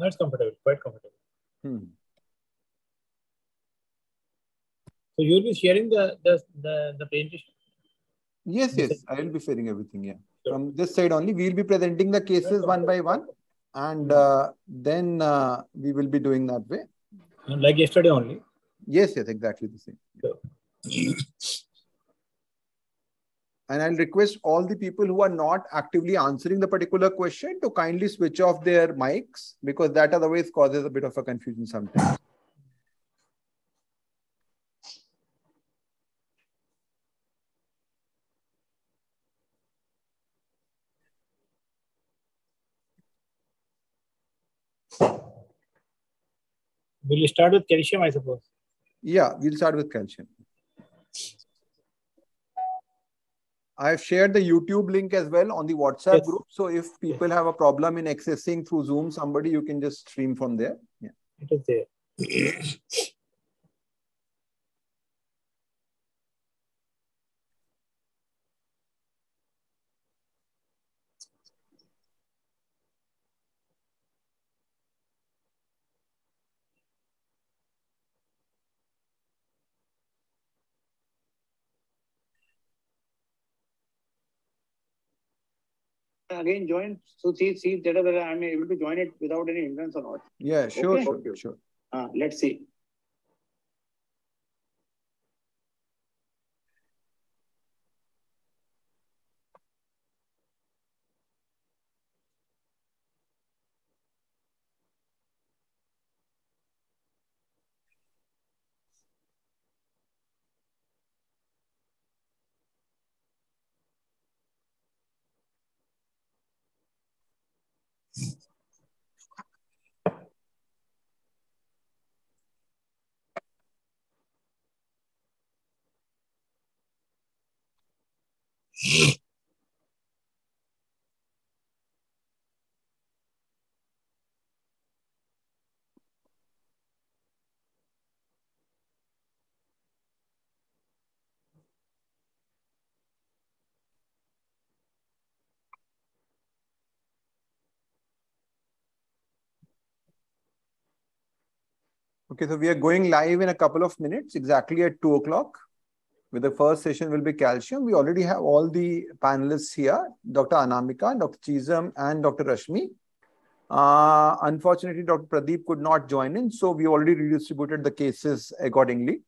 It's comfortable, quite comfortable. Hmm. So you will be sharing the the the, the presentation. Yes, yes, I will be sharing everything. Yeah, from this side only, we will be presenting the cases one by one, and uh, then uh, we will be doing that way. Like yesterday only. Yes, yes, exactly the same. Sure. And I'll request all the people who are not actively answering the particular question to kindly switch off their mics because that otherwise causes a bit of a confusion sometimes. We'll start with calcium, I suppose. Yeah, we'll start with calcium. I've shared the YouTube link as well on the WhatsApp Yes. group. So if people have a problem in accessing through Zoom, somebody you can just stream from there. Yeah. It is there. Again join so see see whether I'm able to join it without any hindrance or not. Yeah, sure, Okay. sure, sure. Uh, let's see. Okay, so we are going live in a couple of minutes, exactly at two o'clock. With the first session will be calcium. We already have all the panelists here, Dr. Anamika, Dr. Chisholm, and Dr. Rashmi. Uh, unfortunately, Dr. Pradeep could not join in, so we already redistributed the cases accordingly.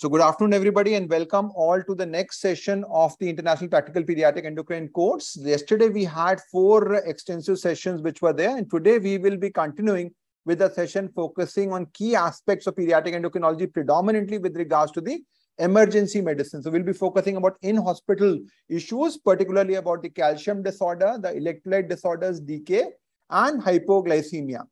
So good afternoon, everybody, and welcome all to the next session of the International Practical Pediatric Endocrine course. Yesterday, we had four extensive sessions which were there, and today we will be continuing with a session focusing on key aspects of pediatric endocrinology, predominantly with regards to the emergency medicine. So we'll be focusing about in-hospital issues, particularly about the calcium disorder, the electrolyte disorders, DK, and hypoglycemia.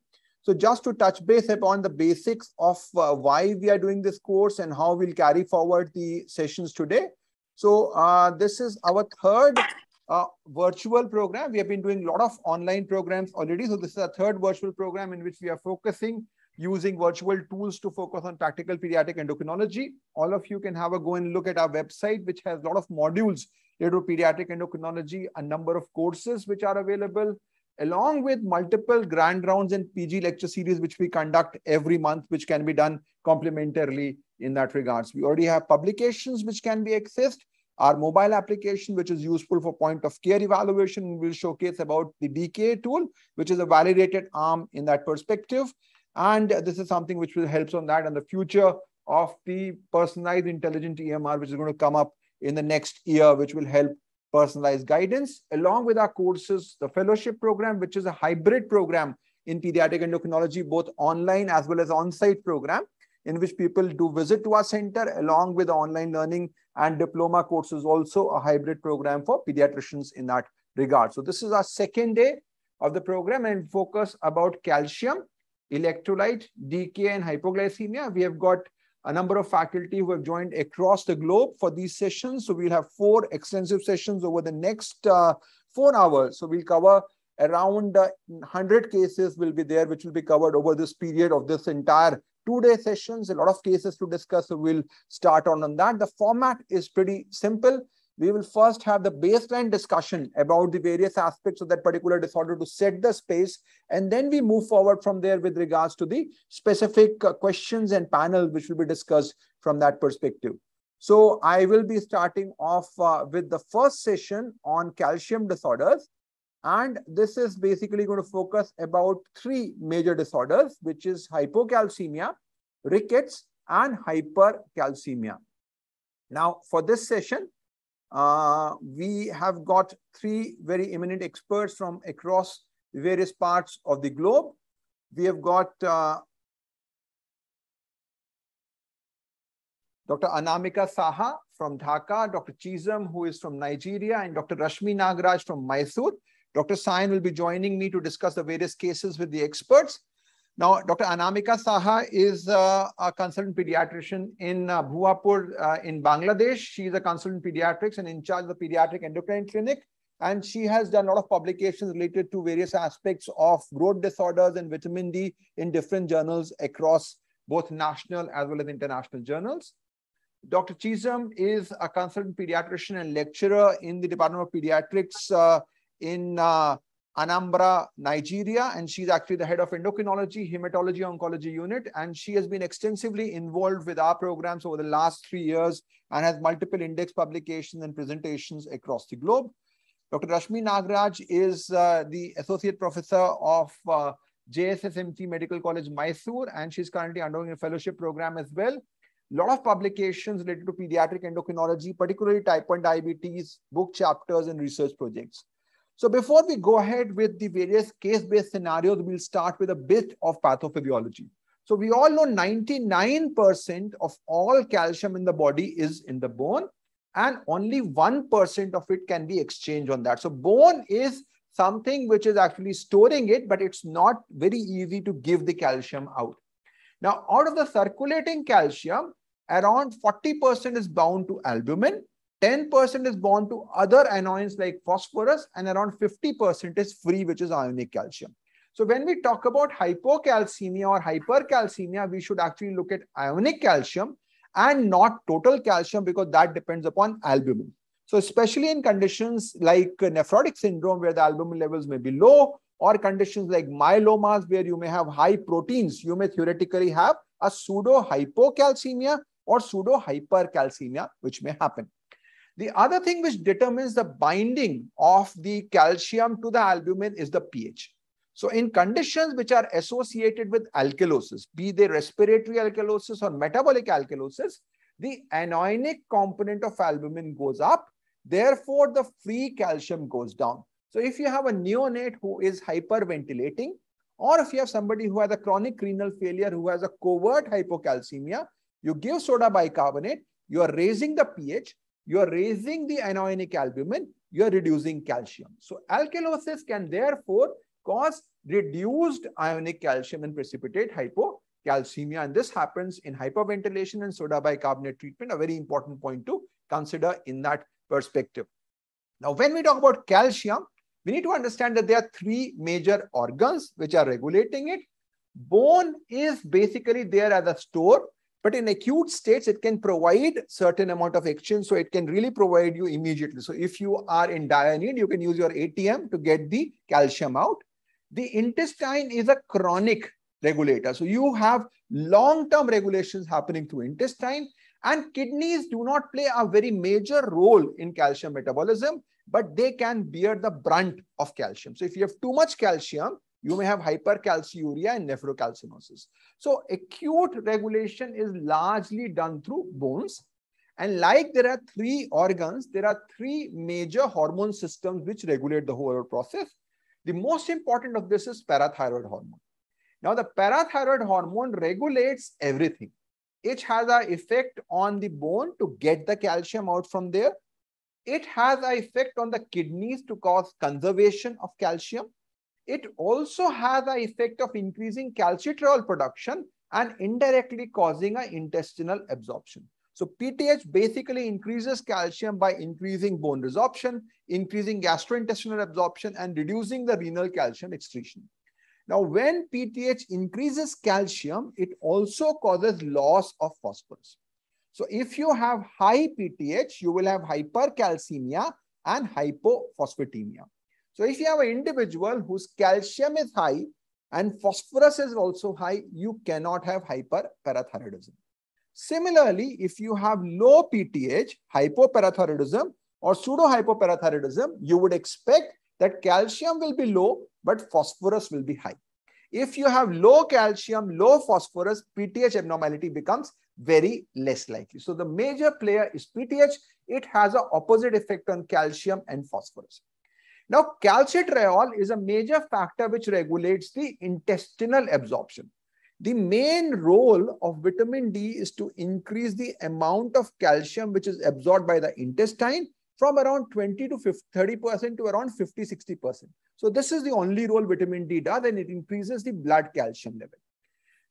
So just to touch base upon the basics of uh, why we are doing this course and how we'll carry forward the sessions today. So uh, this is our third uh, virtual program. We have been doing a lot of online programs already. So this is a third virtual program in which we are focusing using virtual tools to focus on practical pediatric endocrinology. All of you can have a go and look at our website, which has a lot of modules related to pediatric endocrinology, a number of courses which are available, along with multiple grand rounds and PG lecture series, which we conduct every month, which can be done complementarily in that regards. We already have publications which can be accessed. Our mobile application, which is useful for point of care evaluation, will showcase about the DK tool, which is a validated arm in that perspective. And this is something which will help on that and the future of the personalized intelligent EMR, which is going to come up in the next year, which will help personalized guidance along with our courses, the fellowship program, which is a hybrid program in pediatric endocrinology, both online as well as on-site program in which people do visit to our center along with online learning and diploma courses, also a hybrid program for pediatricians in that regard. So this is our second day of the program and focus about calcium electrolyte, DK, and hypoglycemia. We have got a number of faculty who have joined across the globe for these sessions. So we'll have four extensive sessions over the next uh, four hours. So we'll cover around uh, 100 cases will be there, which will be covered over this period of this entire two-day sessions, a lot of cases to discuss. So we'll start on, on that. The format is pretty simple we will first have the baseline discussion about the various aspects of that particular disorder to set the space. And then we move forward from there with regards to the specific uh, questions and panel, which will be discussed from that perspective. So I will be starting off uh, with the first session on calcium disorders. And this is basically going to focus about three major disorders, which is hypocalcemia, rickets, and hypercalcemia. Now, for this session, uh, we have got three very eminent experts from across various parts of the globe. We have got uh, Dr. Anamika Saha from Dhaka, Dr. Chisholm, who is from Nigeria, and Dr. Rashmi Nagaraj from Mysore. Dr. Sayan will be joining me to discuss the various cases with the experts. Now, Dr. Anamika Saha is uh, a consultant pediatrician in uh, Bhuapur uh, in Bangladesh. She is a consultant pediatrics and in charge of the pediatric endocrine clinic. And she has done a lot of publications related to various aspects of growth disorders and vitamin D in different journals across both national as well as international journals. Dr. Chisholm is a consultant pediatrician and lecturer in the Department of Pediatrics uh, in uh, Anambra, Nigeria, and she's actually the head of endocrinology, hematology, oncology unit, and she has been extensively involved with our programs over the last three years and has multiple index publications and presentations across the globe. Dr. Rashmi Nagaraj is uh, the associate professor of uh, JSSMT Medical College, Mysore, and she's currently undergoing a fellowship program as well. A lot of publications related to pediatric endocrinology, particularly type 1 diabetes, book chapters, and research projects. So before we go ahead with the various case-based scenarios, we'll start with a bit of pathophysiology. So we all know 99% of all calcium in the body is in the bone and only 1% of it can be exchanged on that. So bone is something which is actually storing it, but it's not very easy to give the calcium out. Now, out of the circulating calcium, around 40% is bound to albumin 10% is bound to other anions like phosphorus and around 50% is free, which is ionic calcium. So when we talk about hypocalcemia or hypercalcemia, we should actually look at ionic calcium and not total calcium because that depends upon albumin. So especially in conditions like nephrotic syndrome where the albumin levels may be low or conditions like myelomas where you may have high proteins, you may theoretically have a pseudo hypocalcemia or pseudo hypercalcemia, which may happen. The other thing which determines the binding of the calcium to the albumin is the pH. So in conditions which are associated with alkalosis, be they respiratory alkalosis or metabolic alkalosis, the anionic component of albumin goes up. Therefore, the free calcium goes down. So if you have a neonate who is hyperventilating, or if you have somebody who has a chronic renal failure who has a covert hypocalcemia, you give soda bicarbonate, you are raising the pH, you are raising the anionic albumin, you are reducing calcium. So alkalosis can therefore cause reduced ionic calcium and precipitate hypocalcemia. And this happens in hyperventilation and soda bicarbonate treatment, a very important point to consider in that perspective. Now, when we talk about calcium, we need to understand that there are three major organs which are regulating it. Bone is basically there as a store, but in acute states, it can provide certain amount of exchange. So it can really provide you immediately. So if you are in dire need, you can use your ATM to get the calcium out. The intestine is a chronic regulator. So you have long-term regulations happening through intestine and kidneys do not play a very major role in calcium metabolism, but they can bear the brunt of calcium. So if you have too much calcium, you may have hypercalciuria and nephrocalcinosis. So acute regulation is largely done through bones. And like there are three organs, there are three major hormone systems which regulate the whole process. The most important of this is parathyroid hormone. Now the parathyroid hormone regulates everything. It has an effect on the bone to get the calcium out from there. It has an effect on the kidneys to cause conservation of calcium. It also has an effect of increasing calcitriol production and indirectly causing an intestinal absorption. So PTH basically increases calcium by increasing bone resorption, increasing gastrointestinal absorption, and reducing the renal calcium excretion. Now, when PTH increases calcium, it also causes loss of phosphorus. So if you have high PTH, you will have hypercalcemia and hypophosphatemia. So if you have an individual whose calcium is high and phosphorus is also high, you cannot have hyperparathyroidism. Similarly, if you have low PTH, hypoparathyroidism or pseudo-hypoparathyroidism, you would expect that calcium will be low, but phosphorus will be high. If you have low calcium, low phosphorus, PTH abnormality becomes very less likely. So the major player is PTH. It has an opposite effect on calcium and phosphorus. Now, calcitriol is a major factor which regulates the intestinal absorption. The main role of vitamin D is to increase the amount of calcium which is absorbed by the intestine from around 20 to 30% to around 50, 60%. So this is the only role vitamin D does and it increases the blood calcium level.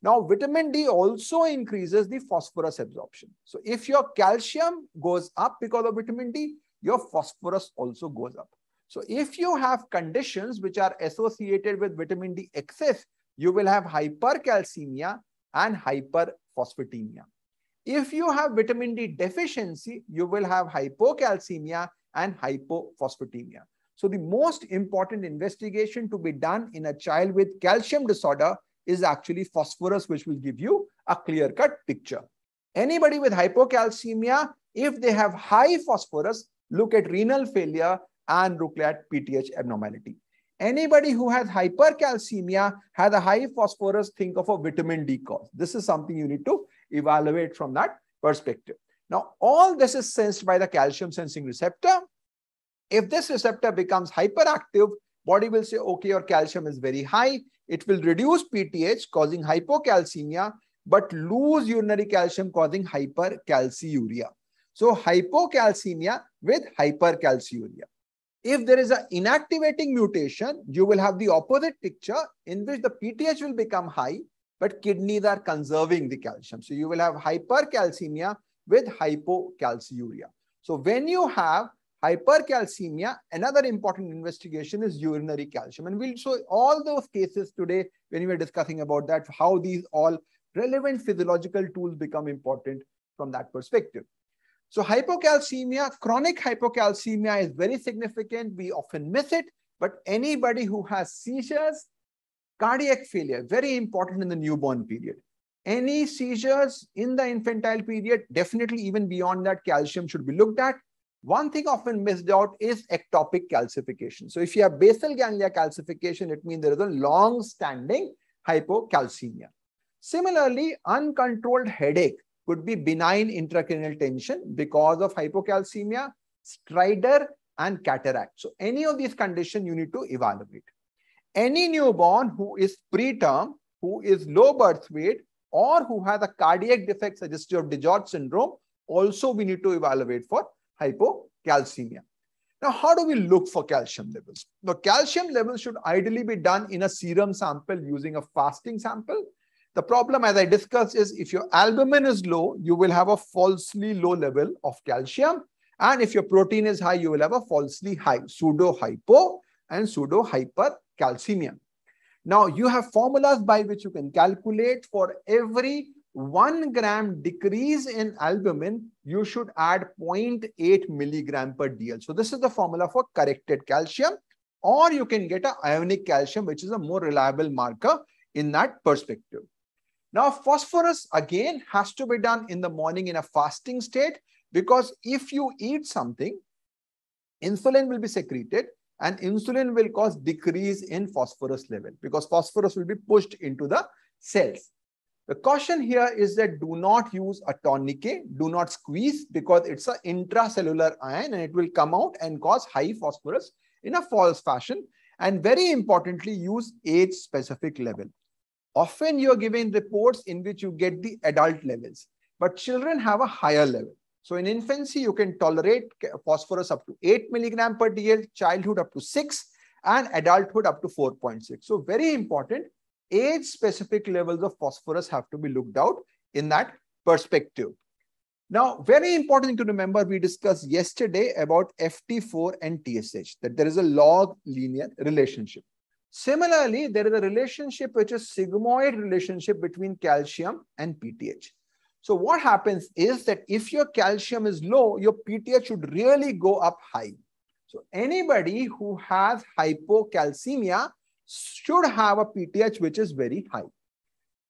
Now, vitamin D also increases the phosphorus absorption. So if your calcium goes up because of vitamin D, your phosphorus also goes up. So if you have conditions which are associated with vitamin D excess, you will have hypercalcemia and hyperphosphatemia. If you have vitamin D deficiency, you will have hypocalcemia and hypophosphatemia. So the most important investigation to be done in a child with calcium disorder is actually phosphorus, which will give you a clear-cut picture. Anybody with hypocalcemia, if they have high phosphorus, look at renal failure and at PTH abnormality. Anybody who has hypercalcemia has a high phosphorus, think of a vitamin D cause. This is something you need to evaluate from that perspective. Now, all this is sensed by the calcium sensing receptor. If this receptor becomes hyperactive, body will say, okay, your calcium is very high. It will reduce PTH causing hypocalcemia, but lose urinary calcium causing hypercalciuria. So hypocalcemia with hypercalciuria. If there is an inactivating mutation, you will have the opposite picture in which the PTH will become high, but kidneys are conserving the calcium. So you will have hypercalcemia with hypocalciuria. So when you have hypercalcemia, another important investigation is urinary calcium. And we'll show all those cases today when we are discussing about that, how these all relevant physiological tools become important from that perspective. So hypocalcemia, chronic hypocalcemia is very significant. We often miss it, but anybody who has seizures, Cardiac failure, very important in the newborn period. Any seizures in the infantile period, definitely even beyond that, calcium should be looked at. One thing often missed out is ectopic calcification. So if you have basal ganglia calcification, it means there is a long-standing hypocalcemia. Similarly, uncontrolled headache could be benign intracranial tension because of hypocalcemia, stridor, and cataract. So any of these conditions you need to evaluate any newborn who is preterm, who is low birth weight, or who has a cardiac defect suggestive of DiGeorge syndrome, also we need to evaluate for hypocalcemia. Now, how do we look for calcium levels? The calcium levels should ideally be done in a serum sample using a fasting sample. The problem, as I discussed, is if your albumin is low, you will have a falsely low level of calcium. And if your protein is high, you will have a falsely high pseudo hypo and pseudo hypercalcemia. Now, you have formulas by which you can calculate for every 1 gram decrease in albumin, you should add 0.8 milligram per dl. So this is the formula for corrected calcium or you can get a ionic calcium, which is a more reliable marker in that perspective. Now, phosphorus again has to be done in the morning in a fasting state because if you eat something, insulin will be secreted and insulin will cause decrease in phosphorus level because phosphorus will be pushed into the cells. The caution here is that do not use a tourniquet, do not squeeze because it's an intracellular ion and it will come out and cause high phosphorus in a false fashion. And very importantly, use age specific level. Often you're given reports in which you get the adult levels, but children have a higher level. So in infancy, you can tolerate phosphorus up to 8 milligram per dl, childhood up to 6, and adulthood up to 4.6. So very important, age-specific levels of phosphorus have to be looked out in that perspective. Now, very important thing to remember, we discussed yesterday about FT4 and TSH, that there is a log linear relationship. Similarly, there is a relationship which is sigmoid relationship between calcium and PTH. So what happens is that if your calcium is low, your PTH should really go up high. So anybody who has hypocalcemia should have a PTH which is very high.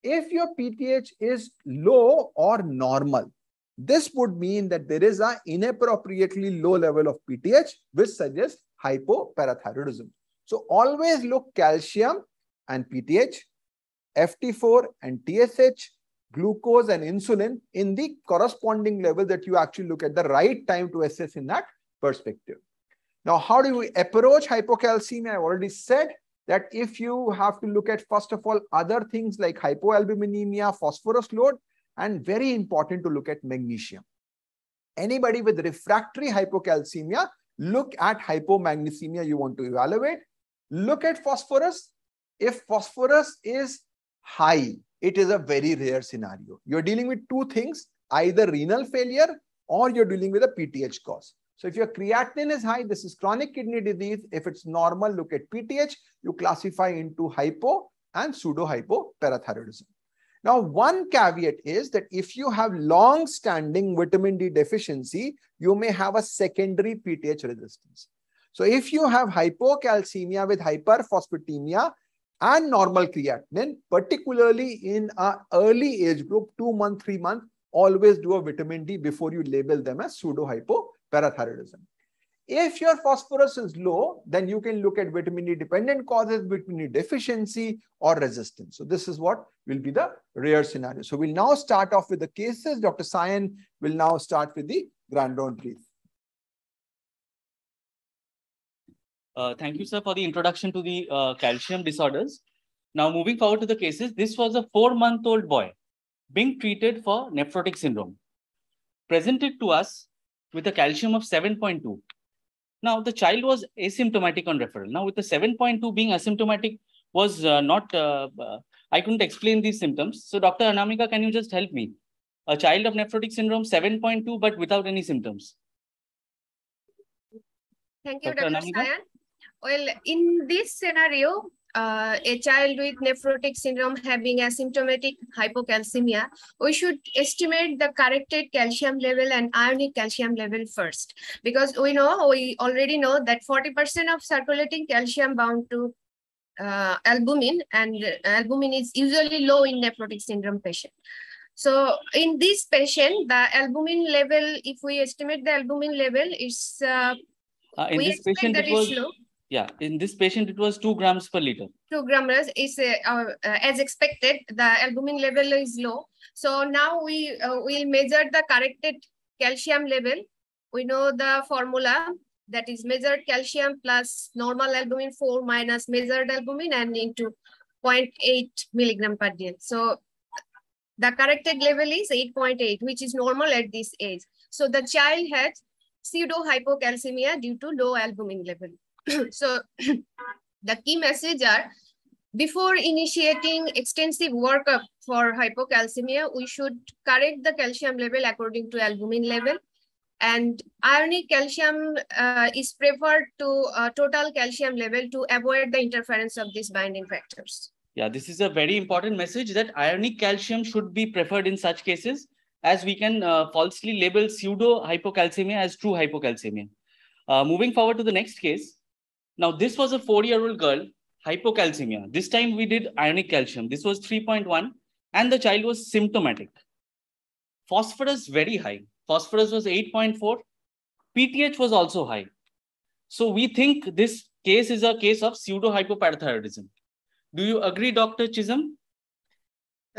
If your PTH is low or normal, this would mean that there is an inappropriately low level of PTH which suggests hypoparathyroidism. So always look calcium and PTH, FT4 and TSH, glucose and insulin in the corresponding level that you actually look at the right time to assess in that perspective. Now, how do we approach hypocalcemia? I've already said that if you have to look at, first of all, other things like hypoalbuminemia, phosphorus load, and very important to look at magnesium. Anybody with refractory hypocalcemia, look at hypomagnesemia you want to evaluate. Look at phosphorus. If phosphorus is high, it is a very rare scenario. You're dealing with two things, either renal failure or you're dealing with a PTH cause. So if your creatinine is high, this is chronic kidney disease. If it's normal, look at PTH. You classify into hypo and pseudo hypoparathyroidism. Now, one caveat is that if you have long-standing vitamin D deficiency, you may have a secondary PTH resistance. So if you have hypocalcemia with hyperphosphatemia and normal creatinine, particularly in a early age group, two month, three month, always do a vitamin D before you label them as pseudo hypo parathyroidism. If your phosphorus is low, then you can look at vitamin D dependent causes, vitamin D deficiency or resistance. So this is what will be the rare scenario. So we'll now start off with the cases. Dr. Sayan will now start with the grand round, Uh, thank you, sir, for the introduction to the uh, calcium disorders. Now, moving forward to the cases, this was a four-month-old boy being treated for nephrotic syndrome. Presented to us with a calcium of 7.2. Now, the child was asymptomatic on referral. Now, with the 7.2 being asymptomatic was uh, not, uh, uh, I couldn't explain these symptoms. So, Dr. Anamika, can you just help me? A child of nephrotic syndrome, 7.2, but without any symptoms. Thank you, Dr. Dr. Anamika? Sayan. Well, in this scenario, uh, a child with nephrotic syndrome having asymptomatic hypocalcemia, we should estimate the corrected calcium level and ionic calcium level first. Because we know, we already know that 40% of circulating calcium bound to uh, albumin and albumin is usually low in nephrotic syndrome patient. So in this patient, the albumin level, if we estimate the albumin level, is uh, Uh, in we this patient, that it was, it's low. Yeah, in this patient, it was two grams per liter. 2 grams is uh, uh, as expected the albumin level is low so now we uh, will measure the corrected calcium level we know the formula that is measured calcium plus normal albumin 4 minus measured albumin and into 0.8 milligram per dl so the corrected level is 8.8 which is normal at this age So the child had pseudo hypocalcemia due to low albumin level. so the key message are before initiating extensive workup for hypocalcemia, we should correct the calcium level according to albumin level. And ionic calcium uh, is preferred to uh, total calcium level to avoid the interference of these binding factors. Yeah, this is a very important message that ionic calcium should be preferred in such cases as we can uh, falsely label pseudo hypocalcemia as true hypocalcemia. Uh, moving forward to the next case. Now, this was a four year old girl, hypocalcemia. This time we did ionic calcium. This was 3.1 and the child was symptomatic. Phosphorus very high. Phosphorus was 8.4. PTH was also high. So we think this case is a case of pseudo hypoparathyroidism. Do you agree, Dr. Chisholm?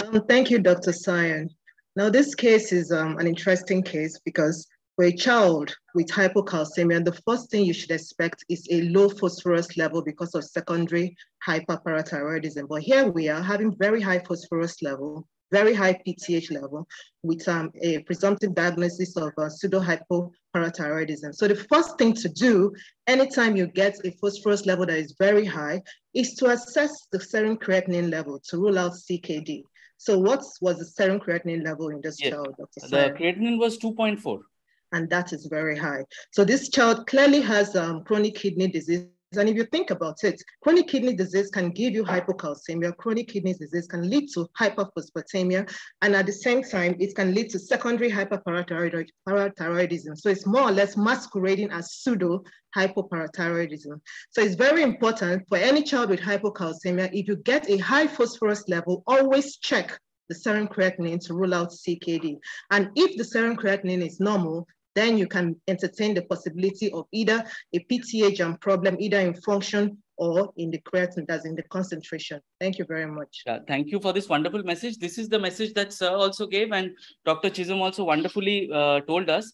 Um, thank you, Dr. Sayan. Now, this case is um, an interesting case because for a child with hypocalcemia, the first thing you should expect is a low phosphorus level because of secondary hyperparathyroidism. But here we are having very high phosphorus level, very high PTH level with um, a presumptive diagnosis of uh, pseudo-hypoparathyroidism. So the first thing to do anytime you get a phosphorus level that is very high is to assess the serum creatinine level to rule out CKD. So what was the serum creatinine level in this yes. child, Dr. The creatinine was 2.4. And that is very high. So this child clearly has um, chronic kidney disease and if you think about it, chronic kidney disease can give you hypocalcemia. Chronic kidney disease can lead to hyperphosphatemia. And at the same time, it can lead to secondary hyperparathyroidism. So it's more or less masquerading as pseudo hypoparathyroidism. So it's very important for any child with hypocalcemia, if you get a high phosphorus level, always check the serum creatinine to rule out CKD. And if the serum creatinine is normal, then you can entertain the possibility of either a PTH problem, either in function or in the creatinine, that's in the concentration. Thank you very much. Yeah, thank you for this wonderful message. This is the message that Sir also gave and Dr. Chisholm also wonderfully uh, told us.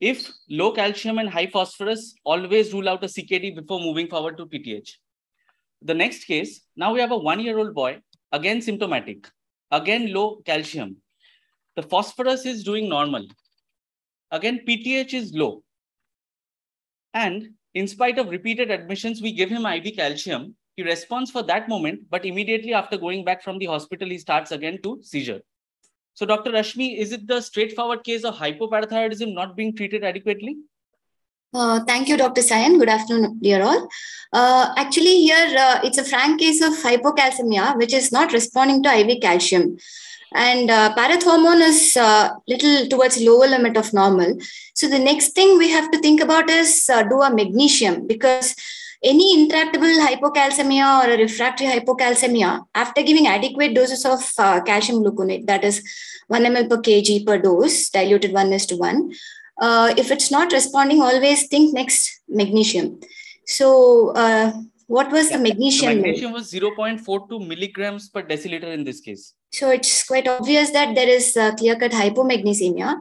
If low calcium and high phosphorus, always rule out a CKD before moving forward to PTH. The next case, now we have a one-year-old boy, again symptomatic, again low calcium. The phosphorus is doing normal. Again, PTH is low. And in spite of repeated admissions, we give him IV calcium. He responds for that moment, but immediately after going back from the hospital, he starts again to seizure. So, Dr. Rashmi, is it the straightforward case of hypoparathyroidism not being treated adequately? Uh, thank you, Dr. Sayan. Good afternoon, dear all. Uh, actually, here uh, it's a frank case of hypocalcemia, which is not responding to IV calcium and uh, parathormone is uh, little towards lower limit of normal. So the next thing we have to think about is uh, do a magnesium because any intractable hypocalcemia or a refractory hypocalcemia after giving adequate doses of uh, calcium gluconate that is 1 ml per kg per dose diluted 1 is to 1 uh, if it's not responding always think next magnesium. So uh, what was yeah. the magnesium? The magnesium was 0.42 milligrams per deciliter in this case. So it's quite obvious that there is clear-cut hypomagnesemia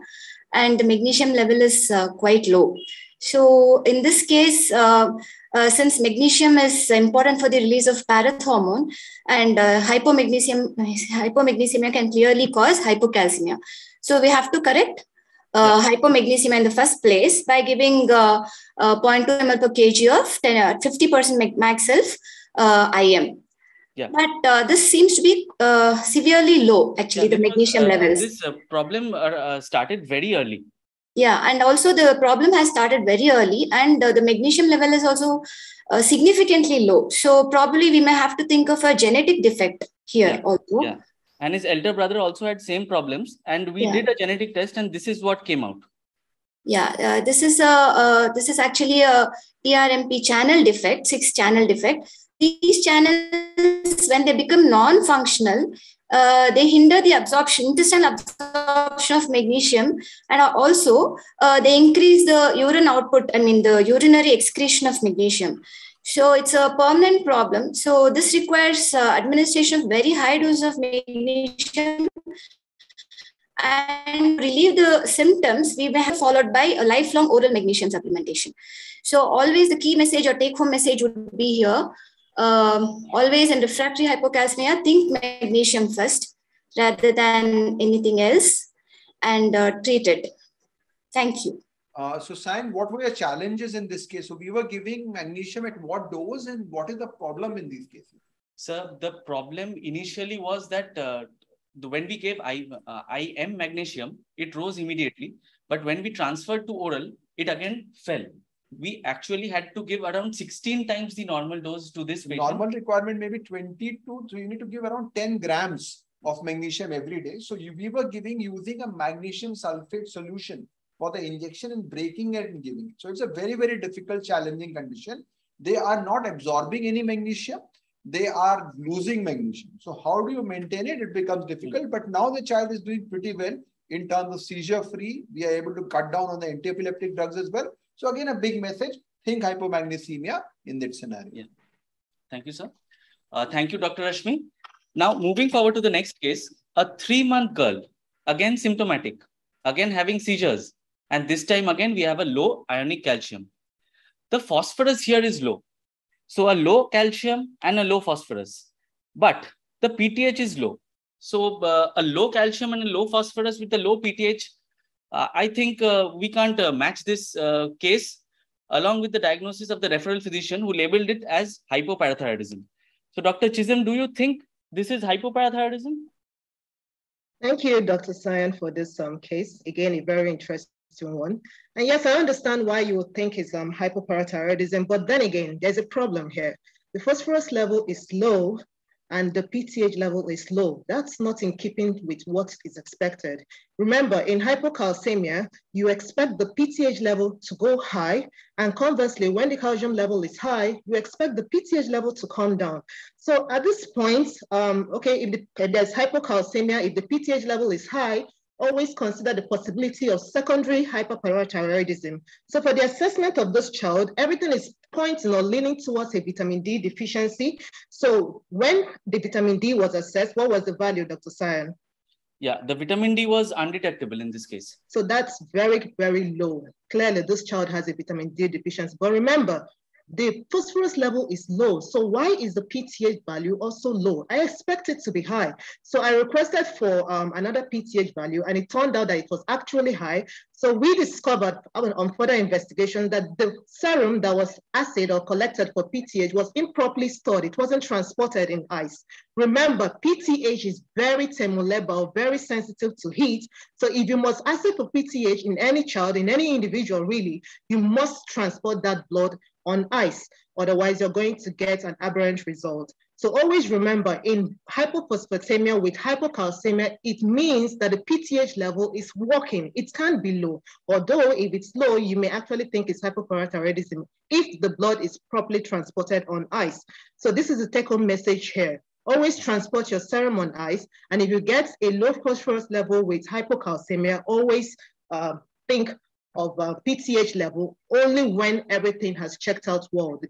and the magnesium level is uh, quite low. So in this case, uh, uh, since magnesium is important for the release of parathormone and uh, hypomagnesium, hypomagnesemia can clearly cause hypocalcemia. So we have to correct uh, yeah. hypomagnesemia in the first place by giving uh, uh, 0.2 ml per kg of 10, 50% mag sulph IM. Yeah. But uh, this seems to be uh, severely low, actually, yeah, the magnesium uh, levels. This problem started very early. Yeah, and also the problem has started very early, and the magnesium level is also significantly low. So probably we may have to think of a genetic defect here yeah. also. Yeah. And his elder brother also had same problems, and we did a genetic test, and this is what came out. Yeah, uh, this is a uh, this is actually a TRPM channel defect, six channel defect these channels, when they become non-functional, uh, they hinder the absorption, intestinal absorption of magnesium, and also uh, they increase the urine output. I mean, the urinary excretion of magnesium. So it's a permanent problem. So this requires uh, administration of very high dose of magnesium. And relieve the symptoms, we may have followed by a lifelong oral magnesium supplementation. So always the key message or take-home message would be here um, always in refractory hypocalcemia, think magnesium first rather than anything else and uh, treat it. Thank you. Uh, so, Sayan, what were your challenges in this case? So, we were giving magnesium at what dose and what is the problem in these cases? Sir, the problem initially was that uh, when we gave I, uh, IM magnesium, it rose immediately. But when we transferred to oral, it again fell. We actually had to give around 16 times the normal dose to this patient. Normal requirement maybe 22, so you need to give around 10 grams of magnesium every day. So you, we were giving using a magnesium sulfate solution for the injection and breaking it and giving it. So it's a very, very difficult, challenging condition. They are not absorbing any magnesium. They are losing magnesium. So how do you maintain it? It becomes difficult. But now the child is doing pretty well in terms of seizure free. We are able to cut down on the anti-epileptic drugs as well. So again, a big message, think hypomagnesemia in that scenario. Yeah. Thank you, sir. Uh, thank you, Dr. Rashmi. Now, moving forward to the next case, a three-month girl, again symptomatic, again having seizures, and this time again, we have a low ionic calcium. The phosphorus here is low. So a low calcium and a low phosphorus. But the PTH is low. So uh, a low calcium and a low phosphorus with a low PTH, uh, I think uh, we can't uh, match this uh, case along with the diagnosis of the referral physician who labeled it as hypoparathyroidism. So Dr. Chisholm, do you think this is hypoparathyroidism? Thank you, Dr. Sayan, for this um, case. Again, a very interesting one. And yes, I understand why you would think it's um, hypoparathyroidism, but then again, there's a problem here. The phosphorus level is low and the PTH level is low. That's not in keeping with what is expected. Remember, in hypocalcemia, you expect the PTH level to go high, and conversely, when the calcium level is high, you expect the PTH level to come down. So at this point, um, okay, if, the, if there's hypocalcemia, if the PTH level is high, always consider the possibility of secondary hyperparathyroidism. So for the assessment of this child, everything is pointing or leaning towards a vitamin D deficiency. So when the vitamin D was assessed, what was the value, Dr. Sayan? Yeah, the vitamin D was undetectable in this case. So that's very, very low. Clearly, this child has a vitamin D deficiency. But remember, the phosphorus level is low. So why is the PTH value also low? I expect it to be high. So I requested for um, another PTH value and it turned out that it was actually high. So we discovered on further investigation that the serum that was assayed or collected for PTH was improperly stored. It wasn't transported in ice. Remember, PTH is very thermolabile, very sensitive to heat. So if you must assay for PTH in any child, in any individual really, you must transport that blood on ice. Otherwise, you're going to get an aberrant result. So always remember in hypophosphatemia with hypocalcemia, it means that the PTH level is working. It can't be low. Although if it's low, you may actually think it's hypoparathyroidism if the blood is properly transported on ice. So this is the take home message here. Always transport your serum on ice. And if you get a low phosphorus level with hypocalcemia, always uh, think of uh, PTH level only when everything has checked out well.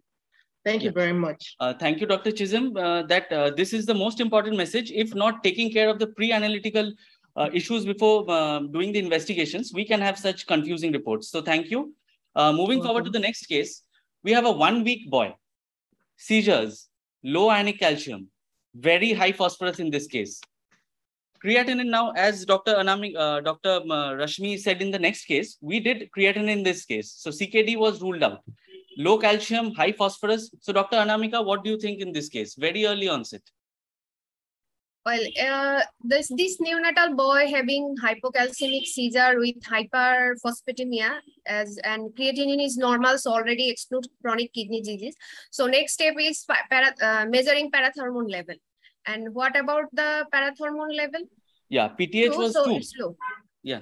Thank you very much. Uh, thank you, Dr. Chisholm, uh, that uh, this is the most important message. If not taking care of the pre-analytical uh, issues before uh, doing the investigations, we can have such confusing reports. So thank you. Uh, moving forward to the next case, we have a one-week boy, seizures, low ionic calcium, very high phosphorus in this case. Creatinine now, as Dr. Anami, Dr. Rashmi said in the next case, we did creatinine in this case. So CKD was ruled out low calcium, high phosphorus. So Dr. Anamika, what do you think in this case? Very early onset. Well, uh, this, this neonatal boy having hypocalcemic seizure with hyperphosphatemia as and creatinine is normal, so already exclude chronic kidney disease. So next step is para, uh, measuring parathormone level. And what about the parathormone level? Yeah, PTH was so two. It's low. Yeah.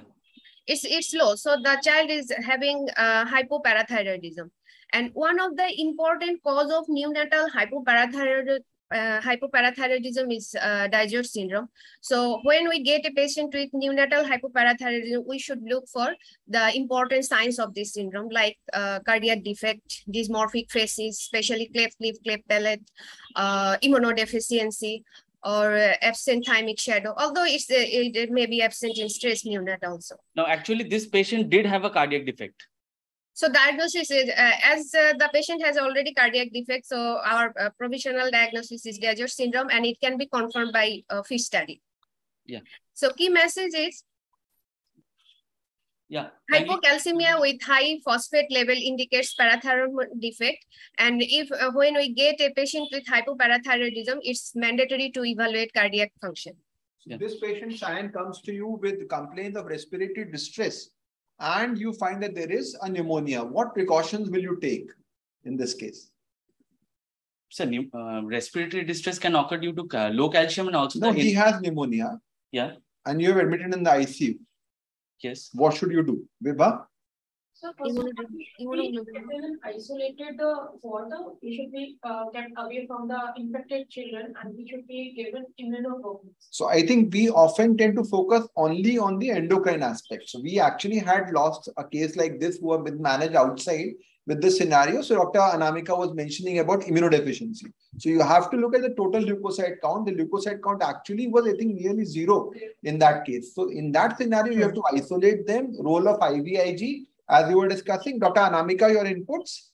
It's, it's low. So the child is having uh, hypoparathyroidism. And one of the important cause of neonatal hypoparathyroid, uh, hypoparathyroidism is uh, DiGeorge syndrome. So when we get a patient with neonatal hypoparathyroidism, we should look for the important signs of this syndrome like uh, cardiac defect, dysmorphic faces, especially cleft lip, cleft palate, uh, immunodeficiency, or absent thymic shadow, although it's, it, it may be absent in stress neonate also. Now, actually, this patient did have a cardiac defect. So diagnosis is, uh, as uh, the patient has already cardiac defect, so our uh, provisional diagnosis is DiGeorge syndrome and it can be confirmed by a FISH study. Yeah. So key message is, Yeah. Hypocalcemia with high phosphate level indicates parathyroid defect. And if uh, when we get a patient with hypoparathyroidism, it's mandatory to evaluate cardiac function. Yeah. This patient, Sayan, comes to you with complaints of respiratory distress and you find that there is a pneumonia. What precautions will you take in this case? So, uh, respiratory distress can occur due to ca- low calcium and also No, he has pneumonia. Yeah. And you have admitted in the ICU. yes. What should you do? Vibha? So first of all, Immunoglobulin- we should be immunoglobulin. kept in an isolated uh, water. We should be uh, kept away from the infected children and we should be given immunoglobulins. So I think we often tend to focus only on the endocrine aspect. So we actually had lost a case like this who have been managed outside with this scenario. So Dr. Anamika was mentioning about immunodeficiency. So you have to look at the total leukocyte count. The leukocyte count actually was, I think, nearly zero in that case. So in that scenario, you have to isolate them, role of IVIG, as we were discussing. Dr. Anamika, your inputs?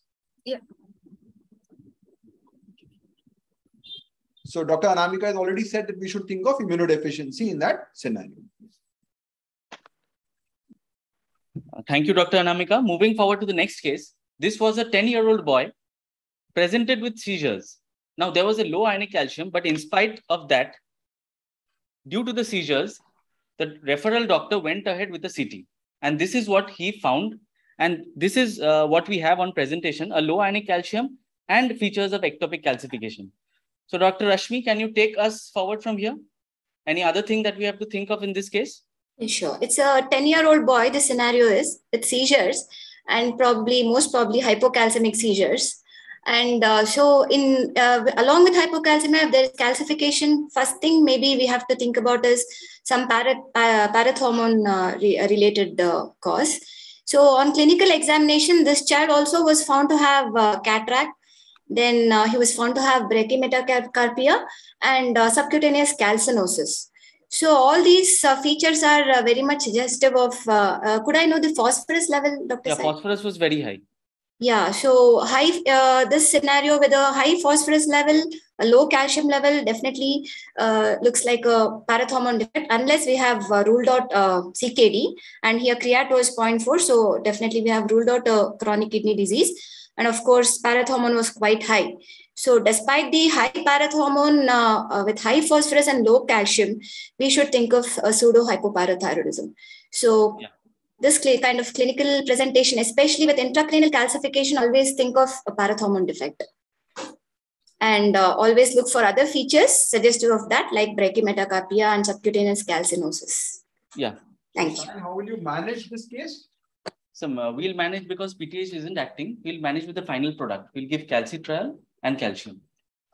Yeah. So Dr. Anamika has already said that we should think of immunodeficiency in that scenario. Thank you, Dr. Anamika. Moving forward to the next case. This was a 10 year old boy presented with seizures. Now, there was a low ionic calcium, but in spite of that, due to the seizures, the referral doctor went ahead with the CT. And this is what he found. And this is uh, what we have on presentation a low ionic calcium and features of ectopic calcification. So, Dr. Rashmi, can you take us forward from here? Any other thing that we have to think of in this case? Sure. It's a 10 year old boy. The scenario is with seizures and probably, most probably, hypocalcemic seizures. And uh, so, in uh, along with hypocalcemia, if there is calcification, first thing maybe we have to think about is some parat, uh, parathormone uh, re- related uh, cause. So, on clinical examination, this child also was found to have uh, cataract. Then uh, he was found to have brachymetacarpia and uh, subcutaneous calcinosis. So all these uh, features are uh, very much suggestive of. Uh, uh, could I know the phosphorus level, Dr. Yeah, Sai? phosphorus was very high. Yeah. So high. Uh, this scenario with a high phosphorus level, a low calcium level, definitely uh, looks like a parathormone defect. Unless we have uh, ruled out uh, CKD, and here creato is 0.4, so definitely we have ruled out a chronic kidney disease. And of course, parathormone was quite high. So, despite the high parathormone uh, uh, with high phosphorus and low calcium, we should think of a pseudo hypoparathyroidism. So, Yeah. This cl- kind of clinical presentation, especially with intracranial calcification, always think of a parathormone defect. And uh, always look for other features suggestive of that, like brachymetacarpia and subcutaneous calcinosis. Yeah. Thank you. And how will you manage this case? Some uh, we'll manage because PTH isn't acting. We'll manage with the final product. We'll give calcitriol and calcium.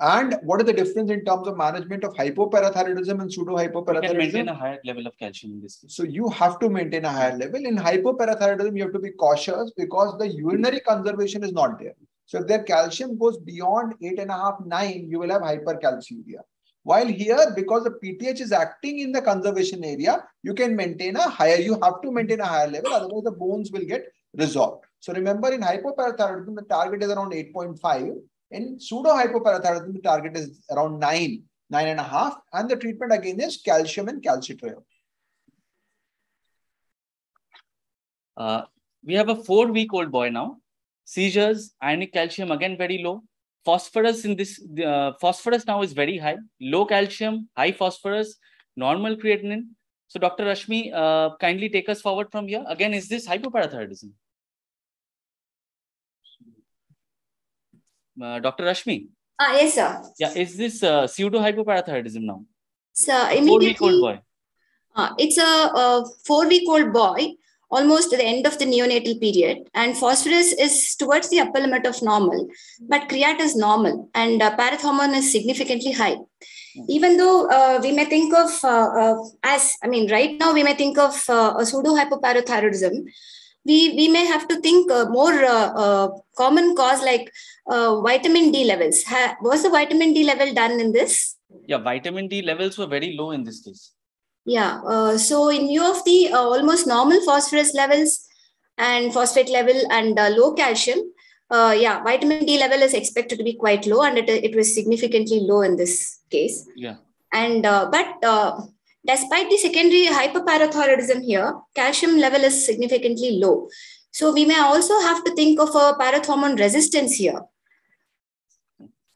And what is the difference in terms of management of hypoparathyroidism and pseudo We can maintain a higher level of calcium in this case. So you have to maintain a higher level. In hypoparathyroidism, you have to be cautious because the urinary conservation is not there. So if their calcium goes beyond eight and a half, nine, you will have hypercalciuria. While here, because the PTH is acting in the conservation area, you can maintain a higher, you have to maintain a higher level, otherwise the bones will get resolved. So remember in hypoparathyroidism, the target is around 8.5. In pseudo hypoparathyroidism, the target is around nine, nine and a half, and the treatment again is calcium and calcitriol. Uh, we have a four week old boy now. Seizures, ionic calcium again very low. Phosphorus in this, uh, phosphorus now is very high. Low calcium, high phosphorus, normal creatinine. So Dr. Rashmi, uh, kindly take us forward from here. Again, is this hypoparathyroidism? Dr. Rashmi, Ah, yes, sir. yeah, is this uh, pseudo hypoparathyroidism now? So Four week old boy. Uh, it's a, a four week old boy, almost at the end of the neonatal period, and phosphorus is towards the upper limit of normal, but creat is normal, and uh, parathormone is significantly high. Even though uh, we may think of, uh, uh, as I mean, right now we may think of uh, a pseudo hypoparathyroidism, we, we may have to think uh, more uh, uh, common cause like uh, vitamin D levels. Ha- was the vitamin D level done in this? Yeah, vitamin D levels were very low in this case. Yeah. Uh, so in view of the uh, almost normal phosphorus levels and phosphate level and uh, low calcium, uh, yeah, vitamin D level is expected to be quite low, and it, it was significantly low in this case. Yeah. And uh, but uh, Despite the secondary hyperparathyroidism here, calcium level is significantly low. So we may also have to think of a parathormone resistance here.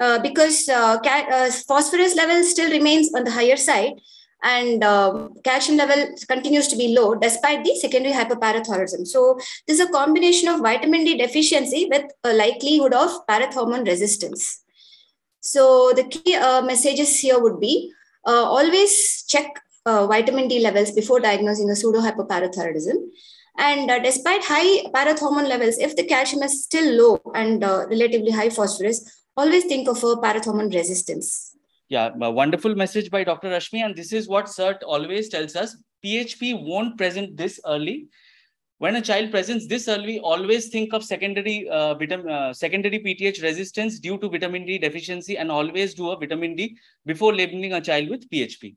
Uh, because uh, uh, phosphorus level still remains on the higher side and uh, calcium level continues to be low despite the secondary hyperparathyroidism. So this is a combination of vitamin D deficiency with a likelihood of parathormone resistance. So the key uh, messages here would be uh, always check uh, vitamin D levels before diagnosing a pseudo hyperparathyroidism. And uh, despite high parathormone levels, if the calcium is still low and uh, relatively high phosphorus, always think of a parathormone resistance. Yeah, wonderful message by Dr. Rashmi. And this is what CERT always tells us. PHP won't present this early. When a child presents this early, always think of secondary uh, vitamin, uh, secondary PTH resistance due to vitamin D deficiency and always do a vitamin D before labeling a child with PHP.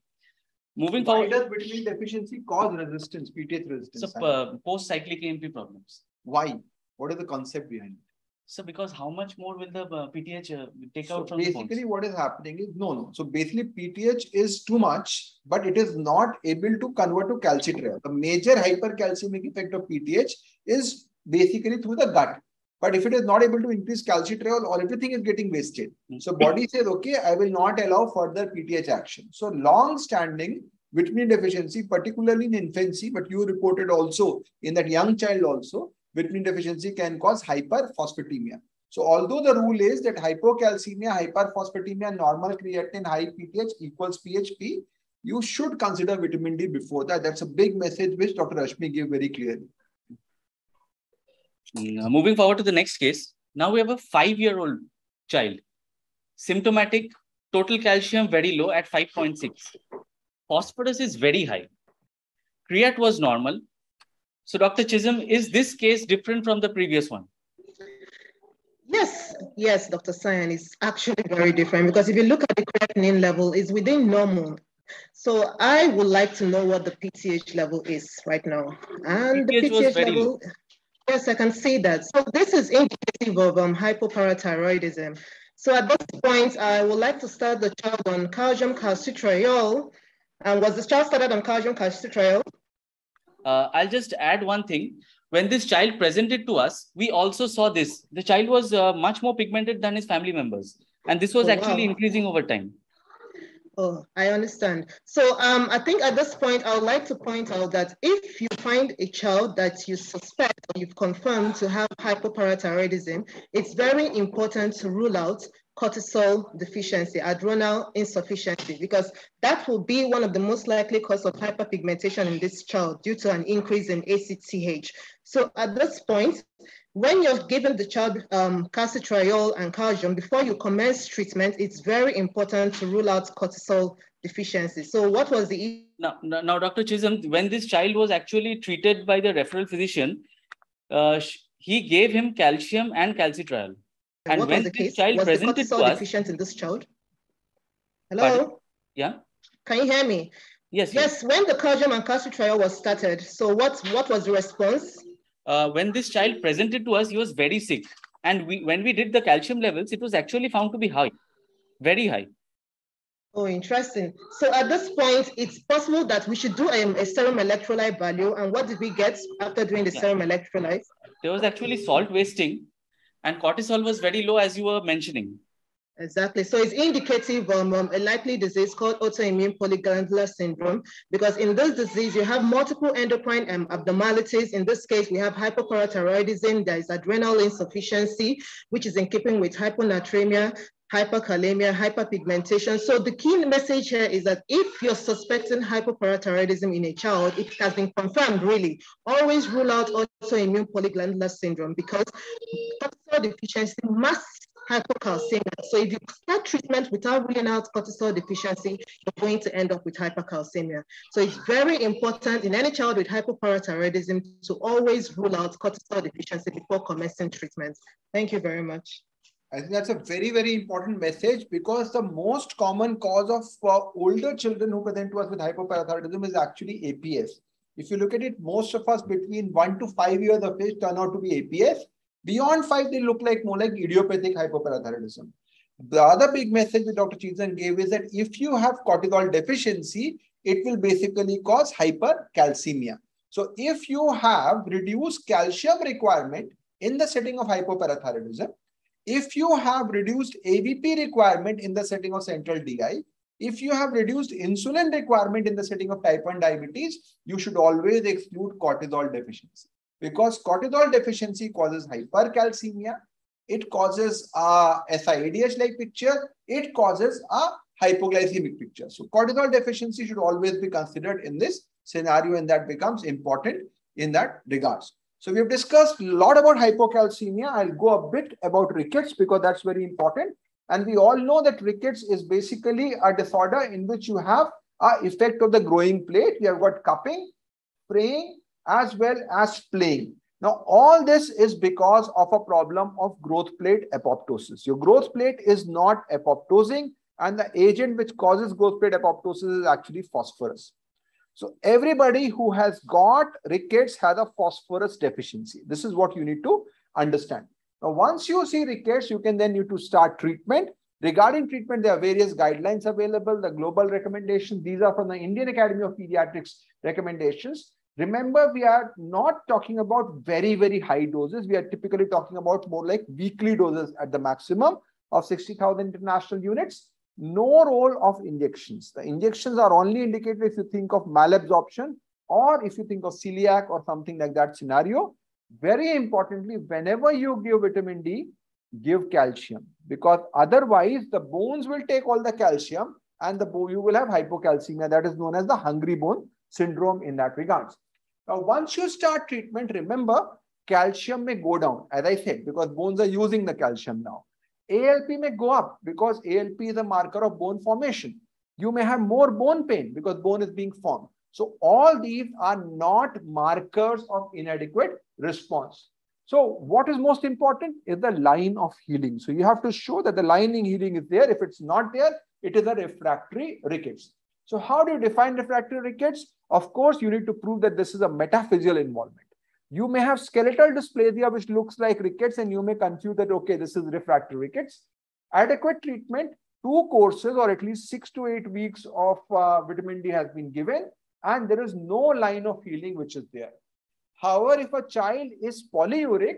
Moving Why forward, does vitamin deficiency cause resistance, PTH resistance? so, uh, post-cyclic AMP problems. Why? What is the concept behind it? So because how much more will the uh, PTH uh, take So out from basically, what is happening is no, no. So basically, PTH is too much, but it is not able to convert to calcitriol. The major hypercalcemic effect of PTH is basically through the gut. But if it is not able to increase calcitriol, or everything is getting wasted. Mm. So body says, okay, I will not allow further PTH action. So long-standing vitamin deficiency, particularly in infancy, but you reported also in that young child also, vitamin deficiency can cause hyperphosphatemia. So although the rule is that hypocalcemia, hyperphosphatemia, normal creatinine, high PTH equals PHP, you should consider vitamin D before that. That's a big message which Dr. Rashmi gave very clearly. Uh, moving forward to the next case. Now we have a five-year-old child. Symptomatic, total calcium very low at 5.6. Phosphorus is very high. Creat was normal. So Dr. Chisholm, is this case different from the previous one? Yes, yes, Dr. Sayan is actually very different because if you look at the creatinine level, it's within normal. So I would like to know what the PTH level is right now. And PTH the was PTH very level, yes, I can see that. So this is indicative of um, hypoparathyroidism. So at this point, I would like to start the child on calcium calcitriol. And was the child started on calcium calcitriol? Uh, I'll just add one thing. When this child presented to us, we also saw this. The child was uh, much more pigmented than his family members. And this was Oh, actually wow. increasing over time. Oh, I understand. So um, I think at this point, I would like to point out that if you find a child that you suspect or you've confirmed to have hypoparathyroidism, it's very important to rule out cortisol deficiency, adrenal insufficiency, because that will be one of the most likely cause of hyperpigmentation in this child due to an increase in ACTH. So at this point, when you're giving the child um, calcitriol and calcium, before you commence treatment, it's very important to rule out cortisol deficiency. So what was the Now, now, Dr. Chisholm, when this child was actually treated by the referral physician, uh, he gave him calcium and calcitriol. And what when was the this case? child was the presented to cortisol us, deficient in this child? Pardon? Hello? yeah, Can you hear me? yes, yes. Yes, when the calcium and calcitriol was started, so what, what was the response? Uh, when this child presented to us, he was very sick. And we, when we did the calcium levels, it was actually found to be high, very high. Oh, interesting. So at this point, it's possible that we should do um, a serum electrolyte value. And what did we get after doing the Yeah. serum electrolyte? There was actually salt wasting, and cortisol was very low, as you were mentioning. Exactly. So it's indicative of um, a likely disease called autoimmune polyglandular syndrome, because in this disease, you have multiple endocrine um, abnormalities. In this case, we have hypoparathyroidism, there is adrenal insufficiency, which is in keeping with hyponatremia, hyperkalemia, hyperpigmentation. So the key message here is that if you're suspecting hypoparathyroidism in a child, it has been confirmed really. Always rule out autoimmune polyglandular syndrome because cortisol deficiency must hypocalcemia. So if you start treatment without ruling out cortisol deficiency, you're going to end up with hypercalcemia. So it's very important in any child with hypoparathyroidism to always rule out cortisol deficiency before commencing treatment. Thank you very much. I think that's a very, very important message because the most common cause of uh, older children who present to us with hypoparathyroidism is actually APS. If you look at it, most of us between one to five years of age turn out to be APS. Beyond five, they look like more like idiopathic hypoparathyroidism. The other big message that Dr. Cheesan gave is that if you have cortisol deficiency, it will basically cause hypercalcemia. So if you have reduced calcium requirement in the setting of hypoparathyroidism, if you have reduced AVP requirement in the setting of central DI, if you have reduced insulin requirement in the setting of type 1 diabetes, you should always exclude cortisol deficiency because cortisol deficiency causes hypercalcemia. It causes a SIADH-like picture. It causes a hypoglycemic picture. So cortisol deficiency should always be considered in this scenario and that becomes important in that regards. So we have discussed a lot about hypocalcemia. I'll go a bit about rickets because that's very important. And we all know that rickets is basically a disorder in which you have a effect of the growing plate. You have got cupping, fraying, as well as playing. Now, all this is because of a problem of growth plate apoptosis. Your growth plate is not apoptosing, and the agent which causes growth plate apoptosis is actually phosphorus. So everybody who has got rickets has a phosphorus deficiency. This is what you need to understand. Now, once you see rickets, you can then need to start treatment. Regarding treatment, there are various guidelines available, the global recommendations. These are from the Indian Academy of Pediatrics recommendations. Remember, we are not talking about very, very high doses. We are typically talking about more like weekly doses at the maximum of 60,000 international units. No role of injections. The injections are only indicated if you think of malabsorption or if you think of celiac or something like that scenario. Very importantly, whenever you give vitamin D, give calcium because otherwise the bones will take all the calcium and the you will have hypocalcemia that is known as the hungry bone syndrome in that regards. Now, once you start treatment, remember calcium may go down, as I said, because bones are using the calcium now. ALP may go up because ALP is a marker of bone formation. You may have more bone pain because bone is being formed. So all these are not markers of inadequate response. So what is most important is the line of healing. So you have to show that the lining healing is there. If it's not there, it is a refractory rickets. So how do you define refractory rickets? Of course, you need to prove that this is a metaphyseal involvement. You may have skeletal dysplasia, which looks like rickets, and you may conclude that, okay, this is refractory rickets. Adequate treatment, two courses or at least six to eight weeks of uh, vitamin D has been given, and there is no line of healing which is there. However, if a child is polyuric,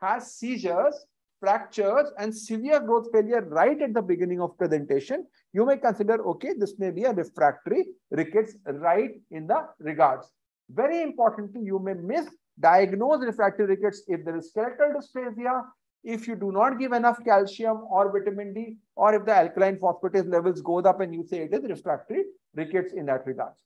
has seizures, fractures, and severe growth failure right at the beginning of presentation, you may consider, okay, this may be a refractory rickets right in the regards. Very importantly, you may misdiagnose refractory rickets if there is skeletal dysplasia, if you do not give enough calcium or vitamin D, or if the alkaline phosphatase levels goes up and you say it is refractory rickets in that regards.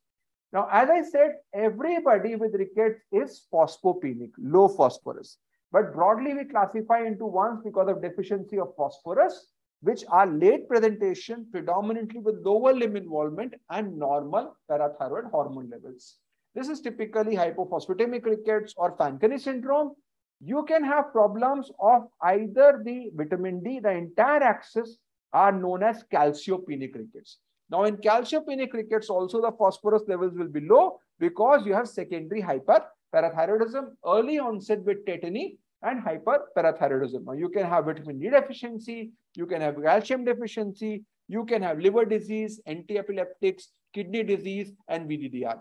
Now, as I said, everybody with rickets is phosphopenic, low phosphorus. But broadly, we classify into ones because of deficiency of phosphorus which are late presentation predominantly with lower limb involvement and normal parathyroid hormone levels. This is typically hypophosphatemic rickets or Fanconi syndrome. You can have problems of either the vitamin D, the entire axis are known as calciopenic rickets. Now in calciopenic rickets also the phosphorus levels will be low because you have secondary hyperparathyroidism, early onset with tetany and hyperparathyroidism. Now, you can have vitamin D deficiency, you can have calcium deficiency, you can have liver disease, anti-epileptics, kidney disease, and VDDR.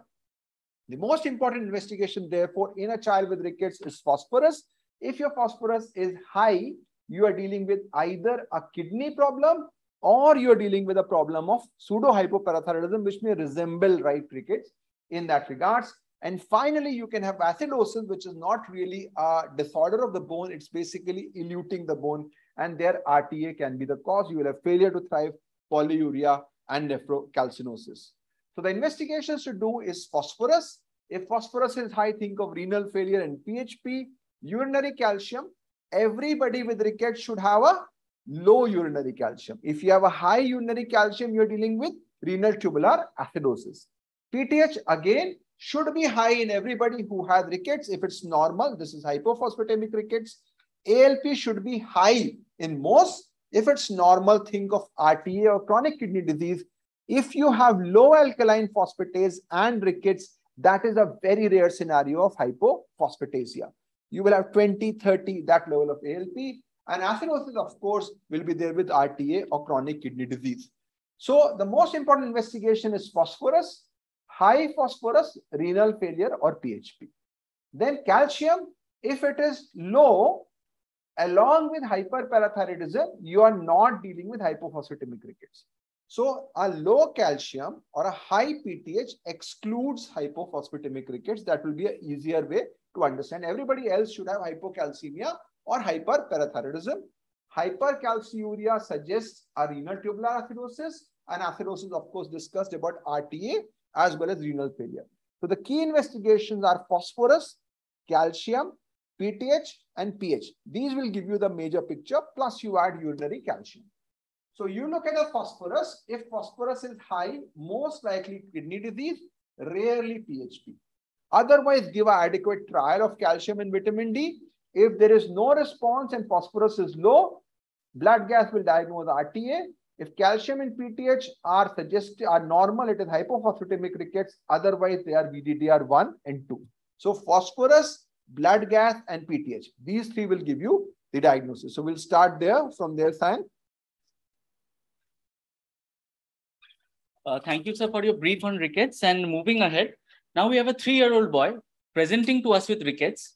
The most important investigation, therefore, in a child with rickets is phosphorus. If your phosphorus is high, you are dealing with either a kidney problem or you're dealing with a problem of pseudo-hypoparathyroidism, which may resemble right rickets in that regards. And finally, you can have acidosis, which is not really a disorder of the bone. It's basically eluting the bone. And their RTA can be the cause. You will have failure to thrive, polyuria, and nephrocalcinosis. So the investigations to do is phosphorus. If phosphorus is high, think of renal failure and PHP. Urinary calcium. Everybody with rickets should have a low urinary calcium. If you have a high urinary calcium, you're dealing with renal tubular acidosis. PTH, again, should be high in everybody who has rickets. If it's normal, this is hypophosphatemic rickets. ALP should be high in most. If it's normal, think of RTA or chronic kidney disease. If you have low alkaline phosphatase and rickets, that is a very rare scenario of hypophosphatasia. You will have 20, 30, that level of ALP. And acidosis, of course, will be there with RTA or chronic kidney disease. So the most important investigation is phosphorus high phosphorus, renal failure or PHP. Then calcium, if it is low, along with hyperparathyroidism, you are not dealing with hypophosphatemic rickets. So a low calcium or a high PTH excludes hypophosphatemic rickets. That will be an easier way to understand. Everybody else should have hypocalcemia or hyperparathyroidism. Hypercalciuria suggests a renal tubular acidosis and acidosis, of course, discussed about RTA as well as renal failure. So the key investigations are phosphorus, calcium, PTH, and pH. These will give you the major picture, plus you add urinary calcium. So you look at the phosphorus. If phosphorus is high, most likely kidney disease, rarely PHP. Otherwise, give an adequate trial of calcium and vitamin D. If there is no response and phosphorus is low, blood gas will diagnose RTA. If calcium and PTH are suggested are normal, it is hypophosphatemic rickets. Otherwise, they are VDDR1 and 2. So phosphorus, blood gas, and PTH. These three will give you the diagnosis. So we'll start there from their side. Uh, thank you, sir, for your brief on rickets. And moving ahead, now we have a three-year-old boy presenting to us with rickets.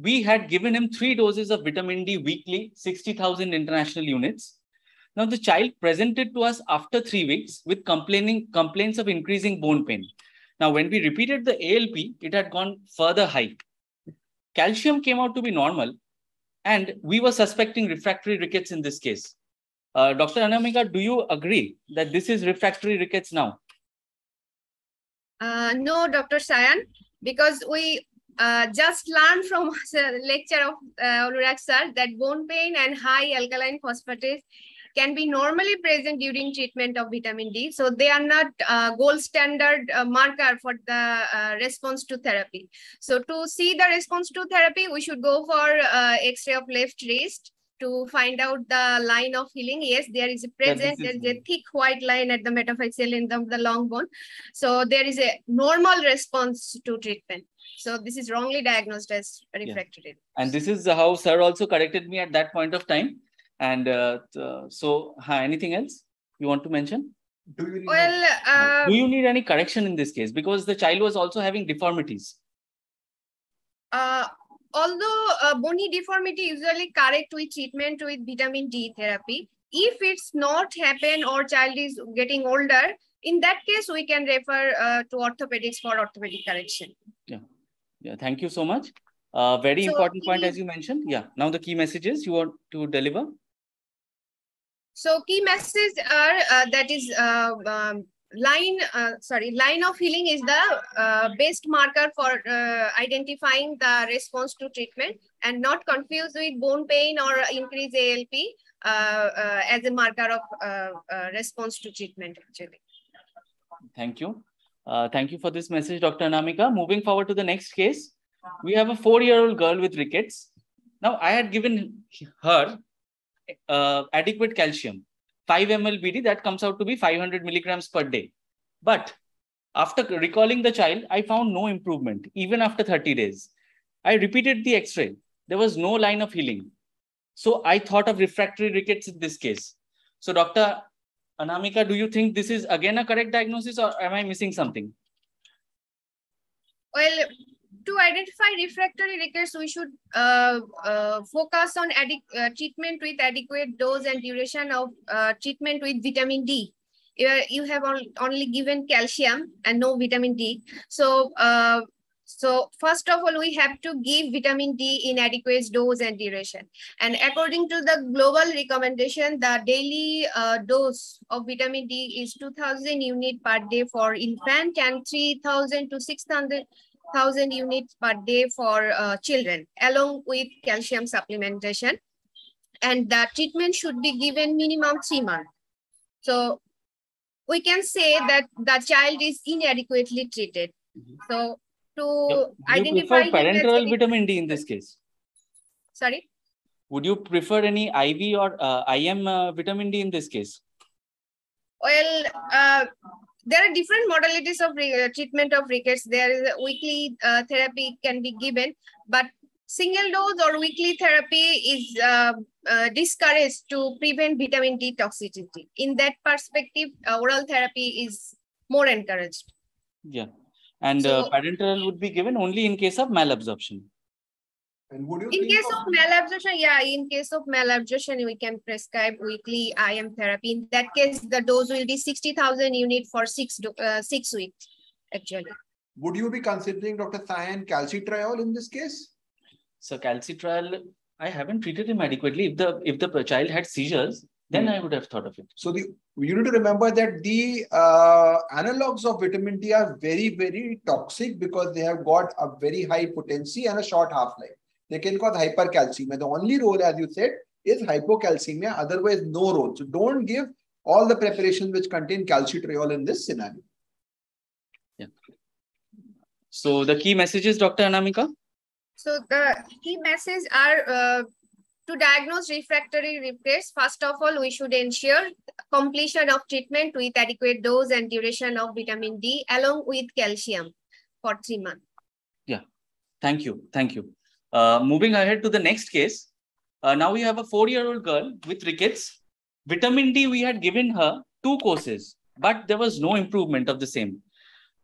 We had given him three doses of vitamin D weekly, 60,000 international units. Now the child presented to us after three weeks with complaining complaints of increasing bone pain. Now, when we repeated the ALP, it had gone further high. Calcium came out to be normal, and we were suspecting refractory rickets in this case. Uh, Dr. Anamika, do you agree that this is refractory rickets now? Uh, no, Dr. Sayan, because we uh, just learned from lecture of uh, Anurag sir that bone pain and high alkaline phosphatase can be normally present during treatment of vitamin D. So they are not uh, gold standard uh, marker for the uh, response to therapy. So to see the response to therapy, we should go for uh, X-ray of left wrist to find out the line of healing. Yes, there is a present, there is a thick white line at the metaphyseal in the, the long bone. So there is a normal response to treatment. So this is wrongly diagnosed as refractory. Yeah. And this is how sir also corrected me at that point of time. And uh, so, hi, anything else you want to mention? Do you, well, uh, do you need any correction in this case? Because the child was also having deformities. Uh, although uh, bony deformity usually correct with treatment with vitamin D therapy, if it's not happen or child is getting older, in that case, we can refer uh, to orthopedics for orthopedic correction. Yeah. Yeah. Thank you so much. Uh, very so important point, as you mentioned. Yeah. Now the key messages you want to deliver. So key messages are uh, that is uh, um, line uh, sorry line of healing is the uh, best marker for uh, identifying the response to treatment and not confused with bone pain or increased ALP uh, as a marker of response to treatment actually. Thank you. thank you for this message, Dr. Anamika. Moving forward to the next case, we have a four-year-old girl with rickets. Now, I had given her Uh, adequate calcium 5 ml BD, that comes out to be 500 milligrams per day. But after recalling the child, I found no improvement, even after 30 days. I repeated the x-ray. There was no line of healing. So I thought of refractory rickets in this case. So Dr. Anamika, do you think this is again a correct diagnosis or am I missing something? Well, to identify refractory rickets, we should uh, uh, focus on uh, treatment with adequate dose and duration of uh, treatment with vitamin D. You you have only given calcium and no vitamin D. So, uh, so first of all, we have to give vitamin D in adequate dose and duration. And according to the global recommendation, the daily uh, dose of vitamin D is 2000 unit per day for infant and 3000 to 6000 thousand units per day for uh, children, along with calcium supplementation. And the treatment should be given minimum three months. So we can say that the child is inadequately treated. So to you identify parenteral vitamin D in this case. Sorry. Would you prefer any IV or uh, IM uh, vitamin D in this case? Well, uh, there are different modalities of uh, treatment of rickets. There is a weekly uh, therapy can be given, but single dose or weekly therapy is uh, uh, discouraged to prevent vitamin D toxicity. In that perspective, uh, oral therapy is more encouraged. Yeah. And So- uh, parenteral would be given only in case of malabsorption. And would you In think case of malabsorption, yeah, in case of malabsorption, we can prescribe weekly IM therapy. In that case, the dose will be sixty thousand unit for six, uh, six weeks, actually. would you be considering Dr. Sayan calcitriol in this case? So calcitriol, I haven't treated him adequately. If the if the child had seizures, then Hmm. I would have thought of it. So the you need to remember that the uh, analogs of vitamin D are very, very toxic because they have got a very high potency and a short half-life. They can cause hypercalcemia. The only role, as you said, is hypocalcemia, otherwise no role. So don't give all the preparations which contain calcitriol in this scenario. So the key messages, Dr. Anamika? So the key messages are uh, to diagnose refractory recurrence. First of all, we should ensure completion of treatment with adequate dose and duration of vitamin D along with calcium for three months. Yeah. Thank you. Thank you. Uh, moving ahead to the next case. Uh, now we have a four-year-old girl with rickets. Vitamin D, we had given her two courses, but there was no improvement of the same.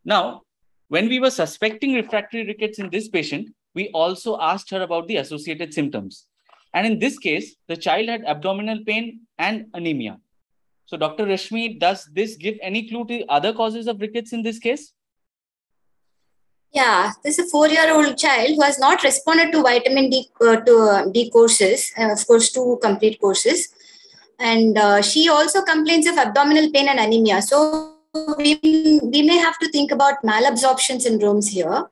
Now, when we were suspecting refractory rickets in this patient, we also asked her about the associated symptoms. And in this case, the child had abdominal pain and anemia. So, Dr. Rashmi, does this give any clue to other causes of rickets in this case? Yeah, this is a four-year-old child who has not responded to vitamin D uh, to uh, D courses, uh, of course, two complete courses, and uh, she also complains of abdominal pain and anemia. So we we may have to think about malabsorption syndromes here,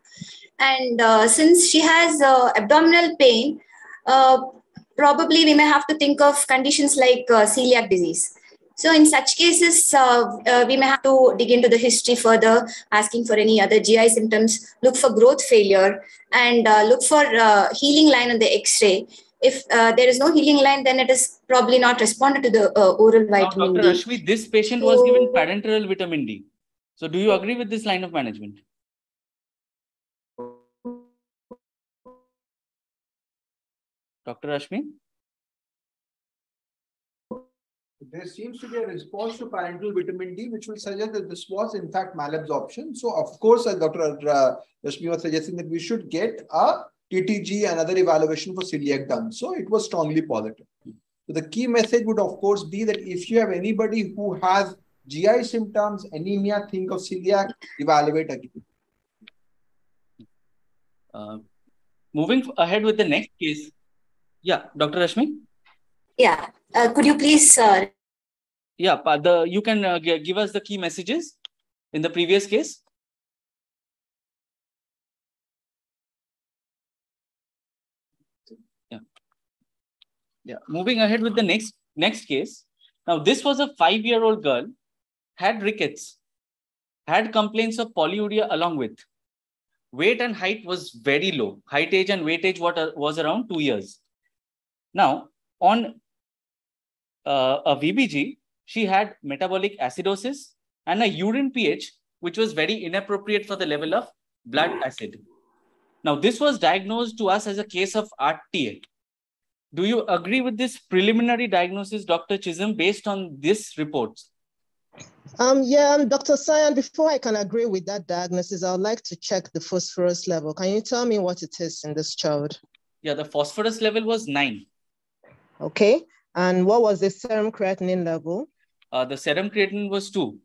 and uh, since she has uh, abdominal pain, probably we may have to think of conditions like celiac disease. So in such cases, uh, uh, we may have to dig into the history further, asking for any other GI symptoms, look for growth failure, and uh, look for uh, healing line on the X-ray. If uh, there is no healing line, then it is probably not responded to the uh, oral Now, vitamin Dr. D. Rashmi, this patient was given parenteral vitamin D. So, do you agree with this line of management? Dr. Rashmi? There seems to be a response to parenteral vitamin D, which will suggest that this was in fact malabsorption. So, of course, as Dr. Uh, Rashmi was suggesting that we should get a TTG, another evaluation for celiac done. So, it was strongly positive. So, the key message would, of course, be that if you have anybody who has GI symptoms, anemia, think of celiac, evaluate again. Uh, moving ahead with the next case. Yeah, Dr. Rashmi? Yeah, uh, could you please uh, Yeah, the you can uh, give us the key messages in the previous case. Yeah. Yeah. Moving ahead with the next next case. Now, this was a five-year-old girl, had rickets, had complaints of polyuria along with. Weight and height was very low. Height age and weight age what, uh, was around two years. Now, on uh, a VBG, she had metabolic acidosis and a urine pH, which was very inappropriate for the level of blood acid. Now, this was diagnosed to us as a case of RTA. Do you agree with this preliminary diagnosis, Dr. Chisholm, based on this report? Um, yeah, um, Dr. Sayan, before I can agree with that diagnosis, I would like to check the phosphorus level. Can you tell me what it is in this child? Yeah, the phosphorus level was nine. Okay. And what was the serum creatinine level? Uh, the serum creatinine was two.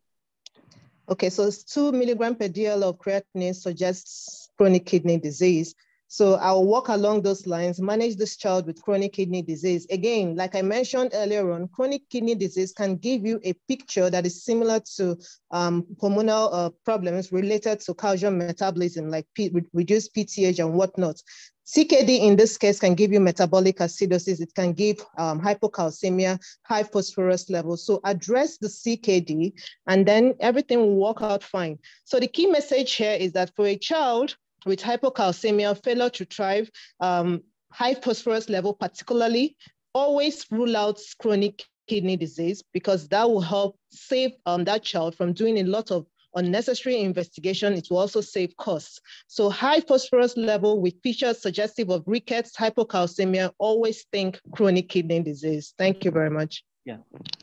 Okay, so it's two milligram per DL of creatinine suggests chronic kidney disease. So I'll walk along those lines, manage this child with chronic kidney disease. Again, like I mentioned earlier on, chronic kidney disease can give you a picture that is similar to um, hormonal uh, problems related to calcium metabolism, like P- reduced PTH and whatnot. CKD in this case can give you metabolic acidosis. It can give um, hypocalcemia, high phosphorus levels. So address the CKD and then everything will work out fine. So the key message here is that for a child with hypocalcemia, failure to thrive, um, high phosphorus level particularly, always rule out chronic kidney disease because that will help save um, that child from doing a lot of unnecessary investigation. It will also save costs. So high phosphorus level with features suggestive of rickets, hypocalcemia, always think chronic kidney disease. Thank you very much.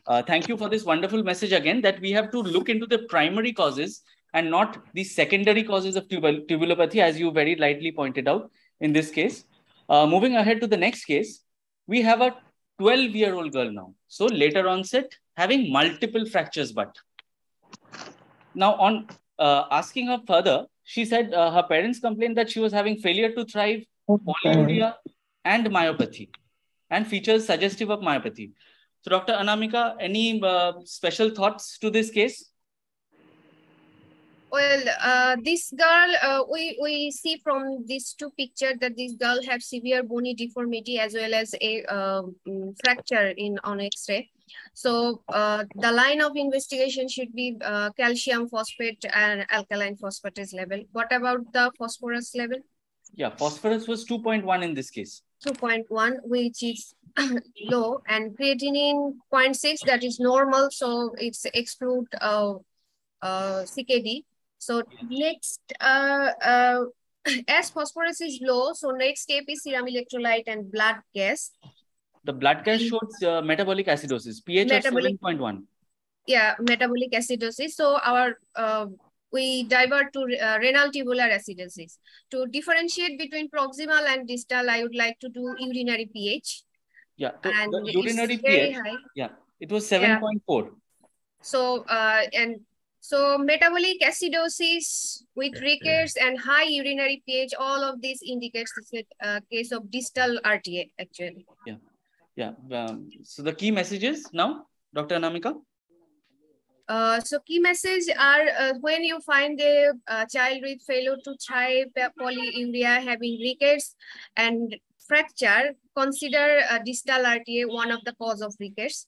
Uh, thank you for this wonderful message again that we have to look into the primary causes and not the secondary causes of tubul tubulopathy, as you very rightly pointed out in this case. Uh, moving ahead to the next case, we have a 12 year old girl now. So later onset, having multiple fractures, but now on uh, asking her further, she said uh, her parents complained that she was having failure to thrive, polyuria, and myopathy, and features suggestive of myopathy. So, Dr. Anamika, any uh, special thoughts to this case? Well, uh, this girl, uh, we, we see from these two pictures that this girl have severe bony deformity as well as a um, fracture in on X-ray. So uh, the line of investigation should be uh, calcium phosphate and alkaline phosphatase level. What about the phosphorus level? Yeah, phosphorus was 2.1 in this case. 2.1, which is low, and creatinine 0.6, that is normal. So it's exclude uh, uh, CKD. So next, uh, uh, as phosphorus is low, so next step is serum electrolyte and blood gas. The blood gas shows uh, metabolic acidosis, pH Metabolic- of 7.1. Yeah, metabolic acidosis. So our uh, we divert to uh, renal tubular acidosis. To differentiate between proximal and distal, I would like to do urinary pH. Yeah, so And the urinary very pH, high. yeah, it was Yeah. 7.4. So uh, and so metabolic acidosis with rickets and high urinary pH, all of these indicates this is a case of distal RTA actually. Yeah. Um, so the key messages now, Dr. Anamika? Uh, so key message are uh, when you find a uh, child with failure to thrive, polyuria, having rickets and fracture, consider uh, distal RTA one of the cause of rickets.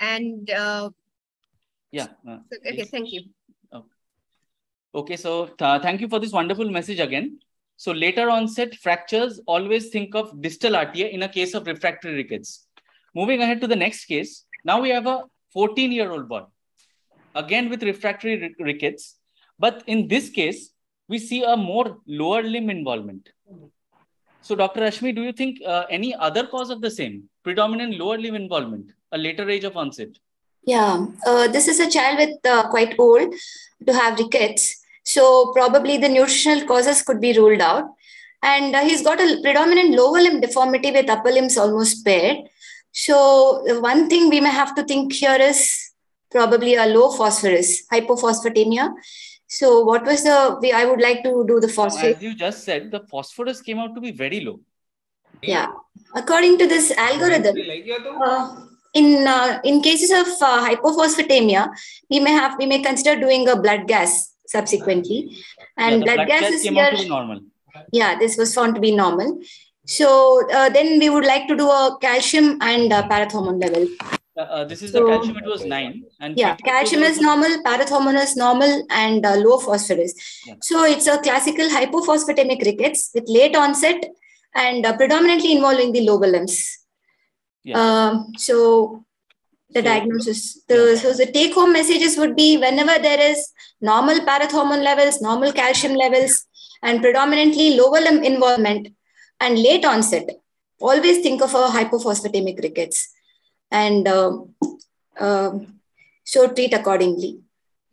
And uh, Yeah. uh, okay, please. thank you. Okay, so thank you for this wonderful message again. So later onset fractures, always think of distal RTA in a case of refractory rickets. Moving ahead to the next case, now we have a 14 year old boy, again with refractory rickets. But in this case, we see a more lower limb involvement. So Dr. Rashmi, do you think uh, any other cause of the same, predominant lower limb involvement, a later age of onset? Yeah, uh, this is a child with uh, quite old to have rickets. So probably the nutritional causes could be ruled out. And uh, he's got a predominant lower limb deformity with upper limbs almost paired. So one thing we may have to think here is probably a low phosphorus, hypophosphatemia. So what was the, we, I would like to do the phosphorus. as you just said, the phosphorus came out to be very low. Yeah, according to this algorithm, uh, in uh, in cases of uh, hypophosphatemia, we may have we may consider doing a blood gas subsequently, and Yeah, the blood, gas is came out to be here. normal. Yeah, this was found to be normal. So uh, then we would like to do a calcium and uh, parathormone level. Uh, uh, this is the calcium, it was 9. And Yeah, calcium is normal, parathormone is normal, and uh, low phosphorus. Yeah. So it's a classical hypophosphatemic rickets with late onset and uh, predominantly involving the lower limbs. Yeah. Um, so the So- diagnosis, the so the take home messages would be whenever there is normal parathormone levels, normal calcium levels, and predominantly lower limb involvement and late onset, always think of a hypophosphatemic rickets. And um, um, so treat accordingly.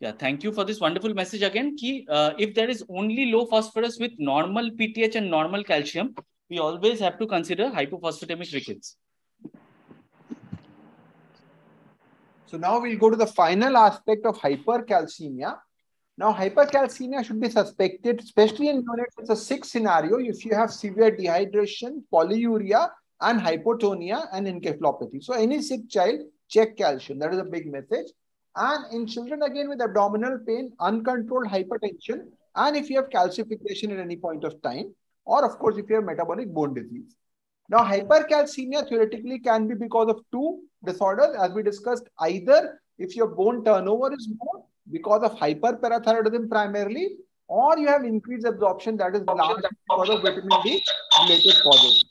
Yeah, thank you for this wonderful message again. Ki, uh, if there is only low phosphorus with normal PTH and normal calcium, we always have to consider hypophosphatemic rickets. So now we'll go to the final aspect of hypercalcemia. Now, hypercalcemia should be suspected, especially in neonates. It's a sick scenario if you have severe dehydration, polyuria, and hypotonia and encephalopathy. So, any sick child, check calcium. That is a big message. And in children, again, with abdominal pain, uncontrolled hypertension, and if you have calcification at any point of time, or of course, if you have metabolic bone disease. Now, hypercalcemia theoretically can be because of two disorders, as we discussed, either if your bone turnover is more because of hyperparathyroidism primarily, or you have increased absorption that is largely because of vitamin D related causes.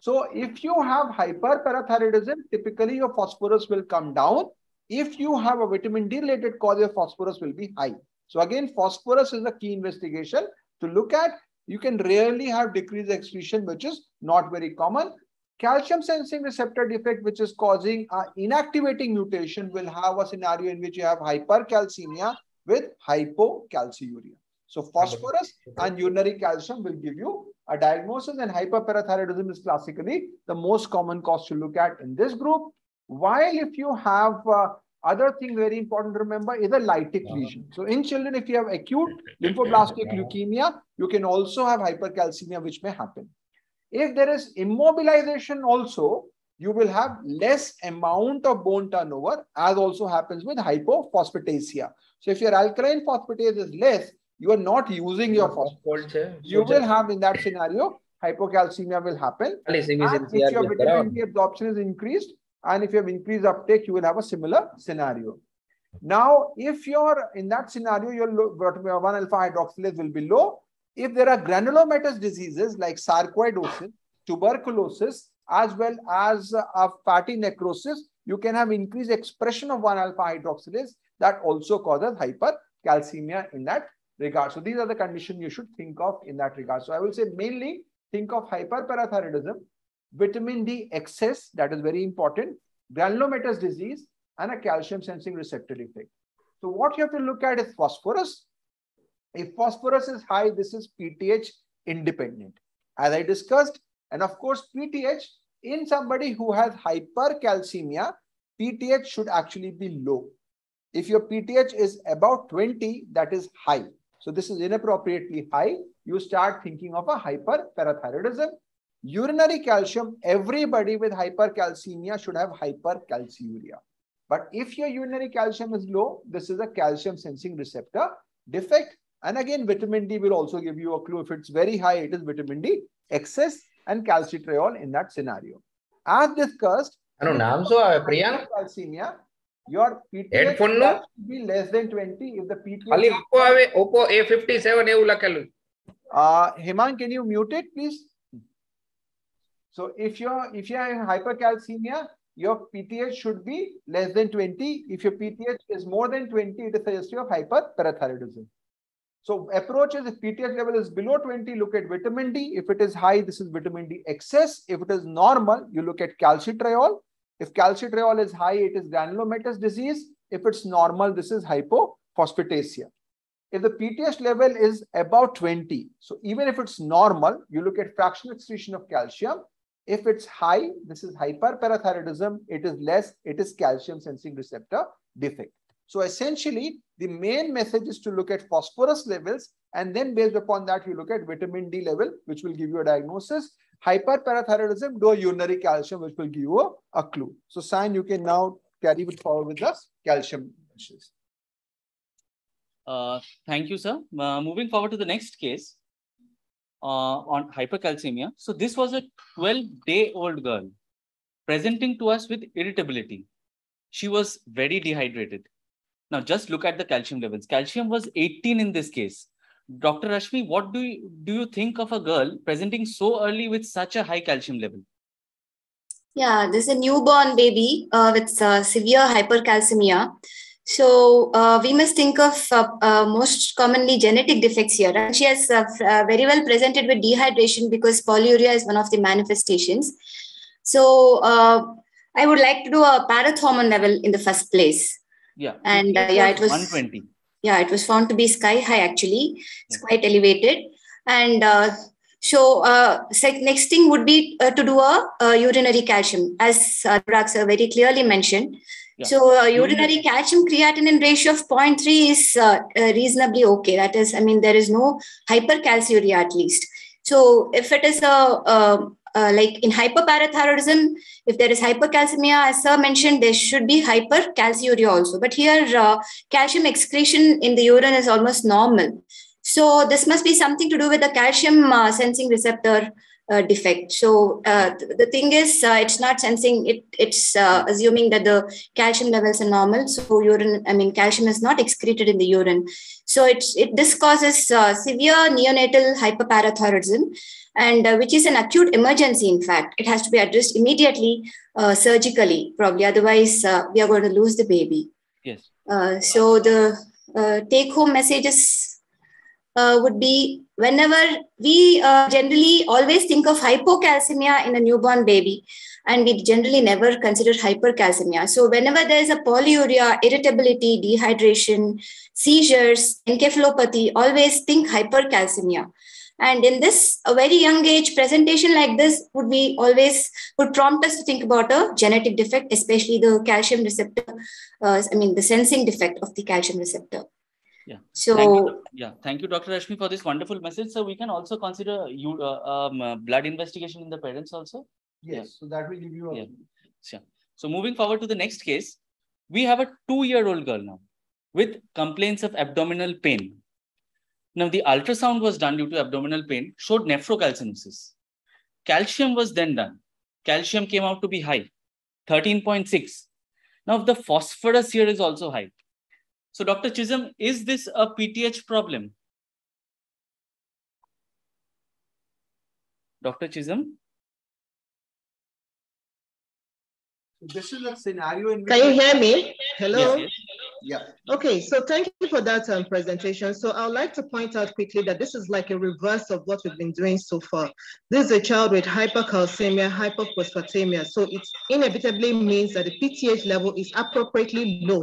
So, if you have hyperparathyroidism, typically your phosphorus will come down. If you have a vitamin D related cause, your phosphorus will be high. So, again, phosphorus is the key investigation to look at. You can rarely have decreased excretion, which is not very common. Calcium sensing receptor defect, which is causing an inactivating mutation, will have a scenario in which you have hypercalcemia with hypocalciuria. So phosphorus and urinary calcium will give you a diagnosis and hyperparathyroidism is classically the most common cause to look at in this group. While if you have uh, other thing very important to remember is a lytic lesion. So in children, if you have acute lymphoblastic leukemia, you can also have hypercalcemia, which may happen. If there is immobilization also, you will have less amount of bone turnover as also happens with hypophosphatasia. So if your alkaline phosphatase is less, you are not using your phosphorus. You will have in that scenario, hypocalcemia will happen. And if your vitamin D absorption is increased, and if you have increased uptake, you will have a similar scenario. Now, if you're in that scenario, your 1 alpha hydroxylase will be low. If there are granulomatous diseases like sarcoidosis, tuberculosis, as well as uh, fatty necrosis, you can have increased expression of 1 alpha hydroxylase that also causes hypercalcemia in that regard. So these are the conditions you should think of in that regard. So I will say mainly think of hyperparathyroidism, vitamin D excess, that is very important, granulomatous disease, and a calcium sensing receptor defect. So what you have to look at is phosphorus. If phosphorus is high, this is PTH independent. As I discussed, and of course, PTH in somebody who has hypercalcemia, PTH should actually be low. If your PTH is about 20, that is high. So this is inappropriately high. You start thinking of a hyperparathyroidism Urinary calcium, everybody with hypercalcemia should have hypercalciuria. But if your urinary calcium is low, this is a calcium sensing receptor defect. And again, vitamin D will also give you a clue. If it's very high, it is vitamin D excess and calcitriol in that scenario. As discussed, calcemia, your PTH should be less than 20 if the PTH Oppo આવે Oppo A57 એવું લખેલું uh Heman can you mute it please So if you're if you have hypercalcemia your PTH should be less than 20 if your PTH is more than 20 it is suggestive of hyperparathyroidism so approach is if PTH level is below 20 look at vitamin D if it is high this is vitamin D excess if it is normal you look at calcitriol if calcitriol is high, it is granulomatous disease. If it's normal, this is hypophosphatasia. If the PTH level is about 20, so even if it's normal, you look at fractional excretion of calcium. If it's high, this is hyperparathyroidism. It is less, it is calcium sensing receptor defect. So essentially, the main message is to look at phosphorus levels and then based upon that, you look at vitamin D level, which will give you a diagnosis hyperparathyroidism, do urinary calcium, which will give you a, a clue. So, sign you can now carry it forward with the calcium issues. Uh, thank you, sir. Uh, moving forward to the next case on hypercalcemia. So, this was a 12 day old girl presenting to us with irritability. She was very dehydrated. Now, just look at the calcium levels. Calcium was 18 in this case. Dr. Rashmi, what do you, do you think of a girl presenting so early with such a high calcium level? Yeah, this is a newborn baby uh, with uh, severe hypercalcemia. So uh, we must think of uh, uh, most commonly genetic defects here. And she has uh, very well presented with dehydration because polyuria is one of the manifestations. So I would like to do a parathormone level in the first place. Yeah. And yeah, it was 120 yeah it was found to be sky high actually it's quite elevated and uh, so uh, next thing would be uh, to do a, urinary calcium as uh, very clearly mentioned yeah. so uh, urinary calcium creatinine ratio of 0.3 is uh, uh, reasonably okay that is i mean there is no hypercalciuria at least so if it is a, like in hyperparathyroidism, if there is hypercalcemia, as sir mentioned, there should be hypercalciuria also. But here, uh, calcium excretion in the urine is almost normal. So this must be something to do with the calcium uh, sensing receptor uh, defect. So uh, th- the thing is, uh, it's not sensing it. It's uh, assuming that the calcium levels are normal. So urine, I mean, calcium is not excreted in the urine. So it's it this causes uh, severe neonatal hyperparathyroidism, and uh, which is an acute emergency. In fact, it has to be addressed immediately surgically, probably. Otherwise, we are going to lose the baby. Yes. so the take-home messages would be whenever we uh, generally always think of hypocalcemia in a newborn baby and we generally never consider hypercalcemia. So whenever there is a polyuria, irritability, dehydration, seizures, encephalopathy, always think hypercalcemia. And in this, a very young age presentation like this would be always would prompt us to think about a genetic defect, especially the calcium receptor. Uh, I mean, the sensing defect of the calcium receptor. Yeah. So Thank you, yeah, thank you, Dr. Rashmi, for this wonderful message. So we can also consider you uh, um, uh, blood investigation in the parents also. Yes. So that will give you a Yeah. Sure. So moving forward to the next case, we have a two-year-old girl now with complaints of abdominal pain. Now the ultrasound was done due to abdominal pain, showed nephrocalcinosis. Calcium was then done. Calcium came out to be high, 13.6. Now the phosphorus here is also high. So Dr. Chisholm, is this a PTH problem? Dr. Chisholm? This is a scenario in Can you hear me? Hello? Yes, yes. Yeah. Okay, so thank you for that um, presentation. So I would like to point out quickly that this is like a reverse of what we've been doing so far. This is a child with hypercalcemia, hypophosphatemia. So it inevitably means that the PTH level is appropriately low.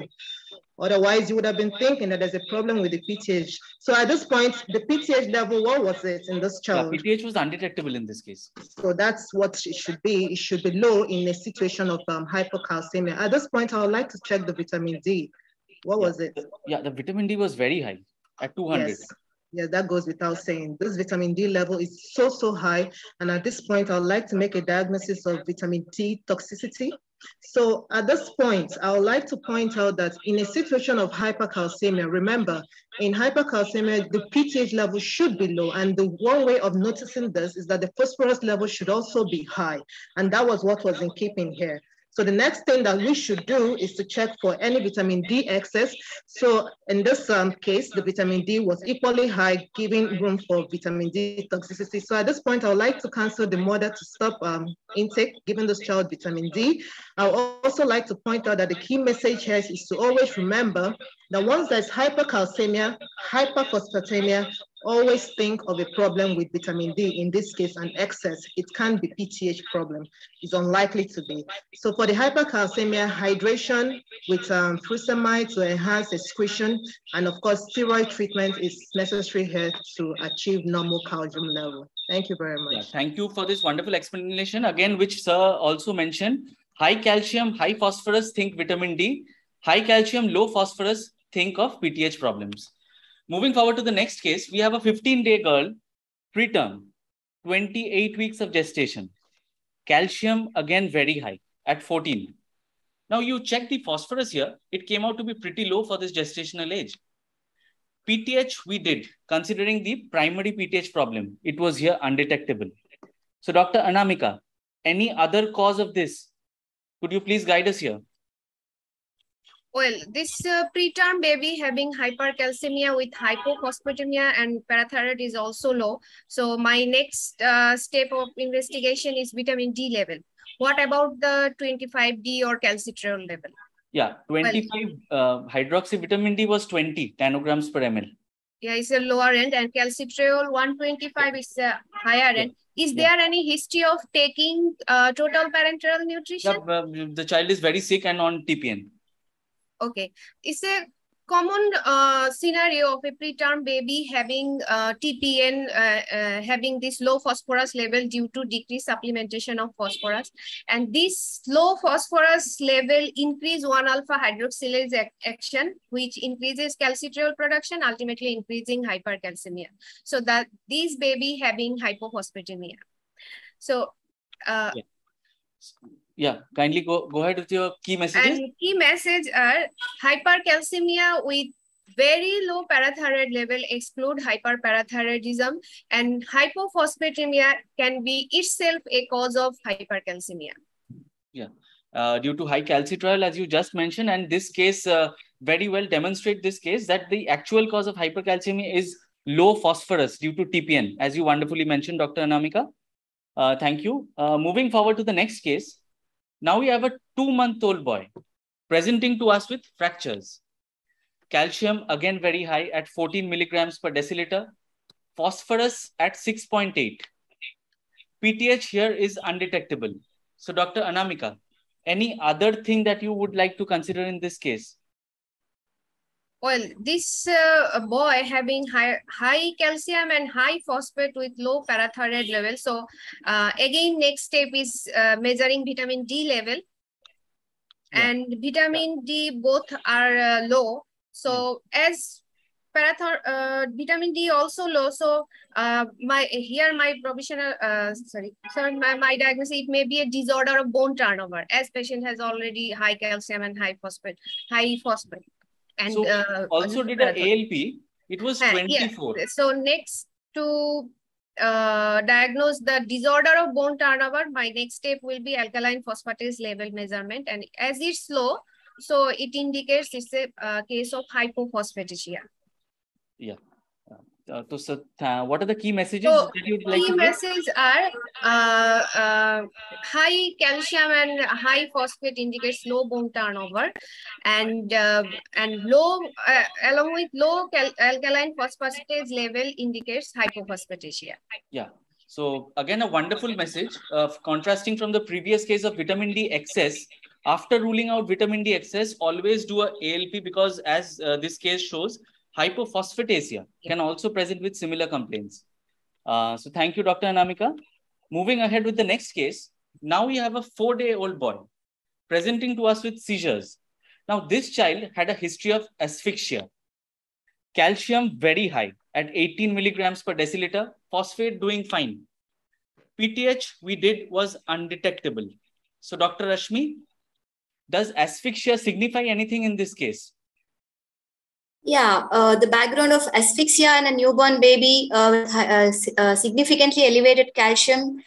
Otherwise, you would have been thinking that there's a problem with the PTH. So at this point, the PTH level, what was it in this Yeah, child? PTH was undetectable in this case. So that's what it should be. It should be low in a situation of um, hypocalcemia. At this point, I would like to check the vitamin D. What was it? Yeah, the vitamin D was very high at 200. Yes. Yeah, that goes without saying. This vitamin D level is so, so high. And at this point, I'd like to make a diagnosis of vitamin D toxicity. So at this point, I would like to point out that in a situation of hypercalcemia, remember, in hypercalcemia, the PTH level should be low. And the one way of noticing this is that the phosphorus level should also be high. And that was what was in keeping here. So the next thing that we should do is to check for any vitamin D excess. So in this um, case, the vitamin D was equally high, giving room for vitamin D toxicity. So at this point, I would like to counsel the mother to stop um, intake, giving this child vitamin D. I would also like to point out that the key message here is to always remember that once there's hypercalcemia, hyperphosphatemia, always think of a problem with vitamin D. In this case, an excess. It can be PTH problem. It's unlikely to be. So for the hypercalcemia, hydration with um, to enhance excretion, and of course, steroid treatment is necessary here to achieve normal calcium level. Thank you very much. Yeah, thank you for this wonderful explanation. Again, which sir also mentioned, high calcium, high phosphorus, think vitamin D. High calcium, low phosphorus, think of PTH problems. Moving forward to the next case, we have a 15-day girl, preterm, 28 weeks of gestation. Calcium, again, very high at 14. Now you check the phosphorus here, it came out to be pretty low for this gestational age. PTH we did, considering the primary PTH problem. It was here undetectable. So Dr. Anamika, any other cause of this? Could you please guide us here? Well, this uh, preterm baby having hypercalcemia with hypophosphatemia and parathyroid is also low. So my next uh, step of investigation is vitamin D level. What about the 25D or calcitriol level? Yeah, 25 uh, hydroxy vitamin D was 20 nanograms per ml. Yeah, it's a lower end and calcitriol 125 is a higher end. Is Yeah. there any history of taking uh, total parenteral nutrition? Yeah, uh, the child is very sick and on TPN. Okay, it's a common uh, scenario of a preterm baby having uh, TPN, uh, uh, having this low phosphorus level due to decreased supplementation of phosphorus. And this low phosphorus level increase 1-alpha hydroxylase ac- action, which increases calcitriol production, ultimately increasing hypercalcemia. So that these baby having hypophosphatemia. So uh, Yeah, kindly go, go ahead with your key messages. and key message are hypercalcemia with very low parathyroid level exclude hyperparathyroidism and hypophosphatemia can be itself a cause of hypercalcemia. uh, due to high calcitriol, as you just mentioned, and this case uh, very well demonstrate this case that the actual cause of hypercalcemia is low phosphorus due to TPN, as you wonderfully mentioned, Dr. Anamika. Uh, thank you. Uh, moving forward to the next case. Now we have a two-month-old boy presenting to us with fractures. Calcium again very high at 14 milligrams per deciliter. Phosphorus at 6.8. PTH here is undetectable. So Dr. Anamika, any other thing that you would like to consider in this case? Well, this uh, boy having high, high calcium and high phosphate with low parathyroid level. So uh, again, next step is uh, measuring vitamin D level. Yeah. And vitamin D both are uh, low. So as parathyroid, uh, vitamin D also low. So uh, my here my provisional uh, sorry sorry my, my diagnosis it may be a disorder of bone turnover as patient has already high calcium and high phosphate high phosphate and So, uh, Also did an. ALP. It was Uh, yeah. 24. So next to uh, diagnose the disorder of bone turnover, my next step will be alkaline phosphatase level measurement. And as it's low, so it indicates it's a uh, case of hypophosphatasia. Uh, so, so uh, what are the key messages So, that you'd like Key to messages are uh, uh, high calcium and high phosphate indicates low bone turnover, and and low along with low cal- alkaline phosphatase level indicates hypophosphatasia. Yeah so again, a wonderful message of contrasting from the previous case of vitamin D excess. After ruling out vitamin D excess, always do a ALP because as uh, this case shows, hypophosphatasia can also present with similar complaints. Uh, so thank you, Dr. Anamika. Moving ahead with the next case. Now we have a four-day-old boy presenting to us with seizures. Now this child had a history of asphyxia. Calcium very high at 18 milligrams per deciliter, phosphate doing fine. PTH we did was undetectable. So, Dr. Rashmi, does asphyxia signify anything in this case? Yeah, uh, the background of asphyxia in a newborn baby uh, with uh, uh, significantly elevated calcium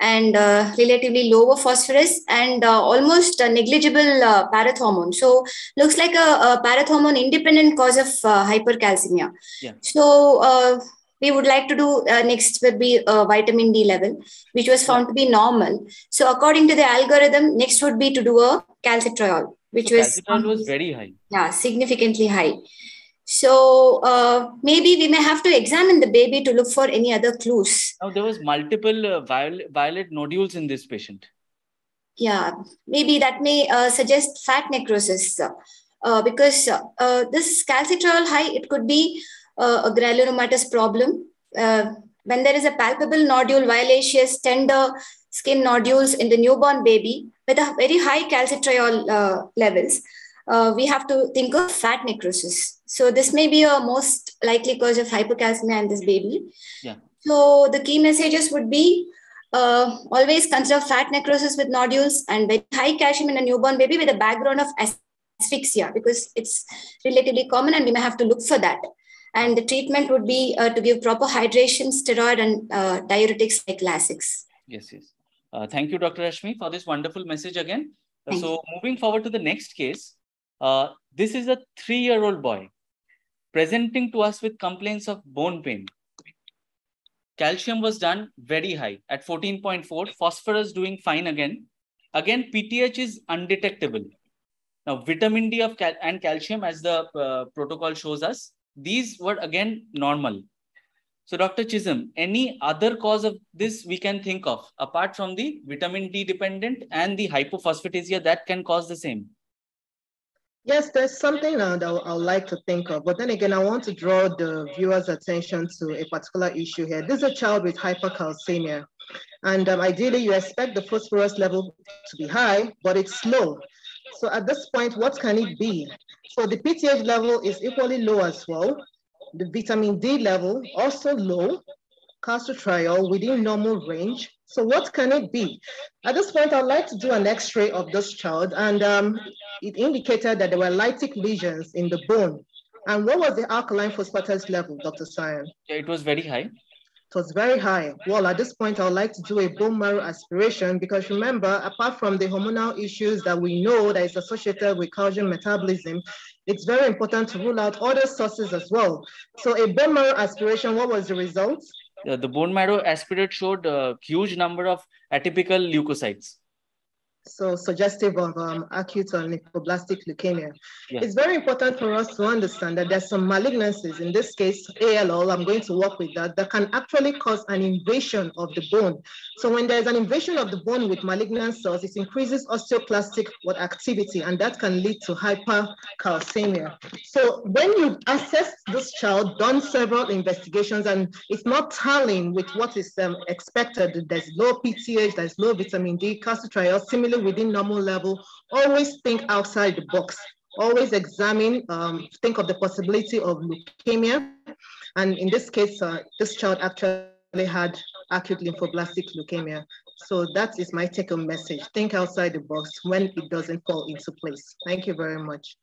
and uh, relatively lower phosphorus and uh, almost negligible uh, parathormone. So looks like a, a parathormone independent cause of uh, hypercalcemia. Yeah. So uh, we would like to do uh, next would be uh, vitamin D level, which was found to be normal. So according to the algorithm, next would be to do a calcitriol, which So was calcitriol was very high. yeah significantly high so uh, maybe we may have to examine the baby to look for any other clues Now, there was multiple uh, violet, violet nodules in this patient. yeah maybe that may uh, suggest fat necrosis uh, because uh, this calcitriol high it could be uh, a granulomatous problem uh, when there is a palpable nodule violaceous tender skin nodules in the newborn baby with a very high calcitriol uh, levels uh, we have to think of fat necrosis so this may be a most likely cause of hypocalcemia in this baby Yeah. so the key messages would be uh, always consider fat necrosis with nodules and very high calcium in a newborn baby with a background of asphyxia because it's relatively common and we may have to look for that. And the treatment would be uh, to give proper hydration, steroid, and uh, diuretics like Lasix. Yes, yes. Uh, thank you, Dr. Rashmi, for this wonderful message again. Thank so, moving forward to the next case, uh, this is a three year old boy presenting to us with complaints of bone pain. Calcium was done very high at 14.4, phosphorus doing fine again. Again, PTH is undetectable. Now, vitamin D of cal- and calcium, as the uh, protocol shows us, these were again normal. So, Dr. Chisholm, any other cause of this we can think of apart from the vitamin D dependent and the hypophosphatasia that can cause the same? Yes, there's something uh, that I would like to think of, but then again, I want to draw the viewer's attention to a particular issue here. This is a child with hypercalcemia, and um, ideally you expect the phosphorus level to be high, but it's low. So at this point, what can it be? So the PTH level is equally low as well. The vitamin D level also low, calcitriol within normal range. So what can it be? At this point, I'd like to do an x-ray of this child and um, it indicated that there were lytic lesions in the bone. And what was the alkaline phosphatase level, Dr. Sayan? It was very high. It was very high. Well, at this point, I would like to do a bone marrow aspiration because remember, apart from the hormonal issues that we know that is associated with calcium metabolism, it's very important to rule out other sources as well. So a bone marrow aspiration, what was the result? Uh, the bone marrow aspirate showed a huge number of atypical leukocytes. So suggestive of um, acute or lymphoblastic leukemia. Yes. It's very important for us to understand that there's some malignancies, in this case, ALL, I'm going to work with that, that can actually cause an invasion of the bone. So when there's an invasion of the bone with malignant cells, it increases osteoclastic what activity, and that can lead to hypercalcemia. So when you assess this child, done several investigations, and it's not tallying with what is um, expected, there's low PTH, there's low vitamin D, calcitriol, similar within normal level, always think outside the box. Always examine, um, think of the possibility of leukemia. And in this case, uh, this child actually had acute lymphoblastic leukemia. So that is my take-home message. Think outside the box when it doesn't fall into place. Thank you very much.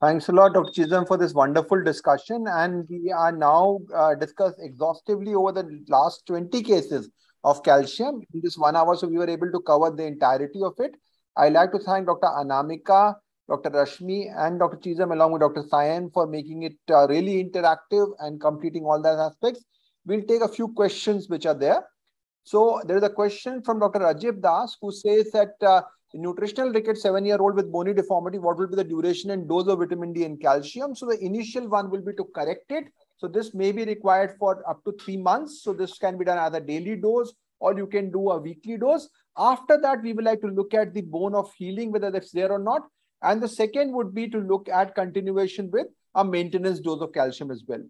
Thanks a lot, Dr. Chisholm, for this wonderful discussion. And we are now uh, discussed exhaustively over the last 20 cases of calcium in this one hour. So we were able to cover the entirety of it. I'd like to thank Dr. Anamika, Dr. Rashmi, and Dr. Chisholm, along with Dr. Sayan, for making it uh, really interactive and completing all those aspects. We'll take a few questions which are there. So there is a question from Dr. Rajib Das who says that uh, nutritional rickets seven-year-old with bony deformity, what will be the duration and dose of vitamin D and calcium? So the initial one will be to correct it. So this may be required for up to three months. So this can be done a daily dose or you can do a weekly dose. After that, we would like to look at the bone of healing, whether that's there or not. And the second would be to look at continuation with a maintenance dose of calcium as well.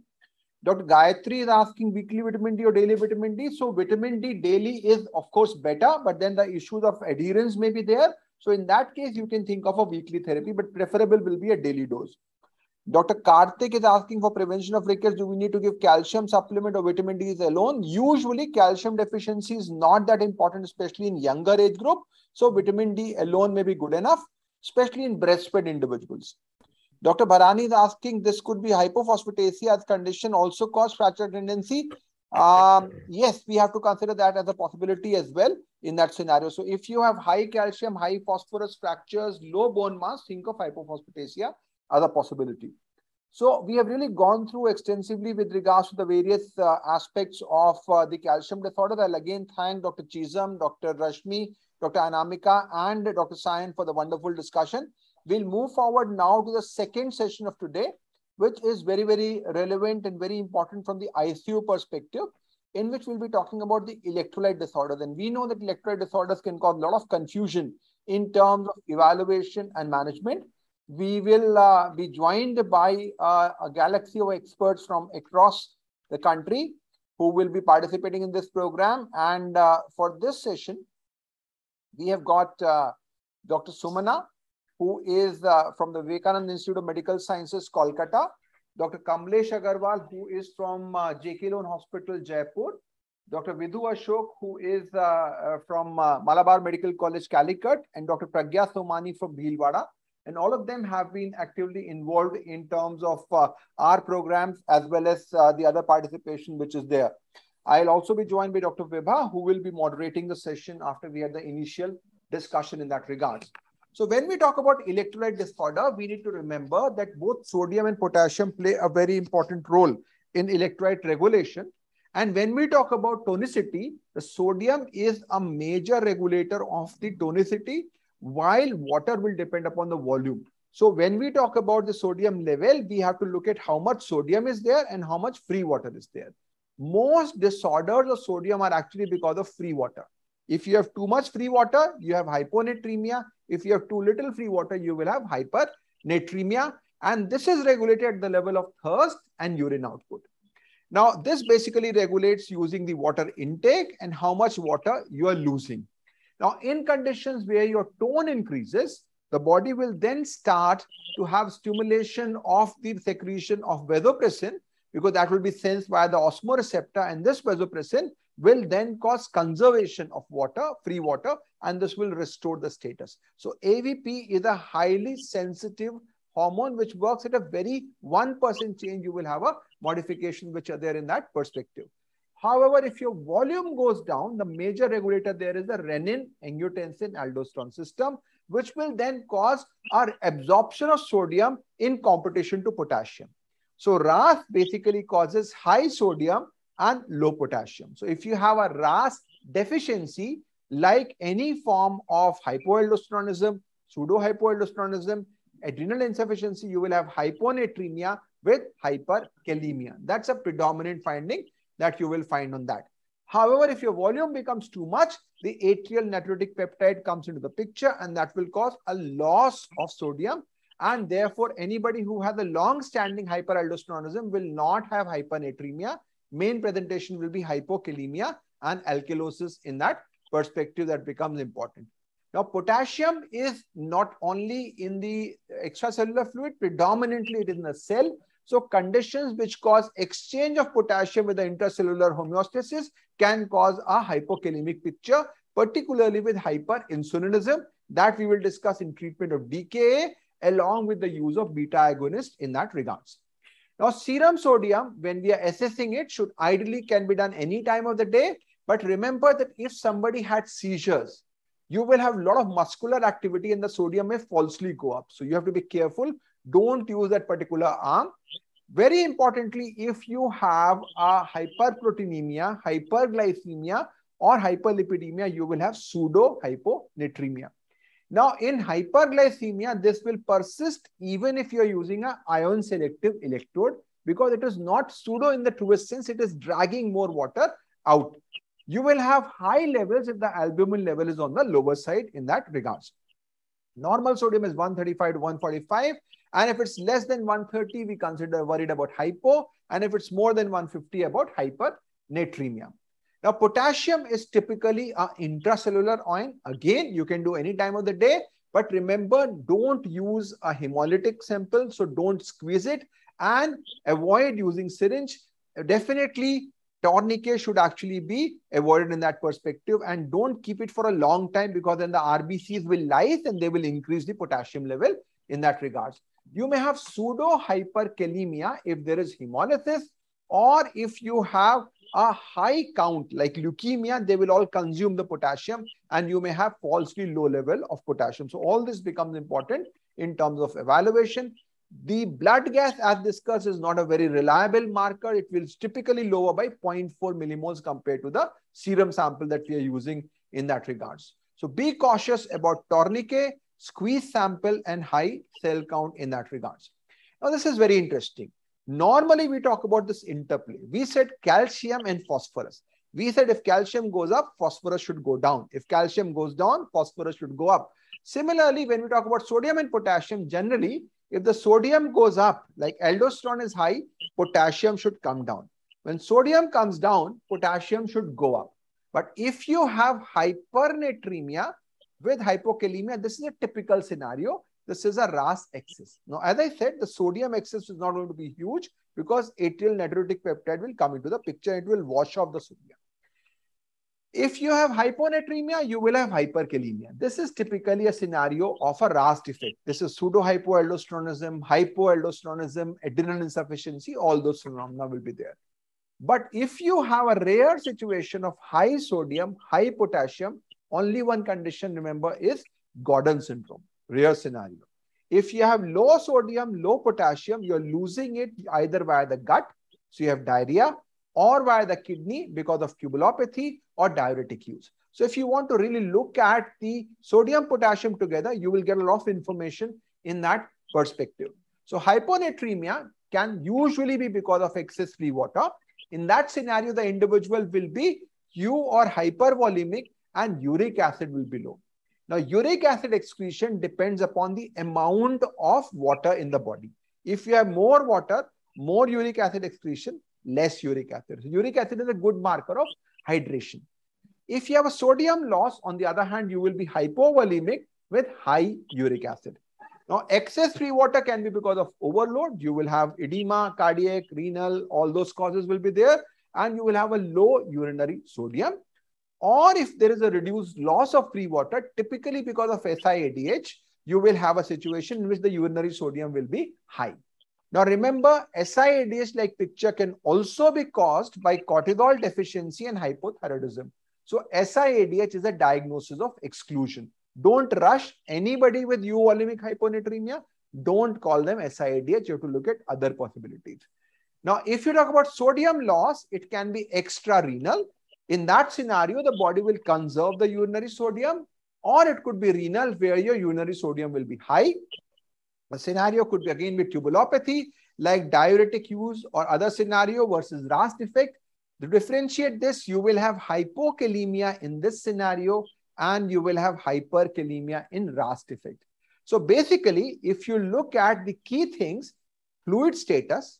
Dr. Gayatri is asking weekly vitamin D or daily vitamin D. So vitamin D daily is of course better, but then the issues of adherence may be there. So in that case, you can think of a weekly therapy, but preferable will be a daily dose. Dr. Karthik is asking for prevention of rickets. Do we need to give calcium supplement or vitamin D alone? Usually calcium deficiency is not that important, especially in younger age group. So vitamin D alone may be good enough, especially in breastfed individuals. Dr. Bharani is asking, this could be hypophosphatasia as condition also cause fracture tendency. Um, yes, we have to consider that as a possibility as well in that scenario. So if you have high calcium, high phosphorus fractures, low bone mass, think of hypophosphatasia as a possibility. So we have really gone through extensively with regards to the various uh, aspects of uh, the calcium disorder. I'll again thank Dr. Chisholm, Dr. Rashmi, Dr. Anamika, and Dr. Sayan for the wonderful discussion. We'll move forward now to the second session of today, which is very, very relevant and very important from the ICU perspective, in which we'll be talking about the electrolyte disorders. And we know that electrolyte disorders can cause a lot of confusion in terms of evaluation and management. We will uh, be joined by uh, a galaxy of experts from across the country who will be participating in this program. And uh, for this session, we have got uh, Dr. Sumana, who is uh, from the Vivekananda Institute of Medical Sciences, Kolkata. Dr. Kamlesh Agarwal, who is from uh, JK Lone Hospital, Jaipur. Dr. Vidhu Ashok, who is uh, from Malabar Medical College, Calicut. And Dr. Pragya Somani from Bhilwara. And all of them have been actively involved in terms of uh, our programs as well as uh, the other participation which is there. I'll also be joined by Dr. Vibha, who will be moderating the session after we had the initial discussion in that regard. So when we talk about electrolyte disorder, we need to remember that both sodium and potassium play a very important role in electrolyte regulation. And when we talk about tonicity, the sodium is a major regulator of the tonicity, while water will depend upon the volume. So when we talk about the sodium level, we have to look at how much sodium is there and how much free water is there. Most disorders of sodium are actually because of free water. If you have too much free water, you have hyponatremia. If you have too little free water, you will have hypernatremia. And this is regulated at the level of thirst and urine output. Now, this basically regulates using the water intake and how much water you are losing. Now, in conditions where your tone increases, the body will then start to have stimulation of the secretion of vasopressin because that will be sensed by the osmoreceptor and this vasopressin will then cause conservation of water, free water, and this will restore the status. So AVP is a highly sensitive hormone which works at a very 1% change, you will have a modification which are there in that perspective. However, if your volume goes down, the major regulator there is the renin, angiotensin, aldosterone system, which will then cause our absorption of sodium in competition to potassium. So RAS basically causes high sodium and low potassium. So if you have a RAS deficiency, like any form of hypoaldosteronism, pseudo-hypoaldosteronism, adrenal insufficiency, you will have hyponatremia with hyperkalemia. That's a predominant finding that you will find on that. However, if your volume becomes too much, the atrial natriuretic peptide comes into the picture and that will cause a loss of sodium. And therefore, anybody who has a long-standing hyperaldosteronism will not have hypernatremia. Main presentation will be hypokalemia and alkalosis in that perspective that becomes important. Now, potassium is not only in the extracellular fluid, predominantly it is in the cell. So conditions which cause exchange of potassium with the intracellular homeostasis can cause a hypokalemic picture, particularly with hyperinsulinism that we will discuss in treatment of DKA along with the use of beta agonist in that regards. Now, serum sodium, when we are assessing it, should ideally can be done any time of the day. But remember that if somebody had seizures, you will have a lot of muscular activity and the sodium may falsely go up. So you have to be careful. Don't use that particular arm. Very importantly, if you have a hyperproteinemia, hyperglycemia, or hyperlipidemia, you will have pseudo hyponatremia. Now, in hyperglycemia, this will persist even if you are using an ion selective electrode because it is not pseudo in the truest sense, it is dragging more water out. You will have high levels if the albumin level is on the lower side in that regards. Normal sodium is 135 to 145. And if it's less than 130, we consider worried about hypo. And if it's more than 150, about hypernatremia. Now, potassium is typically an intracellular ion. Again, you can do any time of the day. But remember, don't use a hemolytic sample. So don't squeeze it and avoid using syringe. Definitely, tourniquet should actually be avoided in that perspective. And don't keep it for a long time because then the RBCs will lyse and they will increase the potassium level in that regards. You may have pseudo hyperkalemia if there is hemolysis or if you have a high count like leukemia, they will all consume the potassium and you may have falsely low level of potassium. So all this becomes important in terms of evaluation. The blood gas as discussed is not a very reliable marker. It will typically lower by 0.4 millimoles compared to the serum sample that we are using in that regards. So be cautious about tourniquet, squeeze sample and high cell count in that regards. Now this is very interesting. Normally, we talk about this interplay. We said calcium and phosphorus. We said if calcium goes up, phosphorus should go down. If calcium goes down, phosphorus should go up. Similarly, when we talk about sodium and potassium, generally, if the sodium goes up, like aldosterone is high, potassium should come down. When sodium comes down, potassium should go up. But if you have hypernatremia with hypokalemia, this is a typical scenario this is a RAS excess. Now, as I said, the sodium excess is not going to be huge because atrial natriuretic peptide will come into the picture. It will wash off the sodium. If you have hyponatremia, you will have hyperkalemia. This is typically a scenario of a RAS defect. This is pseudo-hypoaldosteronism, hypoaldosteronism, adrenal insufficiency, all those phenomena will be there. But if you have a rare situation of high sodium, high potassium, only one condition, remember, is Gordon syndrome rare scenario. If you have low sodium, low potassium, you're losing it either via the gut, so you have diarrhea, or via the kidney because of tubulopathy or diuretic use. So if you want to really look at the sodium potassium together, you will get a lot of information in that perspective. So hyponatremia can usually be because of excess free water. In that scenario, the individual will be you or hypervolemic and uric acid will be low. Now, uric acid excretion depends upon the amount of water in the body. If you have more water, more uric acid excretion, less uric acid. So uric acid is a good marker of hydration. If you have a sodium loss, on the other hand, you will be hypovolemic with high uric acid. Now, excess free water can be because of overload. You will have edema, cardiac, renal, all those causes will be there. And you will have a low urinary sodium. Or if there is a reduced loss of free water, typically because of SIADH, you will have a situation in which the urinary sodium will be high. Now remember, SIADH-like picture can also be caused by cortisol deficiency and hypothyroidism. So SIADH is a diagnosis of exclusion. Don't rush anybody with euvolemic hyponatremia. Don't call them SIADH. You have to look at other possibilities. Now, if you talk about sodium loss, it can be extra renal In that scenario, the body will conserve the urinary sodium or it could be renal where your urinary sodium will be high. The scenario could be again with tubulopathy like diuretic use or other scenario versus RAS defect. To differentiate this, you will have hypokalemia in this scenario and you will have hyperkalemia in RAS defect. So basically, if you look at the key things, fluid status,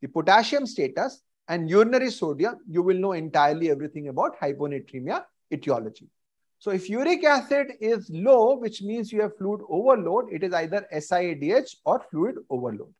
the potassium status, and urinary sodium, you will know entirely everything about hyponatremia etiology. So if uric acid is low, which means you have fluid overload, it is either SIADH or fluid overload.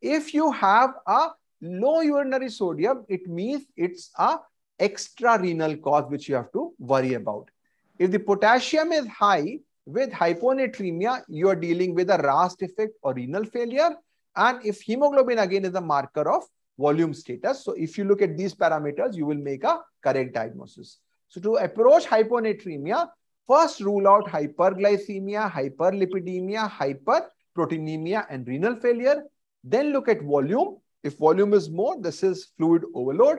If you have a low urinary sodium, it means it's a extra renal cause which you have to worry about. If the potassium is high with hyponatremia, you are dealing with a RAS defect or renal failure. And if hemoglobin again is a marker of volume status. So if you look at these parameters, you will make a correct diagnosis. So to approach hyponatremia, first rule out hyperglycemia, hyperlipidemia, hyperproteinemia, and renal failure. Then look at volume. If volume is more, this is fluid overload.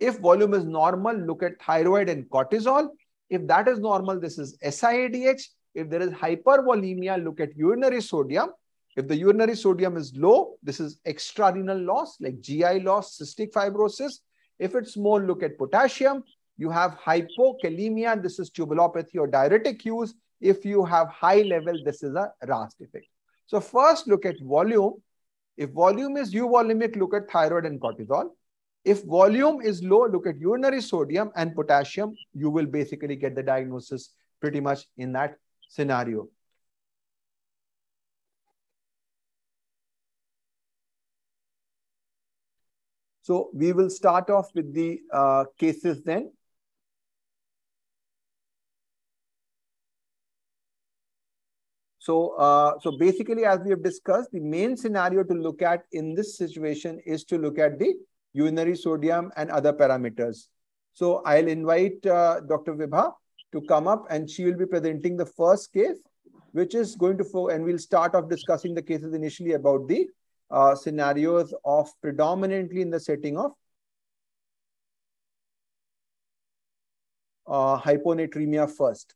If volume is normal, look at thyroid and cortisol. If that is normal, this is SIADH. If there is hypervolemia, look at urinary sodium. If the urinary sodium is low, this is extrarenal loss like GI loss, cystic fibrosis. If it's more, look at potassium. You have hypokalemia, this is tubulopathy or diuretic use. If you have high level, this is a RAS defect. So first look at volume. If volume is euvolemic, look at thyroid and cortisol. If volume is low, look at urinary sodium and potassium. You will basically get the diagnosis pretty much in that scenario. So we will start off with the uh, cases then. So, uh, so basically, as we have discussed, the main scenario to look at in this situation is to look at the urinary sodium and other parameters. So I'll invite uh, Dr. Vibha to come up and she will be presenting the first case, which is going to, and we'll start off discussing the cases initially about the uh, scenarios of predominantly in the setting of uh, hyponatremia first.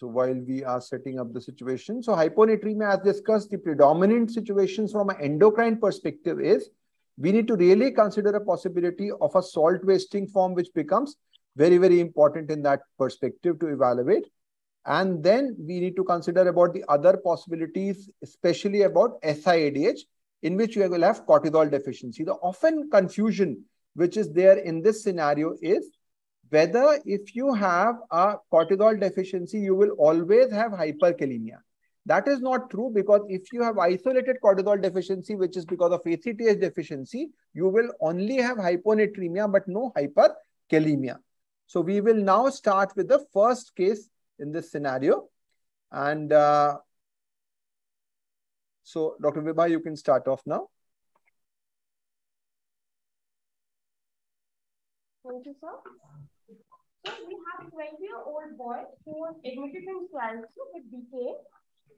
So while we are setting up the situation, so hyponatremia, as discussed, the predominant situations from an endocrine perspective is we need to really consider a possibility of a salt wasting form, which becomes very, very important in that perspective to evaluate. And then we need to consider about the other possibilities, especially about SIADH, in which you will have cortisol deficiency. The often confusion which is there in this scenario is whether if you have a cortisol deficiency, you will always have hyperkalemia. That is not true because if you have isolated cortisol deficiency, which is because of ACTH deficiency, you will only have hyponatremia but no hyperkalemia. So we will now start with the first case in this scenario. And uh, so Dr. Vibha, you can start off now. Thank you, sir. So we have a 20-year-old boy who was admitted in 12 with BK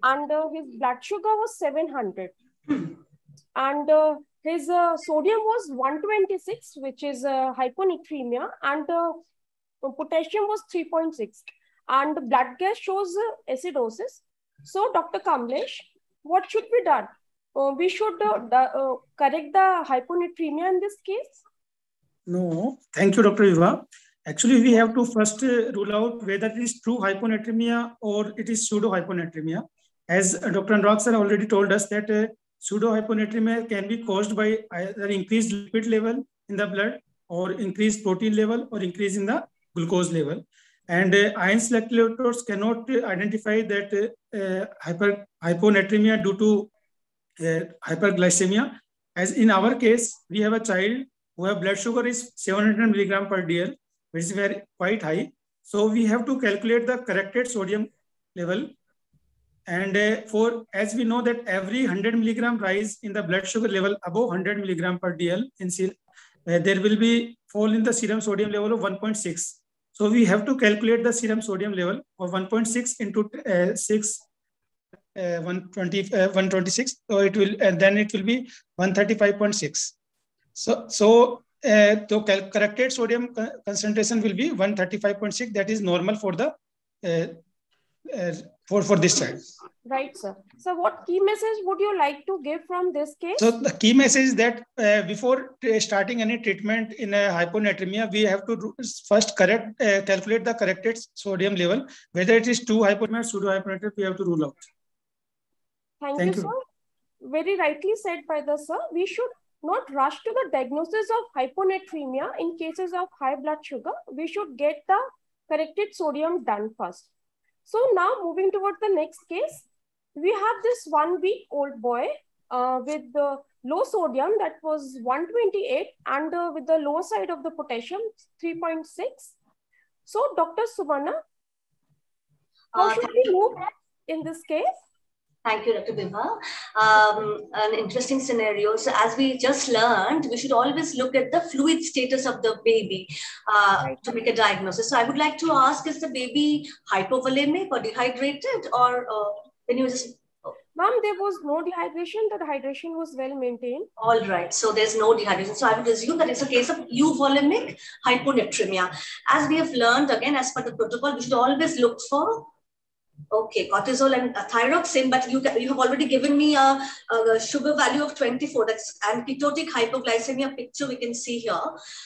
and uh, his blood sugar was 700 and uh, his uh, sodium was 126 which is uh, hyponatremia and uh, potassium was 3.6 and blood gas shows uh, acidosis. So Dr. Kamlesh, what should be done? We should uh, correct the hyponatremia in this case? No, thank you, Dr. Vibha. Actually, we have to first uh, rule out whether it is true hyponatremia or it is pseudo hyponatremia. As Dr. Anurag sir already told us that uh, pseudo hyponatremia can be caused by either increased lipid level in the blood or increased protein level or increase in the glucose level. And uh, iron selectors cannot uh, identify that uh, uh, hyper, hyponatremia due to hyperglycemia. As in our case, we have a child who have blood sugar is 700 milligram per dl which is very quite high. So we have to calculate the corrected sodium level. And uh, for as we know that every 100 milligram rise in the blood sugar level above 100 milligram per dl in uh, there will be fall in the serum sodium level of 1.6. So we have to calculate the serum sodium level of 1.6 into uh, 6 uh, 120 uh, 126 so it will and then it will be 135.6 so so uh, the corrected sodium concentration will be 135.6 that is normal for the uh, uh, for for this child. Right sir. So what key message would you like to give from this case? So the key message is that uh, before starting any treatment in a hyponatremia we have to first correct calculate the corrected sodium level. Whether it is true hyponatremia pseudo hyponatremia we have to rule out. Thank, Thank you, you, sir. Very rightly said by the sir. We should not rush to the diagnosis of hyponatremia in cases of high blood sugar. We should get the corrected sodium done first. So now moving towards the next case, we have this one week old boy uh, with the low sodium that was 128 and uh, with the lower side of the potassium 3.6. So Dr. Suvarna, how uh, should we move in this case? Thank you, Dr. Vibha. Um, an interesting scenario. So as we just learned, we should always look at the fluid status of the baby uh, to make a diagnosis. So I would like to ask, is the baby hypovolemic or dehydrated or uh, when you just Mom, there was no dehydration. The hydration was well maintained. All right. So there's no dehydration. So I would assume that it's a case of euvolemic hyponatremia. As we have learned, again, as per the protocol, we should always look for Okay, cortisol and uh, thyroxine, but you, you have already given me a, a, sugar value of 24. That's and ketotic hypoglycemia picture we can see here.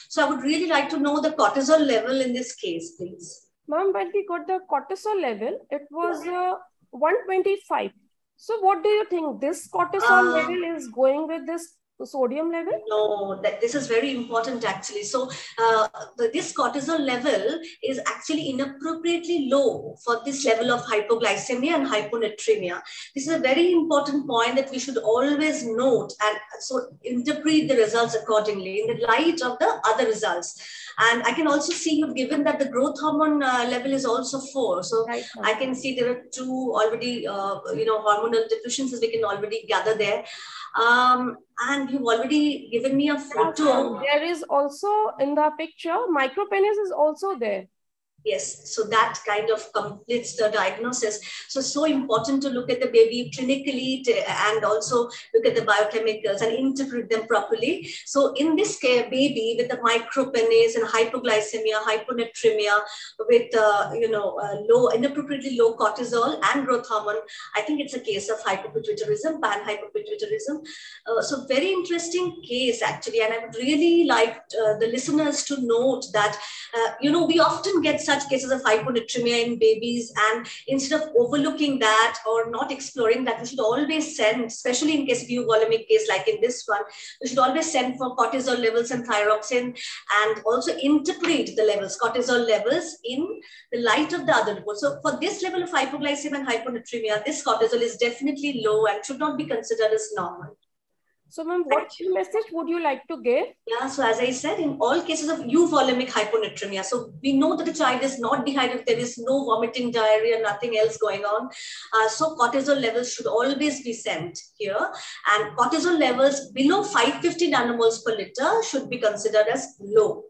So I would really like to know the cortisol level in this case, please. Ma'am, when we got the cortisol level, it was uh, 125. So what do you think? This cortisol uh, level is going with this sodium level? No, that this is very important actually. So uh, the, this cortisol level is actually inappropriately low for this level of hypoglycemia and hyponatremia. This is a very important point that we should always note and so interpret the results accordingly in the light of the other results. And I can also see you've given that the growth hormone uh, level is also four. So right. I can see there are two already, uh, you know, hormonal deficiencies we can already gather there. Um, and you've already given me a photo. There is also in the picture, micropenis is also there. Yes, so that kind of completes the diagnosis. So, so important to look at the baby clinically to, and also look at the biochemicals and interpret them properly. So, in this care, baby with the micropenis and hypoglycemia, hyponatremia, with uh, you know uh, low, inappropriately low cortisol and growth hormone, I think it's a case of hypopituitarism, panhypopituitarism. Uh, so, very interesting case actually, and I would really like uh, the listeners to note that uh, you know we often get such such cases of hyponatremia in babies. And instead of overlooking that or not exploring that, we should always send, especially in case of euvolemic case like in this one, we should always send for cortisol levels and thyroxine and also interpret the levels, cortisol levels in the light of the other report. So for this level of hypoglycemia and hyponatremia, this cortisol is definitely low and should not be considered as normal. So, ma'am, what message would you like to give? Yeah, so as I said, in all cases of euvolemic hyponatremia, so we know that the child is not dehydrated, there is no vomiting, diarrhea, nothing else going on. Uh, so, cortisol levels should always be sent here. And cortisol levels below 550 nanomoles per liter should be considered as low.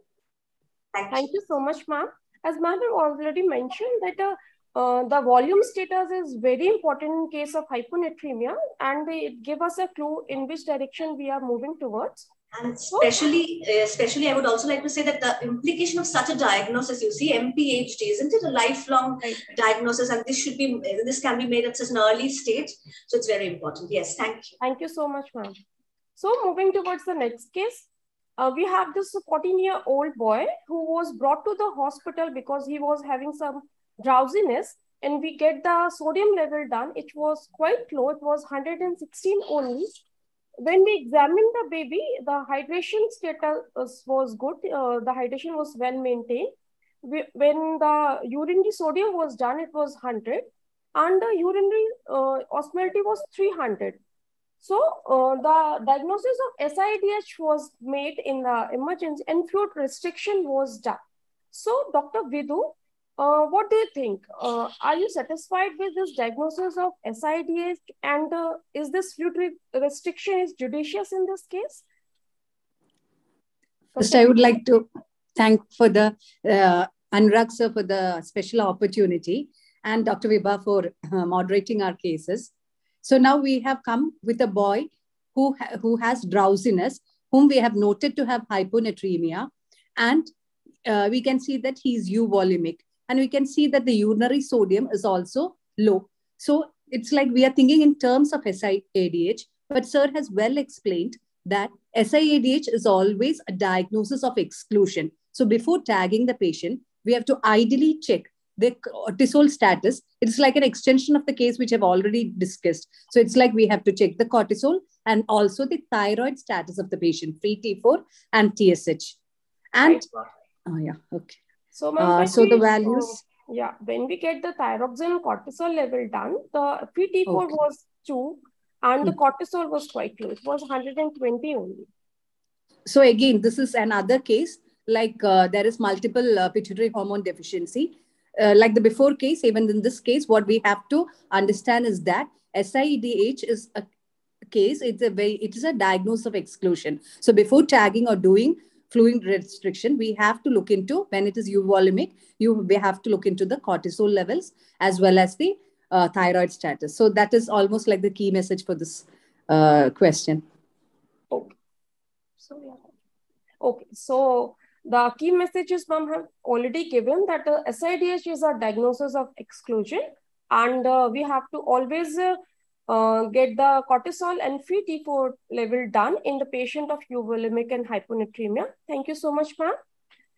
Thank, Thank you. you so much, ma'am. As ma'am already mentioned that uh, uh, the volume status is very important in case of hyponatremia and they give us a clue in which direction we are moving towards. And especially, especially, I would also like to say that the implication of such a diagnosis, you see, MPHD, isn't it a lifelong right. diagnosis? And this should be, this can be made at such an early stage. So it's very important. Yes, thank you. Thank you so much, ma'am. So moving towards the next case, uh, we have this 14 year old boy who was brought to the hospital because he was having some drowsiness and we get the sodium level done, it was quite low. It was 116 only. When we examined the baby, the hydration status was good. Uh, the hydration was well maintained. We, when the urinary sodium was done, it was 100 and the urinary uh, osmolality was 300. So uh, the diagnosis of SIADH was made in the emergency and fluid restriction was done. So Dr. Vidhu, uh, what do you think? Uh, are you satisfied with this diagnosis of SIADH and uh, is this fluid restriction is judicious in this case? First, I would like to thank for the uh, Anurag sir for the special opportunity and Dr. Vibha for uh, moderating our cases. So now we have come with a boy who, ha who has drowsiness, whom we have noted to have hyponatremia. And uh, we can see that he's euvolemic. And we can see that the urinary sodium is also low. So it's like we are thinking in terms of SIADH, but sir has well explained that SIADH is always a diagnosis of exclusion. So before tagging the patient, we have to ideally check the cortisol status. It's like an extension of the case which I've already discussed. So it's like we have to check the cortisol and also the thyroid status of the patient, free T4 and TSH. And oh yeah, okay. So, uh, so the values. Uh, yeah, when we get the thyroxine cortisol level done, the free T4 okay. was two and the hmm. cortisol was quite low. It was 120 only. So again, this is another case like uh, there is multiple uh, pituitary hormone deficiency uh, like the before case, even in this case, what we have to understand is that SIADH is a case, it's a very, it is a diagnosis of exclusion. So before tagging or doing fluid restriction, we have to look into when it is euvolemic, you we have to look into the cortisol levels as well as the uh, thyroid status. So that is almost like the key message for this uh, question. Okay. So yeah. Okay. So the key messages ma'am have already given that uh, SIADH is a diagnosis of exclusion and uh, we have to always uh, uh, get the cortisol and free T4 level done in the patient of euvolemic and hyponatremia. Thank you so much, ma'am.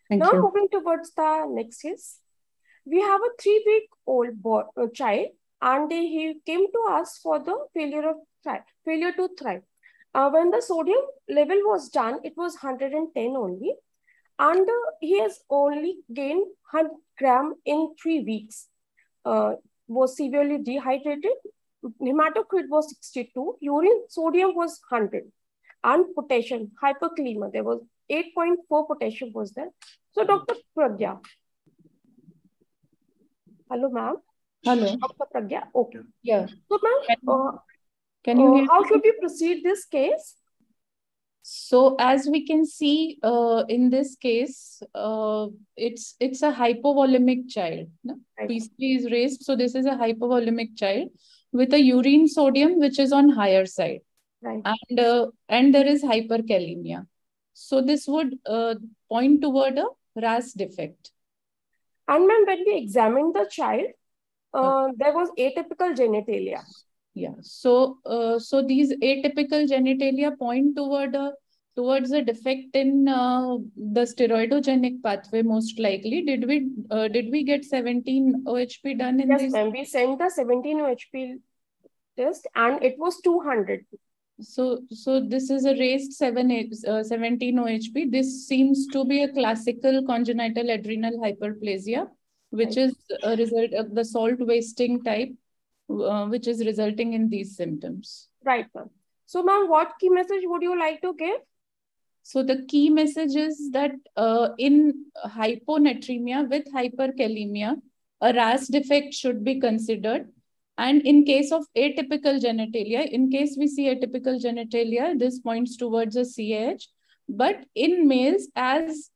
Now you. moving towards the next case. We have a three-week-old uh, child and he came to us for the failure of thrive, failure to thrive. Uh, when the sodium level was done, it was 110 only and uh, he has only gained 100 gram in three weeks. Uh, was severely dehydrated. Hematocrit was 62. Urine sodium was 100. And potassium, hyperkalemia. There was 8.4 potassium was there. So Dr. Pragya. Hello, ma'am. Hello. Dr. Pragya. Okay. Yeah. So, ma'am, uh, can you uh, how should we proceed this case? So as we can see uh, in this case, uh, it's it's a hypovolemic child. No? Is raised, so this is a hypovolemic child with a urine sodium which is on higher side, right. and uh, and there is hyperkalemia. So this would uh, point toward a RAS defect. And ma'am, when we examined the child, uh, there was atypical genitalia yeah so uh, so these atypical genitalia point toward a towards a defect in uh, the steroidogenic pathway most likely did we uh, did we get 17 ohp done in yes this ma'am we sent the 17 ohp test and it was 200 so so this is a raised 7 uh, 17 ohp this seems to be a classical congenital adrenal hyperplasia which is a result of the salt wasting type uh, which is resulting in these symptoms. Right, ma'am. So, ma'am, what key message would you like to give? So the key message is that uh, in hyponatremia with hyperkalemia, a RAS defect should be considered. And in case of atypical genitalia, in case we see atypical genitalia, this points towards a CAH. But in males, as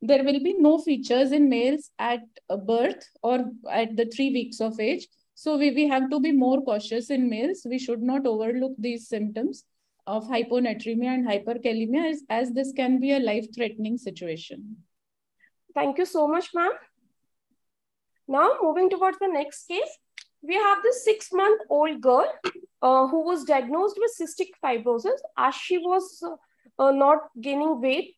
there will be no features in males at birth or at the three weeks of age, so we, we have to be more cautious in males. We should not overlook these symptoms of hyponatremia and hyperkalemia as, as this can be a life-threatening situation. Thank you so much, ma'am. Now moving towards the next case, we have this six-month-old girl uh, who was diagnosed with cystic fibrosis as she was uh, not gaining weight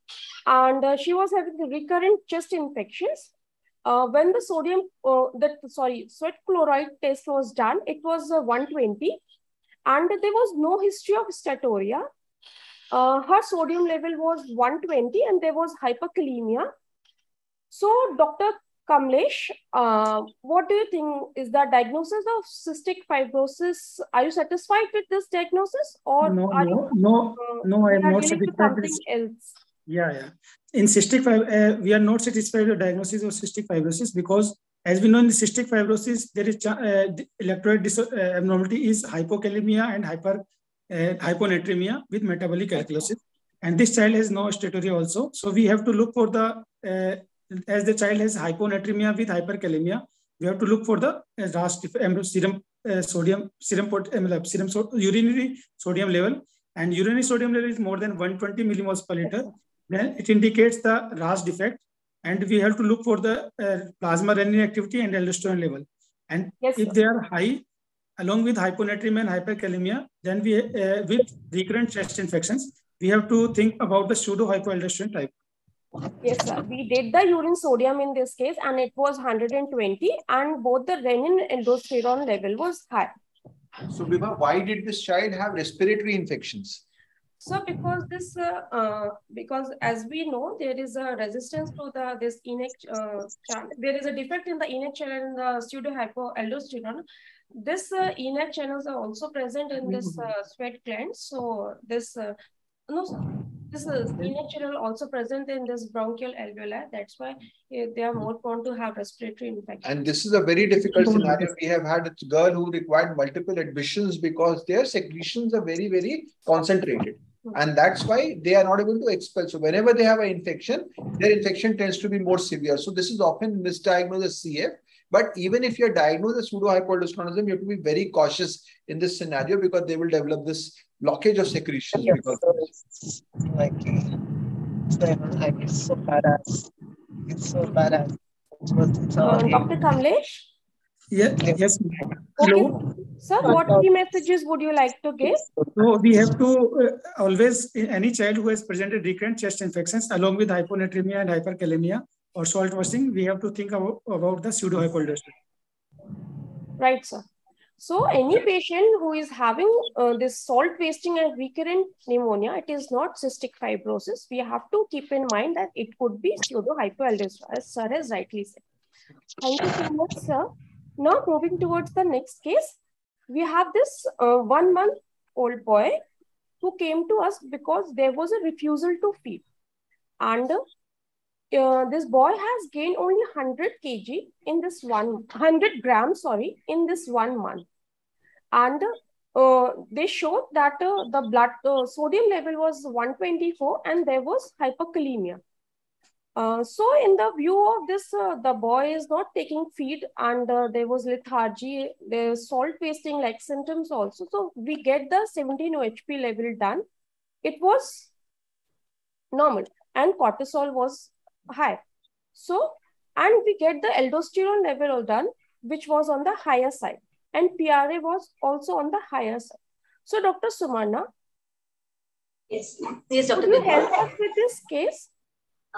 and uh, she was having recurrent chest infections uh, when the sodium, uh, that sorry, sweat chloride test was done, it was uh, 120 and there was no history of steatorrhea. Uh, her sodium level was 120 and there was hyperkalemia. So Dr. Kamlesh, uh, what do you think is the diagnosis of cystic fibrosis? Are you satisfied with this diagnosis or no, are no, you, no, no, I am not satisfied with else? Yeah, yeah. In cystic fibrosis, uh, we are not satisfied with the diagnosis of cystic fibrosis because as we know in the cystic fibrosis, there is uh, electrolyte uh, abnormality is hypokalemia and hyper uh, hyponatremia with metabolic alkalosis. And this child has no steatorrhea also. So we have to look for the, uh, as the child has hyponatremia with hyperkalemia, we have to look for the RAS serum uh, sodium, serum, serum so, urinary sodium level. And urinary sodium level is more than 120 millimoles per liter. Then it indicates the RAS defect. And we have to look for the uh, plasma renin activity and aldosterone level. And yes, if they are high, along with hyponatremia and hyperkalemia, then we, uh, with recurrent chest infections, we have to think about the pseudo hypoaldosteronism type. Yes, sir. We did the urine sodium in this case and it was 120 and both the renin and aldosterone level was high. So, Vibha, why did this child have respiratory infections? So, because this, uh, uh, because as we know, there is a resistance to the this ENaC, uh, there is a defect in the ENaC channel in the pseudo hypoaldosterone. This uh, ENaC channels are also present in this uh, sweat gland. So, this uh, no, this is channel also present in this bronchial alveoli. That's why eh, they are more prone to have respiratory infection. And this is a very difficult scenario. We have had a girl who required multiple admissions because their secretions are very, very concentrated. And that's why they are not able to expel. So whenever they have an infection, their infection tends to be more severe. So this is often misdiagnosed as CF. But even if you're diagnosed as pseudohypoaldosteronism, you have to be very cautious in this scenario because they will develop this blockage of secretion. Yes, because like it's so badass. It's so badass. It's uh, Dr. Kamlesh? Yeah, yes. Okay. Sir, what key messages would you like to give? So we have to uh, always, any child who has presented recurrent chest infections along with hyponatremia and hyperkalemia or salt wasting, we have to think about, about the pseudohypoaldosteronism. Right, sir. So any patient who is having uh, this salt wasting and recurrent pneumonia, it is not cystic fibrosis. We have to keep in mind that it could be pseudohypoaldosteronism, as sir has rightly said. Thank you so much, sir. Now moving towards the next case, we have this uh, one month old boy who came to us because there was a refusal to feed. And uh, this boy has gained only 100 kg in this one 100 grams sorry in this one month. And uh, they showed that uh, the blood uh, sodium level was 124 and there was hyperkalemia. Uh, so in the view of this uh, the boy is not taking feed and there was lethargy there's salt wasting like symptoms also. So we get the 17 ohp level done. It was normal and cortisol was high. So, and we get the aldosterone level done, which was on the higher side. And PRA was also on the higher side. So, Dr. Suvarna. Yes, yes, Dr. Could you help us with this case?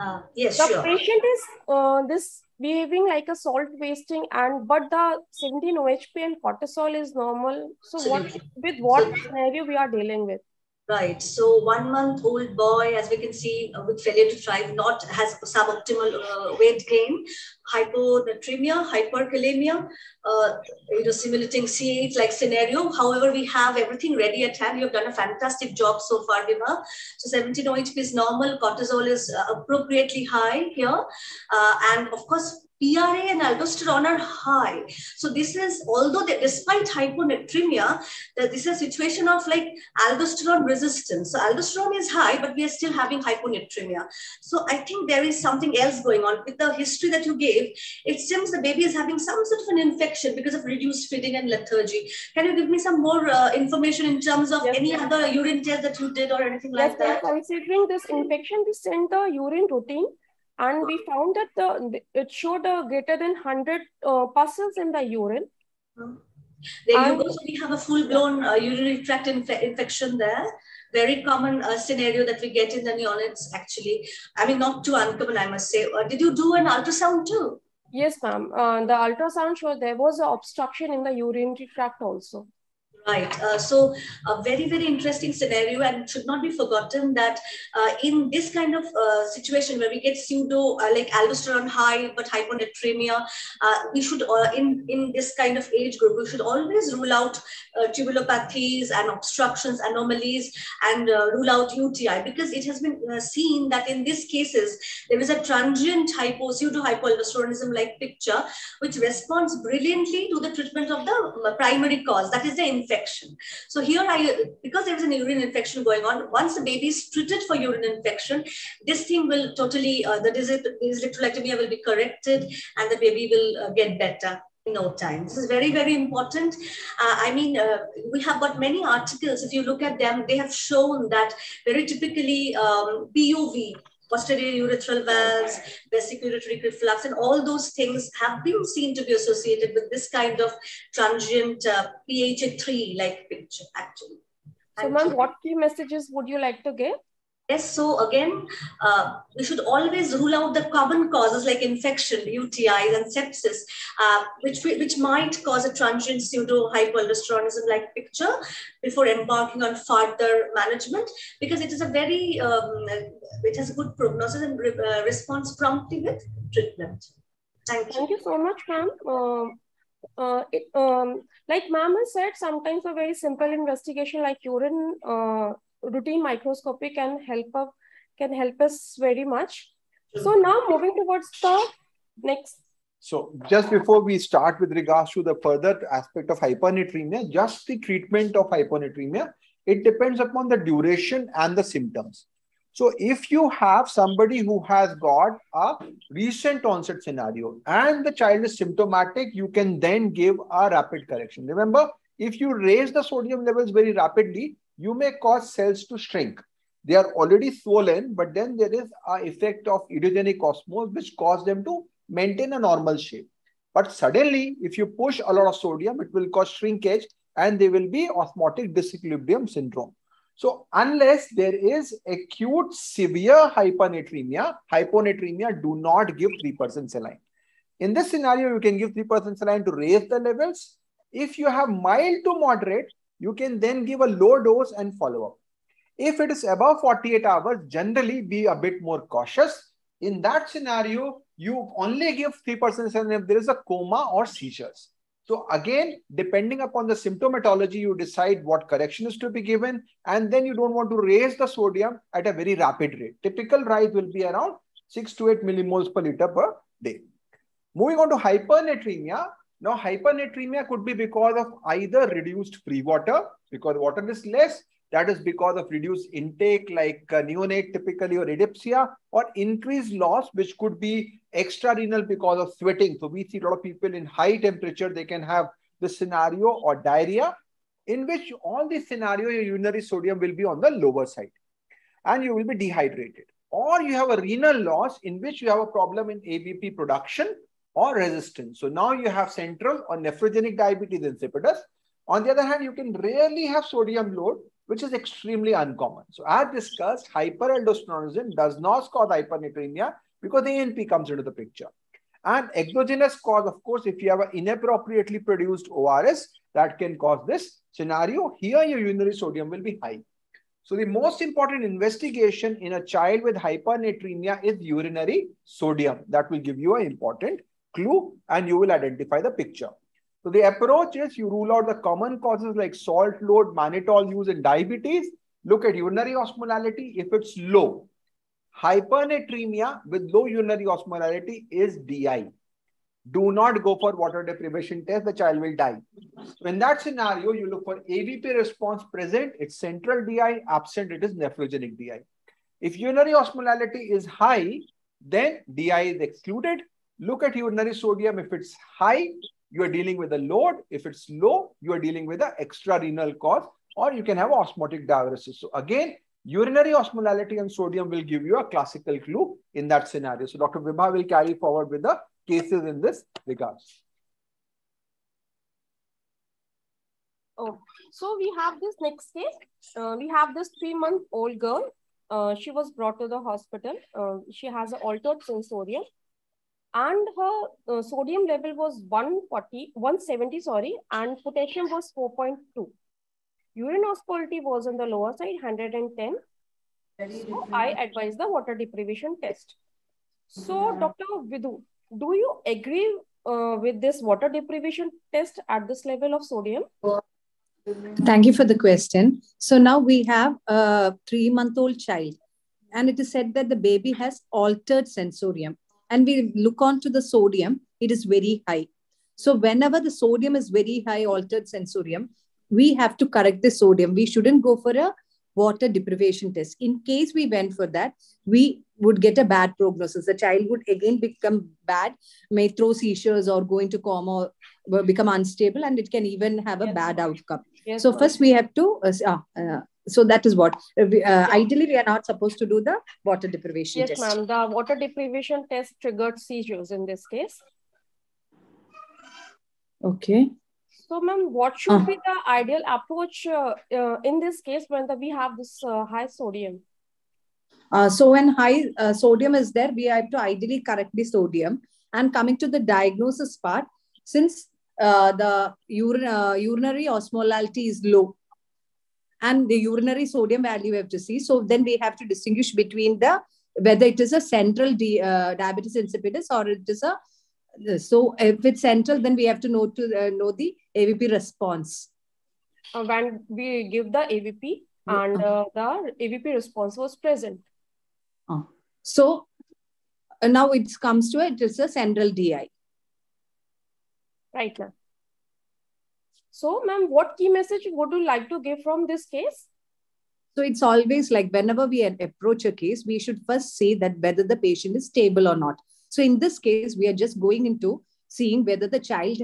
Uh, yes, the sure. patient is uh, this behaving like a salt wasting and but the 17 OHP and cortisol is normal. So Absolutely. what with what so, scenario we are dealing with? Right. So one month old boy, as we can see, uh, with failure to thrive, not has suboptimal uh, weight gain, hyponatremia, hyperkalemia, uh, you know, simulating CAH like scenario. However, we have everything ready at hand. You have done a fantastic job so far, Vibha. So 17 OHP is normal. Cortisol is uh, appropriately high here. Uh, and of course, PRA and aldosterone are high. So this is, although they, despite hyponatremia, that this is a situation of like aldosterone resistance. So aldosterone is high, but we are still having hyponatremia. So I think there is something else going on. With the history that you gave, it seems the baby is having some sort of an infection because of reduced feeding and lethargy. Can you give me some more uh, information in terms of yes, any yes. other urine test that you did or anything yes, like that? Considering this infection, we sent the urine routine and we found that the it showed a greater than 100 uh, pus cells in the urine. There and, you go. So we have a full-blown uh, urinary tract inf infection there. Very common uh, scenario that we get in the neonates, actually. I mean, not too uncommon, I must say. Uh, did you do an ultrasound too? Yes, ma'am. Uh, the ultrasound showed there was an obstruction in the urinary tract also. Right. Uh, so a very, very interesting scenario and should not be forgotten that uh, in this kind of uh, situation where we get pseudo uh, like aldosterone high but hyponatremia, uh, we should, uh, in, in this kind of age group, we should always rule out tubulopathies and obstructions, anomalies, and rule out UTI because it has been seen that in these cases, there is a transient hypo, pseudo hypoaldosteronism like picture which responds brilliantly to the treatment of the primary cause, that is the infection infection. So here I, because there is an urine infection going on, once the baby is treated for urine infection, this thing will totally, uh, the dyselectrolytemia will be corrected and the baby will uh, get better in no time. This is very, very important. Uh, I mean, uh, we have got many articles. If you look at them, they have shown that very typically um, posterior urethral valves, vesicoureteral reflux, and all those things have been seen to be associated with this kind of transient uh, PHA3-like picture, actually. So, ma'am, what key messages would you like to give? Yes, so again, uh, we should always rule out the common causes like infection, UTIs, and sepsis, uh, which, which might cause a transient pseudo hypoaldosteronism like picture before embarking on further management, because it is a very, um, it has a good prognosis and re uh, response promptly with treatment. Thank you. Thank you so much, ma'am. Um, uh, it, um, like ma'am has said, sometimes a very simple investigation like urine uh, routine microscopy can help up, can help us very much. So now moving towards the next. So just before we start with regards to the further aspect of hyponatremia, just the treatment of hyponatremia, it depends upon the duration and the symptoms. So if you have somebody who has got a recent onset scenario and the child is symptomatic, you can then give a rapid correction. Remember, if you raise the sodium levels very rapidly, you may cause cells to shrink. They are already swollen, but then there is a effect of idiogenic osmoles which cause them to maintain a normal shape. But suddenly, if you push a lot of sodium, it will cause shrinkage and there will be osmotic disequilibrium syndrome. So unless there is acute severe hyponatremia, hyponatremia do not give 3% saline. In this scenario, you can give 3% saline to raise the levels. If you have mild to moderate, you can then give a low dose and follow up. If it is above 48 hours, generally be a bit more cautious. In that scenario, you only give 3% if there is a coma or seizures. So again, depending upon the symptomatology, you decide what correction is to be given, and then you don't want to raise the sodium at a very rapid rate. Typical rise will be around 6 to 8 millimoles per liter per day. Moving on to hypernatremia, now, hypernatremia could be because of either reduced free water, because water is less, that is because of reduced intake like uh, neonate typically or adipsia, or increased loss, which could be extra-renal because of sweating. So we see a lot of people in high temperature, they can have this scenario or diarrhea, in which all these scenario, your urinary sodium will be on the lower side and you will be dehydrated. Or you have a renal loss in which you have a problem in AVP production or resistance. So now you have central or nephrogenic diabetes insipidus. On the other hand, you can rarely have sodium load, which is extremely uncommon. So as discussed, hyperaldosteronism does not cause hypernatremia because the ANP comes into the picture. And exogenous cause, of course, if you have an inappropriately produced ORS, that can cause this scenario. Here, your urinary sodium will be high. So the most important investigation in a child with hypernatremia is urinary sodium. That will give you an important clue and you will identify the picture. So the approach is you rule out the common causes like salt load, mannitol use in diabetes. Look at urinary osmolality. If it's low, hypernatremia with low urinary osmolality is DI. Do not go for water deprivation test. The child will die. So in that scenario, you look for AVP response present. It's central DI. Absent, it is nephrogenic DI. If urinary osmolality is high, then DI is excluded. Look at urinary sodium. If it's high, you are dealing with a load. If it's low, you are dealing with an extra renal cause, or you can have osmotic diuresis. So again, urinary osmolality and sodium will give you a classical clue in that scenario. So Dr. Vibha will carry forward with the cases in this regards. Oh, so we have this next case. Uh, we have this three-month-old girl. Uh, she was brought to the hospital. Uh, she has an altered sensorium and her uh, sodium level was 140 170 sorry and potassium was 4.2 Urine osmolality was on the lower side, 110. So I advise the water deprivation test. So Dr. Vidhu, do you agree uh, with this water deprivation test at this level of sodium? Thank you for the question. So now we have a three month old child, and it is said that the baby has altered sensorium. And we look on to the sodium, it is very high. So whenever the sodium is very high, altered sensorium, we have to correct the sodium. We shouldn't go for a water deprivation test. In case we went for that, we would get a bad prognosis. The child would again become bad, may throw seizures or go into coma or become unstable, and it can even have a Yes, bad outcome. Yes, so first we have to, uh, uh, uh, so that is what, uh, we- uh, ideally we are not supposed to do the water deprivation Yes, test. ma'am. The water deprivation test triggered seizures in this case. Okay. So, ma'am, what should Uh. be the ideal approach uh, uh, in this case when the, we have this uh, high sodium? Uh, so when high uh, sodium is there, we have to ideally correct the sodium. And coming to the diagnosis part, since uh, the urine, urinary osmolality is low, and the urinary sodium value we have to see, so then we have to distinguish between the whether it is a central di- uh, diabetes insipidus or it is a so if it's central, then we have to know to uh, know the AVP response. Uh, when we give the AVP and uh, the AVP response was present. Uh, So uh, now it comes to it is a central DI. Right. So, ma'am, what key message would you like to give from this case? So it's always like whenever we approach a case, we should first say that whether the patient is stable or not. So in this case, we are just going into seeing whether the child,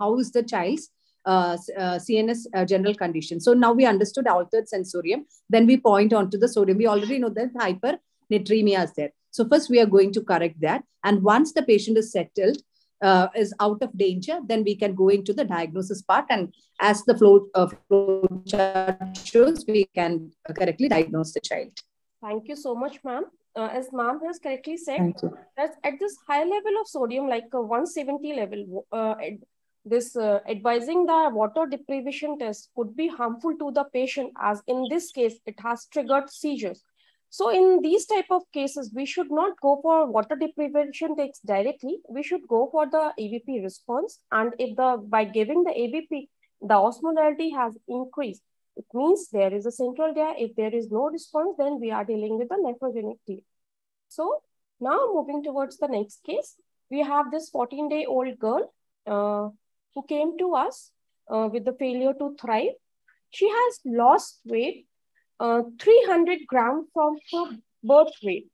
how is the child's uh, uh, CNS uh, general condition. So now we understood altered sensorium. Then we point on to the sodium. We already know that hypernatremia is there. So first we are going to correct that. And once the patient is settled, uh, is out of danger, then we can go into the diagnosis part. And as the flow, uh, flow chart shows, we can correctly diagnose the child. Thank you so much, ma'am. Uh, as ma'am has correctly said, that at this high level of sodium, like uh, 170 level, uh, this uh, advising the water deprivation test could be harmful to the patient as in this case, it has triggered seizures. So in these type of cases, we should not go for water deprivation tests directly. We should go for the AVP response. And if the by giving the AVP, the osmolality has increased, it means there is a central DI. If there is no response, then we are dealing with the nephrogenic DI. So now moving towards the next case, we have this 14 day old girl uh, who came to us uh, with the failure to thrive. She has lost weight, uh, 300 grams from her birth weight.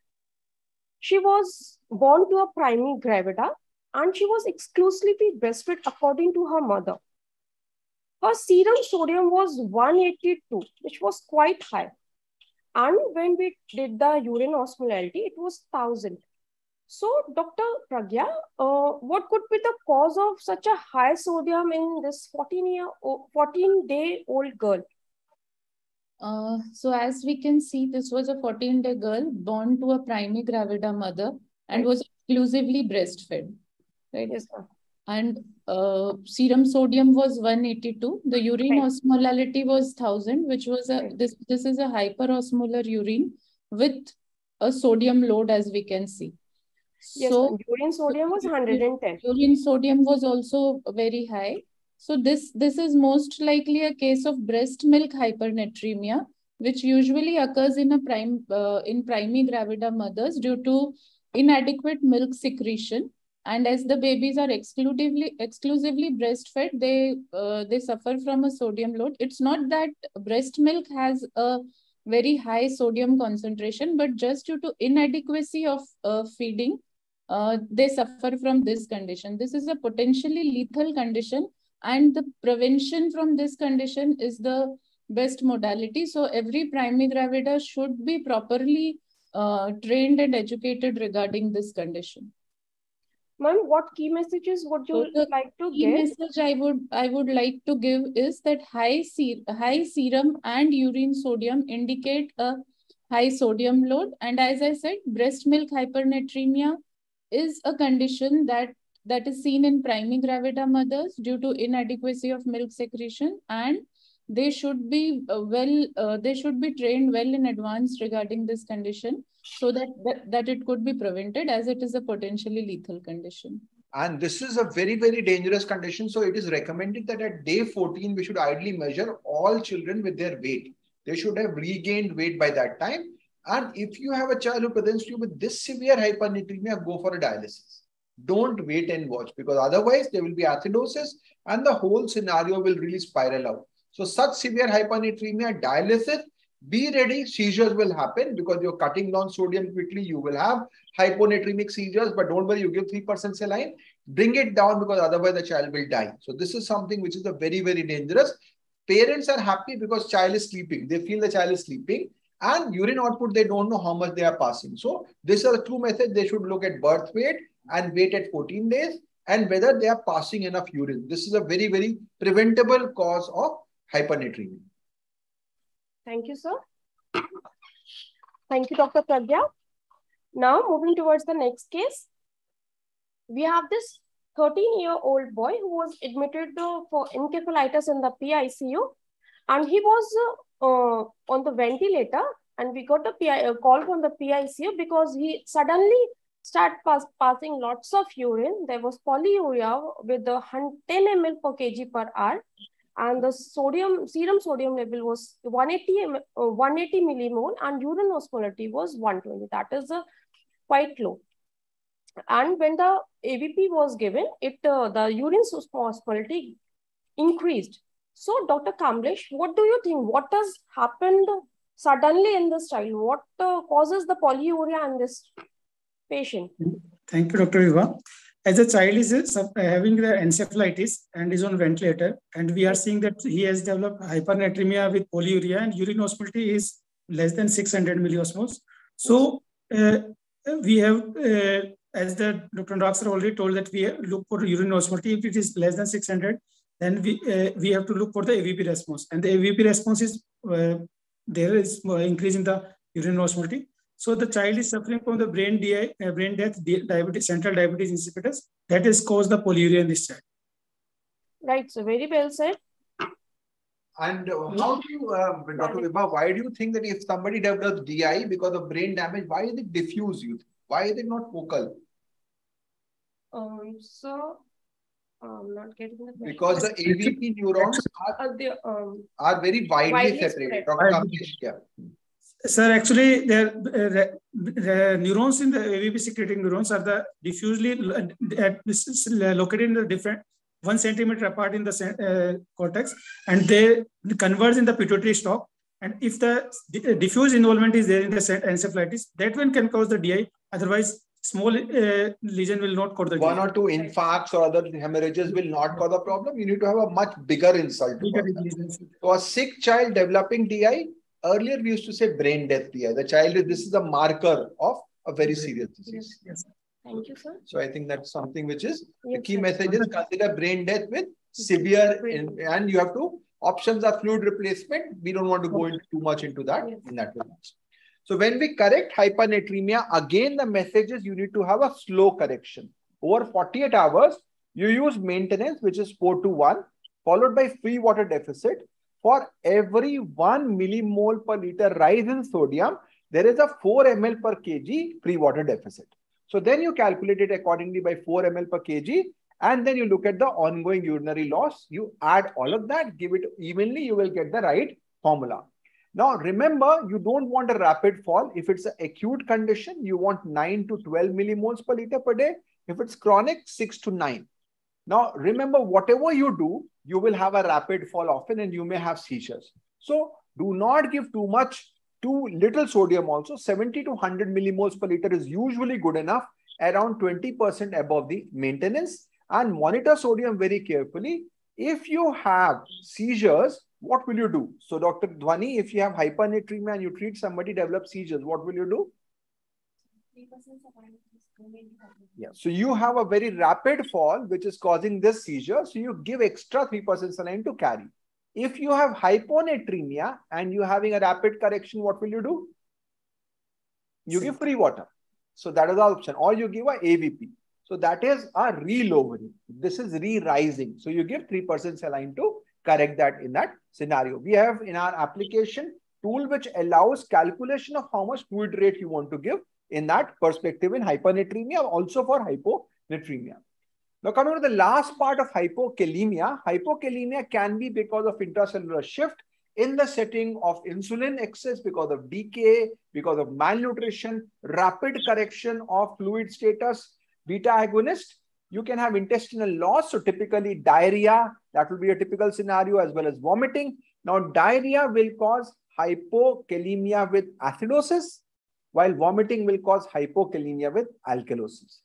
She was born to a primary gravida and she was exclusively breastfed according to her mother. Her serum sodium was 182, which was quite high. And when we did the urine osmolality, it was 1000. So, Dr. Pragya, uh, what could be the cause of such a high sodium in this 14 year, 14 day old girl? Uh, so as we can see, this was a 14-day girl born to a primary gravida mother and was exclusively breastfed, right? Yes, sir. And uh, serum sodium was 182. The urine Right. osmolality was 1000, which was a this this is a hyperosmolar urine with a sodium load, as we can see. Yes, So urine sodium was 110. urine sodium was also very high. So this this is most likely a case of breast milk hypernatremia, which usually occurs in a prime uh, in primary gravida mothers due to inadequate milk secretion. And as the babies are exclusively exclusively breastfed, they uh, they suffer from a sodium load. It's not that breast milk has a very high sodium concentration, but just due to inadequacy of uh, feeding, uh, they suffer from this condition. This is a potentially lethal condition, and the prevention from this condition is the best modality. So every primary gravida should be properly uh, trained and educated regarding this condition. Ma'am, what key messages would you So like to key give? message I would I would like to give is that high ser- high serum and urine sodium indicate a high sodium load, and as I said, breast milk hypernatremia is a condition that that is seen in primary gravida mothers due to inadequacy of milk secretion and they should be uh, well, uh, they should be trained well in advance regarding this condition so that, that, that it could be prevented as it is a potentially lethal condition. And this is a very, very dangerous condition. So it is recommended that at day 14, we should ideally measure all children with their weight. They should have regained weight by that time. And if you have a child who presents you with this severe hypernatremia, go for a dialysis. Don't wait and watch because otherwise there will be acidosis and the whole scenario will really spiral out. So such severe hypernatremia, dialysis, be ready, seizures will happen because you're cutting down sodium quickly. You will have hyponatremic seizures, but don't worry, you give 3% saline, bring it down because otherwise the child will die. So this is something which is a very, very dangerous. Parents are happy because child is sleeping. They feel the child is sleeping and urine output, they don't know how much they are passing. So this is a true method. They should look at birth weight and weight at 14 days and whether they are passing enough urine. This is a very, very preventable cause of hypernatremia. Thank you, sir. Thank you, Dr. Pragya. Now, moving towards the next case, we have this 13-year-old boy who was admitted for encephalitis in the PICU, and he was uh, on the ventilator, and we got a, PI, a call from the PICU because he suddenly started pass, passing lots of urine. There was polyuria with the 10 ml per kg per hour, and the sodium serum sodium level was 180 uh, 180 millimole and urine osmolality was 120 that is uh, quite low. And when the avp was given it uh, the urine osmolality increased. So dr kamlesh what do you think? What has happened suddenly in this child? What uh, causes the polyuria in this patient. Thank you dr Vibha as a child is uh, having the encephalitis and is on ventilator and we are seeing that he has developed hypernatremia with polyuria and urine osmolality is less than 600 milliosmoles so uh, we have uh, as the dr Doctor already told that we look for urine osmolality if it is less than 600 then we uh, we have to look for the avp response. And the avp response is uh, there is increase in the urine osmolality so the child is suffering from the brain, DI, uh, brain death, diabetes, central diabetes insipidus. That has caused the polyuria in this child. Right. So very well said. And uh, how do you, uh, Dr. Vibha, why do you think that if somebody develops DI because of brain damage, why is it diffuse? You why is it not focal? Um. So. I'm not getting the question. Because the AVP neurons are, uh, the, um, are very widely, widely separated. Dr. Kamlesh, yeah. Sir, actually, the uh, neurons in the AVP secreting neurons are the diffusely uh, located in the different one centimeter apart in the uh, cortex, and they converge in the pituitary stalk. And if the diffuse involvement is there in the encephalitis, that one can cause the DI. Otherwise, small uh, lesion will not cause the one or two infarcts or other hemorrhages will not cause the problem. You need to have a much bigger insult. Bigger so a sick child developing DI earlier we used to say brain death DI. The child is this is a marker of a very serious disease. Yes. Thank you, sir. So I think that's something which is yes, the key sir. message is consider brain death with severe in, and you have to options are fluid replacement. We don't want to go into too much into that yes. in that way. So when we correct hypernatremia, again the message is you need to have a slow correction. Over 48 hours, you use maintenance, which is 4 to 1, followed by free water deficit, for every 1 millimole per liter rise in sodium, there is a 4 ml per kg free water deficit. So then you calculate it accordingly by 4 ml per kg and then you look at the ongoing urinary loss. You add all of that, give it evenly, you will get the right formula. Now, remember, you don't want a rapid fall. If it's an acute condition, you want 9 to 12 millimoles per liter per day. If it's chronic, 6 to 9. Now, remember, whatever you do, you will have a rapid fall often and you may have seizures. So do not give too much, too little sodium also. 70 to 100 millimoles per liter is usually good enough, around 20% above the maintenance. And monitor sodium very carefully. If you have seizures, what will you do? So Dr. Dhwani, if you have hypernatremia and you treat somebody develop seizures, what will you do? Yeah. So you have a very rapid fall, which is causing this seizure. So you give extra 3% saline to carry. If you have hyponatremia and you're having a rapid correction, what will you do? You give free water. So that is the option. Or you give a AVP. So that is a re-lowering. This is re-rising. So you give 3% saline to correct that in that scenario. We have in our application tool which allows calculation of how much fluid rate you want to give in that perspective in hypernatremia, also for hyponatremia. Now coming to the last part of hypokalemia, hypokalemia can be because of intracellular shift in the setting of insulin excess because of DKA, because of malnutrition, rapid correction of fluid status, beta agonist. You can have intestinal loss. So typically diarrhea, that will be a typical scenario as well as vomiting. Now diarrhea will cause hypokalemia with acidosis, while vomiting will cause hypokalemia with alkalosis.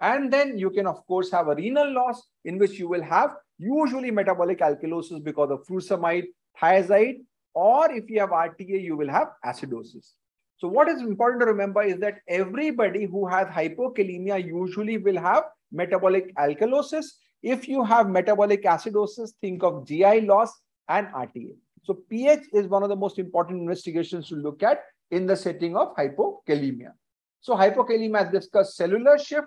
And then you can, of course, have a renal loss in which you will have usually metabolic alkalosis because of furosemide, thiazide, or if you have RTA, you will have acidosis. So what is important to remember is that everybody who has hypokalemia usually will have metabolic alkalosis. If you have metabolic acidosis, think of GI loss and RTA. So pH is one of the most important investigations to look at in the setting of hypokalemia. So hypokalemia, as discussed, cellular shift,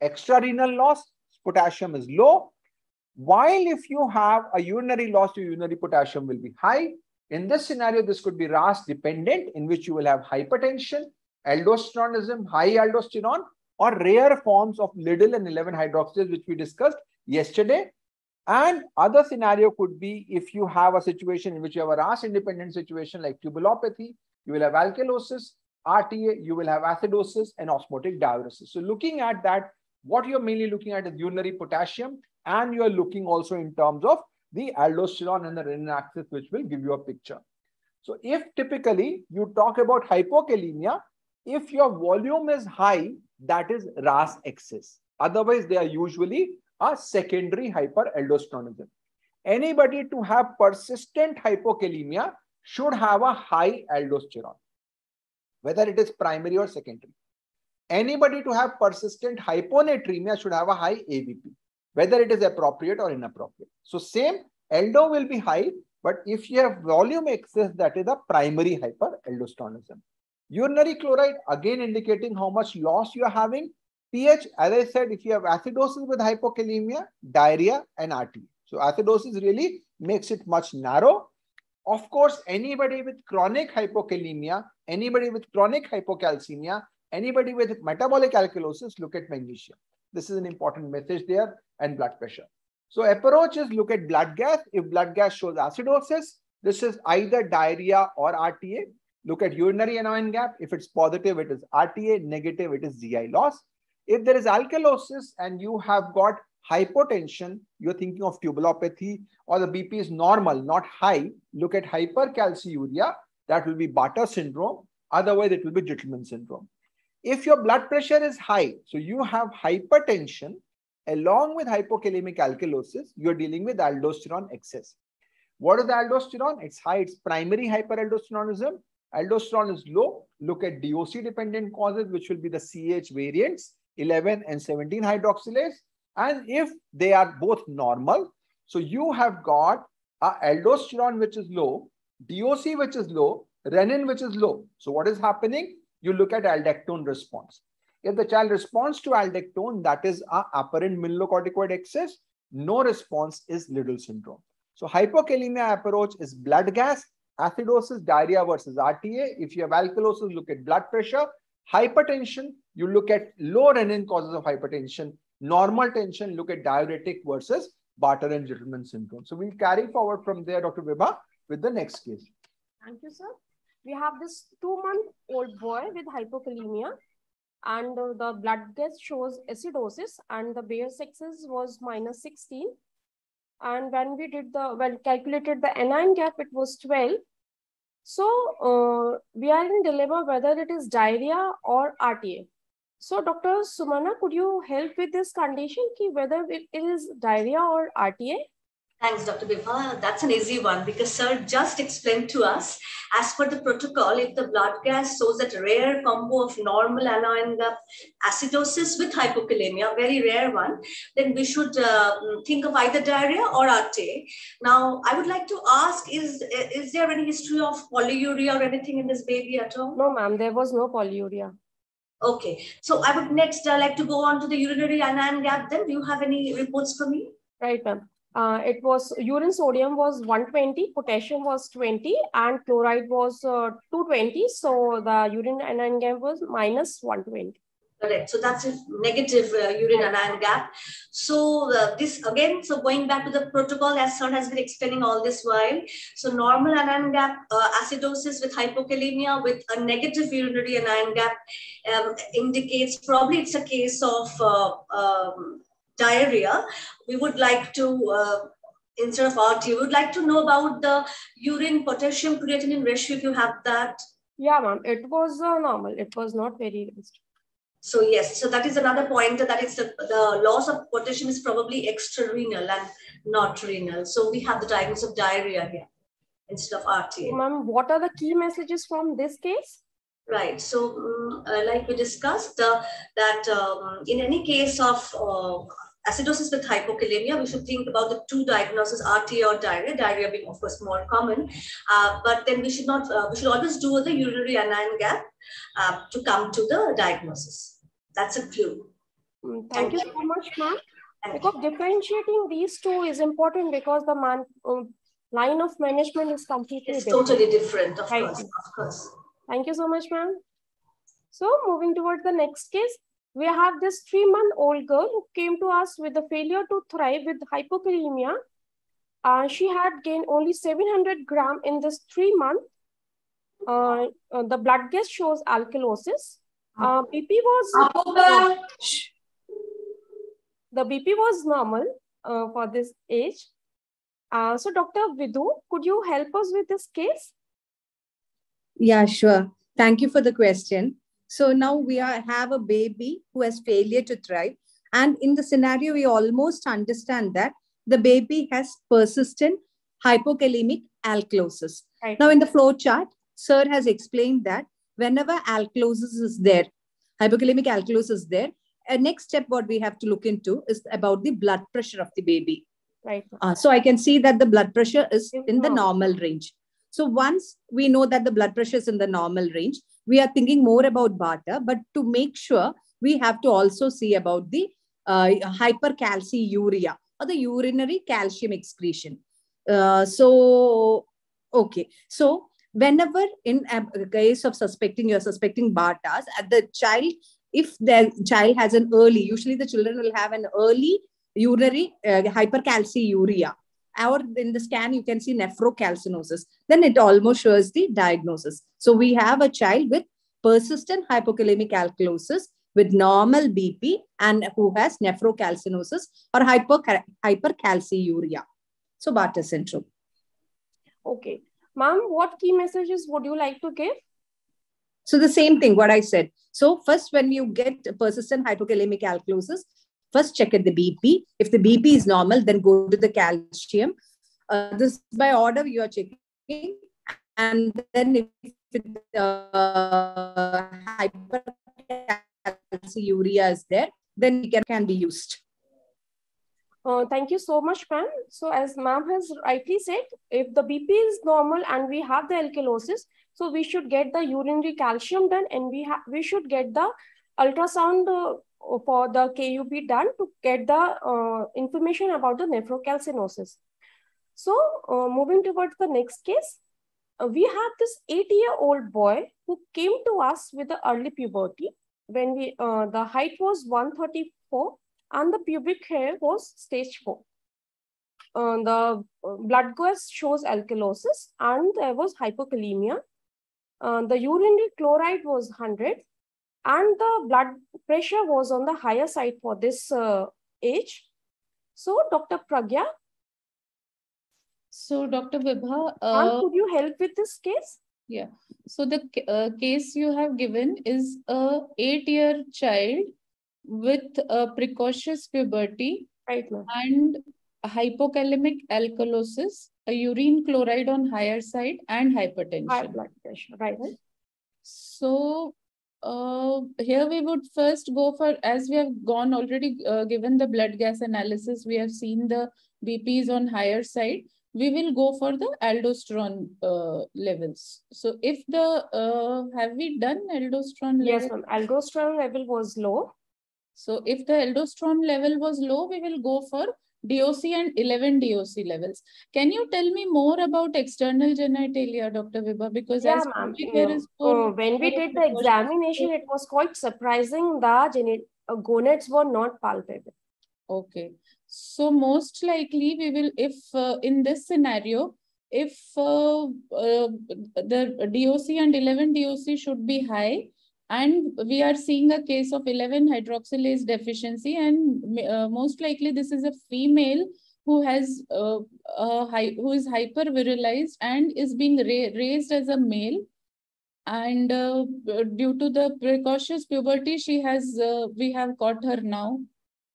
extrarenal loss, potassium is low. While if you have a urinary loss, your urinary potassium will be high. In this scenario, this could be RAS dependent, in which you will have hypertension, aldosteronism, high aldosterone, or rare forms of Liddle and 11 hydroxylase, which we discussed yesterday. And other scenario could be if you have a situation in which you have a RAS independent situation like tubulopathy, you will have alkalosis, RTA, you will have acidosis and osmotic diuresis. So looking at that, what you're mainly looking at is urinary potassium and you're looking also in terms of the aldosterone and the renin axis, which will give you a picture. So if typically you talk about hypokalemia, if your volume is high, that is RAS excess. Otherwise, they are usually a secondary hyperaldosteronism. Anybody to have persistent hypokalemia should have a high aldosterone, whether it is primary or secondary. Anybody to have persistent hyponatremia should have a high AVP, whether it is appropriate or inappropriate. So same, aldo will be high, but if you have volume excess, that is a primary hyperaldosteronism. Urinary chloride, again indicating how much loss you are having. pH, as I said, if you have acidosis with hypokalemia, diarrhea, and RT. So acidosis really makes it much narrow. Of course, anybody with chronic hypokalemia, anybody with chronic hypocalcemia, anybody with metabolic alkalosis, look at magnesium. This is an important message there and blood pressure. So approach is look at blood gas. If blood gas shows acidosis, this is either diarrhea or RTA. Look at urinary anion gap. If it's positive, it is RTA. Negative, it is GI loss. If there is alkalosis and you have got hypotension, you're thinking of tubulopathy or the BP is normal, not high, look at hypercalciuria. That will be Bartter syndrome. Otherwise, it will be Gitelman syndrome. If your blood pressure is high, so you have hypertension along with hypokalemic alkalosis, you're dealing with aldosterone excess. What is aldosterone? It's high. It's primary hyperaldosteronism. Aldosterone is low. Look at DOC dependent causes, which will be the CH variants, 11 and 17 hydroxylase. And if they are both normal, so you have got a aldosterone which is low, DOC which is low, renin which is low. So what is happening? You look at aldactone response. If the child responds to aldactone, that is a apparent mineralocorticoid excess. No response is Liddle syndrome. So hypokalemia approach is blood gas, acidosis, diarrhea versus RTA. If you have alkalosis, look at blood pressure. Hypertension, you look at low renin causes of hypertension. Normal tension, look at diuretic versus Bartter and Gitelman syndrome. So we'll carry forward from there, Dr. Vibha, with the next case. Thank you, sir. We have this two-month-old boy with hypokalemia and uh, the blood gas shows acidosis and the base excess was minus 16. And when we did the, well, calculated the anion gap, it was 12. So uh, we are in dilemma whether it is diarrhea or RTA. So Dr. Suvarna, could you help with this condition, ki whether it is diarrhea or RTA? Thanks, Dr. Vibha. That's an easy one because sir just explained to us, as per the protocol, if the blood gas shows that rare combo of normal anion gap acidosis with hypokalemia, very rare one, then we should uh, think of either diarrhea or RTA. Now, I would like to ask, is, is there any history of polyuria or anything in this baby at all? No, ma'am, there was no polyuria. Okay, so I would next uh, like to go on to the urinary anion gap then. Do you have any reports for me? Right, ma'am. uh, it was urine sodium was 120, potassium was 20, and chloride was uh, 220. So the urine anion gap was minus 120. Correct. So that's a negative uh, urine anion gap. So uh, this again, so going back to the protocol as Sir has been explaining all this while. So normal anion gap uh, acidosis with hypokalemia with a negative urinary anion gap um, indicates probably it's a case of uh, um, diarrhea. We would like to uh, instead of RT, we would like to know about the urine potassium creatinine ratio if you have that. Yeah, ma'am. It was uh, normal. It was not very raised. So yes, so that is another point that is the, the loss of potassium is probably extrarenal and not renal. So we have the diagnosis of diarrhea here instead of RTA. Ma'am, what are the key messages from this case? Right. So, um, uh, like we discussed, uh, that um, in any case of uh, acidosis with hypokalemia, we should think about the two diagnoses, RTA or diarrhea, diarrhea being of course more common. Uh, but then we should not, uh, we should always do the urinary anion gap uh, to come to the diagnosis. That's a clue. Mm, thank, you so much, ma'am. Because differentiating these two is important because the man, um, line of management is completely it's different. totally different, of Right. course, of course. Thank you so much, ma'am. So moving towards the next case, we have this three-month-old girl who came to us with a failure to thrive with hypokalemia. Uh, she had gained only 700 gram in this three month. Uh, uh, the blood gas shows alkalosis. Uh, BP was Shh. the BP was normal uh, for this age. Uh, so Dr. Vidhu, could you help us with this case? Yeah, sure. Thank you for the question. So now we are, have a baby who has failure to thrive. And in the scenario, we almost understand that the baby has persistent hypokalemic alkalosis. Right. Now in the flow chart, Sir has explained that whenever alkalosis is there, hypokalemic alkalosis is there, a next step what we have to look into is about the blood pressure of the baby. Right. Uh, so I can see that the blood pressure is in the normal range. So once we know that the blood pressure is in the normal range, we are thinking more about Bartter, but to make sure, we have to also see about the uh, hypercalciuria or the urinary calcium excretion. Uh, so, okay. So whenever in a case of suspecting, you're suspecting Bartters, at the child, if the child has an early, usually the children will have an early urinary uh, hypercalciuria or in the scan you can see nephrocalcinosis. Then it almost shows the diagnosis. So we have a child with persistent hypokalemic alkalosis with normal bp and who has nephrocalcinosis or hyper hypercalciuria. So bartter syndrome. Okay. Ma'am, what key messages would you like to give? so the same thing what i said. So first when you get persistent hypokalemic alkalosis first check at the bp if the bp is normal then go to the calcium. Uh, this by order you are checking. And then if it, uh, hypercalciuria is there then it can, can be used Uh, thank you so much, ma'am. So as ma'am has rightly said, if the BP is normal and we have the alkalosis, so we should get the urinary calcium done and we we should get the ultrasound uh, for the KUB done to get the uh, information about the nephrocalcinosis. So uh, moving towards the next case, uh, we have this eight-year-old boy who came to us with the early puberty when we the height was 134 and the pubic hair was stage 4. Uh, the blood gas shows alkalosis and there was hypokalemia. Uh, the urinary chloride was 100 and the blood pressure was on the higher side for this uh, age. So, Dr. Pragya, So, Dr. Vibha, uh, could you help with this case? Yeah. So the uh, case you have given is a eight-year child with a precocious puberty right, and hypokalemic alkalosis, a urine chloride on higher side, and hypertension. High blood pressure, right? So uh, here we would first go for, as we have gone already uh, given the blood gas analysis, we have seen the BPs on higher side. We will go for the aldosterone uh, levels. So if the, uh, have we done aldosterone? Yes, ma'am. Aldosterone level was low. So if the aldosterone level was low, we will go for DOC and 11 DOC levels. Can you tell me more about external genitalia, Dr. Vibha? Because Yeah, as ma'am. there is Uh, when we did the examination, it was quite surprising. The uh, gonads were not palpable. Okay. So most likely we will, if uh, in this scenario, if uh, uh, the DOC and 11 DOC should be high, and we are seeing a case of 11 hydroxylase deficiency, and uh, most likely this is a female who has uh, uh, who is hypervirilized and is being ra raised as a male. And uh, due to the precocious puberty, she has uh, we have caught her now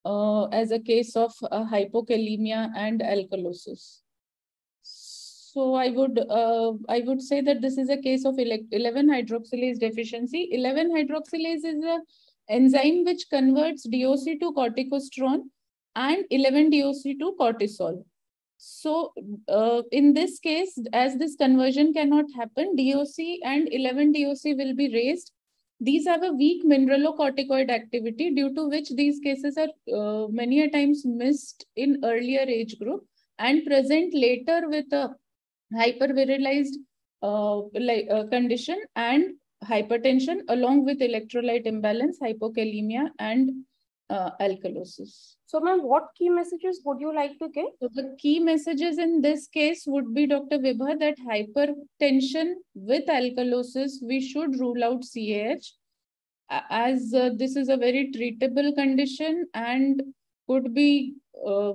uh, as a case of uh, hypokalemia and alkalosis. So I would uh, I would say that this is a case of 11 hydroxylase deficiency. 11 hydroxylase is a enzyme which converts DOC to corticosterone and 11 DOC to cortisol. So uh, in this case, as this conversion cannot happen, DOC and 11 DOC will be raised. These have a weak mineralocorticoid activity due to which these cases are uh, many a times missed in earlier age group and present later with a hypervirilized uh, like, uh, condition and hypertension along with electrolyte imbalance, hypokalemia and uh, alkalosis. So, ma'am, what key messages would you like to give? So the key messages in this case would be, Dr. Vibha, that hypertension with alkalosis, we should rule out CAH as uh, this is a very treatable condition and could be uh,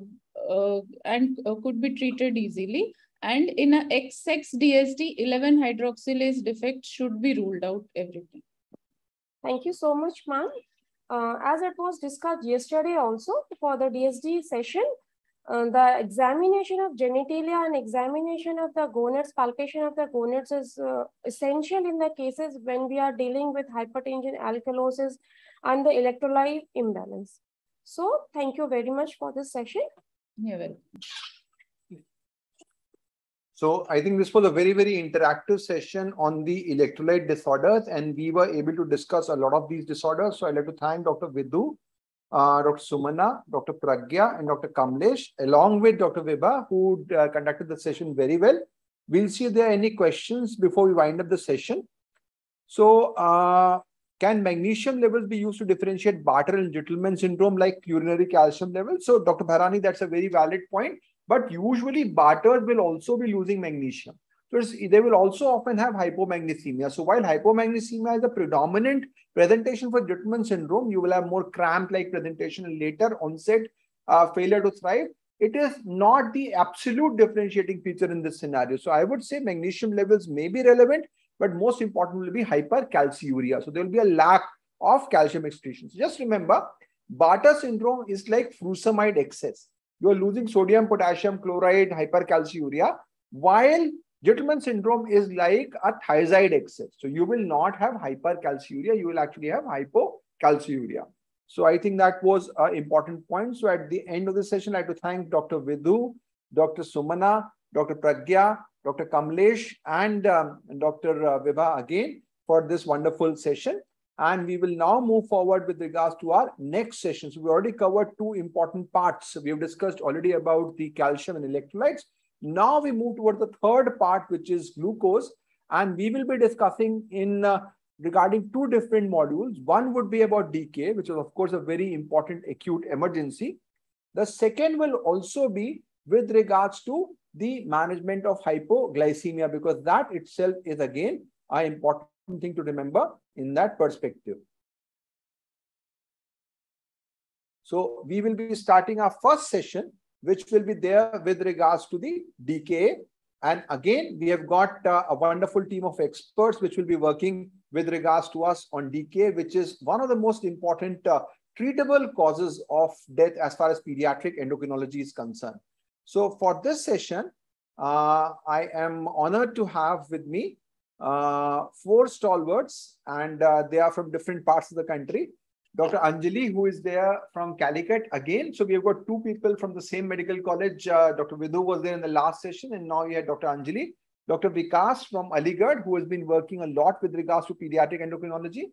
uh, and uh, could be treated easily. And in a XX DSD, 11 hydroxylase defect should be ruled out everything. Thank you so much, ma'am. Uh, as it was discussed yesterday also for the DSD session, uh, the examination of genitalia and examination of the gonads, palpation of the gonads is uh, essential in the cases when we are dealing with hypertension, alkalosis, and the electrolyte imbalance. So thank you very much for this session. You're welcome. So I think this was a very, very interactive session on the electrolyte disorders, and we were able to discuss a lot of these disorders. So I'd like to thank Dr. Vidhu, uh, Dr. Suvarna, Dr. Pragya, and Dr. Kamlesh, along with Dr. Vibha, who uh, conducted the session very well. We'll see if there are any questions before we wind up the session. So, uh, can magnesium levels be used to differentiate Bartter and Gitelman syndrome like urinary calcium levels? So, Dr. Bharani, that's a very valid point. But usually, Bartters will also be losing magnesium. So, they will also often have hypomagnesemia. So, while hypomagnesemia is a predominant presentation for Gitelman syndrome, you will have more cramp-like presentation and later onset uh, failure to thrive. It is not the absolute differentiating feature in this scenario. So, I would say magnesium levels may be relevant, but most important will be hypercalciuria. So there will be a lack of calcium excretion. So just remember, Bartter syndrome is like furosemide excess. You are losing sodium, potassium, chloride, hypercalciuria, while Gitelman syndrome is like a thiazide excess. So you will not have hypercalciuria, you will actually have hypocalciuria. So I think that was an important point. So at the end of the session, I'd like to thank Dr. Vidhu, Dr. Suvarna, Dr. Pragya, Dr. Kamlesh and um, Dr. Vibha again for this wonderful session. And we will now move forward with regards to our next session. So we already covered two important parts. We have discussed already about the calcium and electrolytes. Now we move towards the third part, which is glucose. And we will be discussing in uh, regarding two different modules. One would be about decay, which is of course a very important acute emergency. The second will also be with regards to the management of hypoglycemia because that itself is again an important thing to remember in that perspective. So we will be starting our first session, which will be there with regards to the DKA. And again, we have got uh, a wonderful team of experts which will be working with regards to us on DKA, which is one of the most important uh, treatable causes of death as far as pediatric endocrinology is concerned. So for this session, uh, I am honored to have with me four stalwarts and uh, they are from different parts of the country. Dr. Anjali, who is there from Calicut again. So we have got two people from the same medical college. Uh, Dr. Vidhu was there in the last session and now we have Dr. Anjali. Dr. Vikas from Aligarh, who has been working a lot with regards to pediatric endocrinology.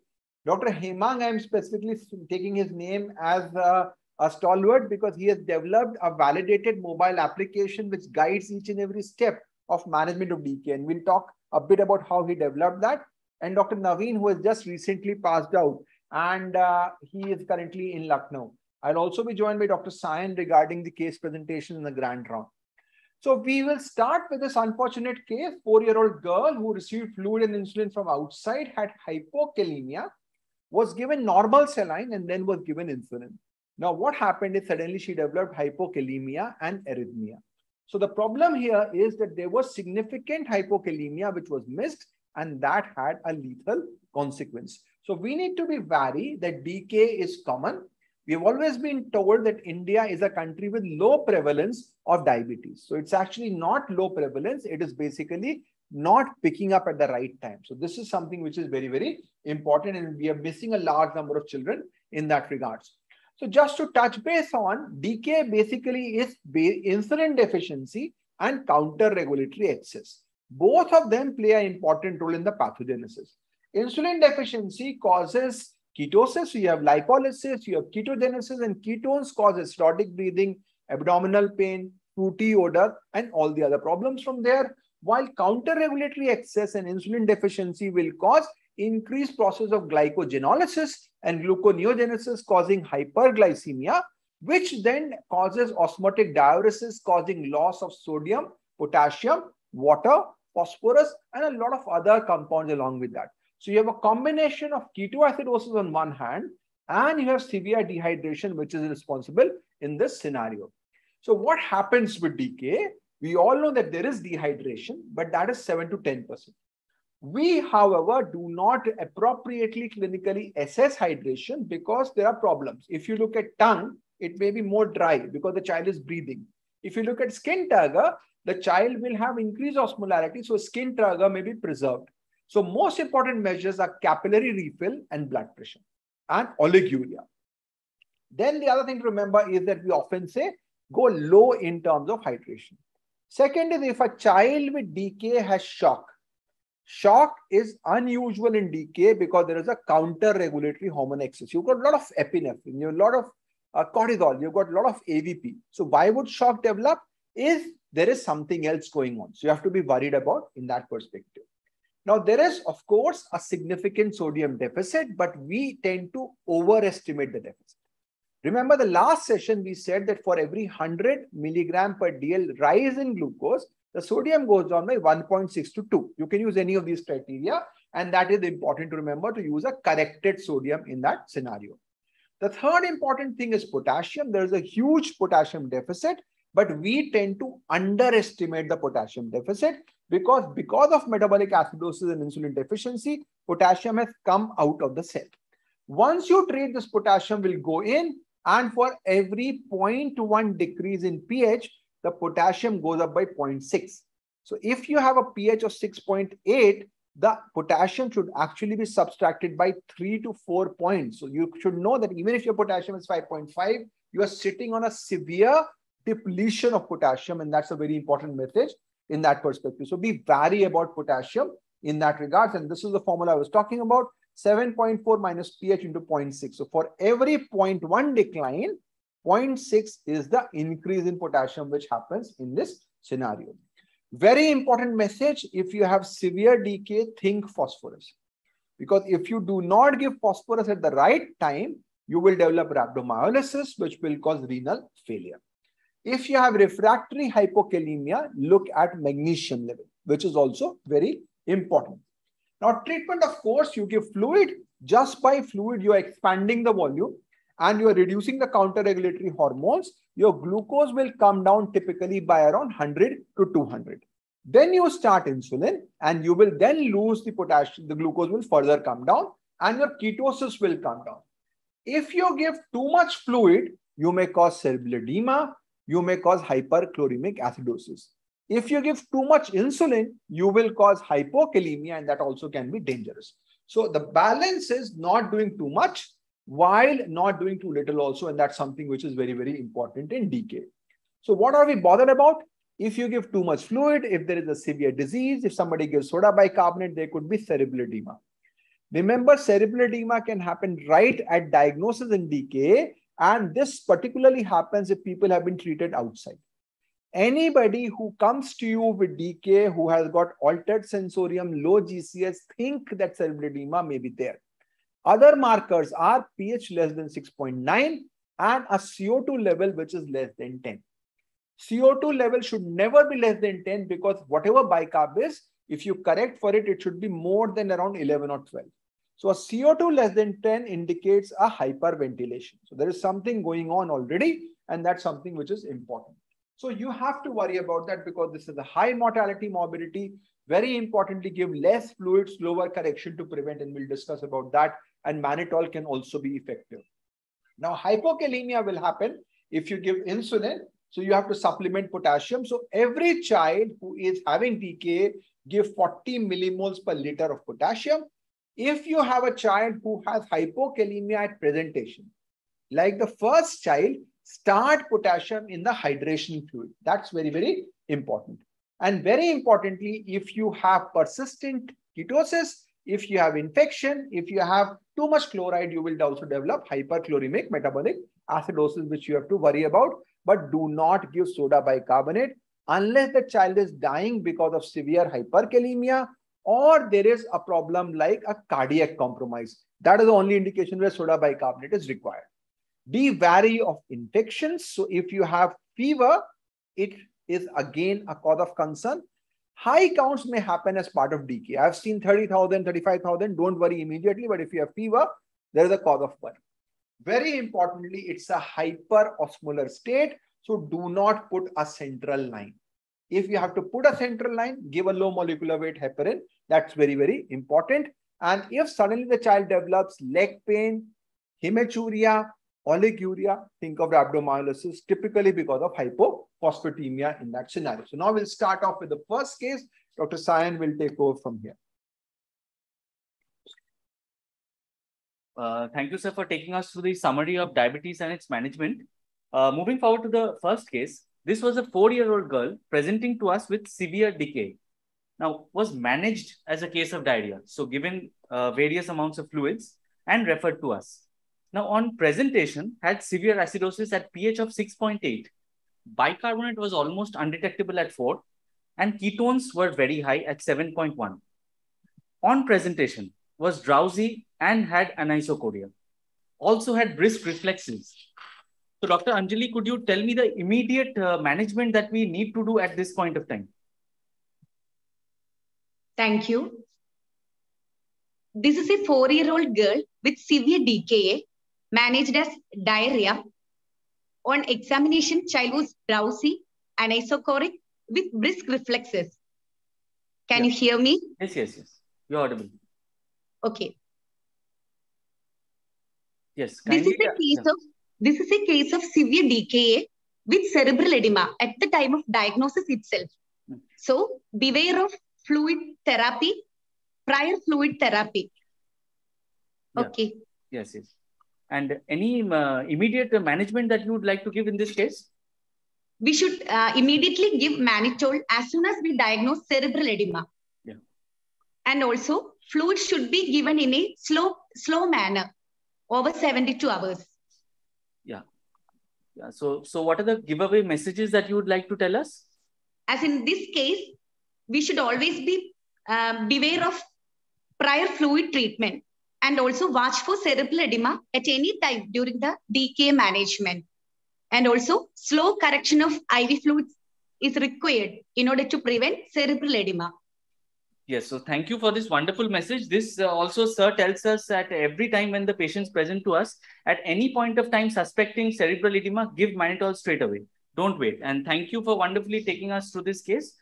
Dr. Hemang, I am specifically taking his name as uh, a stalwart because he has developed a validated mobile application which guides each and every step of management of DK. And we'll talk a bit about how he developed that. And Dr. Naveen, who has just recently passed out, and uh, he is currently in Lucknow. I'll also be joined by Dr. Sayan regarding the case presentation in the grand round. So we will start with this unfortunate case, four-year-old girl who received fluid and insulin from outside, had hypokalemia, was given normal saline and then was given insulin. Now what happened is suddenly she developed hypokalemia and arrhythmia. So the problem here is that there was significant hypokalemia which was missed and that had a lethal consequence. So we need to be wary that DK is common. We have always been told that India is a country with low prevalence of diabetes. So it's actually not low prevalence. It is basically not picking up at the right time. So this is something which is very, very important and we are missing a large number of children in that regards. So just to touch base on, DK basically is insulin deficiency and counter-regulatory excess. Both of them play an important role in the pathogenesis. Insulin deficiency causes ketosis, you have lipolysis, you have ketogenesis, and ketones cause acidotic breathing, abdominal pain, fruity odor, and all the other problems from there. While counter-regulatory excess and insulin deficiency will cause increased process of glycogenolysis and gluconeogenesis causing hyperglycemia, which then causes osmotic diuresis causing loss of sodium, potassium, water, phosphorus, and a lot of other compounds along with that. So you have a combination of ketoacidosis on one hand, and you have severe dehydration, which is responsible in this scenario. So what happens with DK? We all know that there is dehydration, but that is 7 to 10%. We, however, do not appropriately clinically assess hydration because there are problems. If you look at tongue, it may be more dry because the child is breathing. If you look at skin turgor, the child will have increased osmolarity, so skin turgor may be preserved. So most important measures are capillary refill and blood pressure and oliguria. Then the other thing to remember is that we often say go low in terms of hydration. Second is if a child with DK has shock, Shock is unusual in DK because there is a counter-regulatory hormone excess. You've got a lot of epinephrine, you've got a lot of uh, cortisol, you've got a lot of AVP. So why would shock develop? If there is something else going on. So you have to be worried about in that perspective. Now, there is, of course, a significant sodium deficit, but we tend to overestimate the deficit. Remember the last session, we said that for every 100 milligram per DL rise in glucose, the sodium goes down by 1.6 to 2. You can use any of these criteria. And that is important to remember to use a corrected sodium in that scenario. The third important thing is potassium. There is a huge potassium deficit, but we tend to underestimate the potassium deficit because, because of metabolic acidosis and insulin deficiency, potassium has come out of the cell. Once you treat this potassium will go in and for every 0.1 decrease in pH, the potassium goes up by 0.6. So if you have a pH of 6.8, the potassium should actually be subtracted by 3 to 4 points. So you should know that even if your potassium is 5.5, you are sitting on a severe depletion of potassium. And that's a very important message in that perspective. So be wary about potassium in that regard. And this is the formula I was talking about. 7.4 minus pH into 0.6. So for every 0.1 decline, 0.6 is the increase in potassium which happens in this scenario. Very important message, if you have severe DK, think phosphorus. Because if you do not give phosphorus at the right time, you will develop rhabdomyolysis, which will cause renal failure. If you have refractory hypokalemia, look at magnesium level, which is also very important. Now, treatment, of course, you give fluid. Just by fluid, you are expanding the volume and you are reducing the counter-regulatory hormones, your glucose will come down typically by around 100 to 200. Then you start insulin and you will then lose the potassium, the glucose will further come down and your ketosis will come down. If you give too much fluid, you may cause cerebral edema, you may cause hyperchloremic acidosis. If you give too much insulin, you will cause hypokalemia and that also can be dangerous. So the balance is not doing too much while not doing too little also. And that's something which is very, very important in DK. So what are we bothered about? If you give too much fluid, if there is a severe disease, if somebody gives soda bicarbonate, there could be cerebral edema. Remember, cerebral edema can happen right at diagnosis in DK And this particularly happens if people have been treated outside. Anybody who comes to you with DK who has got altered sensorium, low GCS, think that cerebral edema may be there. Other markers are pH less than 6.9 and a CO2 level which is less than 10. CO2 level should never be less than 10 because whatever bicarb is, if you correct for it, it should be more than around 11 or 12. So a CO2 less than 10 indicates a hyperventilation. So there is something going on already, and that's something which is important. So you have to worry about that because this is a high mortality morbidity. Very importantly, give less fluids, slower correction to prevent, and we'll discuss about that. And mannitol can also be effective. Now, hypokalemia will happen if you give insulin. So you have to supplement potassium. So every child who is having DKA, give 40 millimoles per liter of potassium if you have a child who has hypokalemia at presentation, like the first child, start potassium in the hydration fluid. That's very, very important. And very importantly, if you have persistent ketosis, if you have infection, if you have too much chloride, you will also develop hyperchloremic metabolic acidosis, which you have to worry about. But do not give soda bicarbonate unless the child is dying because of severe hyperkalemia or there is a problem like a cardiac compromise. That is the only indication where soda bicarbonate is required. Be wary of infections. So if you have fever, it is again a cause of concern. High counts may happen as part of DK. I've seen 30,000, 35,000. Don't worry immediately. But if you have fever, there is a cause of worry. Very importantly, it's a hyperosmolar state. So do not put a central line. If you have to put a central line, give a low molecular weight heparin. That's very, very important. And if suddenly the child develops leg pain, hematuria, oliguria, think of rhabdomyolysis, typically because of hypophosphatemia in that scenario. So now we'll start off with the first case. Dr. Sayan will take over from here. Uh, thank you, sir, for taking us through the summary of diabetes and its management. Uh, moving forward to the first case, this was a four-year-old girl presenting to us with severe decay. Now, was managed as a case of diarrhea. So given uh, various amounts of fluids and referred to us. Now, on presentation, had severe acidosis at pH of 6.8. Bicarbonate was almost undetectable at 4 and ketones were very high at 7.1. On presentation, was drowsy and had anisocoria. Also had brisk reflexes so Dr. Anjali, could you tell me the immediate uh, management that we need to do at this point of time? Thank you. This is a four-year-old girl with severe DKA, managed as diarrhea. On examination, child was drowsy, and anisocoric, with brisk reflexes. Can you hear me? Yes, yes, yes. You're audible. Okay. Yes. This is a case yeah. of this is a case of severe DKA with cerebral edema at the time of diagnosis itself. Hmm. So beware of fluid therapy, prior fluid therapy. Yeah. Okay. Yes, yes. And any uh, immediate management that you would like to give in this case? We should uh, immediately give mannitol as soon as we diagnose cerebral edema. Yeah. And also, fluid should be given in a slow, slow manner over 72 hours. Yeah. Yeah. So, so what are the giveaway messages that you would like to tell us? As in this case, we should always be uh, beware of prior fluid treatment and also watch for cerebral edema at any time during the DKA management. And also slow correction of IV fluids is required in order to prevent cerebral edema. Yes, so thank you for this wonderful message. This uh, also, sir, tells us that every time when the patient's present to us, at any point of time suspecting cerebral edema, give mannitol straight away. Don't wait. And thank you for wonderfully taking us through this case.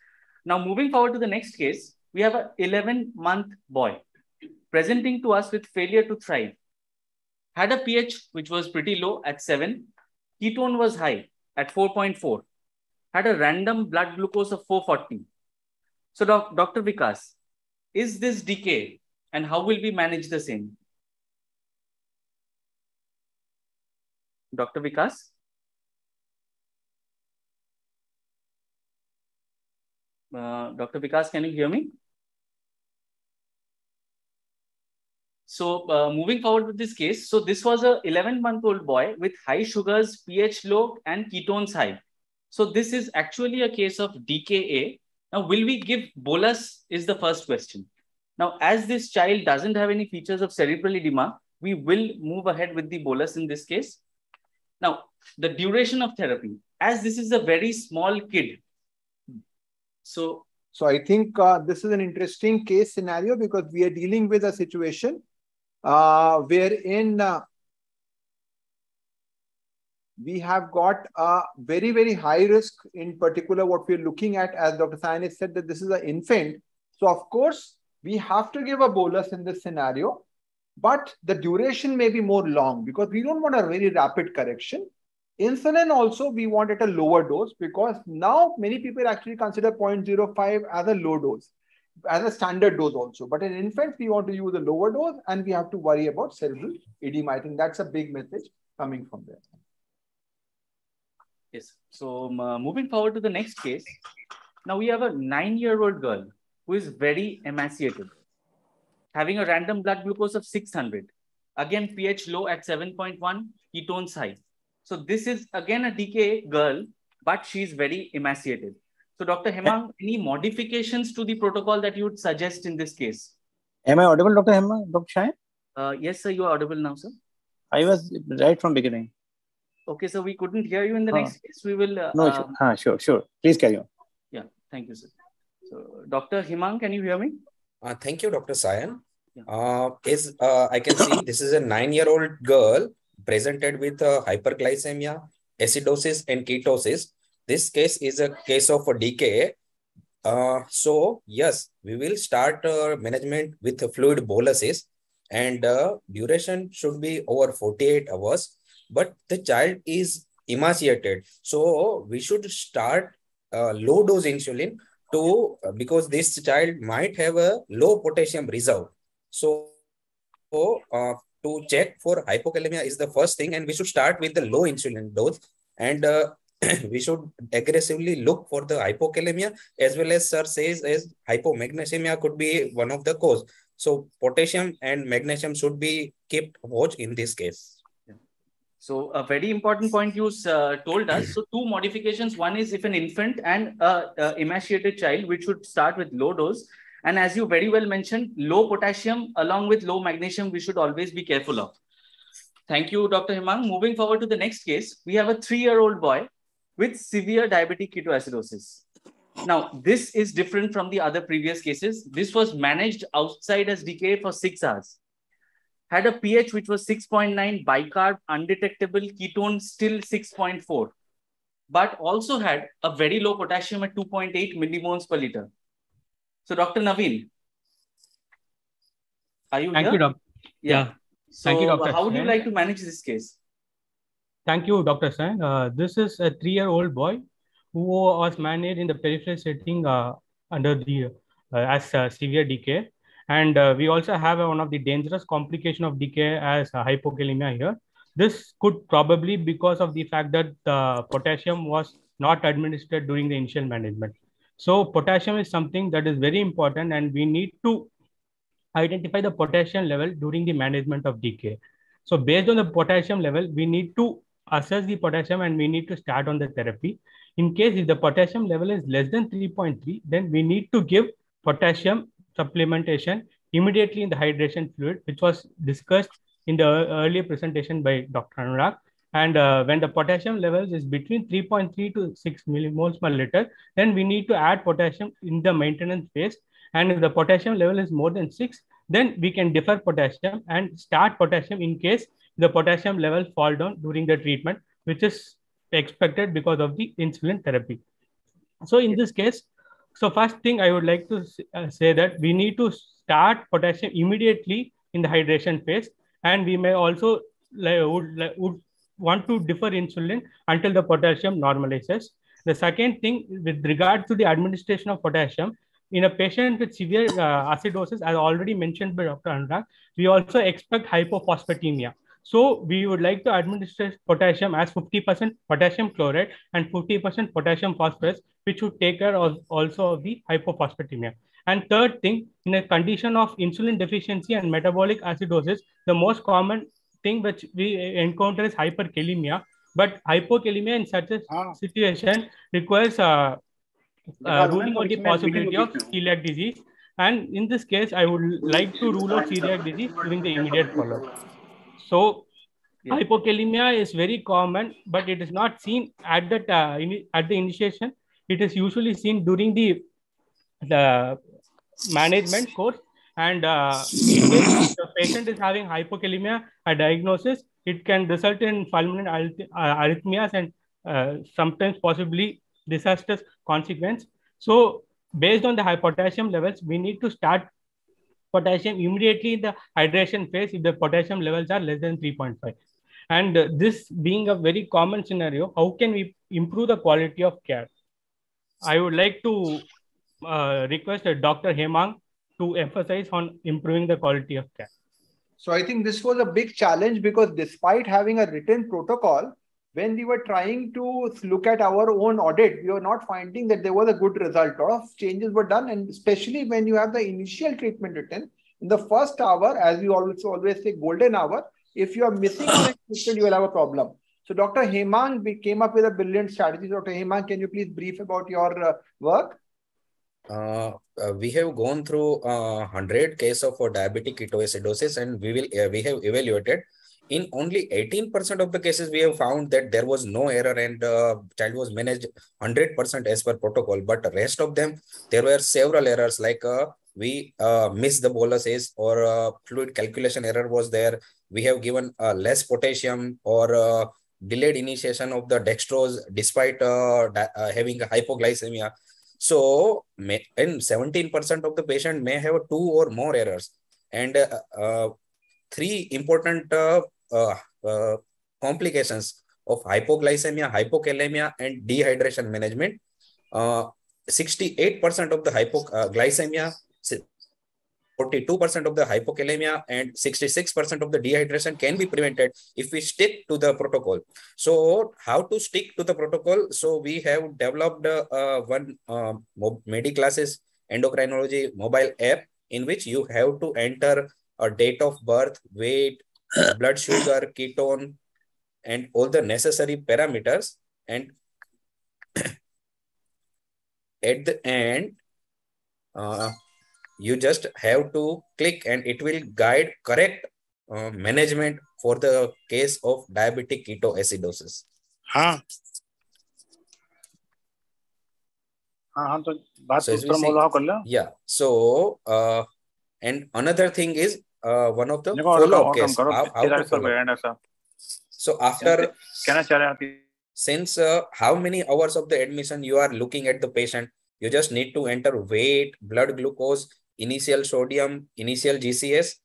Now, moving forward to the next case, we have an 11-month boy presenting to us with failure to thrive. Had a pH which was pretty low at 7. Ketone was high at 4.4. Had a random blood glucose of 440 so, doc, Dr. Vikas, is this decay and how will we manage the same? Dr. Vikas? Uh, Dr. Vikas, can you hear me? So uh, moving forward with this case, so this was a 11 month old boy with high sugars, pH low and ketones high. So this is actually a case of DKA. Now, will we give bolus is the first question. Now, as this child doesn't have any features of cerebral edema, we will move ahead with the bolus in this case. Now, the duration of therapy, as this is a very small kid. So, so I think uh, this is an interesting case scenario because we are dealing with a situation wherein uh, we have got a very, very high risk in particular what we're looking at as Dr. Sayan said that this is an infant. So of course, we have to give a bolus in this scenario, but the duration may be more long because we don't want a very rapid correction. Insulin also we want at a lower dose because now many people actually consider 0.05 as a low dose, as a standard dose also. But in infants, we want to use a lower dose and we have to worry about cerebral edema. I think that's a big message coming from there. Yes. So um, uh, moving forward to the next case. Now we have a nine-year-old girl who is very emaciated, having a random blood glucose of 600. Again, pH low at 7.1, ketones high. So this is again a DKA girl, but she's very emaciated. So Dr. Hemang, any modifications to the protocol that you would suggest in this case? Am I audible, Dr. Hemang, Dr. Sayan? Uh, yes, sir, you are audible now, sir. I was right from beginning. Okay, so we couldn't hear you in the next case. We will. Uh, no, sure. Uh, sure, sure. Please carry on. Yeah, thank you, sir. So, Dr. Hemang, can you hear me? Uh, thank you, Dr. Sayan. Yeah. Uh, is uh, I can see this is a nine-year-old girl presented with uh, hyperglycemia, acidosis, and ketosis. This case is a case of a DKA. Uh, so yes, we will start uh, management with fluid boluses, and uh, duration should be over 48 hours. But the child is emaciated, so we should start uh, low dose insulin to uh, because this child might have a low potassium reserve. So, so uh, to check for hypokalemia is the first thing, and we should start with the low insulin dose, and uh, we should aggressively look for the hypokalemia as well as sir says as hypomagnesemia could be one of the cause. So potassium and magnesium should be kept watch in this case. So a very important point you uh, told us. So two modifications. One is if an infant and a, emaciated child, which should start with low dose. And as you very well mentioned, low potassium along with low magnesium, we should always be careful of. Thank you, Dr. Hemang. Moving forward to the next case, we have a three-year-old boy with severe diabetic ketoacidosis. Now, this is different from the other previous cases. This was managed outside as DKA for six hours had a pH which was 6.9 bicarb, undetectable, ketone still 6.4, but also had a very low potassium at 2.8 millimoles per liter. So, Dr. Naveen, are you Thank here? you, doctor. Yeah. Yeah. So, Thank you, Dr. how would you like to manage this case? Thank you, Dr. Sen. Uh, this is a three-year-old boy who was managed in the peripheral setting uh, under the uh, as uh, severe decay. And uh, we also have one of the dangerous complication of decay as hypokalemia here. This could probably because of the fact that the potassium was not administered during the initial management. So potassium is something that is very important and we need to identify the potassium level during the management of decay. So based on the potassium level, we need to assess the potassium and we need to start on the therapy. In case if the potassium level is less than 3.3, then we need to give potassium supplementation immediately in the hydration fluid, which was discussed in the earlier presentation by Dr. Anurag. And uh, when the potassium levels is between 3.3 to 6 millimoles per liter, then we need to add potassium in the maintenance phase. And if the potassium level is more than 6, then we can defer potassium and start potassium in case the potassium level fall down during the treatment, which is expected because of the insulin therapy. So in this case, so first thing I would like to uh, say that we need to start potassium immediately in the hydration phase, and we may also would, would want to defer insulin until the potassium normalizes. The second thing with regard to the administration of potassium, in a patient with severe uh, acidosis, as already mentioned by Dr. Anurag, we also expect hypophosphatemia. So we would like to administer potassium as 50% potassium chloride and 50% potassium phosphorus, which would take care of also of the hypophosphatemia. And third thing, in a condition of insulin deficiency and metabolic acidosis, the most common thing which we encounter is hyperkalemia. But hypokalemia in such a situation requires uh, uh, ruling out the possibility of celiac disease. And in this case, I would like to rule out celiac disease during the immediate follow-up. So hypokalemia is very common, but it is not seen at the uh, in, at the initiation. It is usually seen during the the management course. And uh, case the patient is having hypokalemia, a diagnosis, it can result in fulminant arrhythmias and uh, sometimes possibly disastrous consequence. So based on the high potassium levels, we need to start potassium immediately in the hydration phase if the potassium levels are less than 3.5. And this being a very common scenario, how can we improve the quality of care? I would like to uh, request uh, Dr. Hemang to emphasize on improving the quality of care. So I think this was a big challenge because despite having a written protocol, when we were trying to look at our own audit, we were not finding that there was a good result. A lot of changes were done, and especially when you have the initial treatment written in the first hour, as we always always say, golden hour. If you are missing treatment, you will have a problem. So Dr. Hemang, we came up with a brilliant strategy. Dr. Hemang, can you please brief about your uh, work? Uh, uh, we have gone through uh, 100 case of uh, diabetic ketoacidosis and we will uh, we have evaluated in only 18% of the cases we have found that there was no error and uh, child was managed 100% as per protocol. But rest of them there were several errors like uh, we uh, missed the boluses or uh, fluid calculation error was there. We have given uh, less potassium or uh, delayed initiation of the dextrose despite uh, uh, having hypoglycemia. So in 17% of the patient may have two or more errors. And three important uh, uh, uh, complications of hypoglycemia, hypokalemia, and dehydration management. 68% of the hypoglycemia, 42% of the hypokalemia, and 66% of the dehydration can be prevented if we stick to the protocol. So, how to stick to the protocol? So, we have developed uh, one uh, MedEClasses endocrinology mobile app in which you have to enter uh, date of birth, weight, blood sugar, ketone, and all the necessary parameters. And at the end, uh, you just have to click and it will guide correct uh, management for the case of diabetic ketoacidosis. Huh. So yeah. So, uh, and another thing is uh, one of the follow-up case. So after, since uh, how many hours of the admission you are looking at the patient, you just need to enter weight, blood glucose, initial sodium, initial GCS,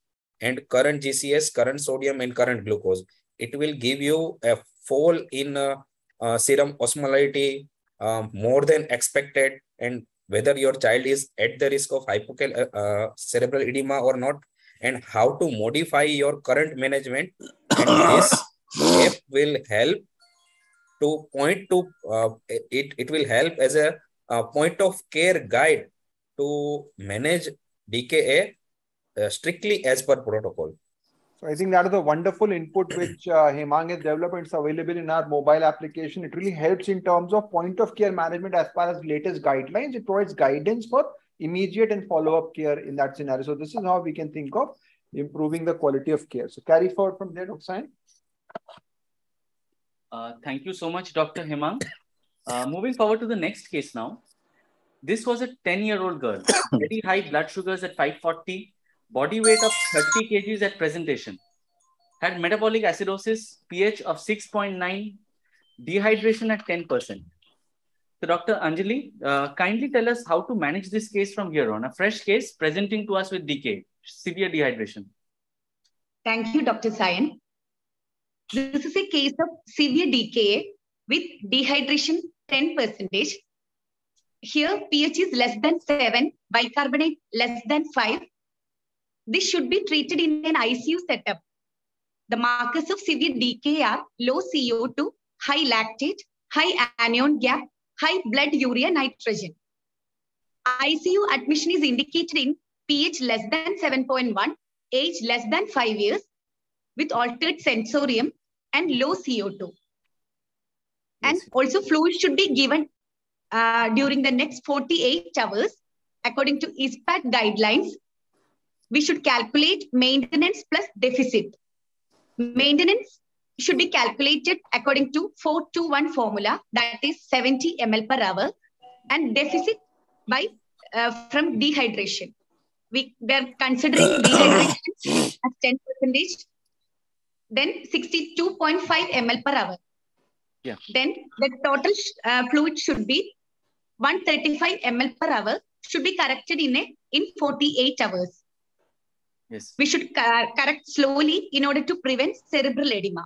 and current GCS, current sodium, and current glucose. It will give you a fall in uh, uh, serum osmolality um, uh, more than expected, and whether your child is at the risk of hypocal uh, uh cerebral edema or not, and how to modify your current management. And this app will help to point to uh, it it will help as a, uh point of care guide to manage DKA uh, strictly as per protocol. So I think that is a wonderful input which uh, Hemang has developed. It's available in our mobile application. It really helps in terms of point of care management as far as latest guidelines. It provides guidance for immediate and follow-up care in that scenario. So this is how we can think of improving the quality of care. So carry forward from there, Dr. Sayan. Uh, thank you so much, Dr. Hemang. Uh, moving forward to the next case now. This was a 10 year old girl, very high blood sugars at 540, body weight of 30 kgs at presentation, had metabolic acidosis, pH of 6.9, dehydration at 10%. So, Dr. Anjali, uh, kindly tell us how to manage this case from here on. A fresh case presenting to us with DK, severe dehydration. Thank you, Dr. Sayan. This is a case of severe DKA with dehydration 10%. Here, pH is less than 7, bicarbonate less than 5. This should be treated in an ICU setup. The markers of severe DKA are low CO2, high lactate, high anion gap, high blood urea nitrogen. ICU admission is indicated in pH less than 7.1, age less than 5 years, with altered sensorium and low CO2. And also fluid should be given uh, during the next 48 hours according to ISPAD guidelines. We should calculate maintenance plus deficit. Maintenance should be calculated according to 421 formula that is 70 ml per hour and deficit by uh, from dehydration. We, we are considering dehydration as 10 percentage, then 62.5 ml per hour. Yeah. Then the total uh, fluid should be 135 ml per hour should be corrected in a in 48 hours. Yes. We should cor- correct slowly in order to prevent cerebral edema.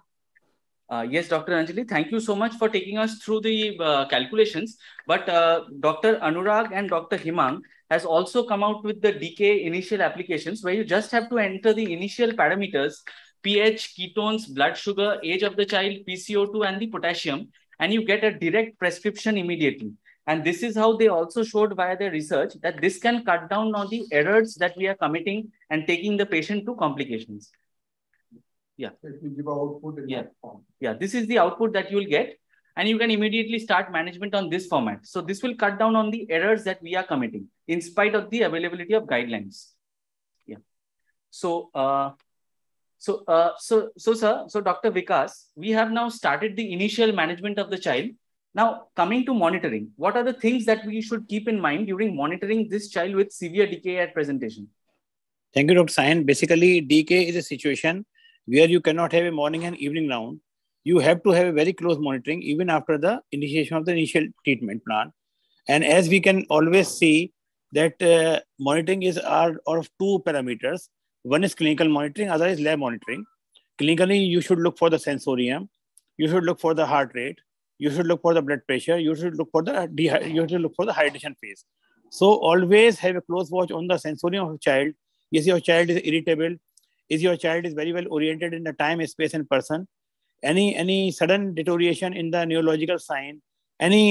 Uh, yes, Dr. Anjali, thank you so much for taking us through the uh, calculations. But uh, Dr. Anurag and Dr. Hemang has also come out with the DK initial applications where you just have to enter the initial parameters, pH, ketones, blood sugar, age of the child, PCO2 and the potassium, and you get a direct prescription immediately. And this is how they also showed via their research that this can cut down on the errors that we are committing and taking the patient to complications. Yeah. Let me give output in Yeah. that form. Yeah, this is the output that you will get and you can immediately start management on this format. So this will cut down on the errors that we are committing in spite of the availability of guidelines. Yeah. So, uh, so, uh, so, so, sir, so Dr. Vikas, we have now started the initial management of the child. Now, coming to monitoring, what are the things that we should keep in mind during monitoring this child with severe DK at presentation? Thank you, Dr. Sayan. Basically, DK is a situation where you cannot have a morning and evening round. You have to have a very close monitoring even after the initiation of the initial treatment plan. And as we can always see that uh, monitoring is are of two parameters. One is clinical monitoring, other is lab monitoring. Clinically, you should look for the sensorium, you should look for the heart rate, you should look for the blood pressure, you should look for the you should look for the hydration phase. So always have a close watch on the sensorium of a child. Is your child is irritable? Is your child is very well oriented in the time, space, and person? Any any sudden deterioration in the neurological sign? Any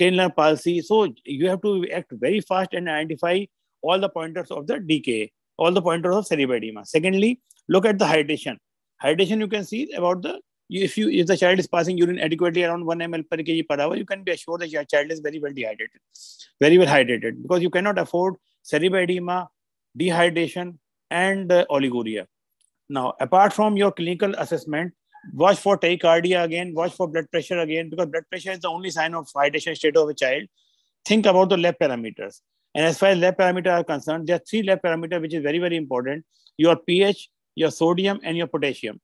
uh, palsy? So you have to act very fast and identify all the pointers of the DK, all the pointers of cerebral edema. Secondly, look at the hydration. Hydration you can see about the if you if the child is passing urine adequately around 1 ml per kg per hour, you can be assured that your child is very well dehydrated, very well hydrated because you cannot afford cerebral edema, dehydration, and uh, oliguria. Now, apart from your clinical assessment, watch for tachycardia again, watch for blood pressure again, because blood pressure is the only sign of hydration state of a child. Think about the lab parameters. And as far as lab parameters are concerned, there are three lab parameters which is very, very important. Your pH, your sodium, and your potassium.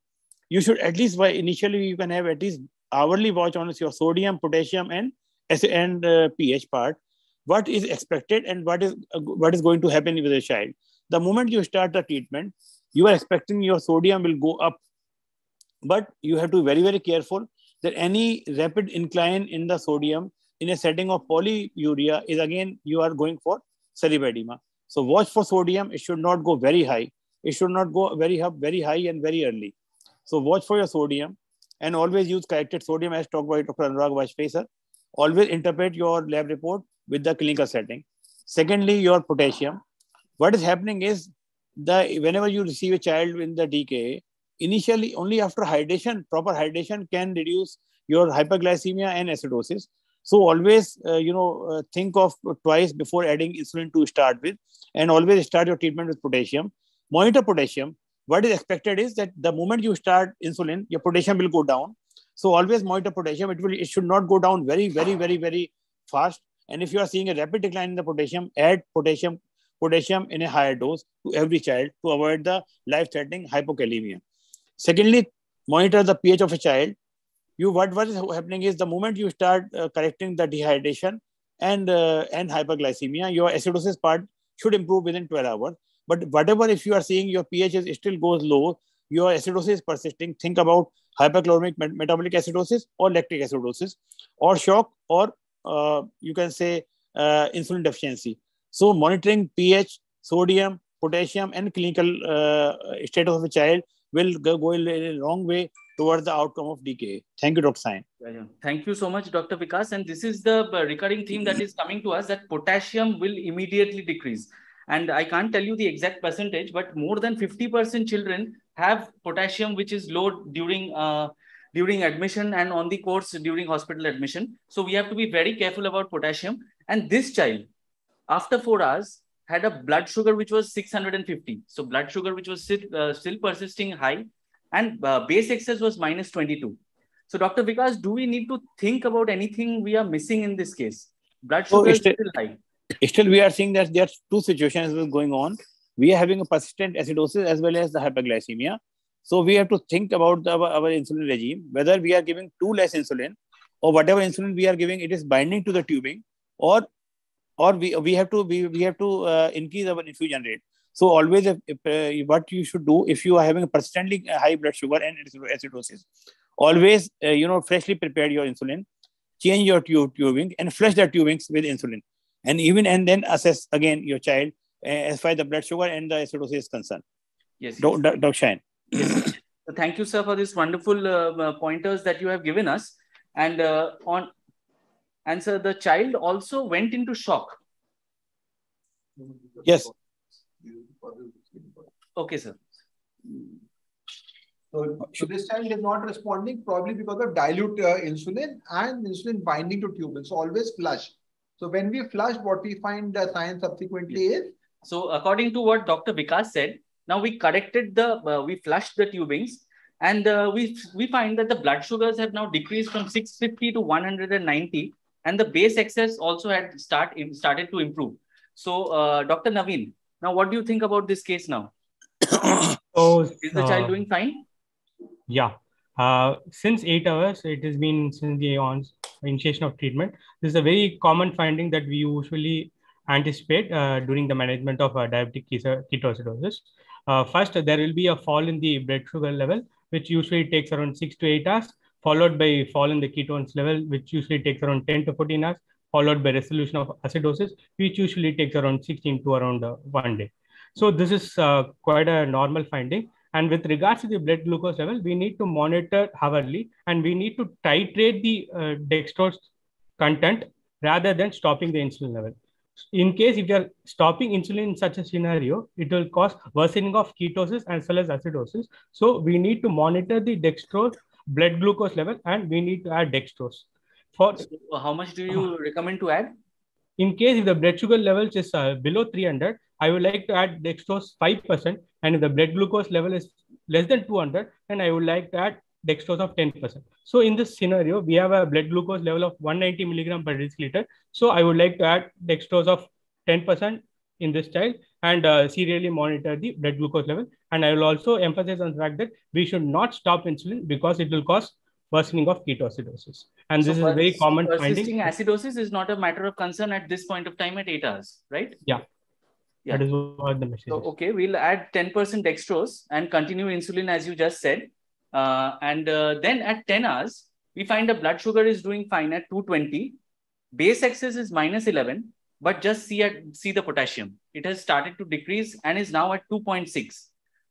You should at least, by initially, you can have at least hourly watch on your sodium, potassium, and, and uh, pH part. What is expected and what is, uh, what is going to happen with the child. The moment you start the treatment, you are expecting your sodium will go up. But you have to be very, very careful that any rapid incline in the sodium in a setting of polyuria is again, you are going for cerebral edema. So watch for sodium. It should not go very high. It should not go very high, very high and very early. So watch for your sodium and always use corrected sodium as talked by Dr. Anurag Bajpai sir. Always interpret your lab report with the clinical setting. Secondly, your potassium. What is happening is the whenever you receive a child in the DKA, initially only after hydration, proper hydration can reduce your hyperglycemia and acidosis. So always, uh, you know, uh, think of twice before adding insulin to start with, and always start your treatment with potassium. Monitor potassium. What is expected is that the moment you start insulin, your potassium will go down. So always monitor potassium. It will, it should not go down very, very, very, very fast. And if you are seeing a rapid decline in the potassium, add potassium, potassium in a higher dose to every child to avoid the life-threatening hypokalemia. Secondly, monitor the pH of a child. You what, is happening is the moment you start uh, correcting the dehydration and uh, and hyperglycemia, your acidosis part should improve within 12 hours. But whatever if you are seeing your pH is still goes low, your acidosis is persisting, think about hyperchloremic met metabolic acidosis or lactic acidosis or shock or uh, you can say uh, insulin deficiency. So monitoring pH, sodium, potassium and clinical uh, status of a child will go, a long way towards the outcome of DKA. Thank you, Dr. Sayan. Thank you so much, Dr. Vikas. And this is the uh, recurring theme that is coming to us that potassium will immediately decrease. And I can't tell you the exact percentage, but more than 50% children have potassium which is low during uh, during admission and on the course during hospital admission. So we have to be very careful about potassium. And this child, after four hours, had a blood sugar which was 650. So blood sugar which was still, uh, still persisting high and uh, base excess was minus 22. So Dr. Vikas, do we need to think about anything we are missing in this case? Blood sugar is still high. Still, we are seeing that there are two situations going on. We are having a persistent acidosis as well as the hyperglycemia. So we have to think about the, our, our insulin regime, whether we are giving too less insulin or whatever insulin we are giving, it is binding to the tubing or or we, we have to we, we have to uh, increase our infusion rate. So always, if, if uh, what you should do if you are having a persistently high blood sugar and acidosis, always uh, you know freshly prepare your insulin, change your tube, tubing, and flush the tubings with insulin, and even and then assess again your child uh, as far as the blood sugar and the acidosis is concerned. Yes. Dr. Sayan. Yes. thank you, sir, for this wonderful uh, pointers that you have given us. And uh, on and so the child also went into shock. Yes. Okay, sir. So, so this child is not responding probably because of dilute uh, insulin and insulin binding to tubule. So always flush. So when we flush, what we find the science subsequently is? So according to what Dr. Vikas said, now we corrected the, uh, we flushed the tubings and uh, we, we find that the blood sugars have now decreased from 650 to 190 and the base excess also had start started to improve. So, uh, Dr. Naveen, now what do you think about this case now? so, is the child doing fine? Yeah. Uh, since eight hours, it has been since the on initiation of treatment. This is a very common finding that we usually anticipate uh, during the management of uh, diabetic ketoacidosis. Uh, first, there will be a fall in the blood sugar level, which usually takes around six to eight hours followed by fall in the ketones level, which usually takes around 10 to 14 hours, followed by resolution of acidosis, which usually takes around 16 to around uh, one day. So this is uh, quite a normal finding. And with regards to the blood glucose level, we need to monitor hourly and we need to titrate the uh, dextrose content rather than stopping the insulin level. In case if you're stopping insulin in such a scenario, it will cause worsening of ketosis as well as acidosis. So we need to monitor the dextrose blood glucose level and we need to add dextrose. For so how much do you uh, recommend to add? In case if the blood sugar levels is uh, below 300, I would like to add dextrose 5%. And if the blood glucose level is less than 200, then I would like to add dextrose of 10%. So in this scenario, we have a blood glucose level of 190 milligram per deciliter. So I would like to add dextrose of 10% in this child and uh, serially monitor the blood glucose level. And I will also emphasize on the fact that we should not stop insulin because it will cause worsening of ketoacidosis. And so this is a very common persisting finding. acidosis is not a matter of concern at this point of time at eight hours, right? Yeah. yeah. That is what the message so, Okay, we'll add 10% dextrose and continue insulin as you just said. Uh, and uh, then at 10 hours, we find the blood sugar is doing fine at 220. Base excess is minus 11 but just see at see the potassium. It has started to decrease and is now at 2.6.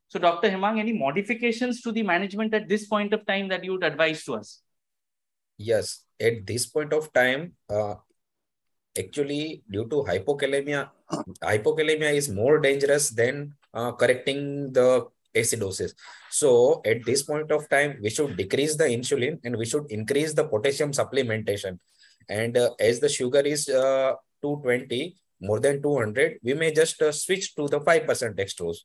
So Dr. Hemang, any modifications to the management at this point of time that you would advise to us? Yes, at this point of time, uh, actually due to hypokalemia, hypokalemia is more dangerous than uh, correcting the acidosis. So at this point of time, we should decrease the insulin and we should increase the potassium supplementation. And uh, as the sugar is uh, 220, more than 200, we may just uh, switch to the 5% dextrose.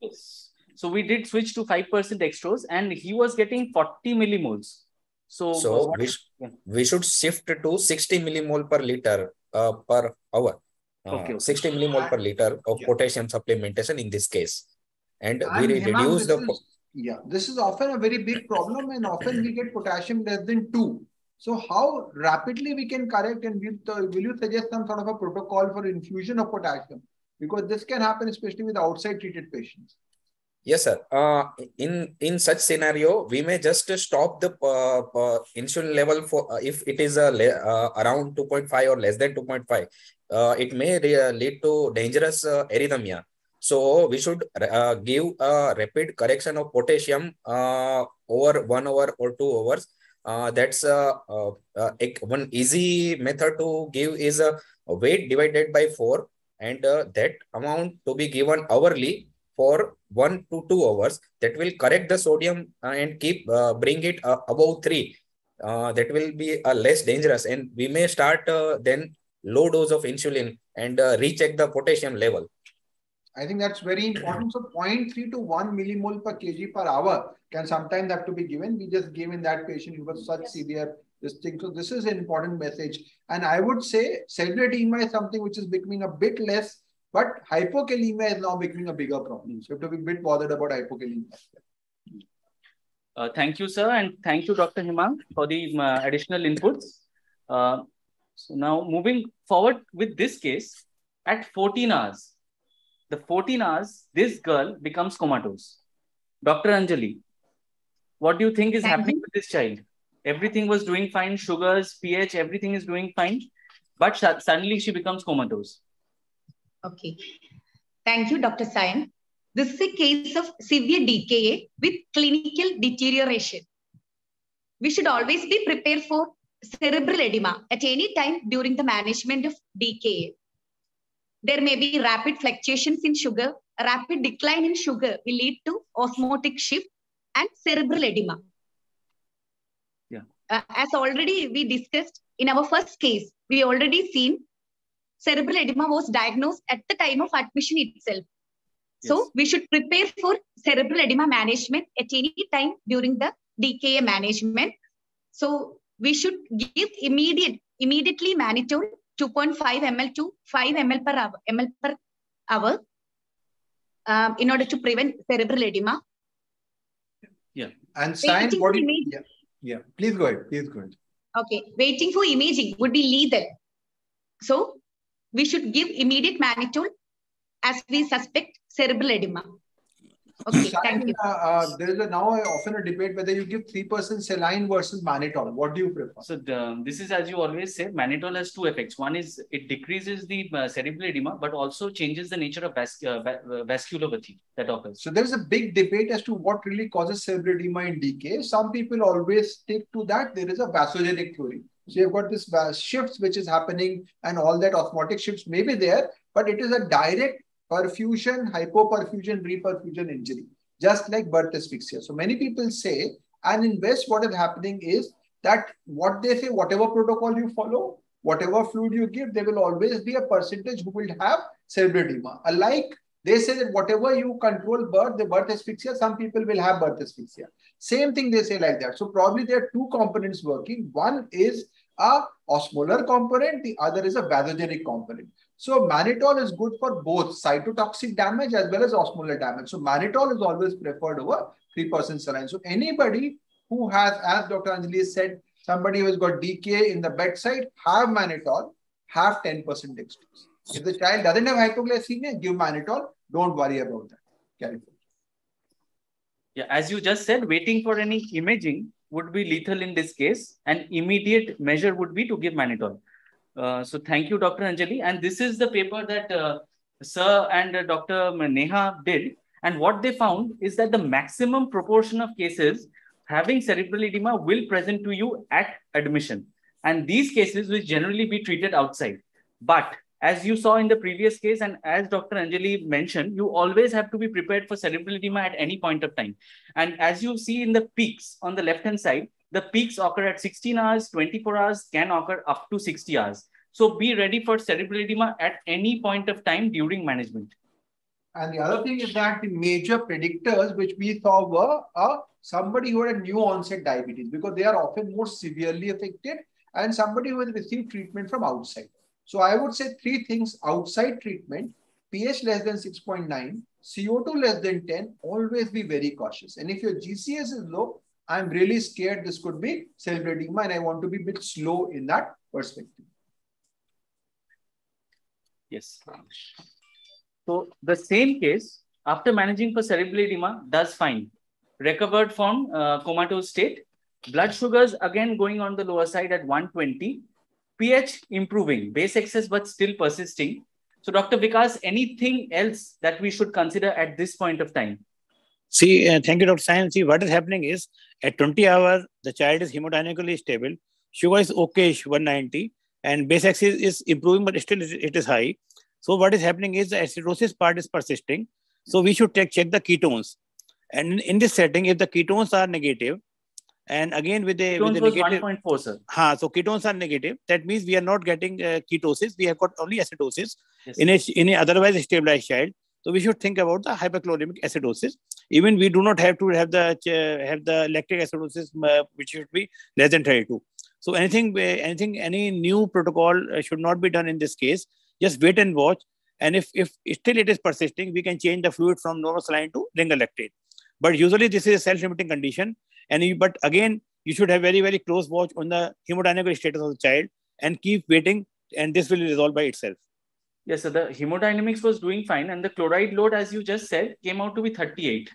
yes. So we did switch to 5% dextrose and he was getting 40 millimoles. So, so we, sh yeah. we should shift to 60 millimole per liter uh, per hour. Uh, okay, okay. 60 millimole per liter of yeah. potassium supplementation in this case. And, and we reduce the... Is, yeah, this is often a very big problem and often we get potassium less than 2. So how rapidly we can correct and will, will you suggest some sort of a protocol for infusion of potassium? Because this can happen especially with outside treated patients. Yes, sir. Uh, in in such scenario, we may just stop the uh, uh, insulin level for uh, if it is uh, around 2.5 or less than 2.5. Uh, it may lead to dangerous arrhythmia. So we should uh, give a rapid correction of potassium uh, over one hour or two hours. Uh, that's uh, uh, uh, one easy method to give is a weight divided by four and that amount to be given hourly for one to two hours. That will correct the sodium and keep bring it above three. Uh, that will be less dangerous. And we may start then low dose of insulin and recheck the potassium level i think that's very important. So 0.3 to 1 millimole per kg per hour can sometimes have to be given. We just gave in that patient who was such yes. severe this thing. So this is an important message. And i would say cerebral edema is something which is becoming a bit less but hypokalemia is now becoming a bigger problem. So you have to be a bit bothered about hypokalemia. Uh, thank you, sir, and thank you, Dr. Hemang, for the uh, additional inputs. Uh, so now moving forward with this case, at 14 hours, the 14 hours, this girl becomes comatose. Dr. Anjali, what do you think is thank happening you. with this child? Everything was doing fine, sugars, pH, everything is doing fine, but suddenly she becomes comatose. Okay. Thank you, Dr. Sayan. This is a case of severe DKA with clinical deterioration. We should always be prepared for cerebral edema at any time during the management of DKA. There may be rapid fluctuations in sugar. A rapid decline in sugar will lead to osmotic shift and cerebral edema. Yeah. Uh, as already we discussed in our first case, we already seen cerebral edema was diagnosed at the time of admission itself. So we should prepare for cerebral edema management at any time during the DKA management. So we should give immediate, immediately mannitol 2.5 ml to 5 ml per hour, ml per hour um, in order to prevent cerebral edema. Yeah. And sign what you, yeah, yeah. Please go ahead. Please go ahead. Okay. Waiting for imaging would be lethal. So we should give immediate mannitol as we suspect cerebral edema. Okay, thank you. Uh, uh, there is a, now often a debate whether you give 3% saline versus mannitol. What do you prefer? So the, this is, as you always say, mannitol has two effects. One is it decreases the uh, cerebral edema, but also changes the nature of vas uh, uh vasculopathy that occurs. So there is a big debate as to what really causes cerebral edema in DK. Some people always stick to that. There is a vasogenic theory. So you've got this shifts which is happening and all that osmotic shifts may be there, but it is a direct perfusion, hypoperfusion, reperfusion injury, just like birth asphyxia. So many people say, and in West, what is happening is that what they say, whatever protocol you follow, whatever fluid you give, there will always be a percentage who will have cerebral edema. Alike, they say that whatever you control birth, the birth asphyxia, some people will have birth asphyxia. Same thing they say like that. So probably there are two components working. One is a osmolar component, the other is a vasogenic component. So mannitol is good for both cytotoxic damage as well as osmolar damage. So mannitol is always preferred over 3% saline. So anybody who has, as Dr. Anjali said, somebody who has got DKA in the bedside, have mannitol, have 10% dextrose. If the child doesn't have hypoglycemia, give mannitol. Don't worry about that. Carry. Yeah, as you just said, waiting for any imaging would be lethal in this case. An immediate measure would be to give mannitol. Uh, so thank you, Dr. Anjali. And this is the paper that uh, Sir and uh, Dr. Neha did. And what they found is that the maximum proportion of cases having cerebral edema will present to you at admission. And these cases will generally be treated outside. But as you saw in the previous case, and as Dr. Anjali mentioned, you always have to be prepared for cerebral edema at any point of time. And as you see in the peaks on the left-hand side, the peaks occur at 16 hours, 24 hours, can occur up to 60 hours. So be ready for cerebral edema at any point of time during management. And the other thing is that the major predictors which we saw were uh, somebody who had a new onset diabetes because they are often more severely affected and somebody who has received treatment from outside. So I would say three things outside treatment, pH less than 6.9, CO2 less than 10, always be very cautious. And if your GCS is low, I'm really scared this could be cerebral edema and I want to be a bit slow in that perspective. Yes. So the same case, after managing for cerebral edema, does fine. Recovered from uh, comatose state. Blood sugars again going on the lower side at 120. pH improving, base excess but still persisting. So, Dr. Vikas, anything else that we should consider at this point of time? See, uh, thank you, Dr. Sayan. See, what is happening is at 20 hours, the child is hemodynamically stable. Sugar is okay, 190, and base excess is, improving, but still it is high. So what is happening is the acidosis part is persisting. So we should take, check the ketones. And in this setting, if the ketones are negative, and again with the, Ketones with the negative, 1.4, sir. Ha, so ketones are negative. That means we are not getting uh, ketosis. We have got only acidosis Yes. in a in a otherwise stabilized child. So we should think about the hyperchloremic acidosis. Even we do not have to have the uh, have the lactic acidosis, uh, which should be less than 32. So anything, uh, anything, any new protocol should not be done in this case. Just wait and watch. And if if still it is persisting, we can change the fluid from normal saline to ringer lactate. But usually this is a self-limiting condition. And you, but again, you should have very very close watch on the hemodynamic status of the child and keep waiting. And this will resolve by itself. Yes, so the hemodynamics was doing fine, and the chloride load, as you just said, came out to be 38.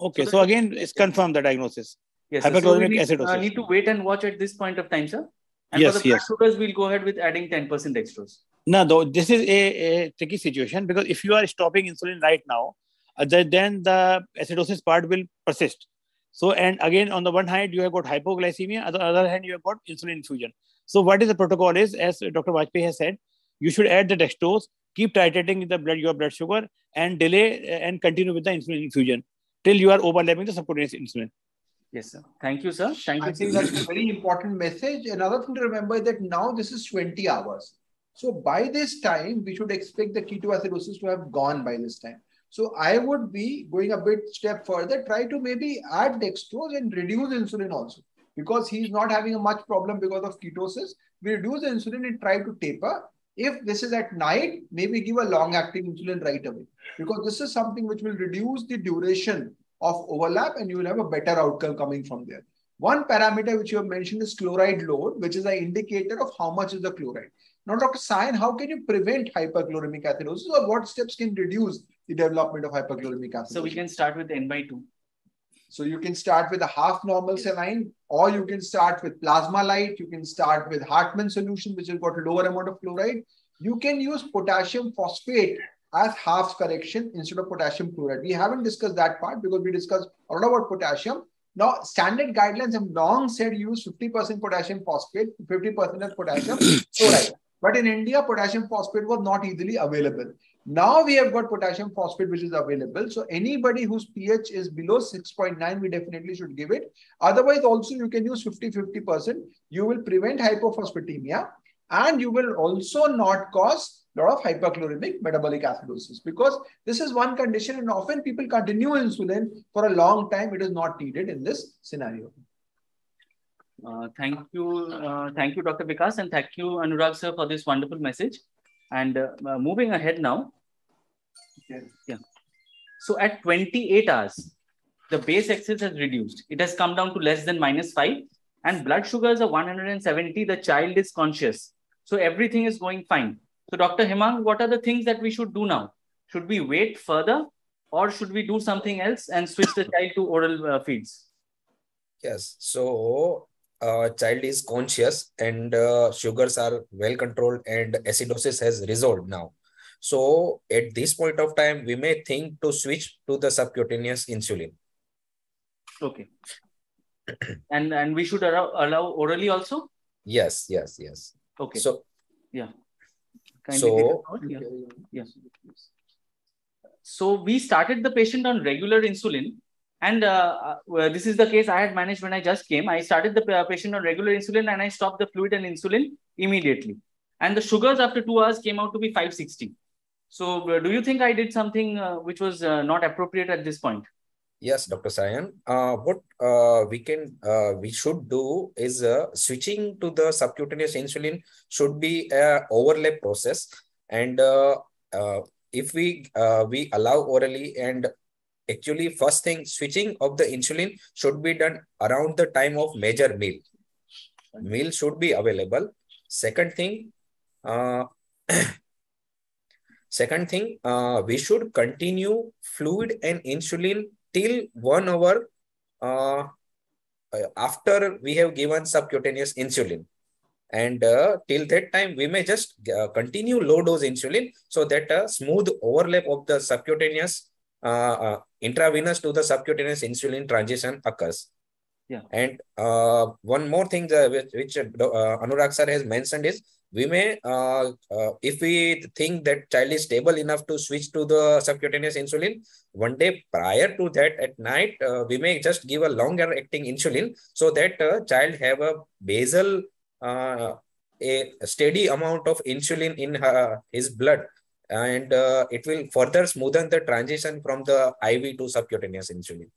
Okay, So so, again, it's confirmed the diagnosis. Yes, sir. so we need, uh, need to wait and watch at this point of time, sir. And Yes, for the yes. sugars, we'll go ahead with adding 10% dextrose. No, though this is a, a tricky situation because if you are stopping insulin right now, uh, then the acidosis part will persist. So, and again, on the one hand, you have got hypoglycemia. On the other hand, you have got insulin infusion. So, what is the protocol is, as Dr. Bajpai has said, you should add the dextrose, keep titrating the blood, your blood sugar, and delay uh, and continue with the insulin infusion till you are overlapping the subcutaneous insulin. Yes, sir. Thank you, sir. Thank I you. think that's a very important message. Another thing to remember is that now this is 20 hours. So by this time, we should expect the ketoacidosis to have gone by this time. So I would be going a bit step further, try to maybe add dextrose and reduce insulin also. Because he's not having a much problem because of ketosis, we reduce the insulin and try to taper. If this is at night, maybe give a long-acting insulin right away. Because this is something which will reduce the duration of overlap and you will have a better outcome coming from there. One parameter which you have mentioned is chloride load, which is an indicator of how much is the chloride. Now, Dr. Sayan, how can you prevent hyperchloremic acidosis or what steps can reduce the development of hyperchloremic acidosis? So we can start with N by 2. So you can start with a half normal saline, or you can start with Plasma-Lyte. You can start with Hartmann solution, which has got a lower amount of chloride. You can use potassium phosphate as half correction instead of potassium chloride. We haven't discussed that part because we discussed a lot about potassium. Now, standard guidelines have long said use 50% potassium phosphate, 50% of potassium chloride. But in India, potassium phosphate was not easily available. Now we have got potassium phosphate, which is available. So anybody whose pH is below 6.9, we definitely should give it. Otherwise, also you can use 50-50%. You will prevent hypophosphatemia and you will also not cause a lot of hyperchloremic metabolic acidosis because this is one condition and often people continue insulin for a long time. It is not needed in this scenario. Uh, thank you, uh, thank you, Dr. Vikas, and thank you, Anurag sir, for this wonderful message. And uh, uh, moving ahead now. Yeah. So at 28 hours, the base excess has reduced. It has come down to less than minus five, and blood sugars are 170. The child is conscious, so everything is going fine. So, Dr. Hemang, what are the things that we should do now? Should we wait further, or should we do something else and switch the child to oral uh, feeds? Yes. So uh, child is conscious and uh, sugars are well controlled and acidosis has resolved now. So at this point of time, we may think to switch to the subcutaneous insulin. Okay. and and we should allow, allow orally also. Yes, yes, yes. Okay. So yeah. Kindly So- yeah. yeah. So we started the patient on regular insulin, and uh, uh, well, this is the case I had managed when I just came. I started the patient on regular insulin, and I stopped the fluid and insulin immediately. And the sugars after two hours came out to be 560. So, uh, do you think I did something uh, which was uh, not appropriate at this point? Yes, Dr. Sayan. Uh, what uh, we can uh, we should do is switching to the subcutaneous insulin should be a overlap process, and if we we allow orally and actually first thing switching of the insulin should be done around the time of major meal. Meal should be available. Second thing, second thing, uh, we should continue fluid and insulin till one hour uh, uh, after we have given subcutaneous insulin. And uh, till that time, we may just uh, continue low dose insulin so that a smooth overlap of the subcutaneous uh, intravenous to the subcutaneous insulin transition occurs. Yeah. And uh, one more thing which, which uh, Anurag sir has mentioned is we may, uh, uh, if we think that child is stable enough to switch to the subcutaneous insulin, one day prior to that at night, uh, we may just give a longer acting insulin so that uh, child have a basal, uh, a steady amount of insulin in her, his blood and uh, it will further smoothen the transition from the IV to subcutaneous insulin.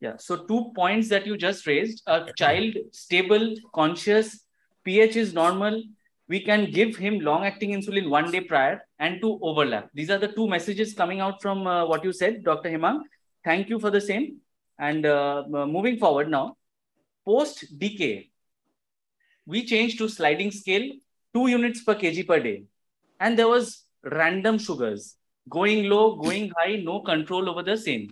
Yeah. So two points that you just raised: a child stable, conscious, pH is normal. We can give him long-acting insulin one day prior and to overlap. These are the two messages coming out from uh, what you said, Dr. Hemang. Thank you for the same. And uh, moving forward now, post DK, we changed to sliding scale, two units per kg per day, and there was random sugars going low, going high, no control over the same.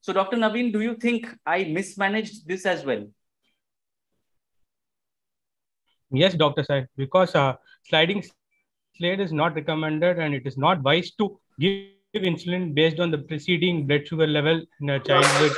So, Dr. Naveen, do you think I mismanaged this as well? Yes, Dr. Sai, because uh, sliding scale is not recommended and it is not wise to give insulin based on the preceding blood sugar level in a child with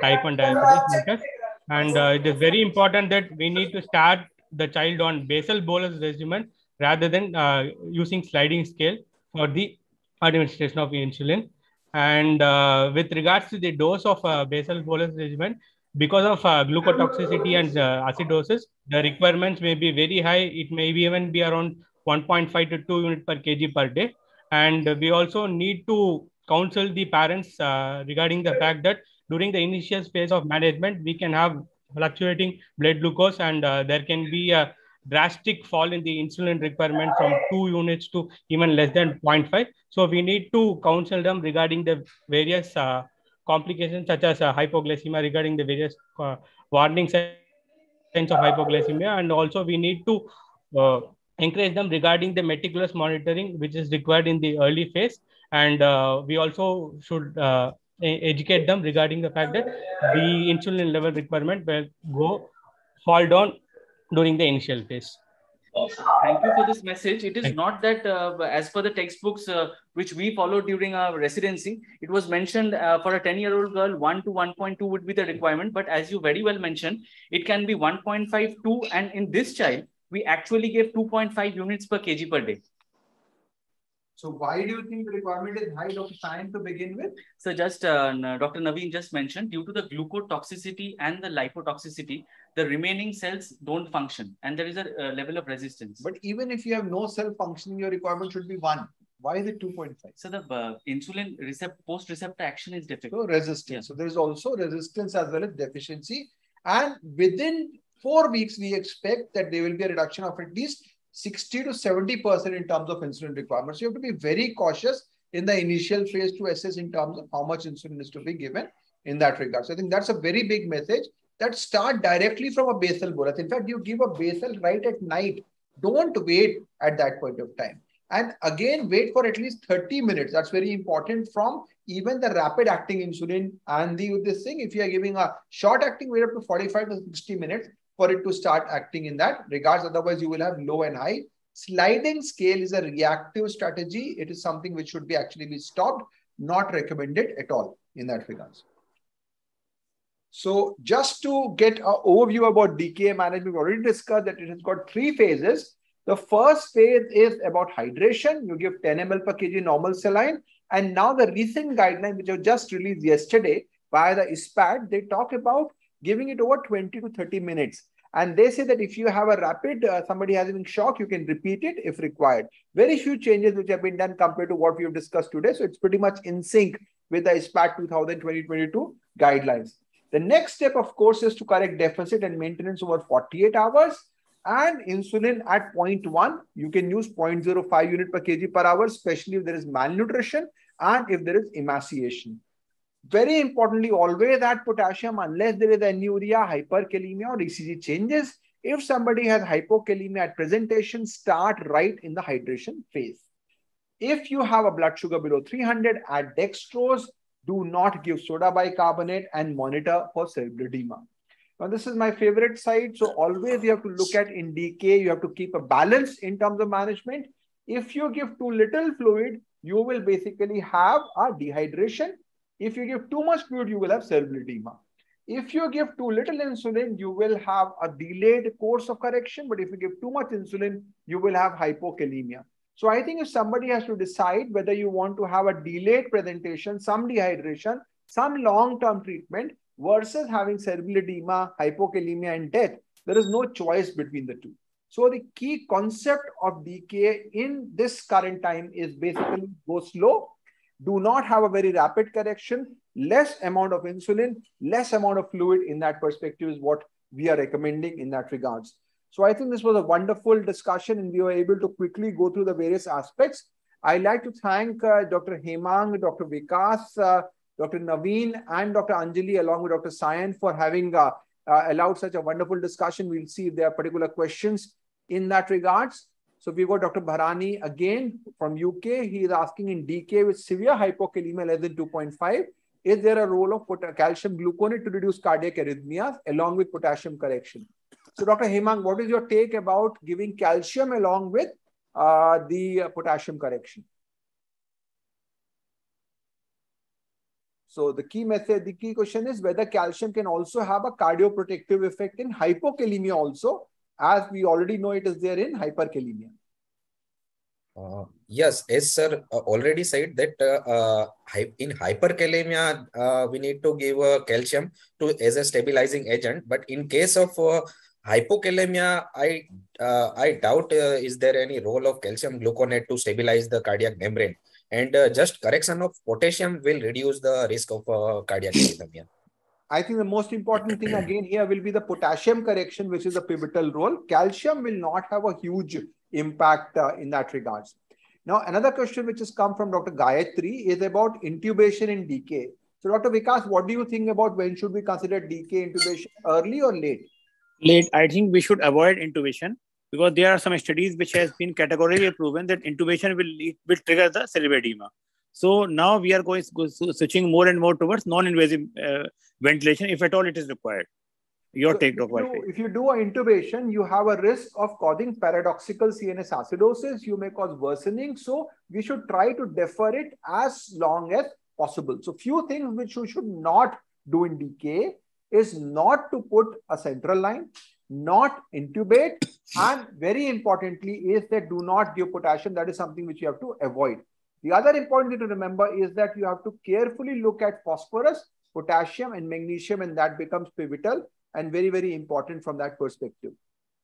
type 1 diabetes. And uh, it is very important that we need to start the child on basal bolus regimen rather than uh, using sliding scale for the administration of insulin. And uh, with regards to the dose of uh, basal bolus regimen, because of uh, glucotoxicity and uh, acidosis, the requirements may be very high. It may even be around 1.5 to 2 unit per kg per day. And we also need to counsel the parents uh, regarding the fact that during the initial phase of management, we can have fluctuating blood glucose and uh, there can be a drastic fall in the insulin requirement from 2 units to even less than 0.5. So we need to counsel them regarding the various uh, complications such as uh, hypoglycemia, regarding the various uh, warning signs of hypoglycemia. And also we need to uh, encourage them regarding the meticulous monitoring, which is required in the early phase. And we also should educate them regarding the fact that the insulin level requirement will go fall down during the initial phase. Thank you for this message. It is Thank not that, uh, as per the textbooks uh, which we followed during our residency, it was mentioned uh, for a 10 year old girl, 1 to 1.2 would be the requirement. But as you very well mentioned, it can be 1.5, 2. And in this child, we actually gave 2.5 units per kg per day. So why do you think the requirement is high, Dr. Sayan, to begin with? So just uh, Dr. Naveen just mentioned, due to the glucotoxicity and the lipotoxicity, the remaining cells don't function and there is a uh, level of resistance. But even if you have no cell functioning, your requirement should be one. Why is it 2.5? So the uh, insulin recept post-receptor action is difficult. So resistance. Yeah. So there is also resistance as well as deficiency. And within four weeks, we expect that there will be a reduction of at least 60 to 70% in terms of insulin requirements. So you have to be very cautious in the initial phase to assess in terms of how much insulin is to be given in that regard. So I think that's a very big message that start directly from a basal bolus. In fact, you give a basal right at night. Don't wait at that point of time. And again, wait for at least 30 minutes. That's very important from even the rapid acting insulin and the this thing. If you are giving a short acting, wait up to 45 to 60 minutes for it to start acting in that regards. Otherwise, you will have low and high. Sliding scale is a reactive strategy. It is something which should be actually be stopped, not recommended at all in that regards. So just to get an overview about DKA management, we already discussed that it has got three phases. The first phase is about hydration. You give 10 ml per kg normal saline. And now the recent guideline, which was just released yesterday by the ISPAD, they talk about giving it over 20 to 30 minutes. And they say that if you have a rapid, uh, somebody has been shock, you can repeat it if required. Very few changes which have been done compared to what we have discussed today. So it's pretty much in sync with the ISPAD 2020-22 guidelines. The next step, of course, is to correct deficit and maintenance over 48 hours. And insulin at 0.1, you can use 0.05 unit per kg per hour, especially if there is malnutrition and if there is emaciation. Very importantly, always add potassium unless there is anuria, hyperkalemia, or ECG changes. If somebody has hypokalemia at presentation, start right in the hydration phase. If you have a blood sugar below 300, add dextrose. Do not give soda bicarbonate and monitor for cerebral edema. Now, this is my favorite side. So always you have to look at in DK, you have to keep a balance in terms of management. If you give too little fluid, you will basically have a dehydration. If you give too much fluid, you will have cerebral edema. If you give too little insulin, you will have a delayed course of correction. But if you give too much insulin, you will have hypokalemia. So I think if somebody has to decide whether you want to have a delayed presentation, some dehydration, some long-term treatment versus having cerebral edema, hypokalemia, and death, there is no choice between the two. So the key concept of DKA in this current time is basically go slow, do not have a very rapid correction, less amount of insulin, less amount of fluid in that perspective is what we are recommending in that regards. So I think this was a wonderful discussion and we were able to quickly go through the various aspects. I'd like to thank uh, Dr. Hemang, Dr. Vikas, uh, Dr. Naveen and Dr. Anjali along with Dr. Sayan for having uh, uh, allowed such a wonderful discussion. We'll see if there are particular questions in that regards. So we've got Dr. Bharani again from UK. He is asking in DK with severe hypokalemia less than 2.5, is there a role of calcium gluconate to reduce cardiac arrhythmias along with potassium correction? So Dr. Hemang, what is your take about giving calcium along with uh, the potassium correction? So the key method, the key question is whether calcium can also have a cardioprotective effect in hypokalemia also, as we already know it is there in hyperkalemia. Uh, yes, as sir uh, already said that uh, uh in hyperkalemia, uh, we need to give uh, calcium to as a stabilizing agent. But in case of hypokalemia, I uh, I doubt uh, is there any role of calcium gluconate to stabilize the cardiac membrane. And uh, just correction of potassium will reduce the risk of cardiac arrhythmia. I think the most important thing again here will be the potassium correction, which is a pivotal role. Calcium will not have a huge impact uh, in that regards. Now, another question which has come from Dr. Gayatri is about intubation in DK. So, Dr. Vikas, what do you think about when should we consider DK intubation, early or late? Late. I think we should avoid intubation because there are some studies which has been categorically proven that intubation will will trigger the cerebral edema. So now we are going switching more and more towards non-invasive uh, ventilation, if at all it is required. Your so take, Dr. You, if you do an intubation, you have a risk of causing paradoxical CNS acidosis. You may cause worsening. So we should try to defer it as long as possible. So few things which you should not do in DK is not to put a central line, not intubate, and very importantly is that do not give potassium. That is something which you have to avoid. The other important thing to remember is that you have to carefully look at phosphorus, potassium, and magnesium, and that becomes pivotal and very, very important from that perspective.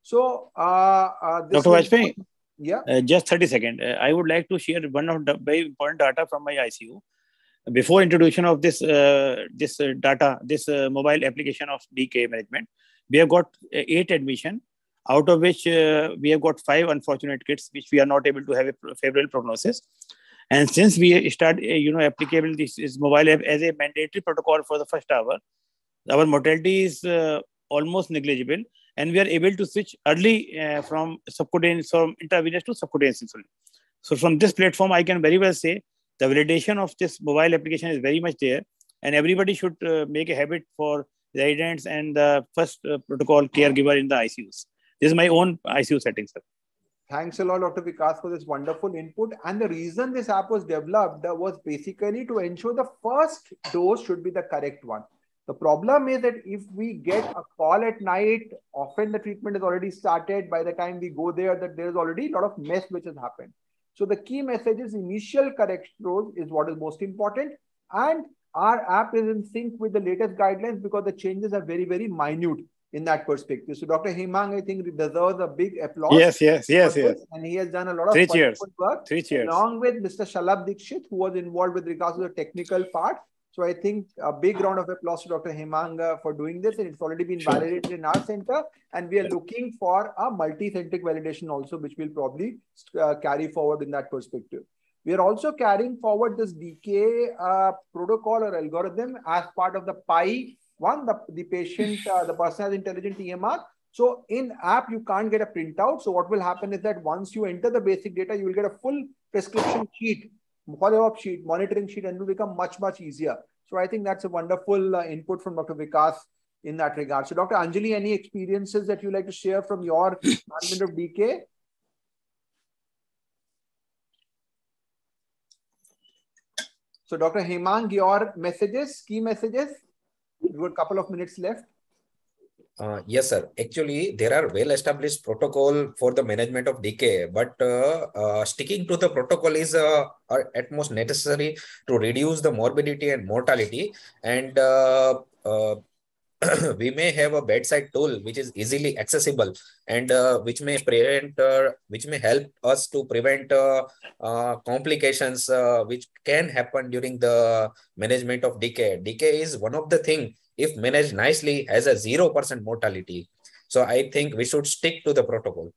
So, uh, uh, Dr. Bajpai, yeah, uh, just 30 seconds. Uh, I would like to share one of the very important data from my ICU. Before introduction of this uh, this uh, data, this mobile application of DK management, we have got eight admission, out of which we have got five unfortunate kids, which we are not able to have a favorable prognosis. And since we start, you know, applicable this is mobile app as a mandatory protocol for the first hour, our mortality is uh, almost negligible and we are able to switch early uh, from subcutaneous from intravenous to subcutaneous insulin so from this platform i can very well say the validation of this mobile application is very much there and everybody should uh, make a habit for the residents and the first uh, protocol caregiver in the icus this is my own icu setting sir Thanks a lot, Dr. Vikas, for this wonderful input. And the reason this app was developed was basically to ensure the first dose should be the correct one. The problem is that if we get a call at night, often the treatment is already started. By the time we go there, that there is already a lot of mess which has happened. So the key message is initial correction is what is most important. And our app is in sync with the latest guidelines because the changes are very, very minute in that perspective. So Dr. Hemang, I think, deserves a big applause. Yes, yes, yes, yes. And he has done a lot of Three cheers. work. Three cheers. Along with Mr. Shalab Dikshit, who was involved with regards to the technical part. So I think a big round of applause to Dr. Hemanga for doing this. And it's already been sure. validated in our center. And we are looking for a multi-centric validation also, which we'll probably uh, carry forward in that perspective. We are also carrying forward this DK uh, protocol or algorithm as part of the PI one, the, the patient, uh, the person has intelligent EMR. So in app, you can't get a printout. So what will happen is that once you enter the basic data, you will get a full prescription sheet follow-up sheet, monitoring sheet, and will become much, much easier. So I think that's a wonderful uh, input from Dr. Vikas in that regard. So, Dr. Anjali, any experiences that you like to share from your management of DK? So, Dr. Hemang, your messages, key messages? We've got a couple of minutes left. Uh, yes, sir. Actually, there are well-established protocol for the management of DK, but uh, uh, sticking to the protocol is uh, at most necessary to reduce the morbidity and mortality. And uh, uh, we may have a bedside tool which is easily accessible and which may prevent which may help us to prevent complications which can happen during the management of DK DK is one of the thing if managed nicely has a 0% mortality so i think we should stick to the protocol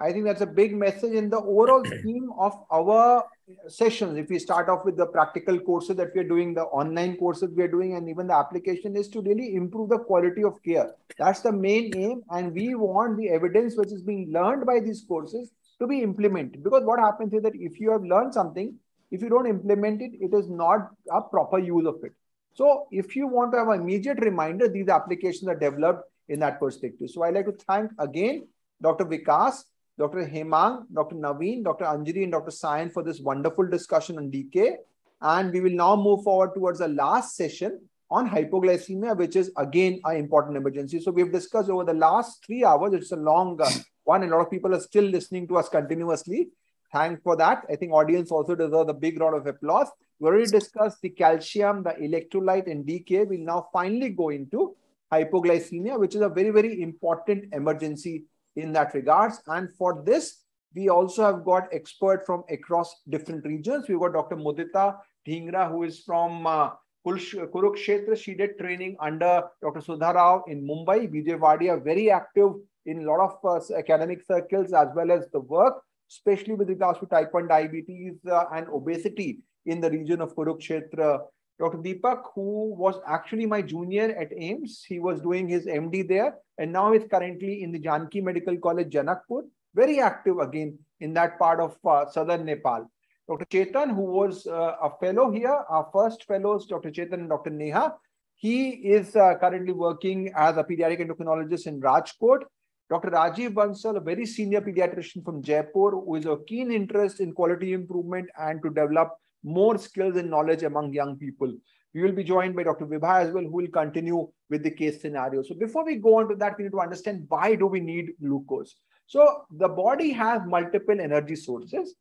I think that's a big message in the overall theme of our sessions. If we start off with the practical courses that we are doing, the online courses we are doing, and even the application is to really improve the quality of care. That's the main aim. And we want the evidence which is being learned by these courses to be implemented. Because what happens is that if you have learned something, if you don't implement it, it is not a proper use of it. So if you want to have an immediate reminder, these applications are developed in that perspective. So I'd like to thank again Dr. Vikas Dr. Hemang, Dr. Naveen, Dr. Anjali, and Dr. Sayan for this wonderful discussion on DK. And we will now move forward towards the last session on hypoglycemia, which is again an important emergency. So we've discussed over the last three hours. It's a long uh, one. A lot of people are still listening to us continuously. Thank for that. I think audience also deserves a big round of applause. We already discussed the calcium, the electrolyte, and DK. We'll now finally go into hypoglycemia, which is a very, very important emergency in that regards. And for this, we also have got expert from across different regions. We've got Dr. Mudita Dhingra, who is from uh, Kurukshetra. She did training under Dr. Sudha Rao in Mumbai. Vijay Vadia, very active in a lot of uh, academic circles as well as the work, especially with regards to type 1 diabetes uh, and obesity in the region of Kurukshetra Dr. Deepak, who was actually my junior at AIIMS, he was doing his MD there, and now is currently in the Janki Medical College, Janakpur, very active again in that part of uh, southern Nepal. Dr. Chetan, who was uh, a fellow here, our first fellows, Dr. Chetan and Dr. Neha, he is uh, currently working as a pediatric endocrinologist in Rajkot. Dr. Rajiv Bansal, a very senior pediatrician from Jaipur, who is a keen interest in quality improvement and to develop more skills and knowledge among young people. We will be joined by Dr. Vibha as well, who will continue with the case scenario. So before we go on to that, we need to understand why do we need glucose? So the body has multiple energy sources.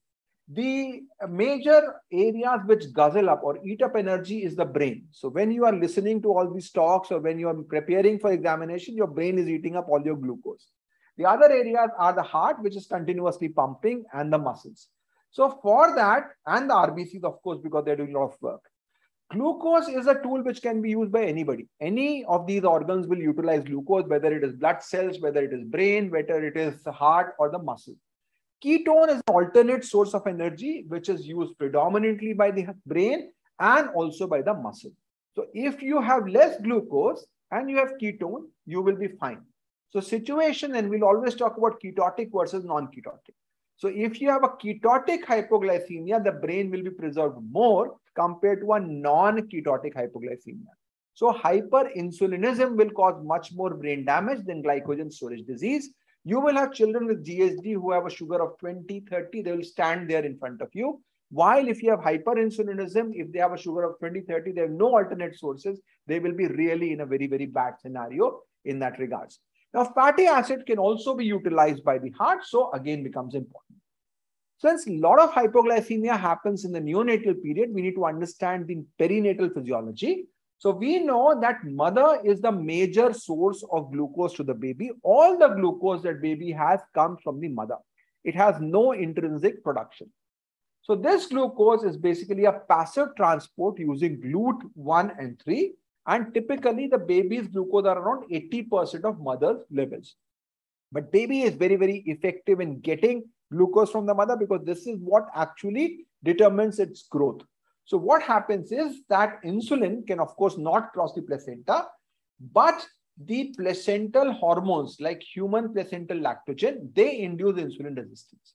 The major areas which guzzle up or eat up energy is the brain. So when you are listening to all these talks or when you are preparing for examination, your brain is eating up all your glucose. The other areas are the heart, which is continuously pumping, and the muscles. So for that, and the RBCs, of course, because they're doing a lot of work, glucose is a tool which can be used by anybody. Any of these organs will utilize glucose, whether it is blood cells, whether it is brain, whether it is the heart or the muscle. Ketone is an alternate source of energy, which is used predominantly by the brain and also by the muscle. So if you have less glucose and you have ketone, you will be fine. So situation, and we'll always talk about ketotic versus non-ketotic. So if you have a ketotic hypoglycemia, the brain will be preserved more compared to a non-ketotic hypoglycemia. So hyperinsulinism will cause much more brain damage than glycogen storage disease. You will have children with GSD who have a sugar of 20, 30, they will stand there in front of you. While if you have hyperinsulinism, if they have a sugar of 20, 30, they have no alternate sources, they will be really in a very, very bad scenario in that regards. Now, fatty acid can also be utilized by the heart, so again becomes important. Since a lot of hypoglycemia happens in the neonatal period, we need to understand the perinatal physiology. So we know that mother is the major source of glucose to the baby. All the glucose that baby has comes from the mother. It has no intrinsic production. So this glucose is basically a passive transport using GLUT1 and 3. And typically the baby's glucose are around 80% of mother's levels. But baby is very, very effective in getting glucose from the mother because this is what actually determines its growth. So what happens is that insulin can of course not cross the placenta, but the placental hormones like human placental lactogen, they induce insulin resistance.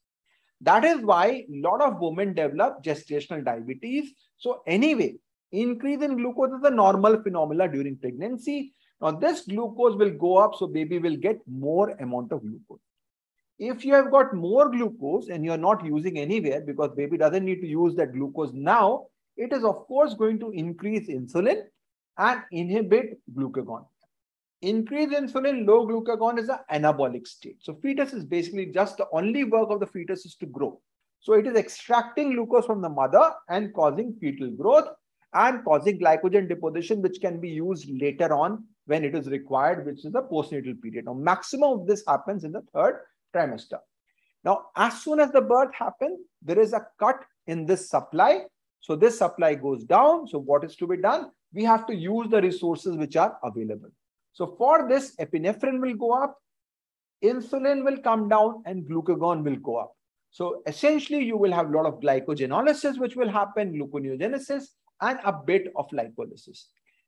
That is why a lot of women develop gestational diabetes. So anyway, increase in glucose is a normal phenomena during pregnancy. Now this glucose will go up, so baby will get more amount of glucose. If you have got more glucose and you're not using anywhere because baby doesn't need to use that glucose now, it is of course going to increase insulin and inhibit glucagon. Increase insulin, low glucagon is an anabolic state. So fetus is basically just the only work of the fetus is to grow. So it is extracting glucose from the mother and causing fetal growth and causing glycogen deposition, which can be used later on when it is required, which is the postnatal period. Now, maximum of this happens in the third trimester. Now, as soon as the birth happens, there is a cut in this supply. So this supply goes down. So what is to be done? We have to use the resources which are available. So for this, epinephrine will go up, insulin will come down, and glucagon will go up. So essentially, you will have a lot of glycogenolysis, which will happen, gluconeogenesis, and a bit of lipolysis.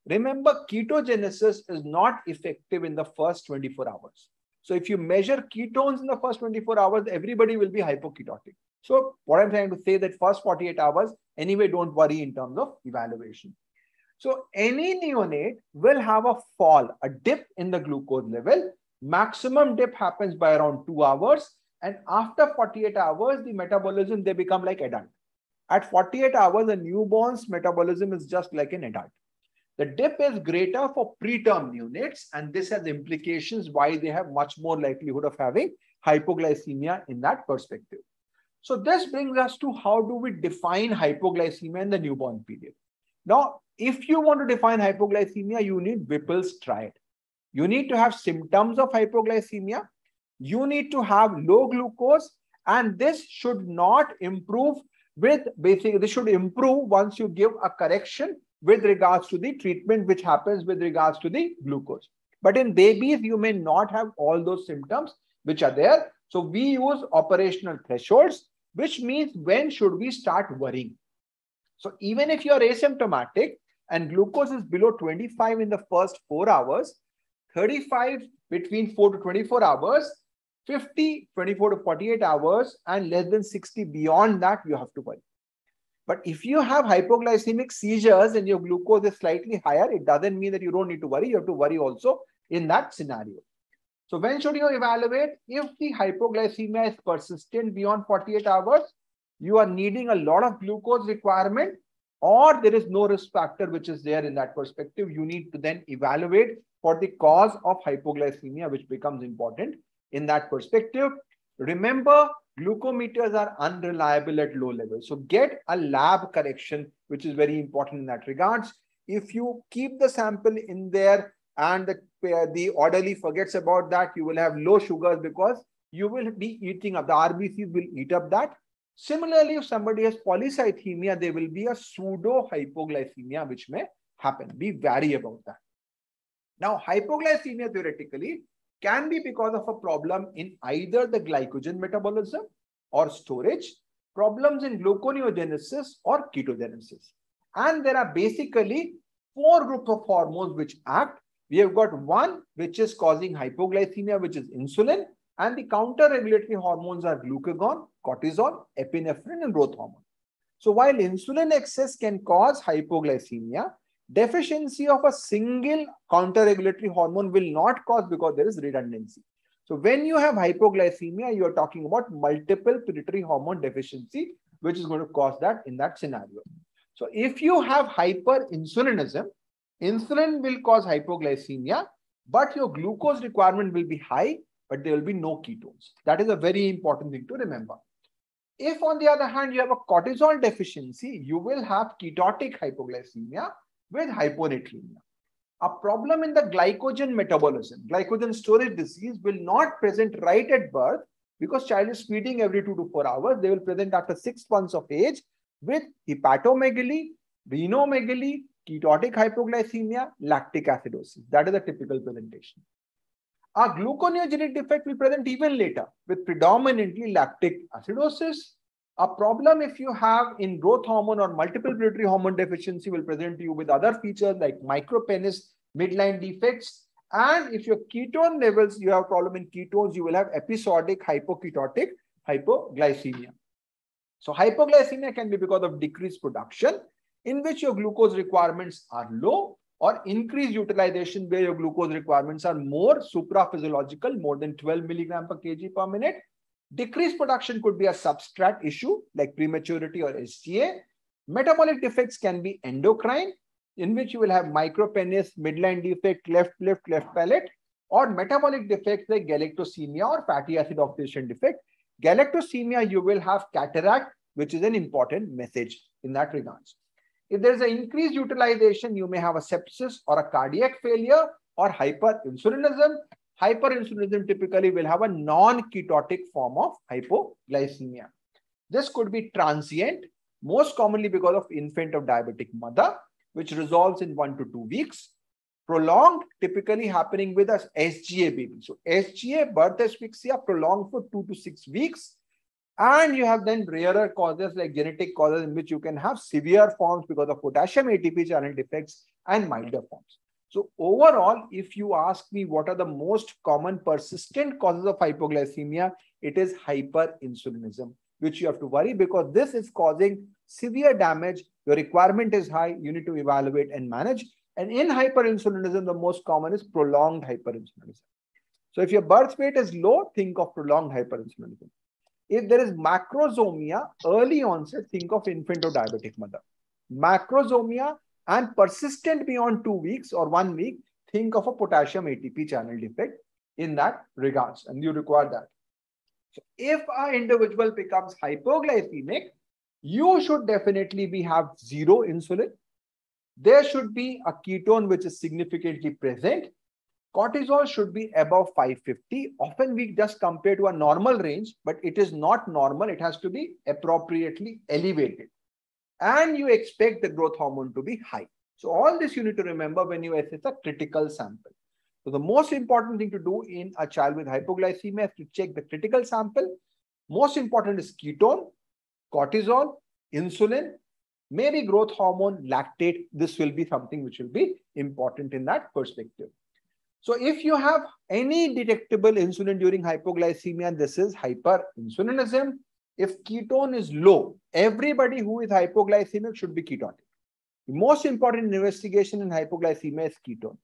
Remember, ketogenesis is not effective in the first 24 hours. So if you measure ketones in the first 24 hours, everybody will be hypoketotic. So what I'm trying to say that first 48 hours, anyway, don't worry in terms of evaluation. So any neonate will have a fall, a dip in the glucose level. Maximum dip happens by around two hours. And after 48 hours, the metabolism, they become like adult. At 48 hours, a newborn's metabolism is just like an adult. The dip is greater for preterm neonates, and this has implications why they have much more likelihood of having hypoglycemia in that perspective. So this brings us to how do we define hypoglycemia in the newborn period. Now, if you want to define hypoglycemia, you need Whipple's triad. You need to have symptoms of hypoglycemia. You need to have low glucose, and this should not improve with basically, this should improve once you give a correction with regards to the treatment which happens with regards to the glucose. But in babies, you may not have all those symptoms which are there. So we use operational thresholds, which means when should we start worrying? So even if you are asymptomatic and glucose is below 25 in the first four hours, 35 between 4 to 24 hours, 50, 24 to 48 hours, and less than 60 beyond that, you have to worry. But if you have hypoglycemic seizures and your glucose is slightly higher, it doesn't mean that you don't need to worry. You have to worry also in that scenario. So when should you evaluate? If the hypoglycemia is persistent beyond 48 hours, you are needing a lot of glucose requirement or there is no risk factor which is there in that perspective. You need to then evaluate for the cause of hypoglycemia, which becomes important in that perspective. Remember, glucometers are unreliable at low levels. So get a lab correction, which is very important in that regards. If you keep the sample in there and the, the orderly forgets about that, you will have low sugars because you will be eating up. The RBCs will eat up that. Similarly, if somebody has polycythemia, there will be a pseudo hypoglycemia, which may happen. Be wary about that. Now, hypoglycemia theoretically can be because of a problem in either the glycogen metabolism or storage, problems in gluconeogenesis or ketogenesis. And there are basically four groups of hormones which act. We have got one which is causing hypoglycemia, which is insulin, and the counter-regulatory hormones are glucagon, cortisol, epinephrine, and growth hormone. So while insulin excess can cause hypoglycemia, deficiency of a single counter-regulatory hormone will not cause because there is redundancy. So when you have hypoglycemia, you are talking about multiple pituitary hormone deficiency, which is going to cause that in that scenario. So if you have hyperinsulinism, insulin will cause hypoglycemia, but your glucose requirement will be high, but there will be no ketones. That is a very important thing to remember. If on the other hand, you have a cortisol deficiency, you will have ketotic hypoglycemia, with hyponatremia. A problem in the glycogen metabolism, glycogen storage disease will not present right at birth because child is feeding every two to four hours. They will present after six months of age with hepatomegaly, renomegaly, ketotic hypoglycemia, lactic acidosis. That is the typical presentation. A gluconeogenic defect will present even later with predominantly lactic acidosis, a problem if you have in growth hormone or multiple pituitary hormone deficiency will present to you with other features like micropenis, midline defects. And if your ketone levels, you have problem in ketones, you will have episodic hypoketotic hypoglycemia. So hypoglycemia can be because of decreased production in which your glucose requirements are low or increased utilization where your glucose requirements are more supraphysiological, more than 12 milligram per kg per minute. Decreased production could be a substrate issue like prematurity or SGA. Metabolic defects can be endocrine, in which you will have micropenis, midline defect, cleft lip, cleft palate, or metabolic defects like galactosemia or fatty acid oxidation defect. Galactosemia, you will have cataract, which is an important message in that regards. If there is an increased utilization, you may have a sepsis or a cardiac failure or hyperinsulinism. Hyperinsulinism typically will have a non-ketotic form of hypoglycemia. This could be transient, most commonly because of infant of diabetic mother, which resolves in one to two weeks. Prolonged, typically happening with a SGA baby. So SGA, birth asphyxia, prolonged for two to six weeks. And you have then rarer causes like genetic causes in which you can have severe forms because of potassium ATP channel defects and milder forms. So overall, if you ask me what are the most common persistent causes of hypoglycemia, it is hyperinsulinism, which you have to worry because this is causing severe damage. Your requirement is high. You need to evaluate and manage. And in hyperinsulinism, the most common is prolonged hyperinsulinism. So if your birth weight is low, think of prolonged hyperinsulinism. If there is macrosomia, early onset, think of infant or diabetic mother. Macrosomia and persistent beyond two weeks or one week, think of a potassium ATP channel defect in that regards, and you require that. So if an individual becomes hypoglycemic, you should definitely be have zero insulin. There should be a ketone which is significantly present cortisol should be above 550. Often we just compare to a normal range, but it is not normal. It has to be appropriately elevated. And you expect the growth hormone to be high. So all this you need to remember when you assess a critical sample. So the most important thing to do in a child with hypoglycemia is to check the critical sample. Most important is ketone, cortisol, insulin, maybe growth hormone, lactate. This will be something which will be important in that perspective. So if you have any detectable insulin during hypoglycemia, this is hyperinsulinism. If ketone is low, everybody who is hypoglycemic should be ketonic. The most important investigation in hypoglycemia is ketone.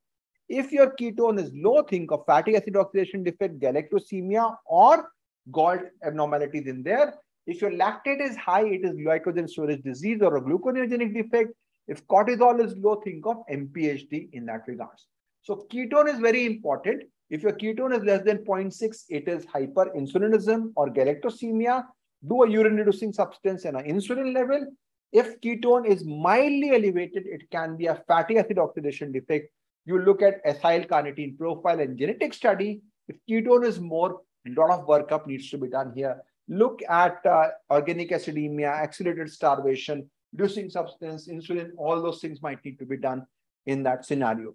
If your ketone is low, think of fatty acid oxidation defect, galactosemia, or GALT abnormalities in there. If your lactate is high, it is glycogen storage disease or a gluconeogenic defect. If cortisol is low, think of MPHD in that regards. So ketone is very important. If your ketone is less than 0.6, it is hyperinsulinism or galactosemia. Do a urine reducing substance and an insulin level. If ketone is mildly elevated, it can be a fatty acid oxidation defect. You look at acyl carnitine profile and genetic study. If ketone is more, a lot of workup needs to be done here. Look at uh, organic acidemia, accelerated starvation, reducing substance, insulin, all those things might need to be done in that scenario.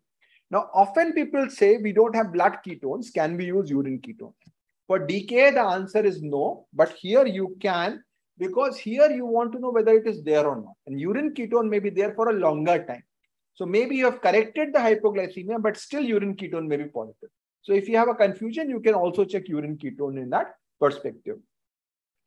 Now, often people say we don't have blood ketones. Can we use urine ketones? For DKA, the answer is no. But here you can because here you want to know whether it is there or not. And urine ketone may be there for a longer time. So maybe you have corrected the hypoglycemia, but still urine ketone may be positive. So if you have a confusion, you can also check urine ketone in that perspective.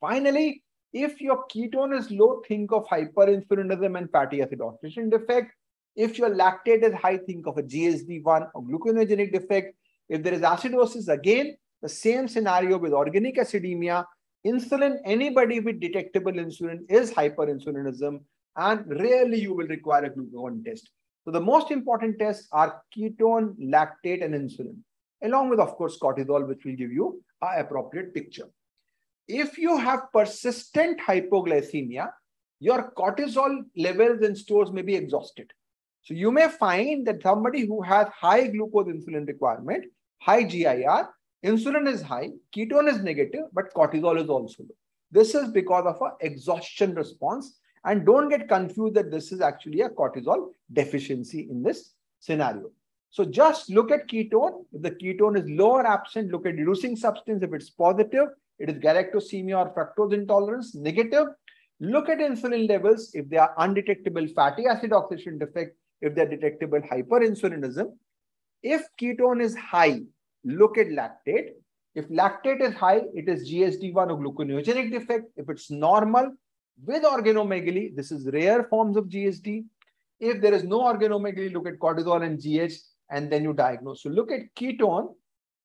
Finally, if your ketone is low, think of hyperinsulinism and fatty acid oxidation defect. If your lactate is high, think of a GSD1 or gluconeogenic defect. If there is acidosis, again, the same scenario with organic acidemia. Insulin, anybody with detectable insulin is hyperinsulinism, and rarely you will require a glucagon test. So the most important tests are ketone, lactate, and insulin, along with, of course, cortisol, which will give you an appropriate picture. If you have persistent hypoglycemia, your cortisol levels and stores may be exhausted. So you may find that somebody who has high glucose insulin requirement, high GIR, insulin is high, ketone is negative, but cortisol is also low. This is because of an exhaustion response. And don't get confused that this is actually a cortisol deficiency in this scenario. So just look at ketone. If the ketone is low or absent, look at reducing substance. If it's positive, it is galactosemia or fructose intolerance. Negative, look at insulin levels. If they are undetectable fatty acid oxidation defect, if they're detectable hyperinsulinism. If ketone is high, look at lactate. If lactate is high, it is GSD1 or gluconeogenic defect. If it's normal with organomegaly, this is rare forms of GSD. If there is no organomegaly, look at cortisol and GH, and then you diagnose. So look at ketone,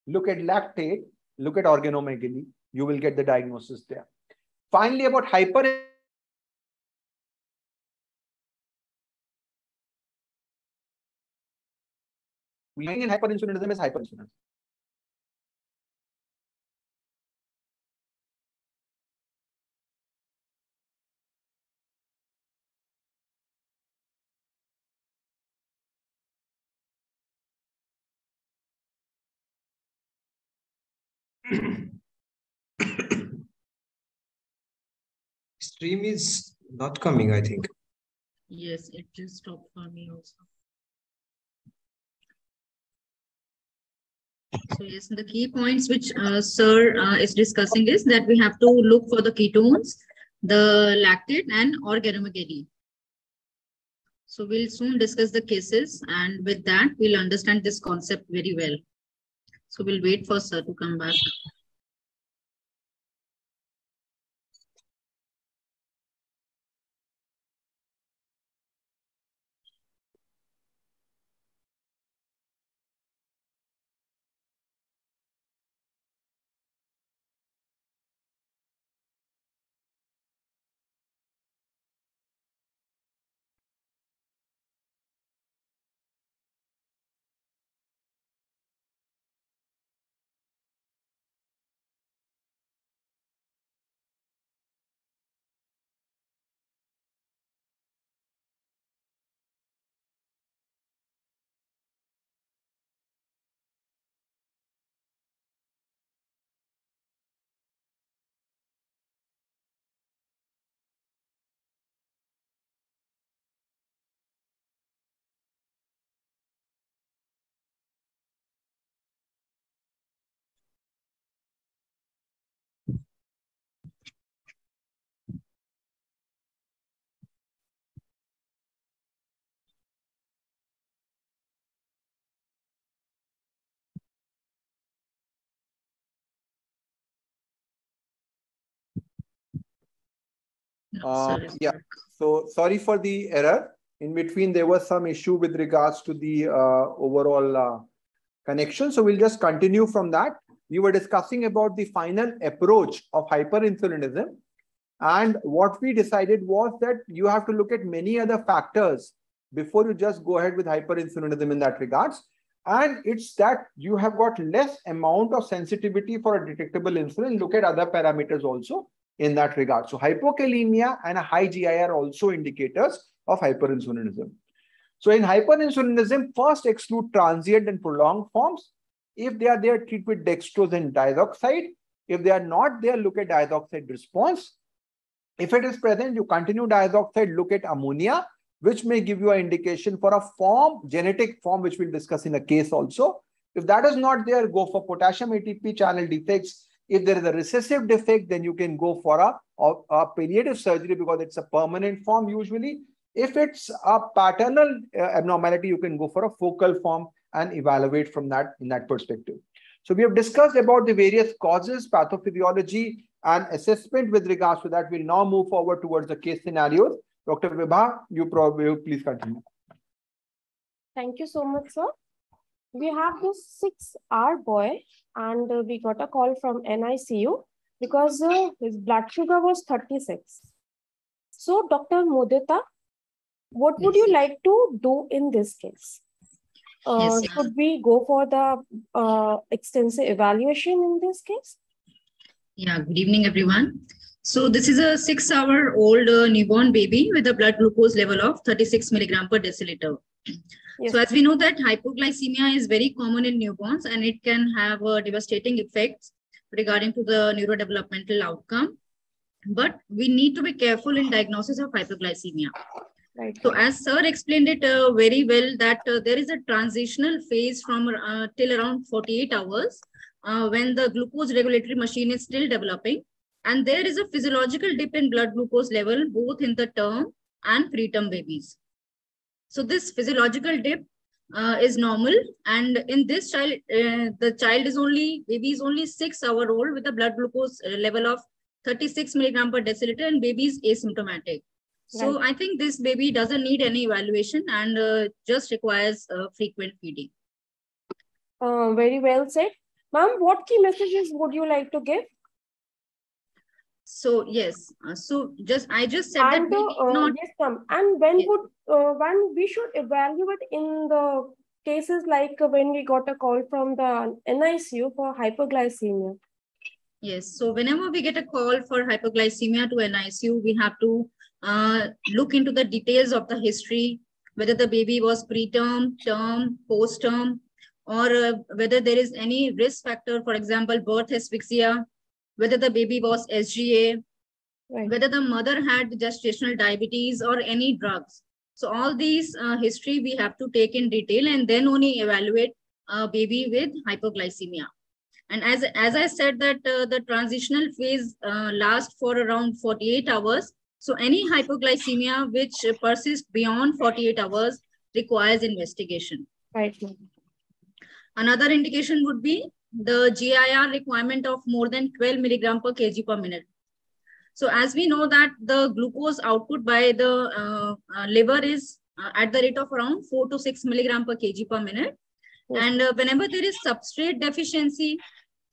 look at lactate, look at organomegaly. You will get the diagnosis there. Finally, about hyper in hyperinsulinism is hyperinsulinism. Stream is not coming, I think. Yes, it just stopped for me also. So yes, the key points which uh, Sir uh, is discussing is that we have to look for the ketones, the lactate and or organomegaly. So we'll soon discuss the cases and with that we'll understand this concept very well. So we'll wait for Sir to come back. Uh, yeah, so sorry for the error. In between, there was some issue with regards to the uh, overall uh, connection. So we'll just continue from that. We were discussing about the final approach of hyperinsulinism. And what we decided was that you have to look at many other factors before you just go ahead with hyperinsulinism in that regards. And it's that you have got less amount of sensitivity for a detectable insulin. Look at other parameters also in that regard. So hypokalemia and a high GI are also indicators of hyperinsulinism. So in hyperinsulinism, first exclude transient and prolonged forms. If they are there, treat with dextrose and diazoxide. If they are not there, look at diazoxide response. If it is present, you continue diazoxide, look at ammonia, which may give you an indication for a form, genetic form, which we'll discuss in a case also. If that is not there, go for potassium ATP channel defects if there is a recessive defect, then you can go for a, a, a palliative surgery because it's a permanent form usually. If it's a paternal uh, abnormality, you can go for a focal form and evaluate from that in that perspective. So we have discussed about the various causes, pathophysiology, and assessment with regards to that. We'll now move forward towards the case scenarios. Dr. Vibha, you probably please continue. Thank you so much, sir. We have this six-hour boy and uh, we got a call from NICU because uh, his blood sugar was 36. So, Dr. Mudita, what would you like to do in this case? Uh, yes, should we go for the uh, extensive evaluation in this case? Yeah, good evening, everyone. So this is a six hour old uh, newborn baby with a blood glucose level of 36 milligram per deciliter. Yes. So as we know that hypoglycemia is very common in newborns and it can have a devastating effects regarding to the neurodevelopmental outcome. But we need to be careful in diagnosis of hypoglycemia. Right. So as sir explained it uh, very well that uh, there is a transitional phase from uh, till around 48 hours uh, when the glucose regulatory machine is still developing. And there is a physiological dip in blood glucose level both in the term and preterm babies. So this physiological dip uh, is normal. And in this child, uh, the child is only, baby is only six hour old with a blood glucose uh, level of 36 milligram per deciliter and baby is asymptomatic. So I think this baby doesn't need any evaluation and uh, just requires uh, frequent feeding. Uh, very well said. Ma'am, what key messages would you like to give? So yes, uh, so just I just said and that we uh, uh, not yes, ma'am. And when would uh, when we should evaluate in the cases like when we got a call from the NICU for hypoglycemia? Yes. So whenever we get a call for hypoglycemia to NICU, we have to uh, look into the details of the history, whether the baby was preterm, term, post-term, or uh, whether there is any risk factor, for example, birth asphyxia, whether the baby was SGA, whether the mother had gestational diabetes or any drugs. So all these uh, history we have to take in detail and then only evaluate a baby with hypoglycemia. And as, as I said that uh, the transitional phase uh, lasts for around 48 hours. So any hypoglycemia which persists beyond 48 hours requires investigation. Right. Another indication would be the GIR requirement of more than 12 milligram per kg per minute. So as we know that the glucose output by the uh, uh, liver is uh, at the rate of around 4 to 6 milligram per kg per minute. And uh, whenever there is substrate deficiency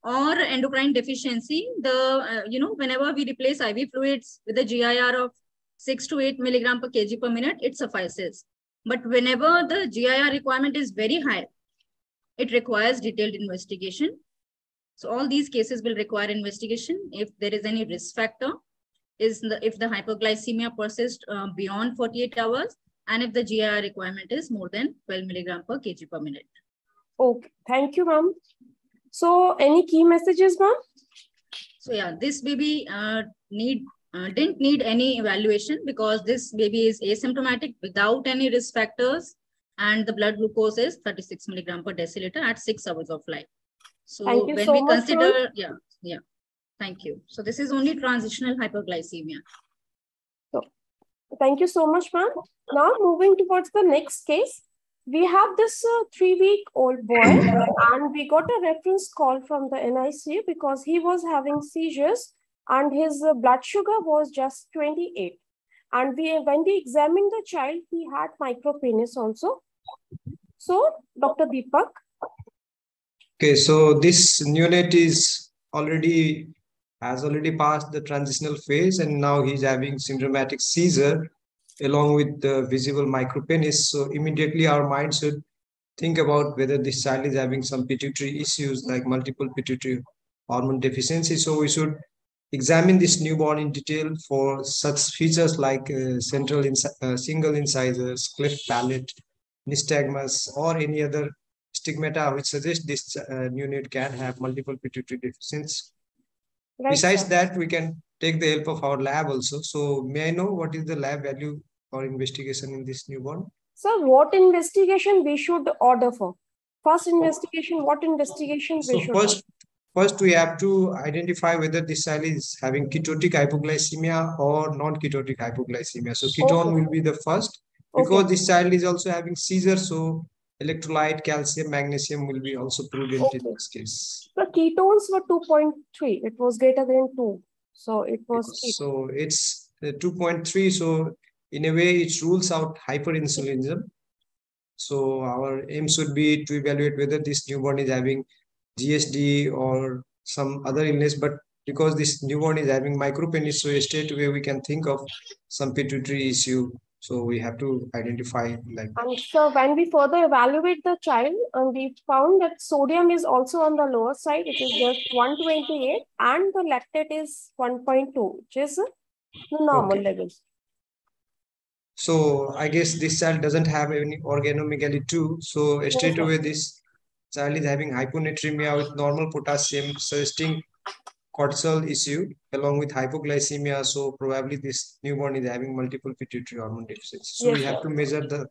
or endocrine deficiency, the, you know, whenever we replace IV fluids with a GIR of 6 to 8 milligram per kg per minute, it suffices. But whenever the GIR requirement is very high, it requires detailed investigation. So all these cases will require investigation if there is any risk factor, is the, if the hypoglycemia persists uh, beyond 48 hours, and if the GIR requirement is more than 12 milligram per kg per minute. Okay, thank you, ma'am. So any key messages, ma'am? So yeah, this baby uh, need uh, didn't need any evaluation because this baby is asymptomatic without any risk factors and the blood glucose is 36 milligram per deciliter at six hours of life. So when so we consider, yeah, yeah, thank you. So this is only transitional hypoglycemia. So thank you so much, ma'am. Now moving towards the next case, we have this uh, three-week-old boy, and we got a reference call from the NICU because he was having seizures and his uh, blood sugar was just 28. And we, when we examined the child, he had micropenis also. So, Dr. Deepak, Okay, so this neonate is already has already passed the transitional phase and now he's having syndromatic seizure along with the visible micropenis. So immediately our mind should think about whether this child is having some pituitary issues like multiple pituitary hormone deficiency. So we should examine this newborn in detail for such features like uh, central inci- uh, single incisors, cleft palate, nystagmus, or any other stigmata which suggest this uh, neonate can have multiple pituitary deficiency. Right, Besides sir. that, we can take the help of our lab also. So may I know what is the lab value for investigation in this newborn? sir, what investigation we should order for? First investigation, what investigation we So should first, first we have to identify whether this child is having ketotic hypoglycemia or non-ketotic hypoglycemia. So ketone Okay. will be the first because this child is also having seizure. So electrolyte, calcium, magnesium will be also prudent in this case. The ketones were 2.3. It was greater than 2. So it was. So it's uh, 2.3. So in a way, it rules out hyperinsulinism. So our aim should be to evaluate whether this newborn is having GSD or some other illness. But because this newborn is having micropenis, so straight away we can think of some pituitary issue. So we have to identify like And so when we further evaluate the child, and we found that sodium is also on the lower side. It is just 128 and the lactate is 1.2, which is the normal Okay. levels. So I guess this child doesn't have any organomegaly too. So straight away this child is having hyponatremia with normal potassium, suggesting cortisol issue along with hypoglycemia. So probably this newborn is having multiple pituitary hormone deficiency. So Yes, we have sir. to measure the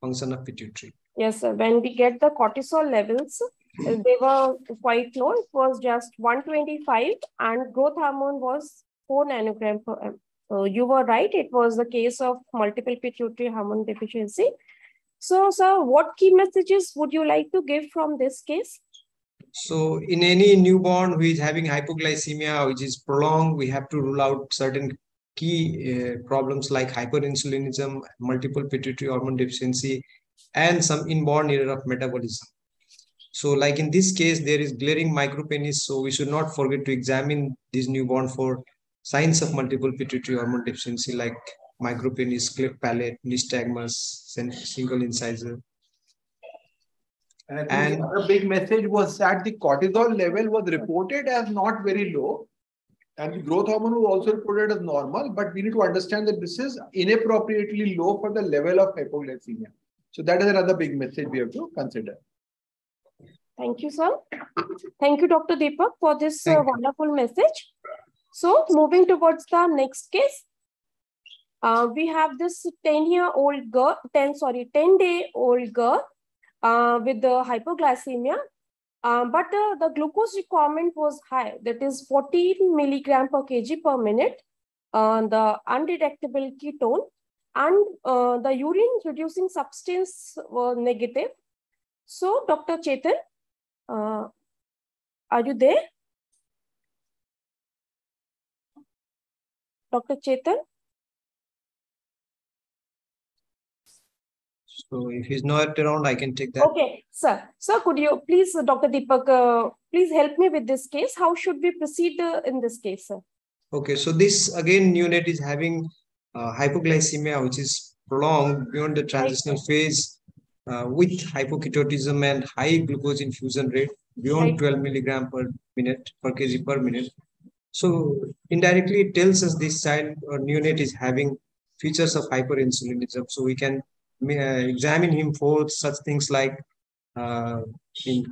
function of pituitary. Yes, sir. When we get the cortisol levels, uh, they were quite low. It was just 125 and growth hormone was 4 nanogram per m. So you were right. It was the case of multiple pituitary hormone deficiency. So, sir, what key messages would you like to give from this case? So in any newborn who is having hypoglycemia, which is prolonged, we have to rule out certain key uh, problems like hyperinsulinism, multiple pituitary hormone deficiency, and some inborn error of metabolism. So like in this case, there is glaring micropenis. So we should not forget to examine this newborn for signs of multiple pituitary hormone deficiency like micropenis, cleft palate, nystagmus, single incisor. And, and the big message was that the cortisol level was reported as not very low. And the growth hormone was also reported as normal, but we need to understand that this is inappropriately low for the level of hypoglycemia. So that is another big message we have to consider. Thank you, sir. Thank you, Dr. Deepak, for this uh, wonderful message. So moving towards the next case, uh, we have this 10 year old girl, 10, sorry, 10 day old girl uh, with the hypoglycemia. Uh, but uh, the glucose requirement was high, that is 14 milligram per kg per minute, uh, the undetectable ketone, and uh, the urine reducing substance were negative. So, Dr. Chetan, uh, are you there? Dr. Chetan? So if he's not around, I can take that. Okay, sir. Sir, could you please, Dr. Deepak, uh, please help me with this case. How should we proceed uh, in this case, sir? Okay, so this again, unit is having uh, hypoglycemia, which is prolonged beyond the transitional right. phase uh, with hypoketotism and high glucose infusion rate beyond right. 12 milligram per minute per kg per minute. So indirectly it tells us this child or neonate is having features of hyperinsulinism. So we can uh, examine him for such things like uh, in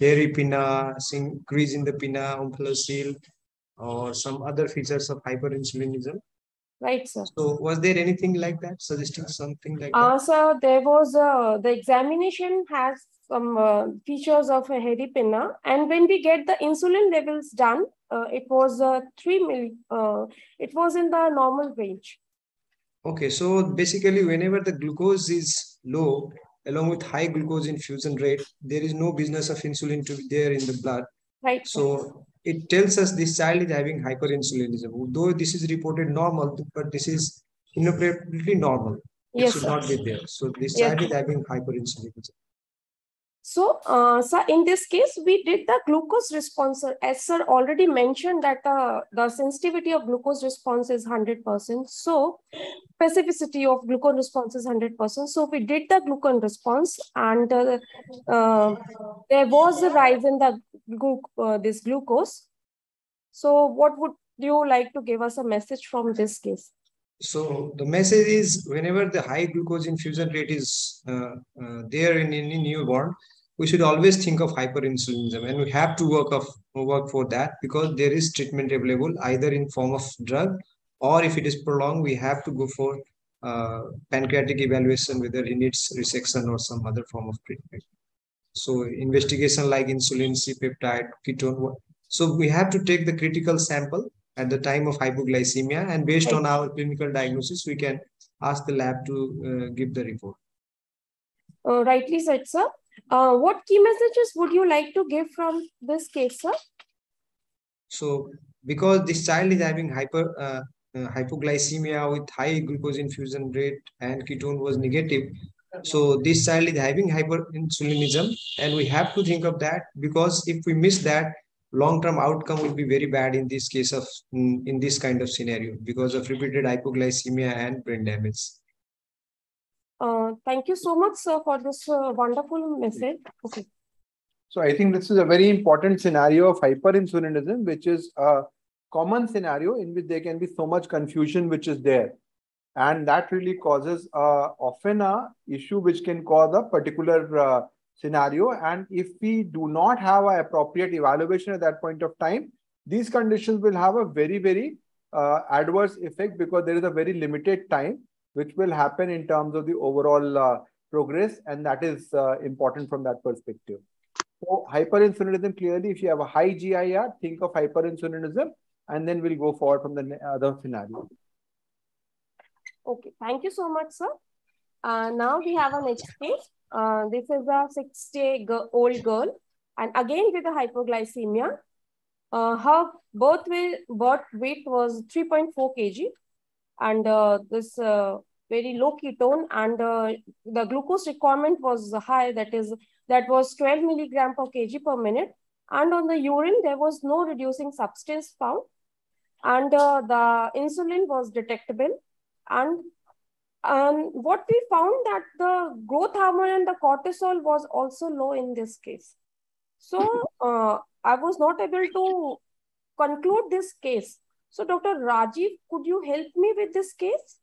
hairy pinna, increase in the pinna, omphalocele, or some other features of hyperinsulinism. Right, sir. So was there anything like that, suggesting something like uh, that? So there was, uh, the examination has some uh, features of a hairy pinna. And when we get the insulin levels done, uh, it was uh, 3 mil, uh, it was in the normal range. Okay, so basically whenever the glucose is low, along with high glucose infusion rate, there is no business of insulin to be there in the blood. Right. So it tells us this child is having hyperinsulinism. Though this is reported normal, but this is inappropriately normal. It Yes, should sir. not be there. So this Yes, child is having hyperinsulinism. So, uh, in this case, we did the glucose response. As sir already mentioned that uh, the sensitivity of glucose response is 100%. So, specificity of glucose response is 100%. So, we did the glucose response and uh, uh, there was a rise in the glu uh, this glucose. So, what would you like to give us a message from this case? So the message is whenever the high glucose infusion rate is uh, uh, there in any newborn, we should always think of hyperinsulinism and we have to work of work for that because there is treatment available either in form of drug or if it is prolonged, we have to go for uh, pancreatic evaluation whether he needs resection or some other form of treatment. So investigation like insulin, C-peptide, ketone. So we have to take the critical sample at the time of hypoglycemia and based on our clinical diagnosis, we can ask the lab to uh, give the report. Uh, rightly said, sir. Uh, what key messages would you like to give from this case, sir? So because this child is having hyper uh, uh, hypoglycemia with high glucose infusion rate and ketone was negative. So this child is having hyperinsulinism and we have to think of that because if we miss that, long-term outcome will be very bad in this case of in, in this kind of scenario because of repeated hypoglycemia and brain damage. Uh, thank you so much, sir, for this uh, wonderful message. Okay. So I think this is a very important scenario of hyperinsulinism, which is a common scenario in which there can be so much confusion which is there. And that really causes uh, often a issue which can cause a particular uh, scenario. And if we do not have an appropriate evaluation at that point of time, these conditions will have a very, very uh, adverse effect because there is a very limited time which will happen in terms of the overall uh, progress. And that is uh, important from that perspective. So hyperinsulinism, clearly, if you have a high GIR, think of hyperinsulinism, and then we'll go forward from the other scenario. Okay. Thank you so much, sir. Uh, now we have a next case. Uh, this is a six-day-old girl, and again with a hypoglycemia. Uh, her birth weight, birth weight was 3.4 kg. And uh, this uh, very low ketone and uh, the glucose requirement was high that is that was 12 milligram per kg per minute and on the urine there was no reducing substance found and uh, the insulin was detectable and um, what we found that the growth hormone and the cortisol was also low in this case. So uh, i was not able to conclude this case so dr rajiv could you help me with this case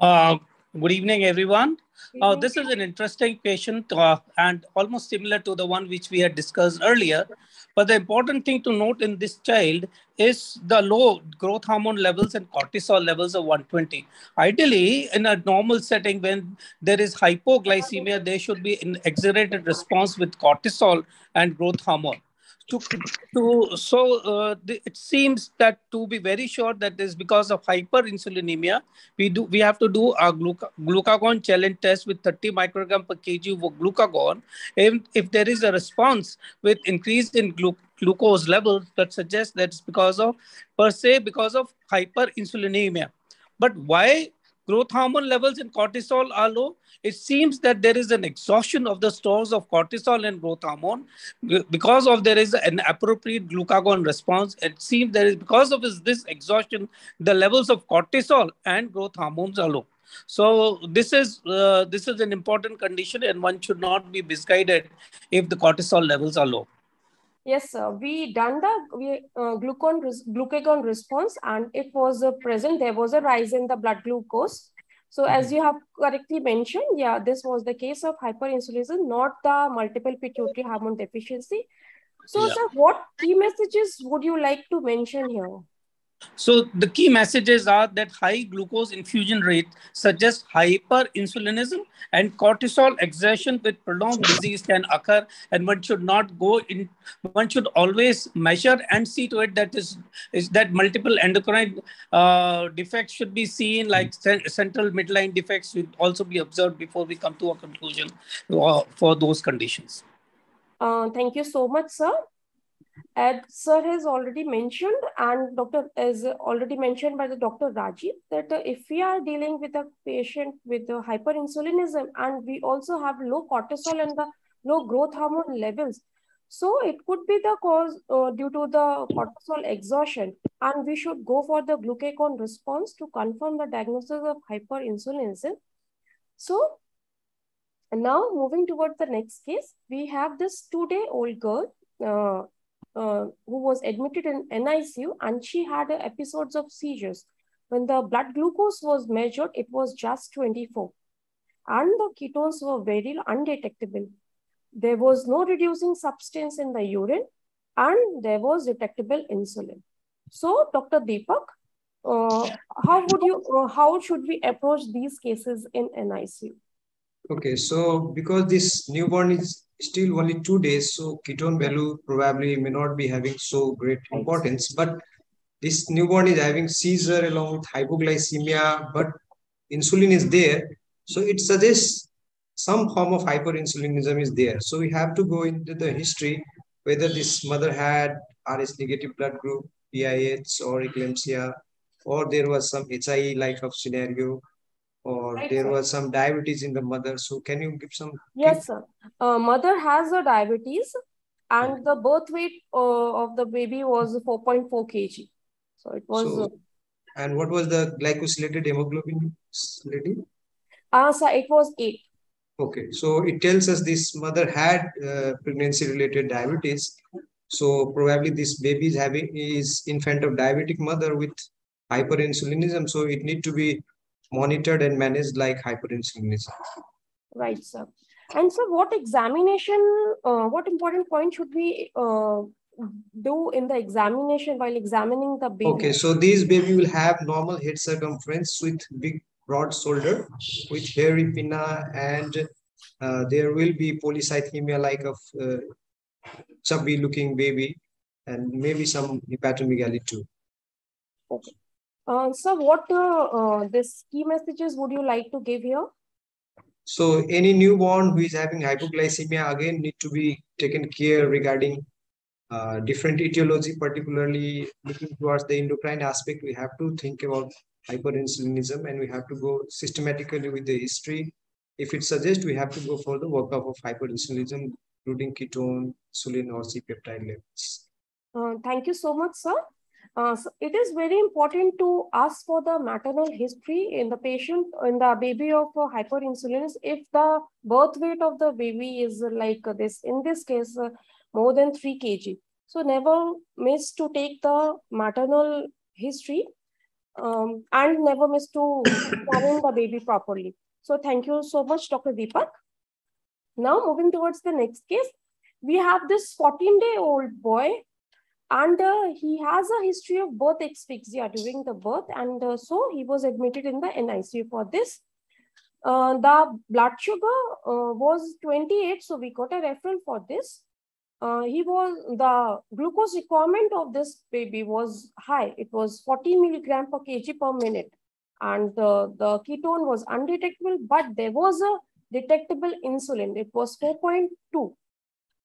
uh, good evening, everyone. Uh, this is an interesting patient uh, and almost similar to the one which we had discussed earlier. But the important thing to note in this child is the low growth hormone levels and cortisol levels of 120. Ideally, in a normal setting, when there is hypoglycemia, there should be an exaggerated response with cortisol and growth hormone to, to so uh, the, it seems that to be very sure that is because of hyperinsulinemia we do we have to do a gluca, glucagon challenge test with 30 microgram per kg of glucagon. And if there is a response with increase in glu, glucose levels that suggests that it's because of per se because of hyperinsulinemia. But why growth hormone levels in cortisol are low, it seems that there is an exhaustion of the stores of cortisol and growth hormone because of there is an appropriate glucagon response. It seems there is because of this, exhaustion, the levels of cortisol and growth hormones are low. So this is uh, this is an important condition, and one should not be misguided if the cortisol levels are low. Yes, sir. We done the we, uh, glucon glucagon response, and it was uh, present. There was a rise in the blood glucose. So, as mm-hmm. you have correctly mentioned, yeah, this was the case of hyperinsulinism, not the multiple pituitary hormone deficiency. So, yeah. sir, what key messages would you like to mention here? So the key messages are that high glucose infusion rate suggests hyperinsulinism and cortisol exertion with prolonged disease can occur and one should not go in one should always measure and see to it that is, is that multiple endocrine uh, defects should be seen like central midline defects should also be observed before we come to a conclusion uh, for those conditions. Uh, thank you so much, sir. As sir has already mentioned, and doctor is already mentioned by the Dr. Rajiv, that if we are dealing with a patient with hyperinsulinism and we also have low cortisol and the low growth hormone levels, so it could be the cause uh, due to the cortisol exhaustion, and we should go for the glucagon response to confirm the diagnosis of hyperinsulinism. So now moving towards the next case, we have this two-day-old girl uh, uh, who was admitted in NICU and she had episodes of seizures. When the blood glucose was measured, it was just 24 and the ketones were very undetectable. There was no reducing substance in the urine and there was detectable insulin. So, Dr. Deepak, uh, how would you, uh, how should we approach these cases in NICU? Okay, so because this newborn is still only two days, so ketone value probably may not be having so great importance. But this newborn is having seizure along with hypoglycemia, but insulin is there. So it suggests some form of hyperinsulinism is there. So we have to go into the history whether this mother had RS negative blood group, PIH or eclampsia, or there was some HIE like of scenario, or right, there sir. was some diabetes in the mother. So can you give some? Yes, sir. Uh, mother has a diabetes and the birth weight uh, of the baby was 4.4 kg. So it was. So, uh, and what was the glycosylated hemoglobin lady? Uh, sir, it was 8. Okay, so it tells us this mother had uh, pregnancy-related diabetes. So probably this baby is having is infant of diabetic mother with hyperinsulinism. So it need to be monitored and managed like hyperinsulinism. Right, sir. And so what examination, uh, what important point should we uh, do in the examination while examining the baby? Okay, so these baby will have normal head circumference with big broad shoulder with hairy pinna and uh, there will be polycythemia like of uh, chubby looking baby and maybe some hepatomegaly too. Okay. Uh, so what uh, uh, this key messages would you like to give here? So any newborn who is having hypoglycemia again need to be taken care regarding uh, different etiology, particularly looking towards the endocrine aspect, we have to think about hyperinsulinism and we have to go systematically with the history. If it suggests, we have to go for the workup of hyperinsulinism, including ketone, insulin, or C-peptide levels. Uh, thank you so much, sir. Uh, so it is very important to ask for the maternal history in the patient, in the baby of uh, hyperinsulinous. If the birth weight of the baby is like this, in this case, uh, more than 3 kg. So never miss to take the maternal history um, and never miss to examine the baby properly. So thank you so much, Dr. Deepak. Now moving towards the next case, we have this 14-day-old boy and uh, he has a history of birth asphyxia during the birth and uh, so he was admitted in the NICU for this. Uh, the blood sugar uh, was 28 so we got a referral for this. Uh, he was the glucose requirement of this baby was high. It was 40 milligram per kg per minute and the, the ketone was undetectable but there was a detectable insulin. It was 4.2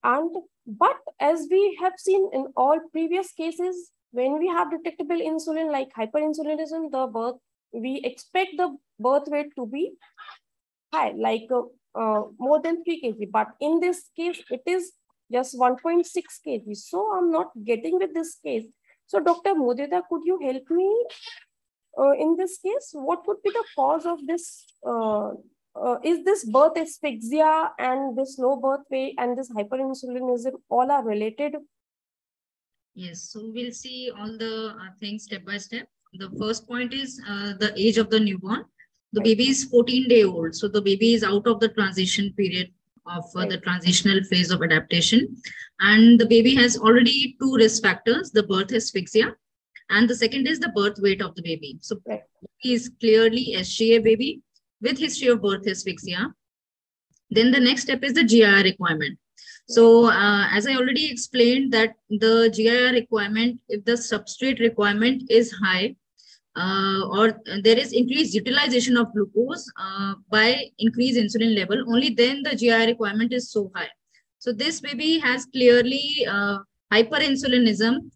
and but as we have seen in all previous cases, when we have detectable insulin like hyperinsulinism, the birth, we expect the birth weight to be high, like uh, uh, more than 3 kg. But in this case, it is just 1.6 kg. So I'm not getting with this case. So Dr. Mudita, could you help me uh, in this case? What could be the cause of this uh, is this birth asphyxia and this low birth weight and this hyperinsulinism all are related? Yes, so we'll see all the uh, things step by step. The first point is uh, the age of the newborn. The baby is 14 day old. So the baby is out of the transition period of uh, the transitional phase of adaptation. And the baby has already two risk factors, the birth asphyxia. And the second is the birth weight of the baby. So he is clearly SGA baby with history of birth asphyxia. Then the next step is the GIR requirement. So uh, as I already explained that the GIR requirement, if the substrate requirement is high, uh, or there is increased utilization of glucose uh, by increased insulin level, only then the GIR requirement is so high. So this baby has clearly uh, hyperinsulinism.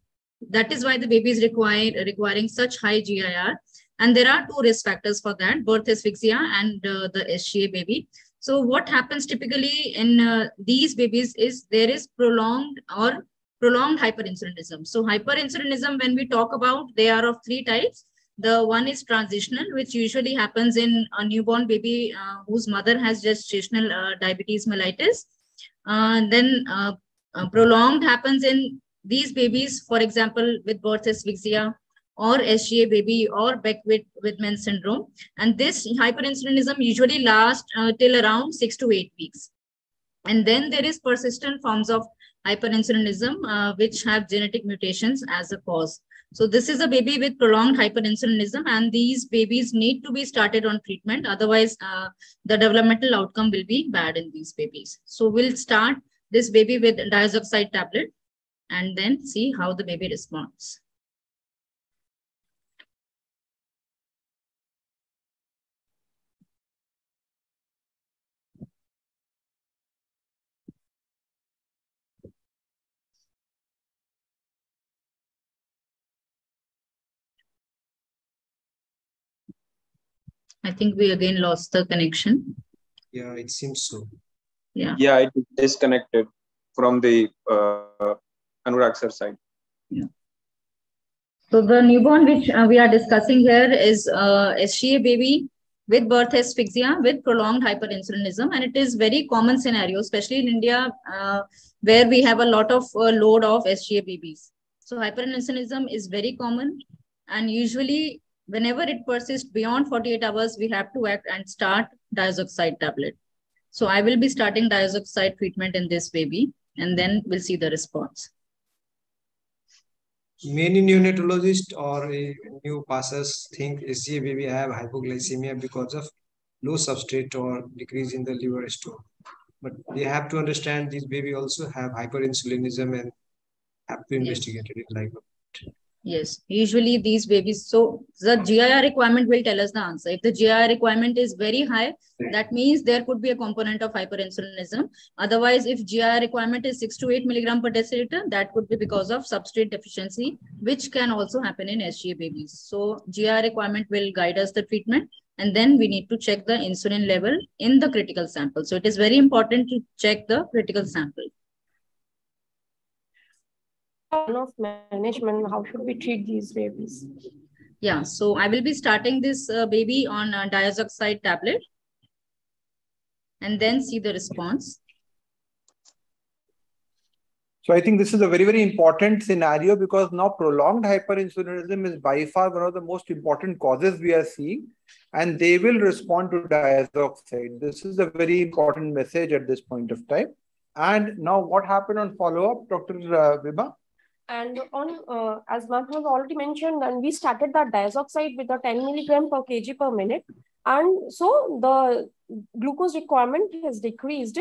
That is why the baby is required, requiring such high GIR. And there are two risk factors for that, birth asphyxia and uh, the SGA baby. So what happens typically in uh, these babies is there is prolonged or prolonged hyperinsulinism. So hyperinsulinism, when we talk about, they are of three types. The one is transitional, which usually happens in a newborn baby uh, whose mother has gestational uh, diabetes mellitus. Uh, then uh, prolonged happens in these babies, for example, with birth asphyxia, or SGA baby or Beckwith-Wiedemann syndrome. And this hyperinsulinism usually lasts uh, till around six to eight weeks. And then there is persistent forms of hyperinsulinism, uh, which have genetic mutations as a cause. So this is a baby with prolonged hyperinsulinism and these babies need to be started on treatment. Otherwise, uh, the developmental outcome will be bad in these babies. So we'll start this baby with diazoxide tablet and then see how the baby responds. I think we again lost the connection. Yeah, it seems so. Yeah. Yeah, it is disconnected from the uh, Anurag sir side. Yeah. So the newborn which uh, we are discussing here is uh, SGA baby with birth asphyxia with prolonged hyperinsulinism. And it is very common scenario, especially in India, uh, where we have a lot of uh, load of SGA babies. So hyperinsulinism is very common. And usually whenever it persists beyond 48 hours, we have to act and start diazoxide tablet. So I will be starting diazoxide treatment in this baby, and then we'll see the response. Many neonatologists or new passers think SGA baby have hypoglycemia because of low substrate or decrease in the liver store. But they have to understand this baby also have hyperinsulinism and have to investigate yes. it like Yes, usually these babies. So the GIR requirement will tell us the answer. If the GIR requirement is very high, that means there could be a component of hyperinsulinism. Otherwise, if GIR requirement is six to eight milligram per deciliter, that could be because of substrate deficiency, which can also happen in SGA babies. So GIR requirement will guide us the treatment. And then we need to check the insulin level in the critical sample. So it is very important to check the critical sample of management, how should we treat these babies? Yeah, so I will be starting this uh, baby on a diazoxide tablet and then see the response. So I think this is a very, very important scenario because now prolonged hyperinsulinism is by far one of the most important causes we are seeing, and they will respond to diazoxide. This is a very important message at this point of time. And now what happened on follow-up, Dr. Uh, Vibha? And on, uh, as Mark has already mentioned, and we started that diazoxide with a 10 milligram per kg per minute. And so the glucose requirement has decreased,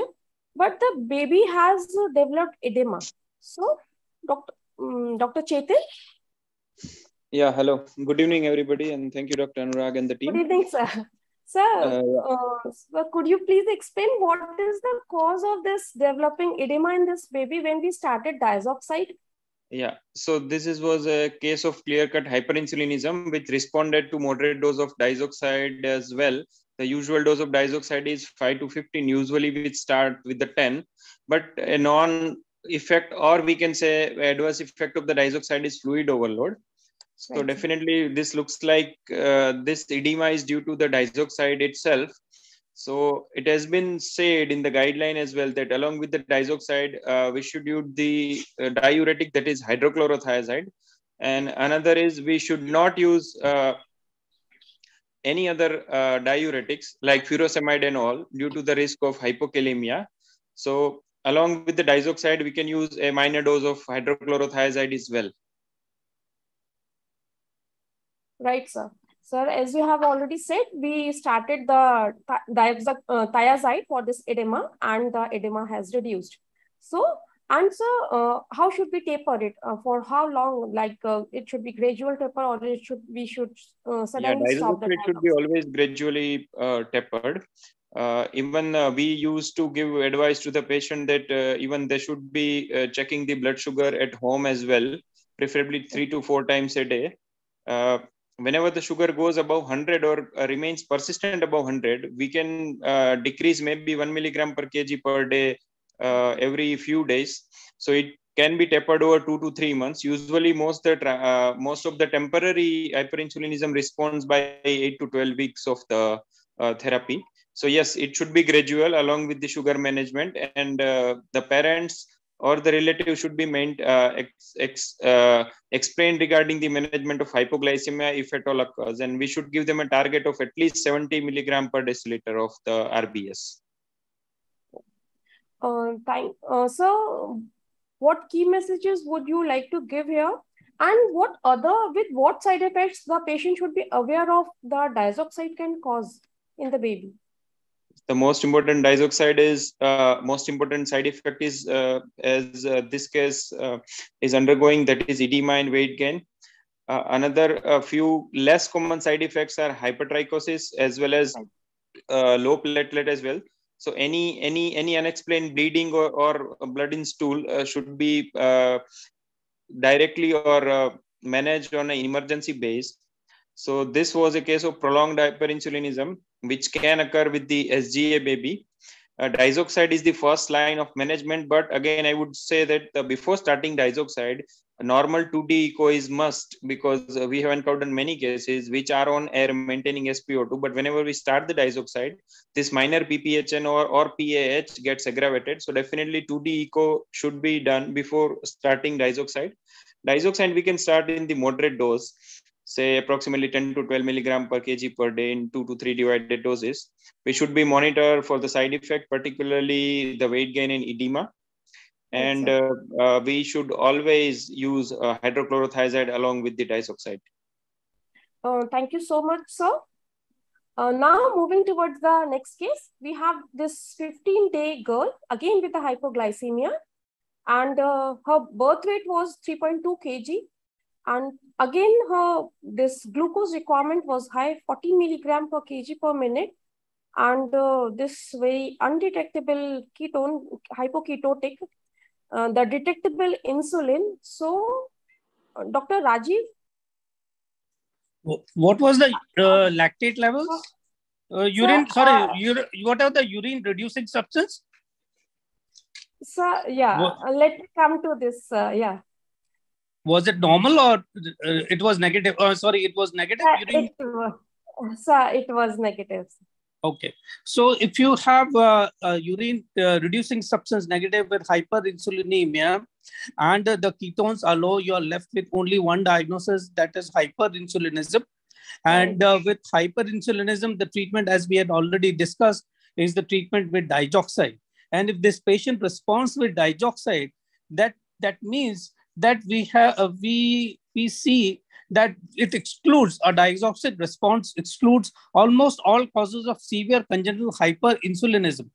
but the baby has developed edema. So, Dr. Um, Dr. Chetan? Yeah, hello. Good evening, everybody, and thank you, Dr. Anurag and the team. Good evening, sir. Sir, uh, uh, could you please explain what is the cause of this developing edema in this baby when we started diazoxide? Yeah, so this is, was a case of clear-cut hyperinsulinism, which responded to moderate dose of diazoxide as well. The usual dose of diazoxide is 5 to 15, usually we start with the 10, but a non-effect or we can say adverse effect of the diazoxide is fluid overload. So right. definitely this looks like uh, this edema is due to the diazoxide itself so it has been said in the guideline as well that along with the diazoxide, uh, we should use the uh, diuretic that is hydrochlorothiazide. And another is we should not use uh, any other uh, diuretics like furosemide and all due to the risk of hypokalemia. So along with the diazoxide, we can use a minor dose of hydrochlorothiazide as well. Right, sir. Sir, as you have already said, we started the uh, thiazide for this edema and the edema has reduced. So, and so uh, how should we taper it? Uh, for how long? Like uh, it should be gradual taper or it should we should uh, suddenly yeah, stop the It should be always gradually uh, tapered. even we used to give advice to the patient that even they should be checking the blood sugar at home as well, preferably three to four times a day whenever the sugar goes above 100 or uh, remains persistent above 100 we can uh, decrease maybe 1 milligram per kg per day uh, every few days. So it can be tapered over 2 to 3 months. Usually most the uh, most of the temporary hyperinsulinism responds by 8 to 12 weeks of the uh, therapy. So yes it should be gradual along with the sugar management and uh, the parents or the relative should be meant, uh, ex, ex, uh, explained regarding the management of hypoglycemia if at all occurs. And we should give them a target of at least 70 milligram per deciliter of the RBS. Uh, thank, uh, so what key messages would you like to give here? And what other, with what side effects the patient should be aware of the diazoxide can cause in the baby? The most important diazoxide is uh, most important side effect is uh, as uh, this case uh, is undergoing that is edema and weight gain. Uh, another few less common side effects are hypertrichosis as well as uh, low platelet as well. So any any any unexplained bleeding or, or blood in stool should be directly or managed on an emergency base so this was a case of prolonged hyperinsulinism, which can occur with the SGA baby. Uh, is the first line of management, but again, I would say that uh, before starting diazoxide, normal 2D echo is must because uh, we have encountered many cases which are on air maintaining SpO2. But whenever we start the diazoxide, this minor PPHN or, or PAH gets aggravated. So definitely 2D echo should be done before starting diazoxide. Diazoxide we can start in the moderate dose say approximately 10 to 12 milligram per kg per day in two to three divided doses. We should be monitored for the side effect, particularly the weight gain and edema. And uh, uh, we should always use uh, hydrochlorothiazide along with the diazoxide. Uh, thank you so much, sir. Uh, now moving towards the next case, we have this 15-day girl, again with the hypoglycemia. And uh, her birth weight was 3.2 kg And again, her this glucose requirement was high, 40 milligram per kg per minute. And uh, this very undetectable ketone, hypoketotic, uh, the detectable insulin. So, uh, Dr. Rajiv? What was the uh, lactate levels? Uh, urine, So, sorry, uh, ur what are the urine reducing substance? So, yeah, What- uh, let me come to this. Uh, yeah. Was it normal or uh, it was negative? Oh, sorry, it was negative Uh, it, was, so it was negative. Okay. So if you have uh, uh, urine uh, reducing substance negative with hyperinsulinemia and uh, the ketones are low, you are left with only one diagnosis that is hyperinsulinism. And uh, with hyperinsulinism, the treatment, as we had already discussed, is the treatment with diazoxide. And if this patient responds with diazoxide, that that means that we have uh, we we see that it excludes a diazoxide response excludes almost all causes of severe congenital hyperinsulinism.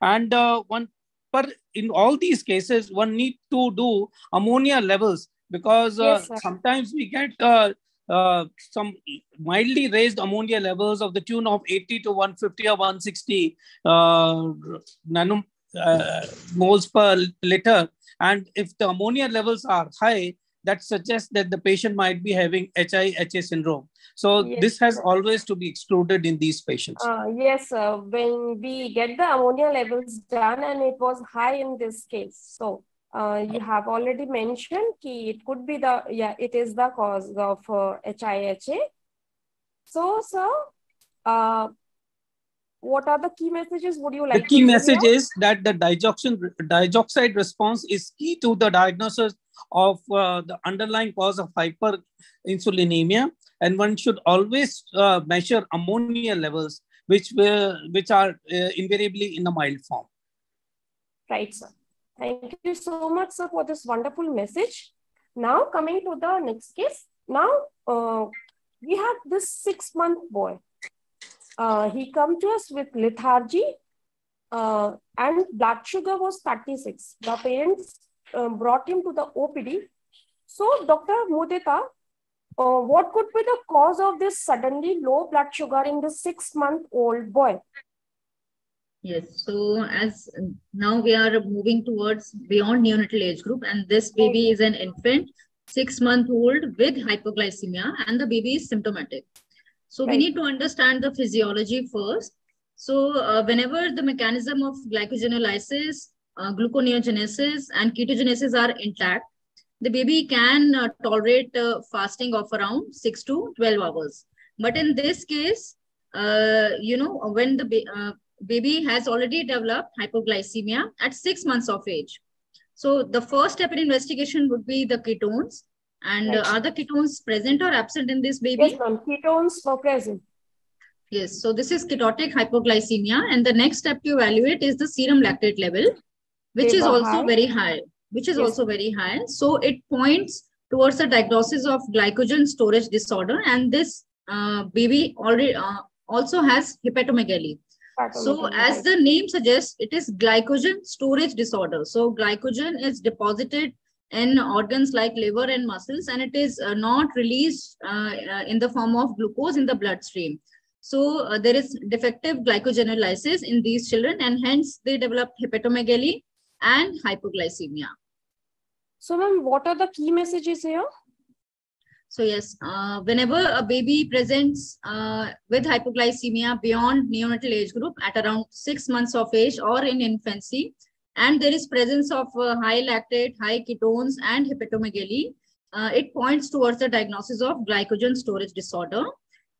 And uh, one but in all these cases one need to do ammonia levels because uh, Yes, sometimes we get uh, uh, some mildly raised ammonia levels of the tune of 80 to 150 or 160 uh, nano uh, moles per liter and if the ammonia levels are high that suggests that the patient might be having HI-HA syndrome. So Yes, this has sir. always to be excluded in these patients. Uh, yes, uh, when we get the ammonia levels done and it was high in this case. So uh, you have already mentioned ki it could be the, yeah, it is the cause of uh, HIHA. So, sir, uh, what are the key messages would you like the key message share? is that the digoxin, diazoxide response is key to the diagnosis of uh, the underlying cause of hyperinsulinemia. And one should always uh, measure ammonia levels, which, were, which are uh, invariably in the mild form. Right, sir. Thank you so much, sir, for this wonderful message. Now, coming to the next case. Now, uh, we have this six-month boy. Uh, he come to us with lethargy uh, and blood sugar was 36. The parents uh, brought him to the OPD. So, Dr. Mudita, uh, what could be the cause of this suddenly low blood sugar in the six-month-old boy? Yes, so as now we are moving towards beyond neonatal age group, and this baby is an infant, six month old with hypoglycemia, and the baby is symptomatic. So we need to understand the physiology first. So uh, whenever the mechanism of glycogenolysis, uh, gluconeogenesis, and ketogenesis are intact, the baby can uh, tolerate uh, fasting of around 6 to 12 hours. But in this case, uh, you know, when the ba- uh, baby has already developed hypoglycemia at six months of age. So the first step in investigation would be the ketones. And Right. are the ketones present or absent in this baby? Yes, ma'am. Ketones were present. Yes, so this is ketotic hypoglycemia, and the next step to evaluate is the serum lactate level, which They is also high. very high, which is Yes. also very high. So it points towards the diagnosis of glycogen storage disorder, and this uh, baby already uh, also has hepatomegaly. So as the name suggests, it is glycogen storage disorder. So glycogen is deposited in organs like liver and muscles, and it is uh, not released uh, uh, in the form of glucose in the bloodstream. So uh, there is defective glycogenolysis in these children, and hence they develop hepatomegaly and hypoglycemia. So, ma'am, what are the key messages here? So yes, uh, whenever a baby presents uh, with hypoglycemia beyond neonatal age group at around six months of age or in infancy, and there is presence of uh, high lactate, high ketones, and hepatomegaly, uh, it points towards the diagnosis of glycogen storage disorder.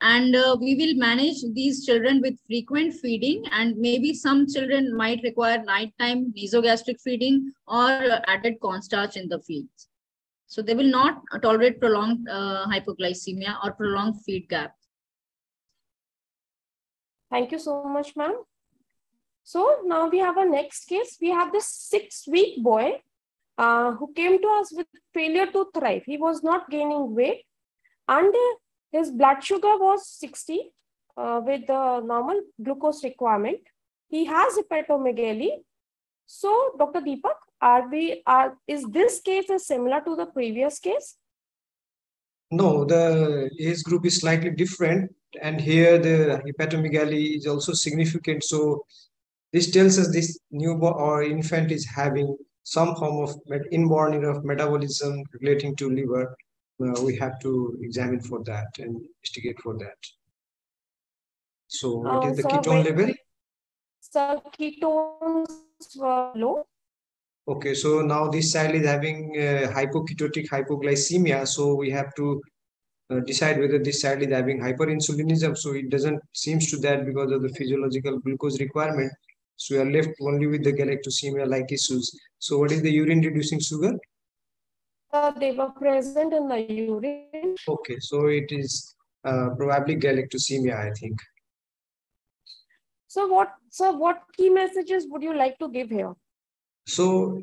And uh, we will manage these children with frequent feeding, and maybe some children might require nighttime nasogastric feeding or uh, added cornstarch in the feeds. So they will not tolerate prolonged uh, hypoglycemia or prolonged feed gap. Thank you so much, ma'am. So now we have a next case. We have this six-week boy uh, who came to us with failure to thrive. He was not gaining weight and his blood sugar was 60 uh, with the normal glucose requirement. He has hepatomegaly. So, Dr. Deepak, are we are is this case is similar to the previous case? No, the age group is slightly different. And here the hepatomegaly is also significant. So this tells us this newborn or infant is having some form of inborn of metabolism relating to liver. Uh, we have to examine for that and investigate for that. So what Uh, is the so ketone level? So ketones were low. Okay, so now this child is having uh, hypoketotic hypoglycemia. So we have to uh, decide whether this child is having hyperinsulinism. So it doesn't seems to that because of the physiological glucose requirement. So we are left only with the galactosemia like issues. So what is the urine reducing sugar? Uh, they were present in the urine. Okay, so it is uh, probably galactosemia, I think. So what, so what key messages would you like to give here? So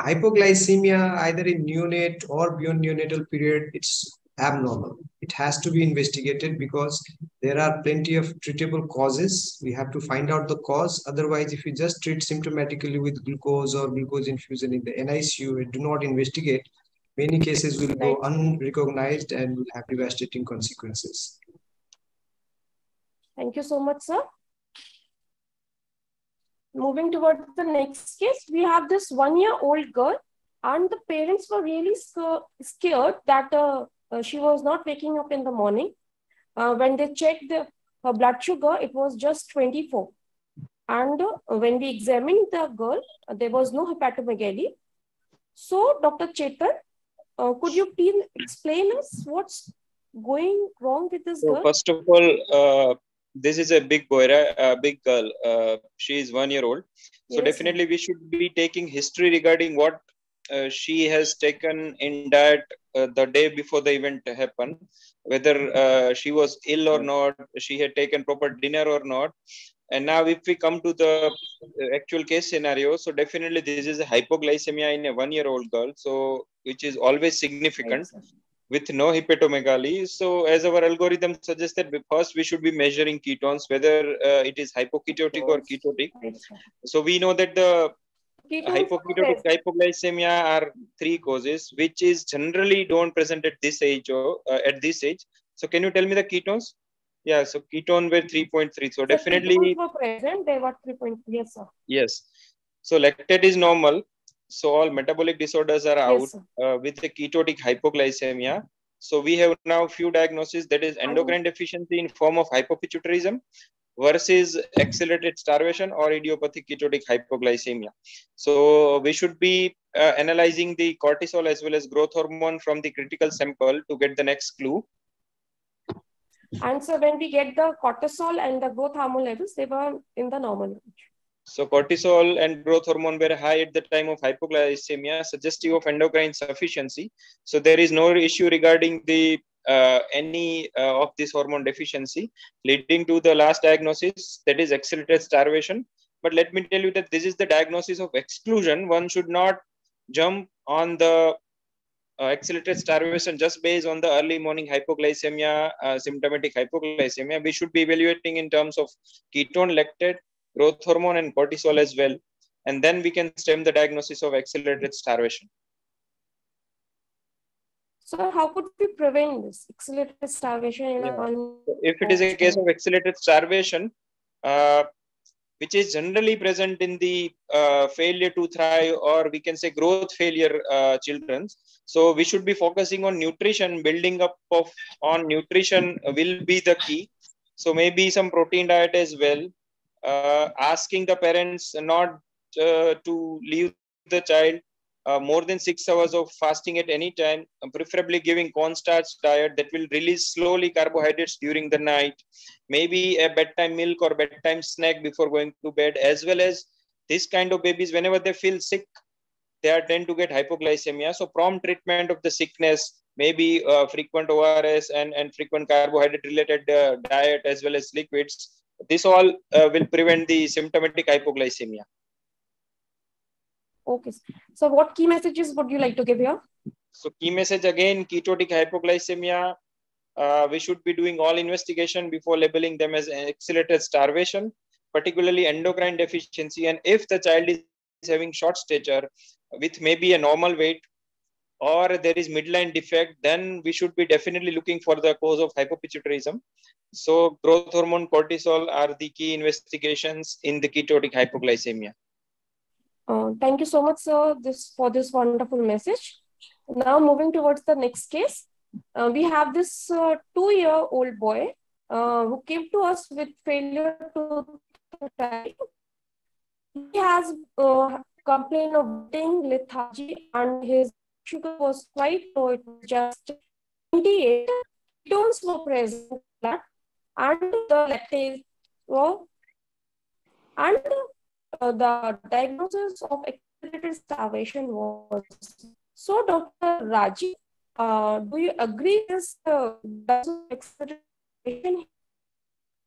hypoglycemia, either in neonate or beyond neonatal period, it's abnormal. It has to be investigated because there are plenty of treatable causes. We have to find out the cause. Otherwise, if you just treat symptomatically with glucose or glucose infusion in the NICU and do not investigate, many cases will go unrecognized and will have devastating consequences. Thank you so much, sir. Moving towards the next case, we have this one-year-old girl, and the parents were really scared that uh, uh, she was not waking up in the morning. Uh, when they checked the, her blood sugar, it was just 24. And uh, when we examined the girl, uh, there was no hepatomegaly. So, Dr. Chetan, uh, could you please explain us what's going wrong with this So girl? first of all, uh, this is a big boy, a big girl. Uh, she is one year old. So Yes, definitely we should be taking history regarding what uh, she has taken in diet uh, the day before the event happened, whether uh, she was ill or not, she had taken proper dinner or not. And now if we come to the uh, actual case scenario, so definitely this is a hypoglycemia in a one year old girl. So which is always significant with no hepatomegaly. So as our algorithm suggests that we- first we should be measuring ketones, whether uh, it is hypoketotic or ketotic. So we know that the hypoketotic hypoglycemia are three causes, which is generally don't present at this age or uh, at this age. So can you tell me the ketones? Yeah, so ketone were 3.3. So definitely were present, they were 3.3. Yes, sir. Yes. So lactate is normal. So all metabolic disorders are out Yes, uh, with the ketotic hypoglycemia. So we have now few diagnoses that is endocrine deficiency in form of hypopituitarism versus accelerated starvation or idiopathic ketotic hypoglycemia. So we should be uh, analyzing the cortisol as well as growth hormone from the critical sample to get the next clue. And so when we get the cortisol and the growth hormone levels, they were in the normal range. So cortisol and growth hormone were high at the time of hypoglycemia, suggestive of endocrine sufficiency. So there is no issue regarding the uh, any uh, of this hormone deficiency, leading to the last diagnosis that is accelerated starvation. But let me tell you that this is the diagnosis of exclusion. One should not jump on the uh, accelerated starvation just based on the early morning hypoglycemia, uh, symptomatic hypoglycemia. We should be evaluating in terms of ketone, lactate, growth hormone, and cortisol as well. And then we can stem the diagnosis of accelerated starvation. So how could we prevent this accelerated starvation in a Yeah. one? If it is a case of accelerated starvation, uh, which is generally present in the uh, failure to thrive or we can say growth failure uh, children so we should be focusing on nutrition building up of on nutrition will be the key so maybe some protein diet as well uh, asking the parents not uh, to leave the child uh, more than six hours of fasting at any time, uh, preferably giving cornstarch diet that will release slowly carbohydrates during the night, maybe a bedtime milk or bedtime snack before going to bed, as well as this kind of babies, whenever they feel sick, they are tend to get hypoglycemia. So prompt treatment of the sickness, maybe uh, frequent ORS and, and frequent carbohydrate related uh, diet as well as liquids. This all uh, will prevent the symptomatic hypoglycemia. Okay. So what key messages would you like to give here? So key message again, ketotic hypoglycemia. Uh, we should be doing all investigation before labeling them as accelerated starvation, particularly endocrine deficiency. And if the child is having short stature with maybe a normal weight, or there is midline defect, then we should be definitely looking for the cause of hypopituitarism. So growth hormone cortisol are the key investigations in the ketotic hypoglycemia. Uh, thank you so much, sir, this for this wonderful message. Now moving towards the next case, uh, we have this uh, two-year-old boy uh, who came to us with failure to type. He has uh, complained of being lethargy and his sugar was quite low. It was just 28. Ketones were present and the lactate were and uh, the diagnosis of accelerated starvation was. So, Dr. Raji, uh, do you agree this uh,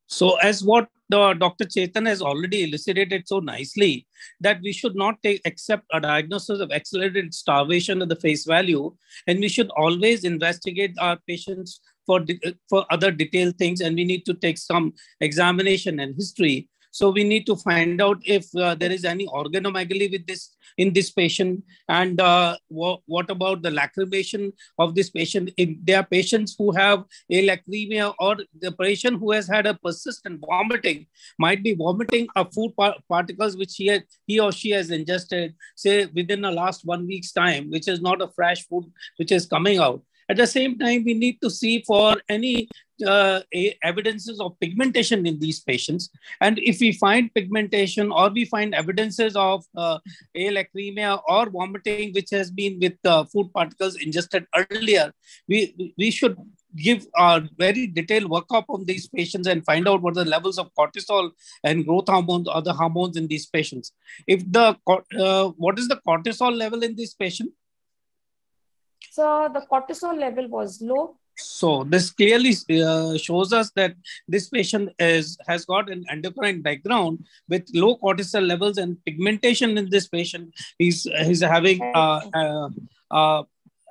so as what the Dr. Chetan has already elucidated so nicely, that we should not take accept a diagnosis of accelerated starvation at the face value, and we should always investigate our patients for for other detailed things, and we need to take some examination and history so we need to find out if uh, there is any organomegaly with this in this patient, and uh, wh- what about the lacrimation of this patient? If there are patients who have alacrimia or the patient who has had a persistent vomiting might be vomiting a food par- particles which he, had, he or she has ingested, say within the last one week's time, which is not a fresh food which is coming out. At the same time, we need to see for any uh, evidences of pigmentation in these patients. And if we find pigmentation or we find evidences of uh, alacrimia or vomiting, which has been with uh, food particles ingested earlier, we, we should give a very detailed workup on these patients and find out what the levels of cortisol and growth hormones, other hormones in these patients. If the uh, what is the cortisol level in this patient? So the cortisol level was low. So this clearly uh, shows us that this patient is has got an endocrine background with low cortisol levels and pigmentation in this patient. He's he's having uh, uh, uh,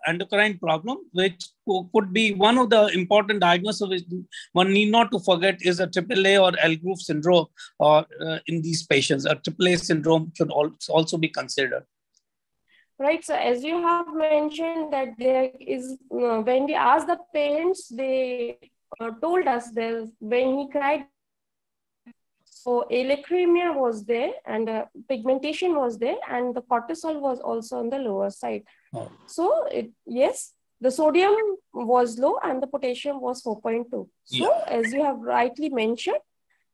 endocrine problem, which could be one of the important diagnoses. One need not to forget is a AAA or Allgrove syndrome, or uh, in these patients, a AAA syndrome should also be considered right so as you have mentioned that there is uh, when we asked the parents they uh, told us that when he cried so alacrimia was there and uh, pigmentation was there and the cortisol was also on the lower side oh. so it, yes the sodium was low and the potassium was 4.2 so yeah. as you have rightly mentioned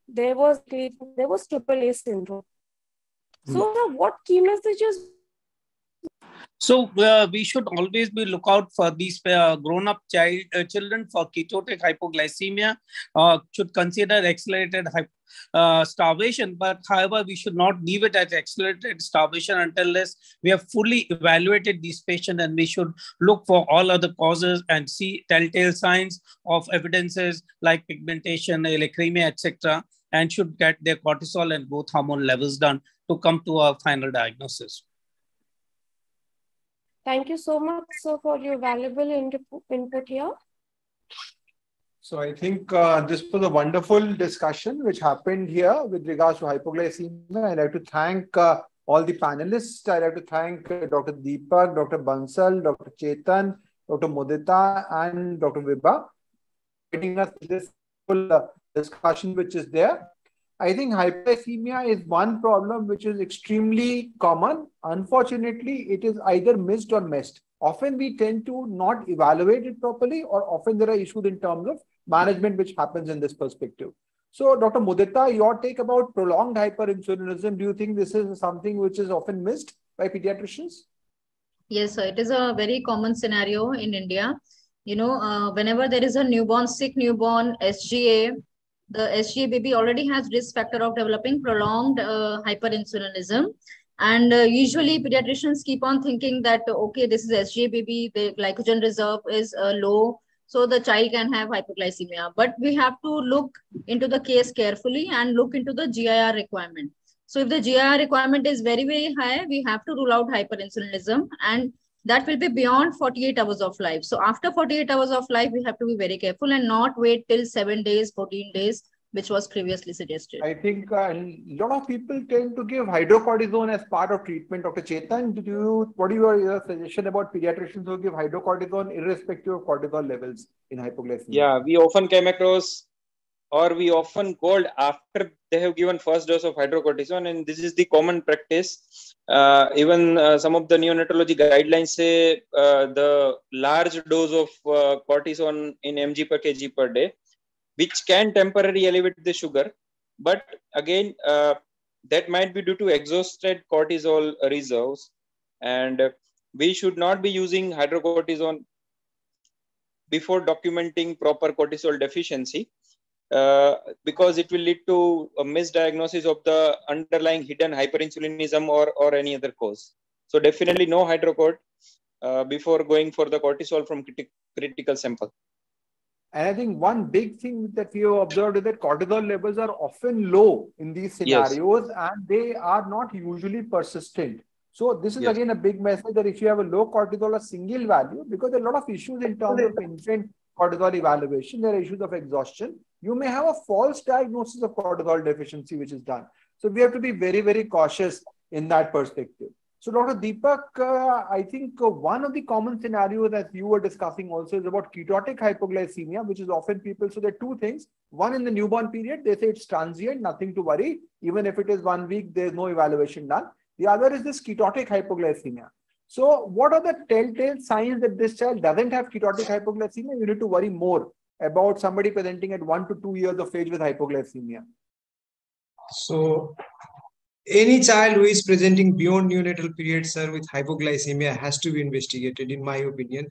there was there was triple a syndrome so mm. what key messages so uh, we should always be lookout for these uh, grown-up child uh, children for ketotic hypoglycemia. Uh, should consider accelerated uh, starvation, but however, we should not leave it at accelerated starvation until we have fully evaluated these patients, and we should look for all other causes and see telltale signs of evidences like pigmentation, alacrimia, etc., and should get their cortisol and growth hormone levels done to come to a final diagnosis. Thank you so much, sir, for your valuable input here. So I think uh, this was a wonderful discussion which happened here with regards to hypoglycemia. I'd like to thank uh, all the panelists. I'd like to thank uh, Dr. Deepak, Dr. Bansal, Dr. Chetan, Dr. Mudita, and Dr. Vibha, getting us this full uh, discussion which is there. I think hypoglycemia is one problem which is extremely common. Unfortunately, it is either missed or missed. Often we tend to not evaluate it properly, or often there are issues in terms of management which happens in this perspective. So, Dr. Mudita, your take about prolonged hyperinsulinism, do you think this is something which is often missed by pediatricians? Yes, sir. It is a very common scenario in India. You know, uh, whenever there is a newborn, sick newborn, SGA, the SGA baby already has risk factor of developing prolonged uh, hyperinsulinism. And uh, usually pediatricians keep on thinking that, okay, this is SGA baby, the glycogen reserve is uh, low, so the child can have hypoglycemia. But we have to look into the case carefully and look into the GIR requirement. So if the GIR requirement is very, very high, we have to rule out hyperinsulinism and that will be beyond 48 hours of life. So after 48 hours of life, we have to be very careful and not wait till seven days, 14 days which was previously suggested. I think uh, a lot of people tend to give hydrocortisone as part of treatment. Dr. Chetan, did you, what are your, your suggestion about pediatricians who give hydrocortisone irrespective of cortisol levels in hypoglycemia? Yeah, we often came across or we often called after they have given first dose of hydrocortisone and this is the common practice. Uh, even uh, some of the neonatology guidelines say uh, the large dose of uh, cortisone in mg per kg per day which can temporarily elevate the sugar. But again, uh, that might be due to exhausted cortisol reserves. And we should not be using hydrocortisone before documenting proper cortisol deficiency uh, because it will lead to a misdiagnosis of the underlying hidden hyperinsulinism or, or any other cause. So definitely no hydrocort uh, before going for the cortisol from criti critical sample. And I think one big thing that we have observed is that cortisol levels are often low in these scenarios yes. and they are not usually persistent. So this is yes. again a big message that if you have a low cortisol, a single value, because there are a lot of issues in terms of infant cortisol evaluation, there are issues of exhaustion. You may have a false diagnosis of cortisol deficiency, which is done. So we have to be very, very cautious in that perspective. So, Dr. Deepak, uh, I think uh, one of the common scenarios that you were discussing also is about ketotic hypoglycemia, which is often people. So, there are two things. One, in the newborn period, they say it's transient, nothing to worry. Even if it is one week, there's no evaluation done. The other is this ketotic hypoglycemia. So, what are the telltale signs that this child doesn't have ketotic hypoglycemia? You need to worry more about somebody presenting at one to two years of age with hypoglycemia. So, any child who is presenting beyond neonatal period, sir, with hypoglycemia has to be investigated, in my opinion,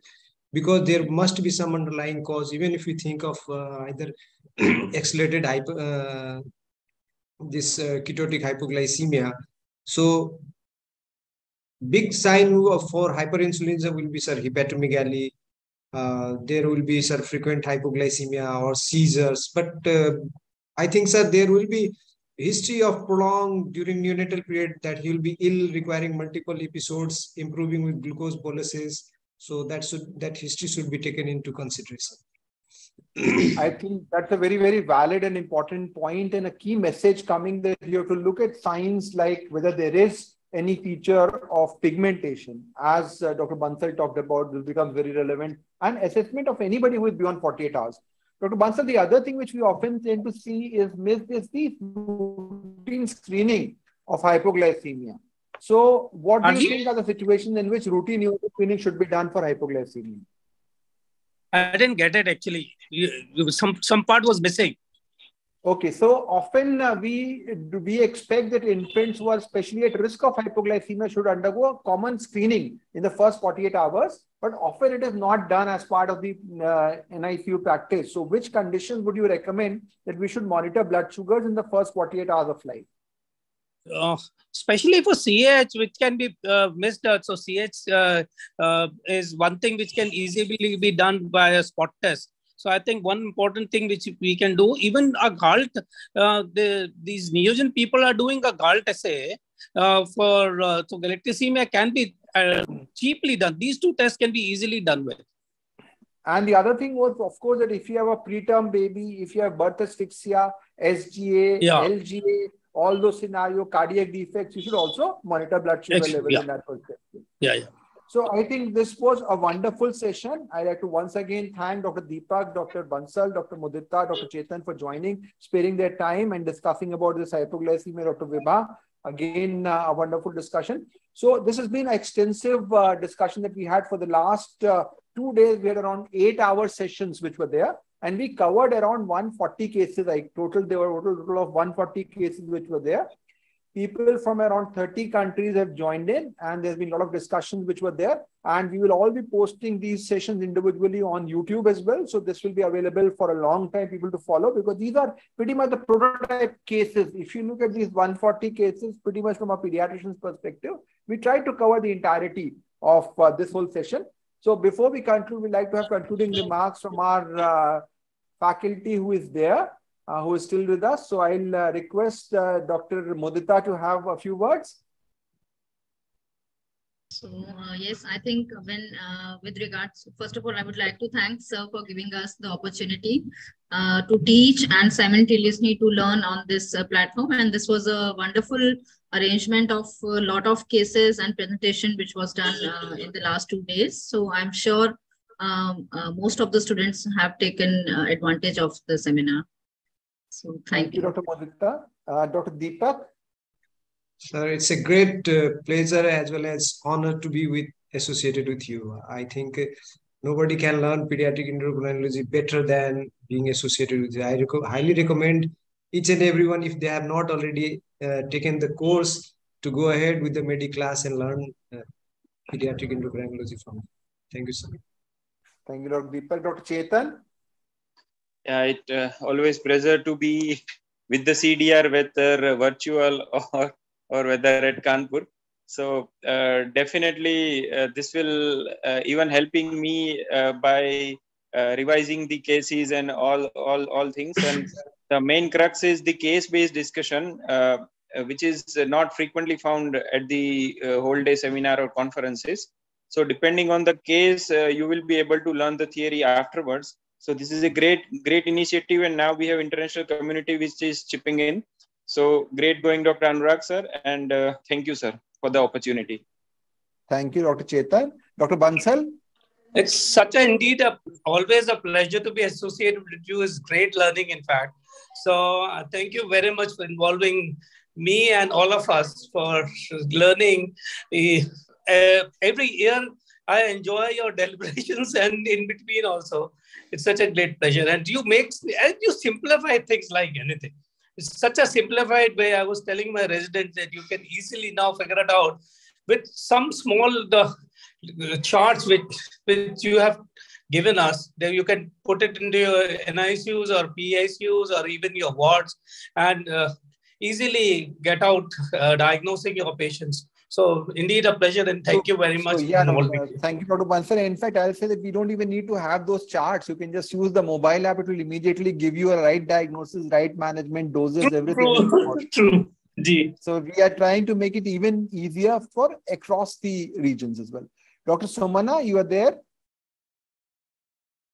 because there must be some underlying cause. Even if we think of uh, either accelerated hypo, uh, this uh, ketotic hypoglycemia, so big sign for hyperinsulinism will be sir hepatomegaly. Uh, there will be sir frequent hypoglycemia or seizures, but uh, I think sir there will be history of prolonged during neonatal period that he will be ill requiring multiple episodes improving with glucose boluses. So that should that history should be taken into consideration. I think that's a very very valid and important point and a key message coming that you have to look at signs like whether there is any feature of pigmentation as uh, dr bansal talked about this becomes very relevant and assessment of anybody who is beyond 48 hours Dr. Bansal, the other thing which we often tend to see is missed is the routine screening of hypoglycemia. So, what do you think are the situations in which routine screening should be done for hypoglycemia? I didn't get it actually. Some some part was missing. Okay, so often uh, we we expect that infants who are especially at risk of hypoglycemia should undergo a common screening in the first 48 hours, but often it is not done as part of the uh, NICU practice. So, which conditions would you recommend that we should monitor blood sugars in the first 48 hours of life? Uh, especially for CH, which can be uh, missed. Uh, so CH uh, uh, is one thing which can easily be done by a spot test. So I think one important thing which we can do, even a GALT, uh, the, these Neogen people are doing a GALT assay uh, for uh, so galactosemia can be uh, cheaply done. These two tests can be easily done with. And the other thing was, of course, that if you have a preterm baby, if you have birth asphyxia, SGA, yeah. LGA, all those scenario, cardiac defects, you should also monitor blood sugar level yeah. in that perspective. Yeah, yeah. So I think this was a wonderful session. I'd like to once again thank Dr. Deepak, Dr. Bansal, Dr. Mudita, Dr. Chetan for joining, sparing their time and discussing about this hypoglycemia, Dr. Vibha. Again, uh, a wonderful discussion. So this has been an extensive uh, discussion that we had for the last uh, two days. We had around eight hour sessions which were there. And we covered around 140 cases. I total, there were a total of 140 cases which were there people from around 30 countries have joined in and there's been a lot of discussions which were there. And we will all be posting these sessions individually on youtube as well. So this will be available for a long time people to follow because these are pretty much the prototype cases. If you look at these 140 cases pretty much from a pediatrician's perspective we try to cover the entirety of uh, this whole session. So before we conclude we'd like to have concluding remarks from our uh, faculty who is there who is still with us. So I'll uh, request uh, Dr. Mudita to have a few words. So uh, yes, I think when uh, with regards, first of all, I would like to thank sir for giving us the opportunity uh, to teach and simultaneously to learn on this uh, platform. And this was a wonderful arrangement of a lot of cases and presentation which was done uh, in the last two days. So I'm sure um, uh, most of the students have taken advantage of the seminar. So thank, thank you. you, Dr. Mudita. Dr. Deepak. Sir, it's a great uh, pleasure as well as honor to be with associated with you. I think uh, nobody can learn pediatric endocrinology better than being associated with you. I rec highly recommend each and everyone, if they have not already uh, taken the course, to go ahead with the MedEClass and learn uh, pediatric endocrinology from. you. Thank you, sir. Thank you, Dr. Deepak. Dr. Chetan. Yeah, it uh, always pleasure to be with the CDR, whether virtual or or whether at Kanpur. So uh, definitely uh, this will uh, even helping me uh, by uh, revising the cases and all, all, all things. And the main crux is the case-based discussion, which is not frequently found at the whole day seminar or conferences. So depending on the case, you will be able to learn the theory afterwards. So this is a great, great initiative. And now we have international community which is chipping in. So great going, Dr. Anurag, sir. And uh, thank you, sir, for the opportunity. Thank you, Dr. Chetan. Dr. Bansal? It's such a, indeed a, always a pleasure to be associated with you. It's great learning, in fact. So uh, thank you very much for involving me and all of us for learning. Uh, every year, I enjoy your deliberations and in between also. It's such a great pleasure. And you make, and you simplify things like anything. It's such a simplified way. I was telling my residents that you can easily now figure it out with some small the, the charts which, which you have given us. That you can put it into your NICUs or PICUs or even your wards and uh, easily get out uh, diagnosing your patients. So indeed a pleasure and thank you very much. So, yeah, no, uh, thank you, Dr. Bansal. In fact, I'll say that we don't even need to have those charts. You can just use the mobile app. It will immediately give you a right diagnosis, right management, doses, true, everything. True. true. So we are trying to make it even easier for across the regions as well. Dr. Sumana, you are there?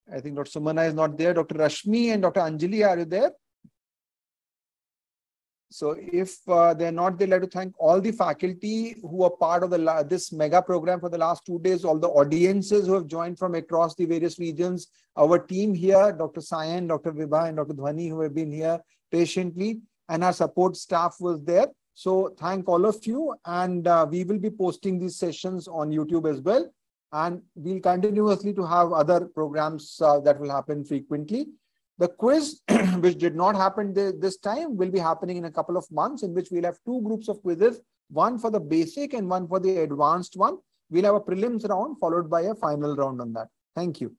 I think Dr. Sumana is not there. Dr. Rashmi and Dr. Anjali, are you there? So if uh, they're not, they'd like to thank all the faculty who are part of the this mega program for the last two days, all the audiences who have joined from across the various regions, our team here, Dr. Sayan, Dr. Vibha, and Dr. Dhwani, who have been here patiently, and our support staff was there. So thank all of you, and uh, we will be posting these sessions on YouTube as well. And we'll continuously to have other programs uh, that will happen frequently. The quiz, which did not happen this time, will be happening in a couple of months, in which we'll have two groups of quizzes, one for the basic and one for the advanced one. We'll have a prelims round followed by a final round on that. Thank you.